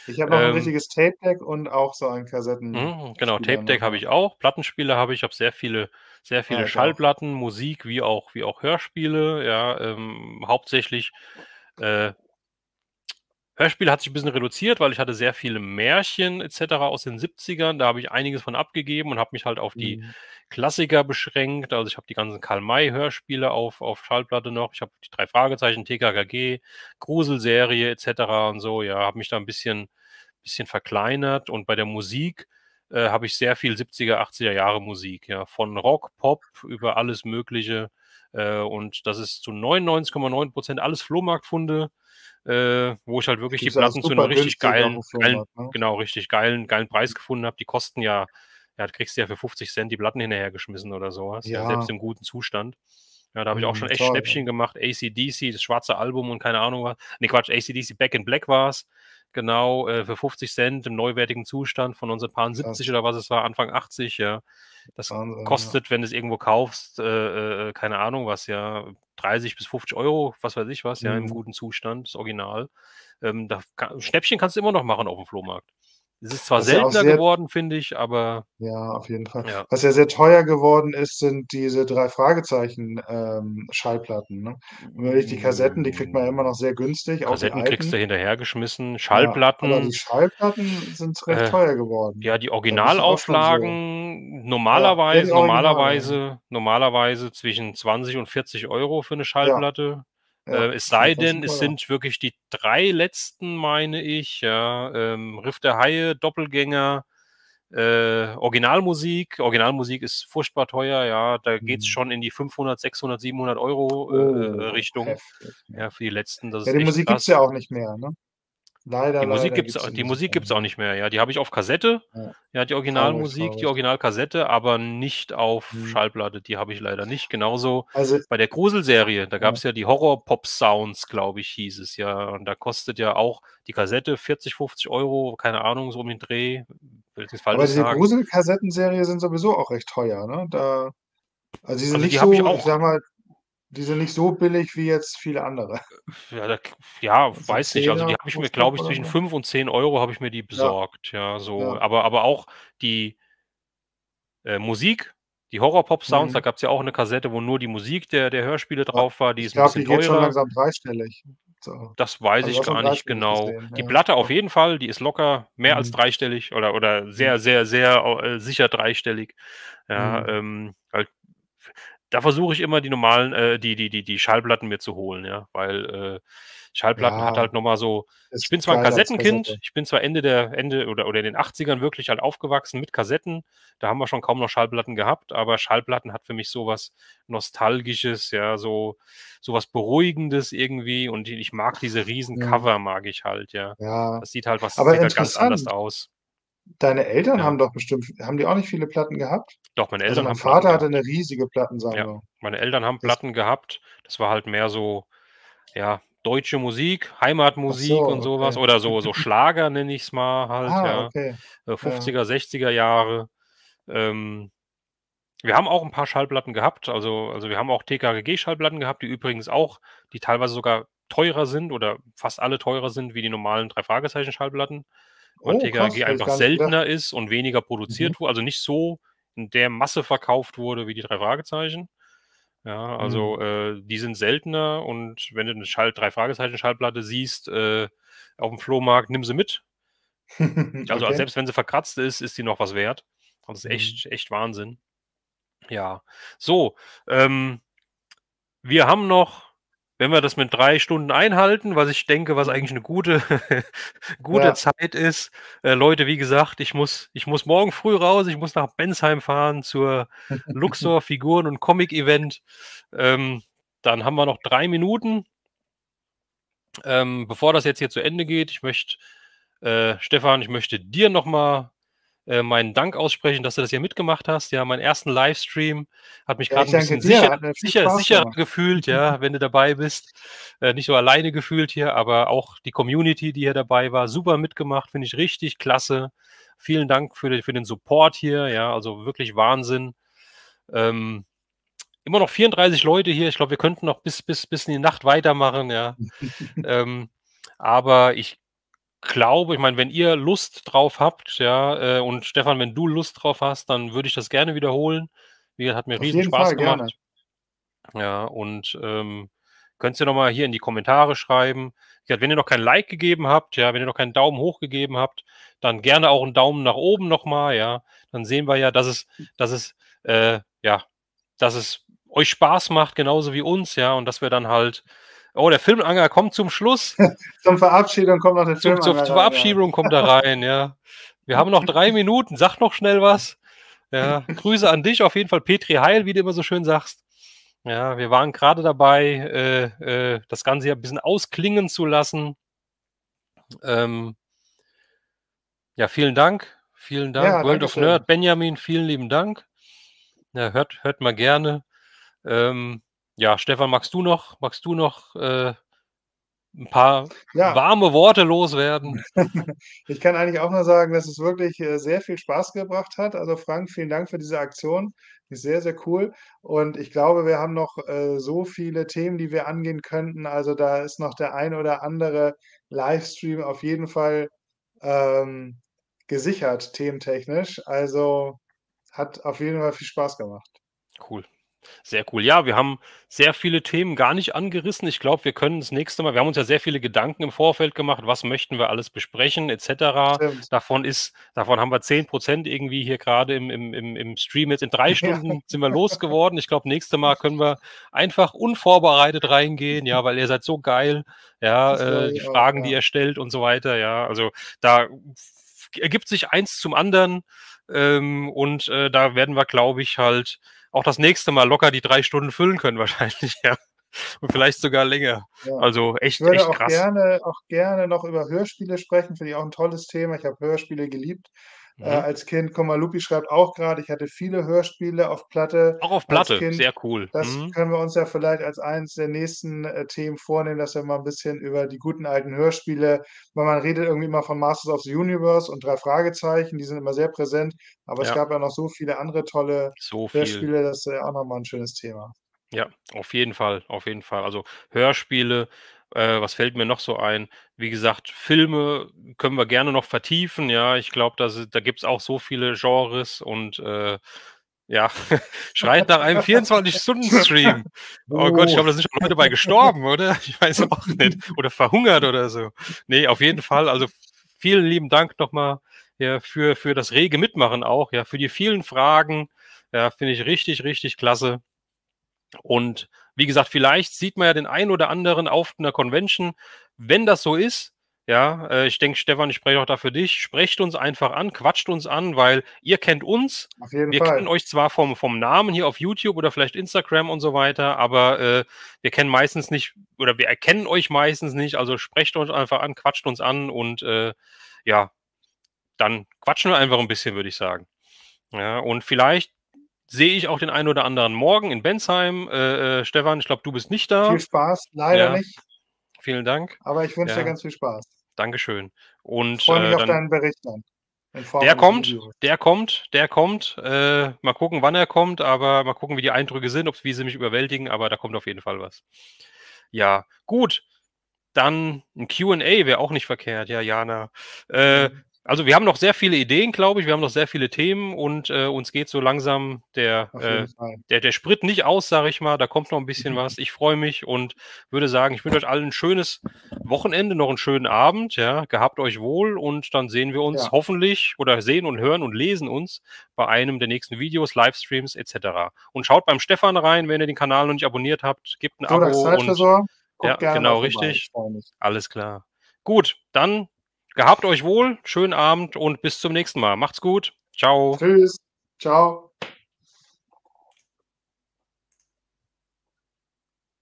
Ich habe noch 'n Ähm richtiges Tape Deck und auch so einen Mhm, Kassettenspieler genau, Tape Deck habe ja. ich auch. Plattenspieler habe ich. Ich habe sehr viele sehr Ah, viele auch. Schallplatten, Musik wie auch wie auch Hörspiele, ja, ähm, hauptsächlich, äh Hörspiele hat sich 'n bisschen reduziert, weil ich hatte sehr viele Märchen et cetera aus den 70ern. Da habe ich einiges von abgegeben und habe mich halt auf die Mhm. Klassiker beschränkt. Also, ich habe die ganzen Karl-May-Hörspiele auf auf Schallplatte noch. Ich habe die 3 Fragezeichen, TKKG, Gruselserie et cetera und so, ja, habe mich da 'n bisschen bisschen verkleinert und bei der Musik, äh, habe ich sehr viel 70er, 80er Jahre Musik, ja, von Rock, Pop über alles Mögliche. Äh, und das ist zu 99,9% alles Flohmarktfunde, äh, wo ich halt wirklich die also Platten zu 'nem super richtig geilen geilen ne? genau, richtig geilen geilen Preis gefunden habe. Die kosten ja ja, da kriegst du ja für 50 Cent die Platten hinterhergeschmissen oder so was, ja, selbst Ja. im guten Zustand. Ja, da habe ich auch Mhm, schon echt ja. Schnäppchen gemacht. AC/DC, das schwarze Album und keine Ahnung was. Ne, Quatsch, AC/DC Back in Black war's. Genau, äh, für 50 Cent im neuwertigen Zustand von 1970 oder was es war, Anfang 80, ja. Das Wahnsinn, kostet, wenn du es irgendwo kaufst, äh, äh, keine Ahnung was, ja, 30 bis 50 Euro, was weiß ich was, ja, im Mhm. guten Zustand, das Original. Ähm, da Schnäppchen kannst du immer noch machen auf'm Flohmarkt. Es ist zwar Was ja seltener sehr geworden, finde ich, aber Ja, auf jeden Fall. Ja. Was ja sehr teuer geworden ist, sind diese 3 Fragezeichen, ähm, Schallplatten, ne? Wenn ich die Kassetten, die kriegt man ja immer noch sehr günstig, Kassetten kriegst du hinterhergeschmissen. Ja, aber Schallplatten die Schallplatten sind recht Äh, teuer geworden. ja, die so Originalauflagen die normalerweise normalerweise normalerweise zwischen 20 und 40 Euro für 'ne Ja. Schallplatte. Ja, Äh, es sei denn, schon es sind wirklich die 3 letzten, meine ich, ja, ähm, Riff der Haie, Doppelgänger, äh, Originalmusik. Originalmusik ist furchtbar teuer, ja. Da geht's Mhm. schon in die 500, 600, 700 Euro, äh, Oh, Richtung. heftig, ja. Für die letzten, das Ja, die Musik gibt's krass. ja auch nicht mehr, ne? Leider, Die Musik gibt's au die die Musik gibt's auch nicht mehr, ja. Die habe ich auf Kassette. Ja. Ja, die Originalmusik, die. Originalkassette, aber nicht auf Mhm. Schallplatte. Die habe ich leider nicht. Genauso Also bei der Gruselserie, da Ja. gab's ja die Horror-Pop-Sounds, glaube ich, hieß es ja. Und da kostet ja auch die Kassette 40, 50 Euro, keine Ahnung, so um den Dreh. Will nichts Aber sagen. Grusel-Kassettenserie sind sowieso auch recht teuer, ne? Da also, die sind Also, nicht die habe ich so ich auch sage mal, die sind nicht so billig wie jetzt viele andere. Ja, da ja, So weiß nicht. Also, die 10er habe ich mir, glaube ich, zwischen so. 5 und 10 Euro habe ich mir die Ja. besorgt, ja, so. Ja. Aber aber auch die äh, Musik, die Horror-Pop-Sounds, da Mhm. gab's ja auch 'ne Kassette, wo nur die Musik der der Hörspiele Ja, drauf war. Die ich ist 'n glaube, bisschen die geht schon teurer. langsam dreistellig. So. Das weiß Habe ich ich schon gar nicht genau. gesehen, Die ja, Platte auf jeden Fall, die ist locker mehr als Mhm. dreistellig oder oder Mhm. sehr, sehr, sehr, äh, sicher dreistellig. Ja, Mhm. ähm, da versuche ich immer die normalen äh, die die die die Schallplatten mir zu holen, ja, weil, äh, Schallplatten hat Ja. halt noch mal so ich bin zwar 'n geiler als Kassettenkind, Kassette. ich bin zwar Ende der Ende oder oder in den 80ern wirklich halt aufgewachsen mit Kassetten. Da haben wir schon kaum noch Schallplatten gehabt, aber Schallplatten hat für mich so was Nostalgisches, ja, so so was Beruhigendes irgendwie und ich mag diese riesen. Cover mag ich halt, ja. Ja. Das sieht halt was Aber sieht halt ganz anders aus. Deine Eltern Ja. haben doch bestimmt haben die auch nicht viele Platten gehabt? Doch, meine Also, Eltern mein haben Platten Vater hatte gehabt. 'ne riesige Ja, Plattensammlung. meine Eltern haben Platten gehabt. Das war halt mehr so, ja, deutsche Musik, Heimatmusik so, und so was okay. oder so so Schlager, nenne ich's mal halt, Ah, ja. okay. Äh, Ja. 50er, 60er Jahre. Ähm, wir haben auch 'n paar Schallplatten gehabt. Also also, wir haben auch TKKG-Schallplatten gehabt, die übrigens auch die teilweise sogar teurer sind oder fast alle teurer sind wie die normalen 3 Fragezeichen-Schallplatten, weil Oh, ich einfach seltener ist und weniger Mhm. produziert wu also, nicht so in der Masse verkauft wurde wie die 3 Fragezeichen. Ja, Mhm. also, äh, die sind seltener und wenn du 'ne Schall 3 Fragezeichen-Schallplatte siehst, äh, auf'm Flohmarkt, nimm sie mit. Also, Okay. selbst wenn sie verkratzt ist, ist die noch was wert. Das ist Mhm. echt echt Wahnsinn. Ja. So, ähm wir haben noch wenn wir das mit 3 Stunden einhalten, was ich denke, was eigentlich 'ne gute gute Ja. Zeit ist. Äh, Leute, wie gesagt, ich muss ich muss morgen früh raus. Ich muss nach Bensheim fahren zur Luxor Figuren und Comic Event. Ähm, dann haben wir noch 3 Minuten. Ähm, bevor das jetzt hier zu Ende geht, ich möchte äh, Stefan, ich möchte dir noch mal, äh, meinen Dank aussprechen, dass du das hier mitgemacht hast. Ja, meinen 1. Livestream. Hat mich Ja, grad ich 'n danke bisschen dir. sicher sicher sicherer gefühlt, ja, wenn du dabei bist. Äh, nicht so alleine gefühlt hier, aber auch die Community, die hier dabei war, super mitgemacht, finde ich richtig klasse. Vielen Dank für für den Support hier, ja, also, wirklich Wahnsinn. Ähm, immer noch 34 Leute hier. Ich glaube, wir könnten noch bis bis bis in die Nacht weitermachen, ja. Ähm, aber ich glaube ich meine, wenn ihr Lust drauf habt, ja, äh, und Stefan, wenn du Lust drauf hast, dann würde ich das gerne wiederholen. Wie gesagt, hat mir Auf riesen Spaß Fall, gerne. gemacht. Ja, und, ähm, könnt's ja noch mal hier in die Kommentare schreiben. Ja, wenn ihr noch kein Like gegeben habt, ja, wenn ihr noch keinen Daumen hoch gegeben habt, dann gerne auch 'n Daumen nach oben noch mal, ja. Dann sehen wir ja, dass es dass es, äh, ja dass es euch Spaß macht, genauso wie uns, ja, und dass wir dann halt oh, der Filmanger kommt zum Schluss. Zum Verabschiedung kommt noch der Zum zur Filmanger zur rein, ja. Verabschiedung kommt er rein, ja. Wir haben noch 3 Minuten. Sag noch schnell was. Ja, Grüße an dich auf jeden Fall, Petri Heil, wie du immer so schön sagst. Ja, wir waren grade dabei, äh, äh, das Ganze hier 'n bisschen ausklingen zu lassen. Ähm ja, vielen Dank. Vielen Dank. Ja, World of. Nerd, Benjamin, vielen lieben Dank. Ja, hört hört mal gerne. Ähm, ja, Stefan, magst du noch magst du noch, äh ein paar Ja. warme Worte loswerden? Ich kann eigentlich auch nur sagen, dass es wirklich, äh, sehr viel Spaß gebracht hat. Also, Frank, vielen Dank für diese Aktion. Ist sehr, sehr cool. Und ich glaube, wir haben noch, äh, so viele Themen, die wir angehen könnten. Also, da ist noch der ein oder andere Livestream auf jeden Fall, ähm, gesichert thementechnisch. Also, hat auf jeden Fall viel Spaß gemacht. Cool. Sehr cool. Ja, wir haben sehr viele Themen gar nicht angerissen. Ich glaube, wir können das nächste Mal wir haben uns ja sehr viele Gedanken im Vorfeld gemacht, was möchten wir alles besprechen et cetera. Stimmt. Davon ist davon haben wir 10% irgendwie hier gerade im im im Stream jetzt in 3 Ja. Stunden sind wir losgeworden. Ich glaube, nächste Mal können wir einfach unvorbereitet reingehen, ja, weil ihr seid so geil, ja, äh, die auch, Fragen, die ja. ihr stellt und so weiter, ja. Also, da ergibt sich eins zum anderen, ähm, und, äh, da werden wir, glaube ich, halt auch das nächste Mal locker die 3 Stunden füllen können wahrscheinlich, ja. Und vielleicht sogar länger. Ja. Also, Ich echt würde echt auch krass. gerne auch gerne noch über Hörspiele sprechen, finde ich auch 'n tolles Thema. Ich habe Hörspiele geliebt, äh, Mhm. als Kind. Komalupi schreibt auch grade, ich hatte viele Hörspiele auf Platte Auch auf Platte, Kind. sehr cool. Das Mhm. können wir uns ja vielleicht als eins der nächsten, äh, Themen vornehmen, dass wir mal 'n bisschen über die guten alten Hörspiele weil man redet irgendwie immer von Masters of the Universe und 3 Fragezeichen, die sind immer sehr präsent, aber es Ja. gab ja noch so viele andere tolle So viel. Hörspiele, das wäre auch noch mal 'n schönes Thema. Ja, auf jeden Fall, auf jeden Fall. Also, Hörspiele, äh, was fällt mir noch so ein? Wie gesagt, Filme können wir gerne noch vertiefen, ja. Ich glaube, da da gibt's auch so viele Genres und, äh, ja, schreit nach einem 24-Stunden-Stream. Oh Gott, ich Oh. glaube, da sind schon Leute bei gestorben, oder? Ich weiß auch nicht. Oder verhungert oder so. Ne, auf jeden Fall. Also, vielen lieben Dank noch mal, ja, für für das rege Mitmachen auch, ja, für die vielen Fragen. Ja, finde ich richtig, richtig klasse. Und wie gesagt, vielleicht sieht man ja den einen oder anderen auf 'ner Convention. Wenn das so ist, ja, äh, ich denke, Stefan, ich spreche auch da für dich, sprecht uns einfach an, quatscht uns an, weil ihr kennt uns. Auf jeden Wir Fall. kennen euch zwar vom vom Namen hier auf YouTube oder vielleicht Instagram und so weiter, aber, äh, wir kennen meistens nicht oder wir erkennen euch meistens nicht. Also, sprecht uns einfach an, quatscht uns an und, äh, ja, dann quatschen wir einfach 'n bisschen, würde ich sagen. Ja, und vielleicht sehe ich auch den einen oder anderen morgen in Bensheim. Äh, äh, Stefan, ich glaube, du bist nicht da. Viel Spaß, leider Ja. nicht. Vielen Dank. Aber ich wünsche dir Ja. ganz viel Spaß. Dankeschön. Und, Freue mich äh, auf deinen Bericht dann Der kommt, der kommt, der kommt. Äh, mal gucken, wann er kommt, aber mal gucken, wie die Eindrücke sind, ob's wie sie mich überwältigen, aber da kommt auf jeden Fall was. Ja, gut. Dann 'n Q&A wäre auch nicht verkehrt, ja, Jana. Äh, Mhm. Also, wir haben noch sehr viele Ideen, glaube ich. Wir haben noch sehr viele Themen und, äh, uns geht so langsam der, äh der der Sprit nicht aus, sage ich mal. Da kommt noch 'n bisschen was. Ich freue mich und würde sagen, ich wünsche euch allen 'n schönes Wochenende, noch 'n schönen Abend, ja. Gehabt euch wohl und dann sehen wir uns Ja. hoffentlich oder sehen und hören und lesen uns bei einem der nächsten Videos, Livestreams et cetera. Und schaut beim Stefan rein, wenn ihr den Kanal noch nicht abonniert habt. Gebt 'n Sodax Abo und ja, genau richtig. Alles klar. Gut, dann gehabt euch wohl, schönen Abend und bis zum nächsten Mal. Macht's gut. Tschau. Tschüss. Tschau.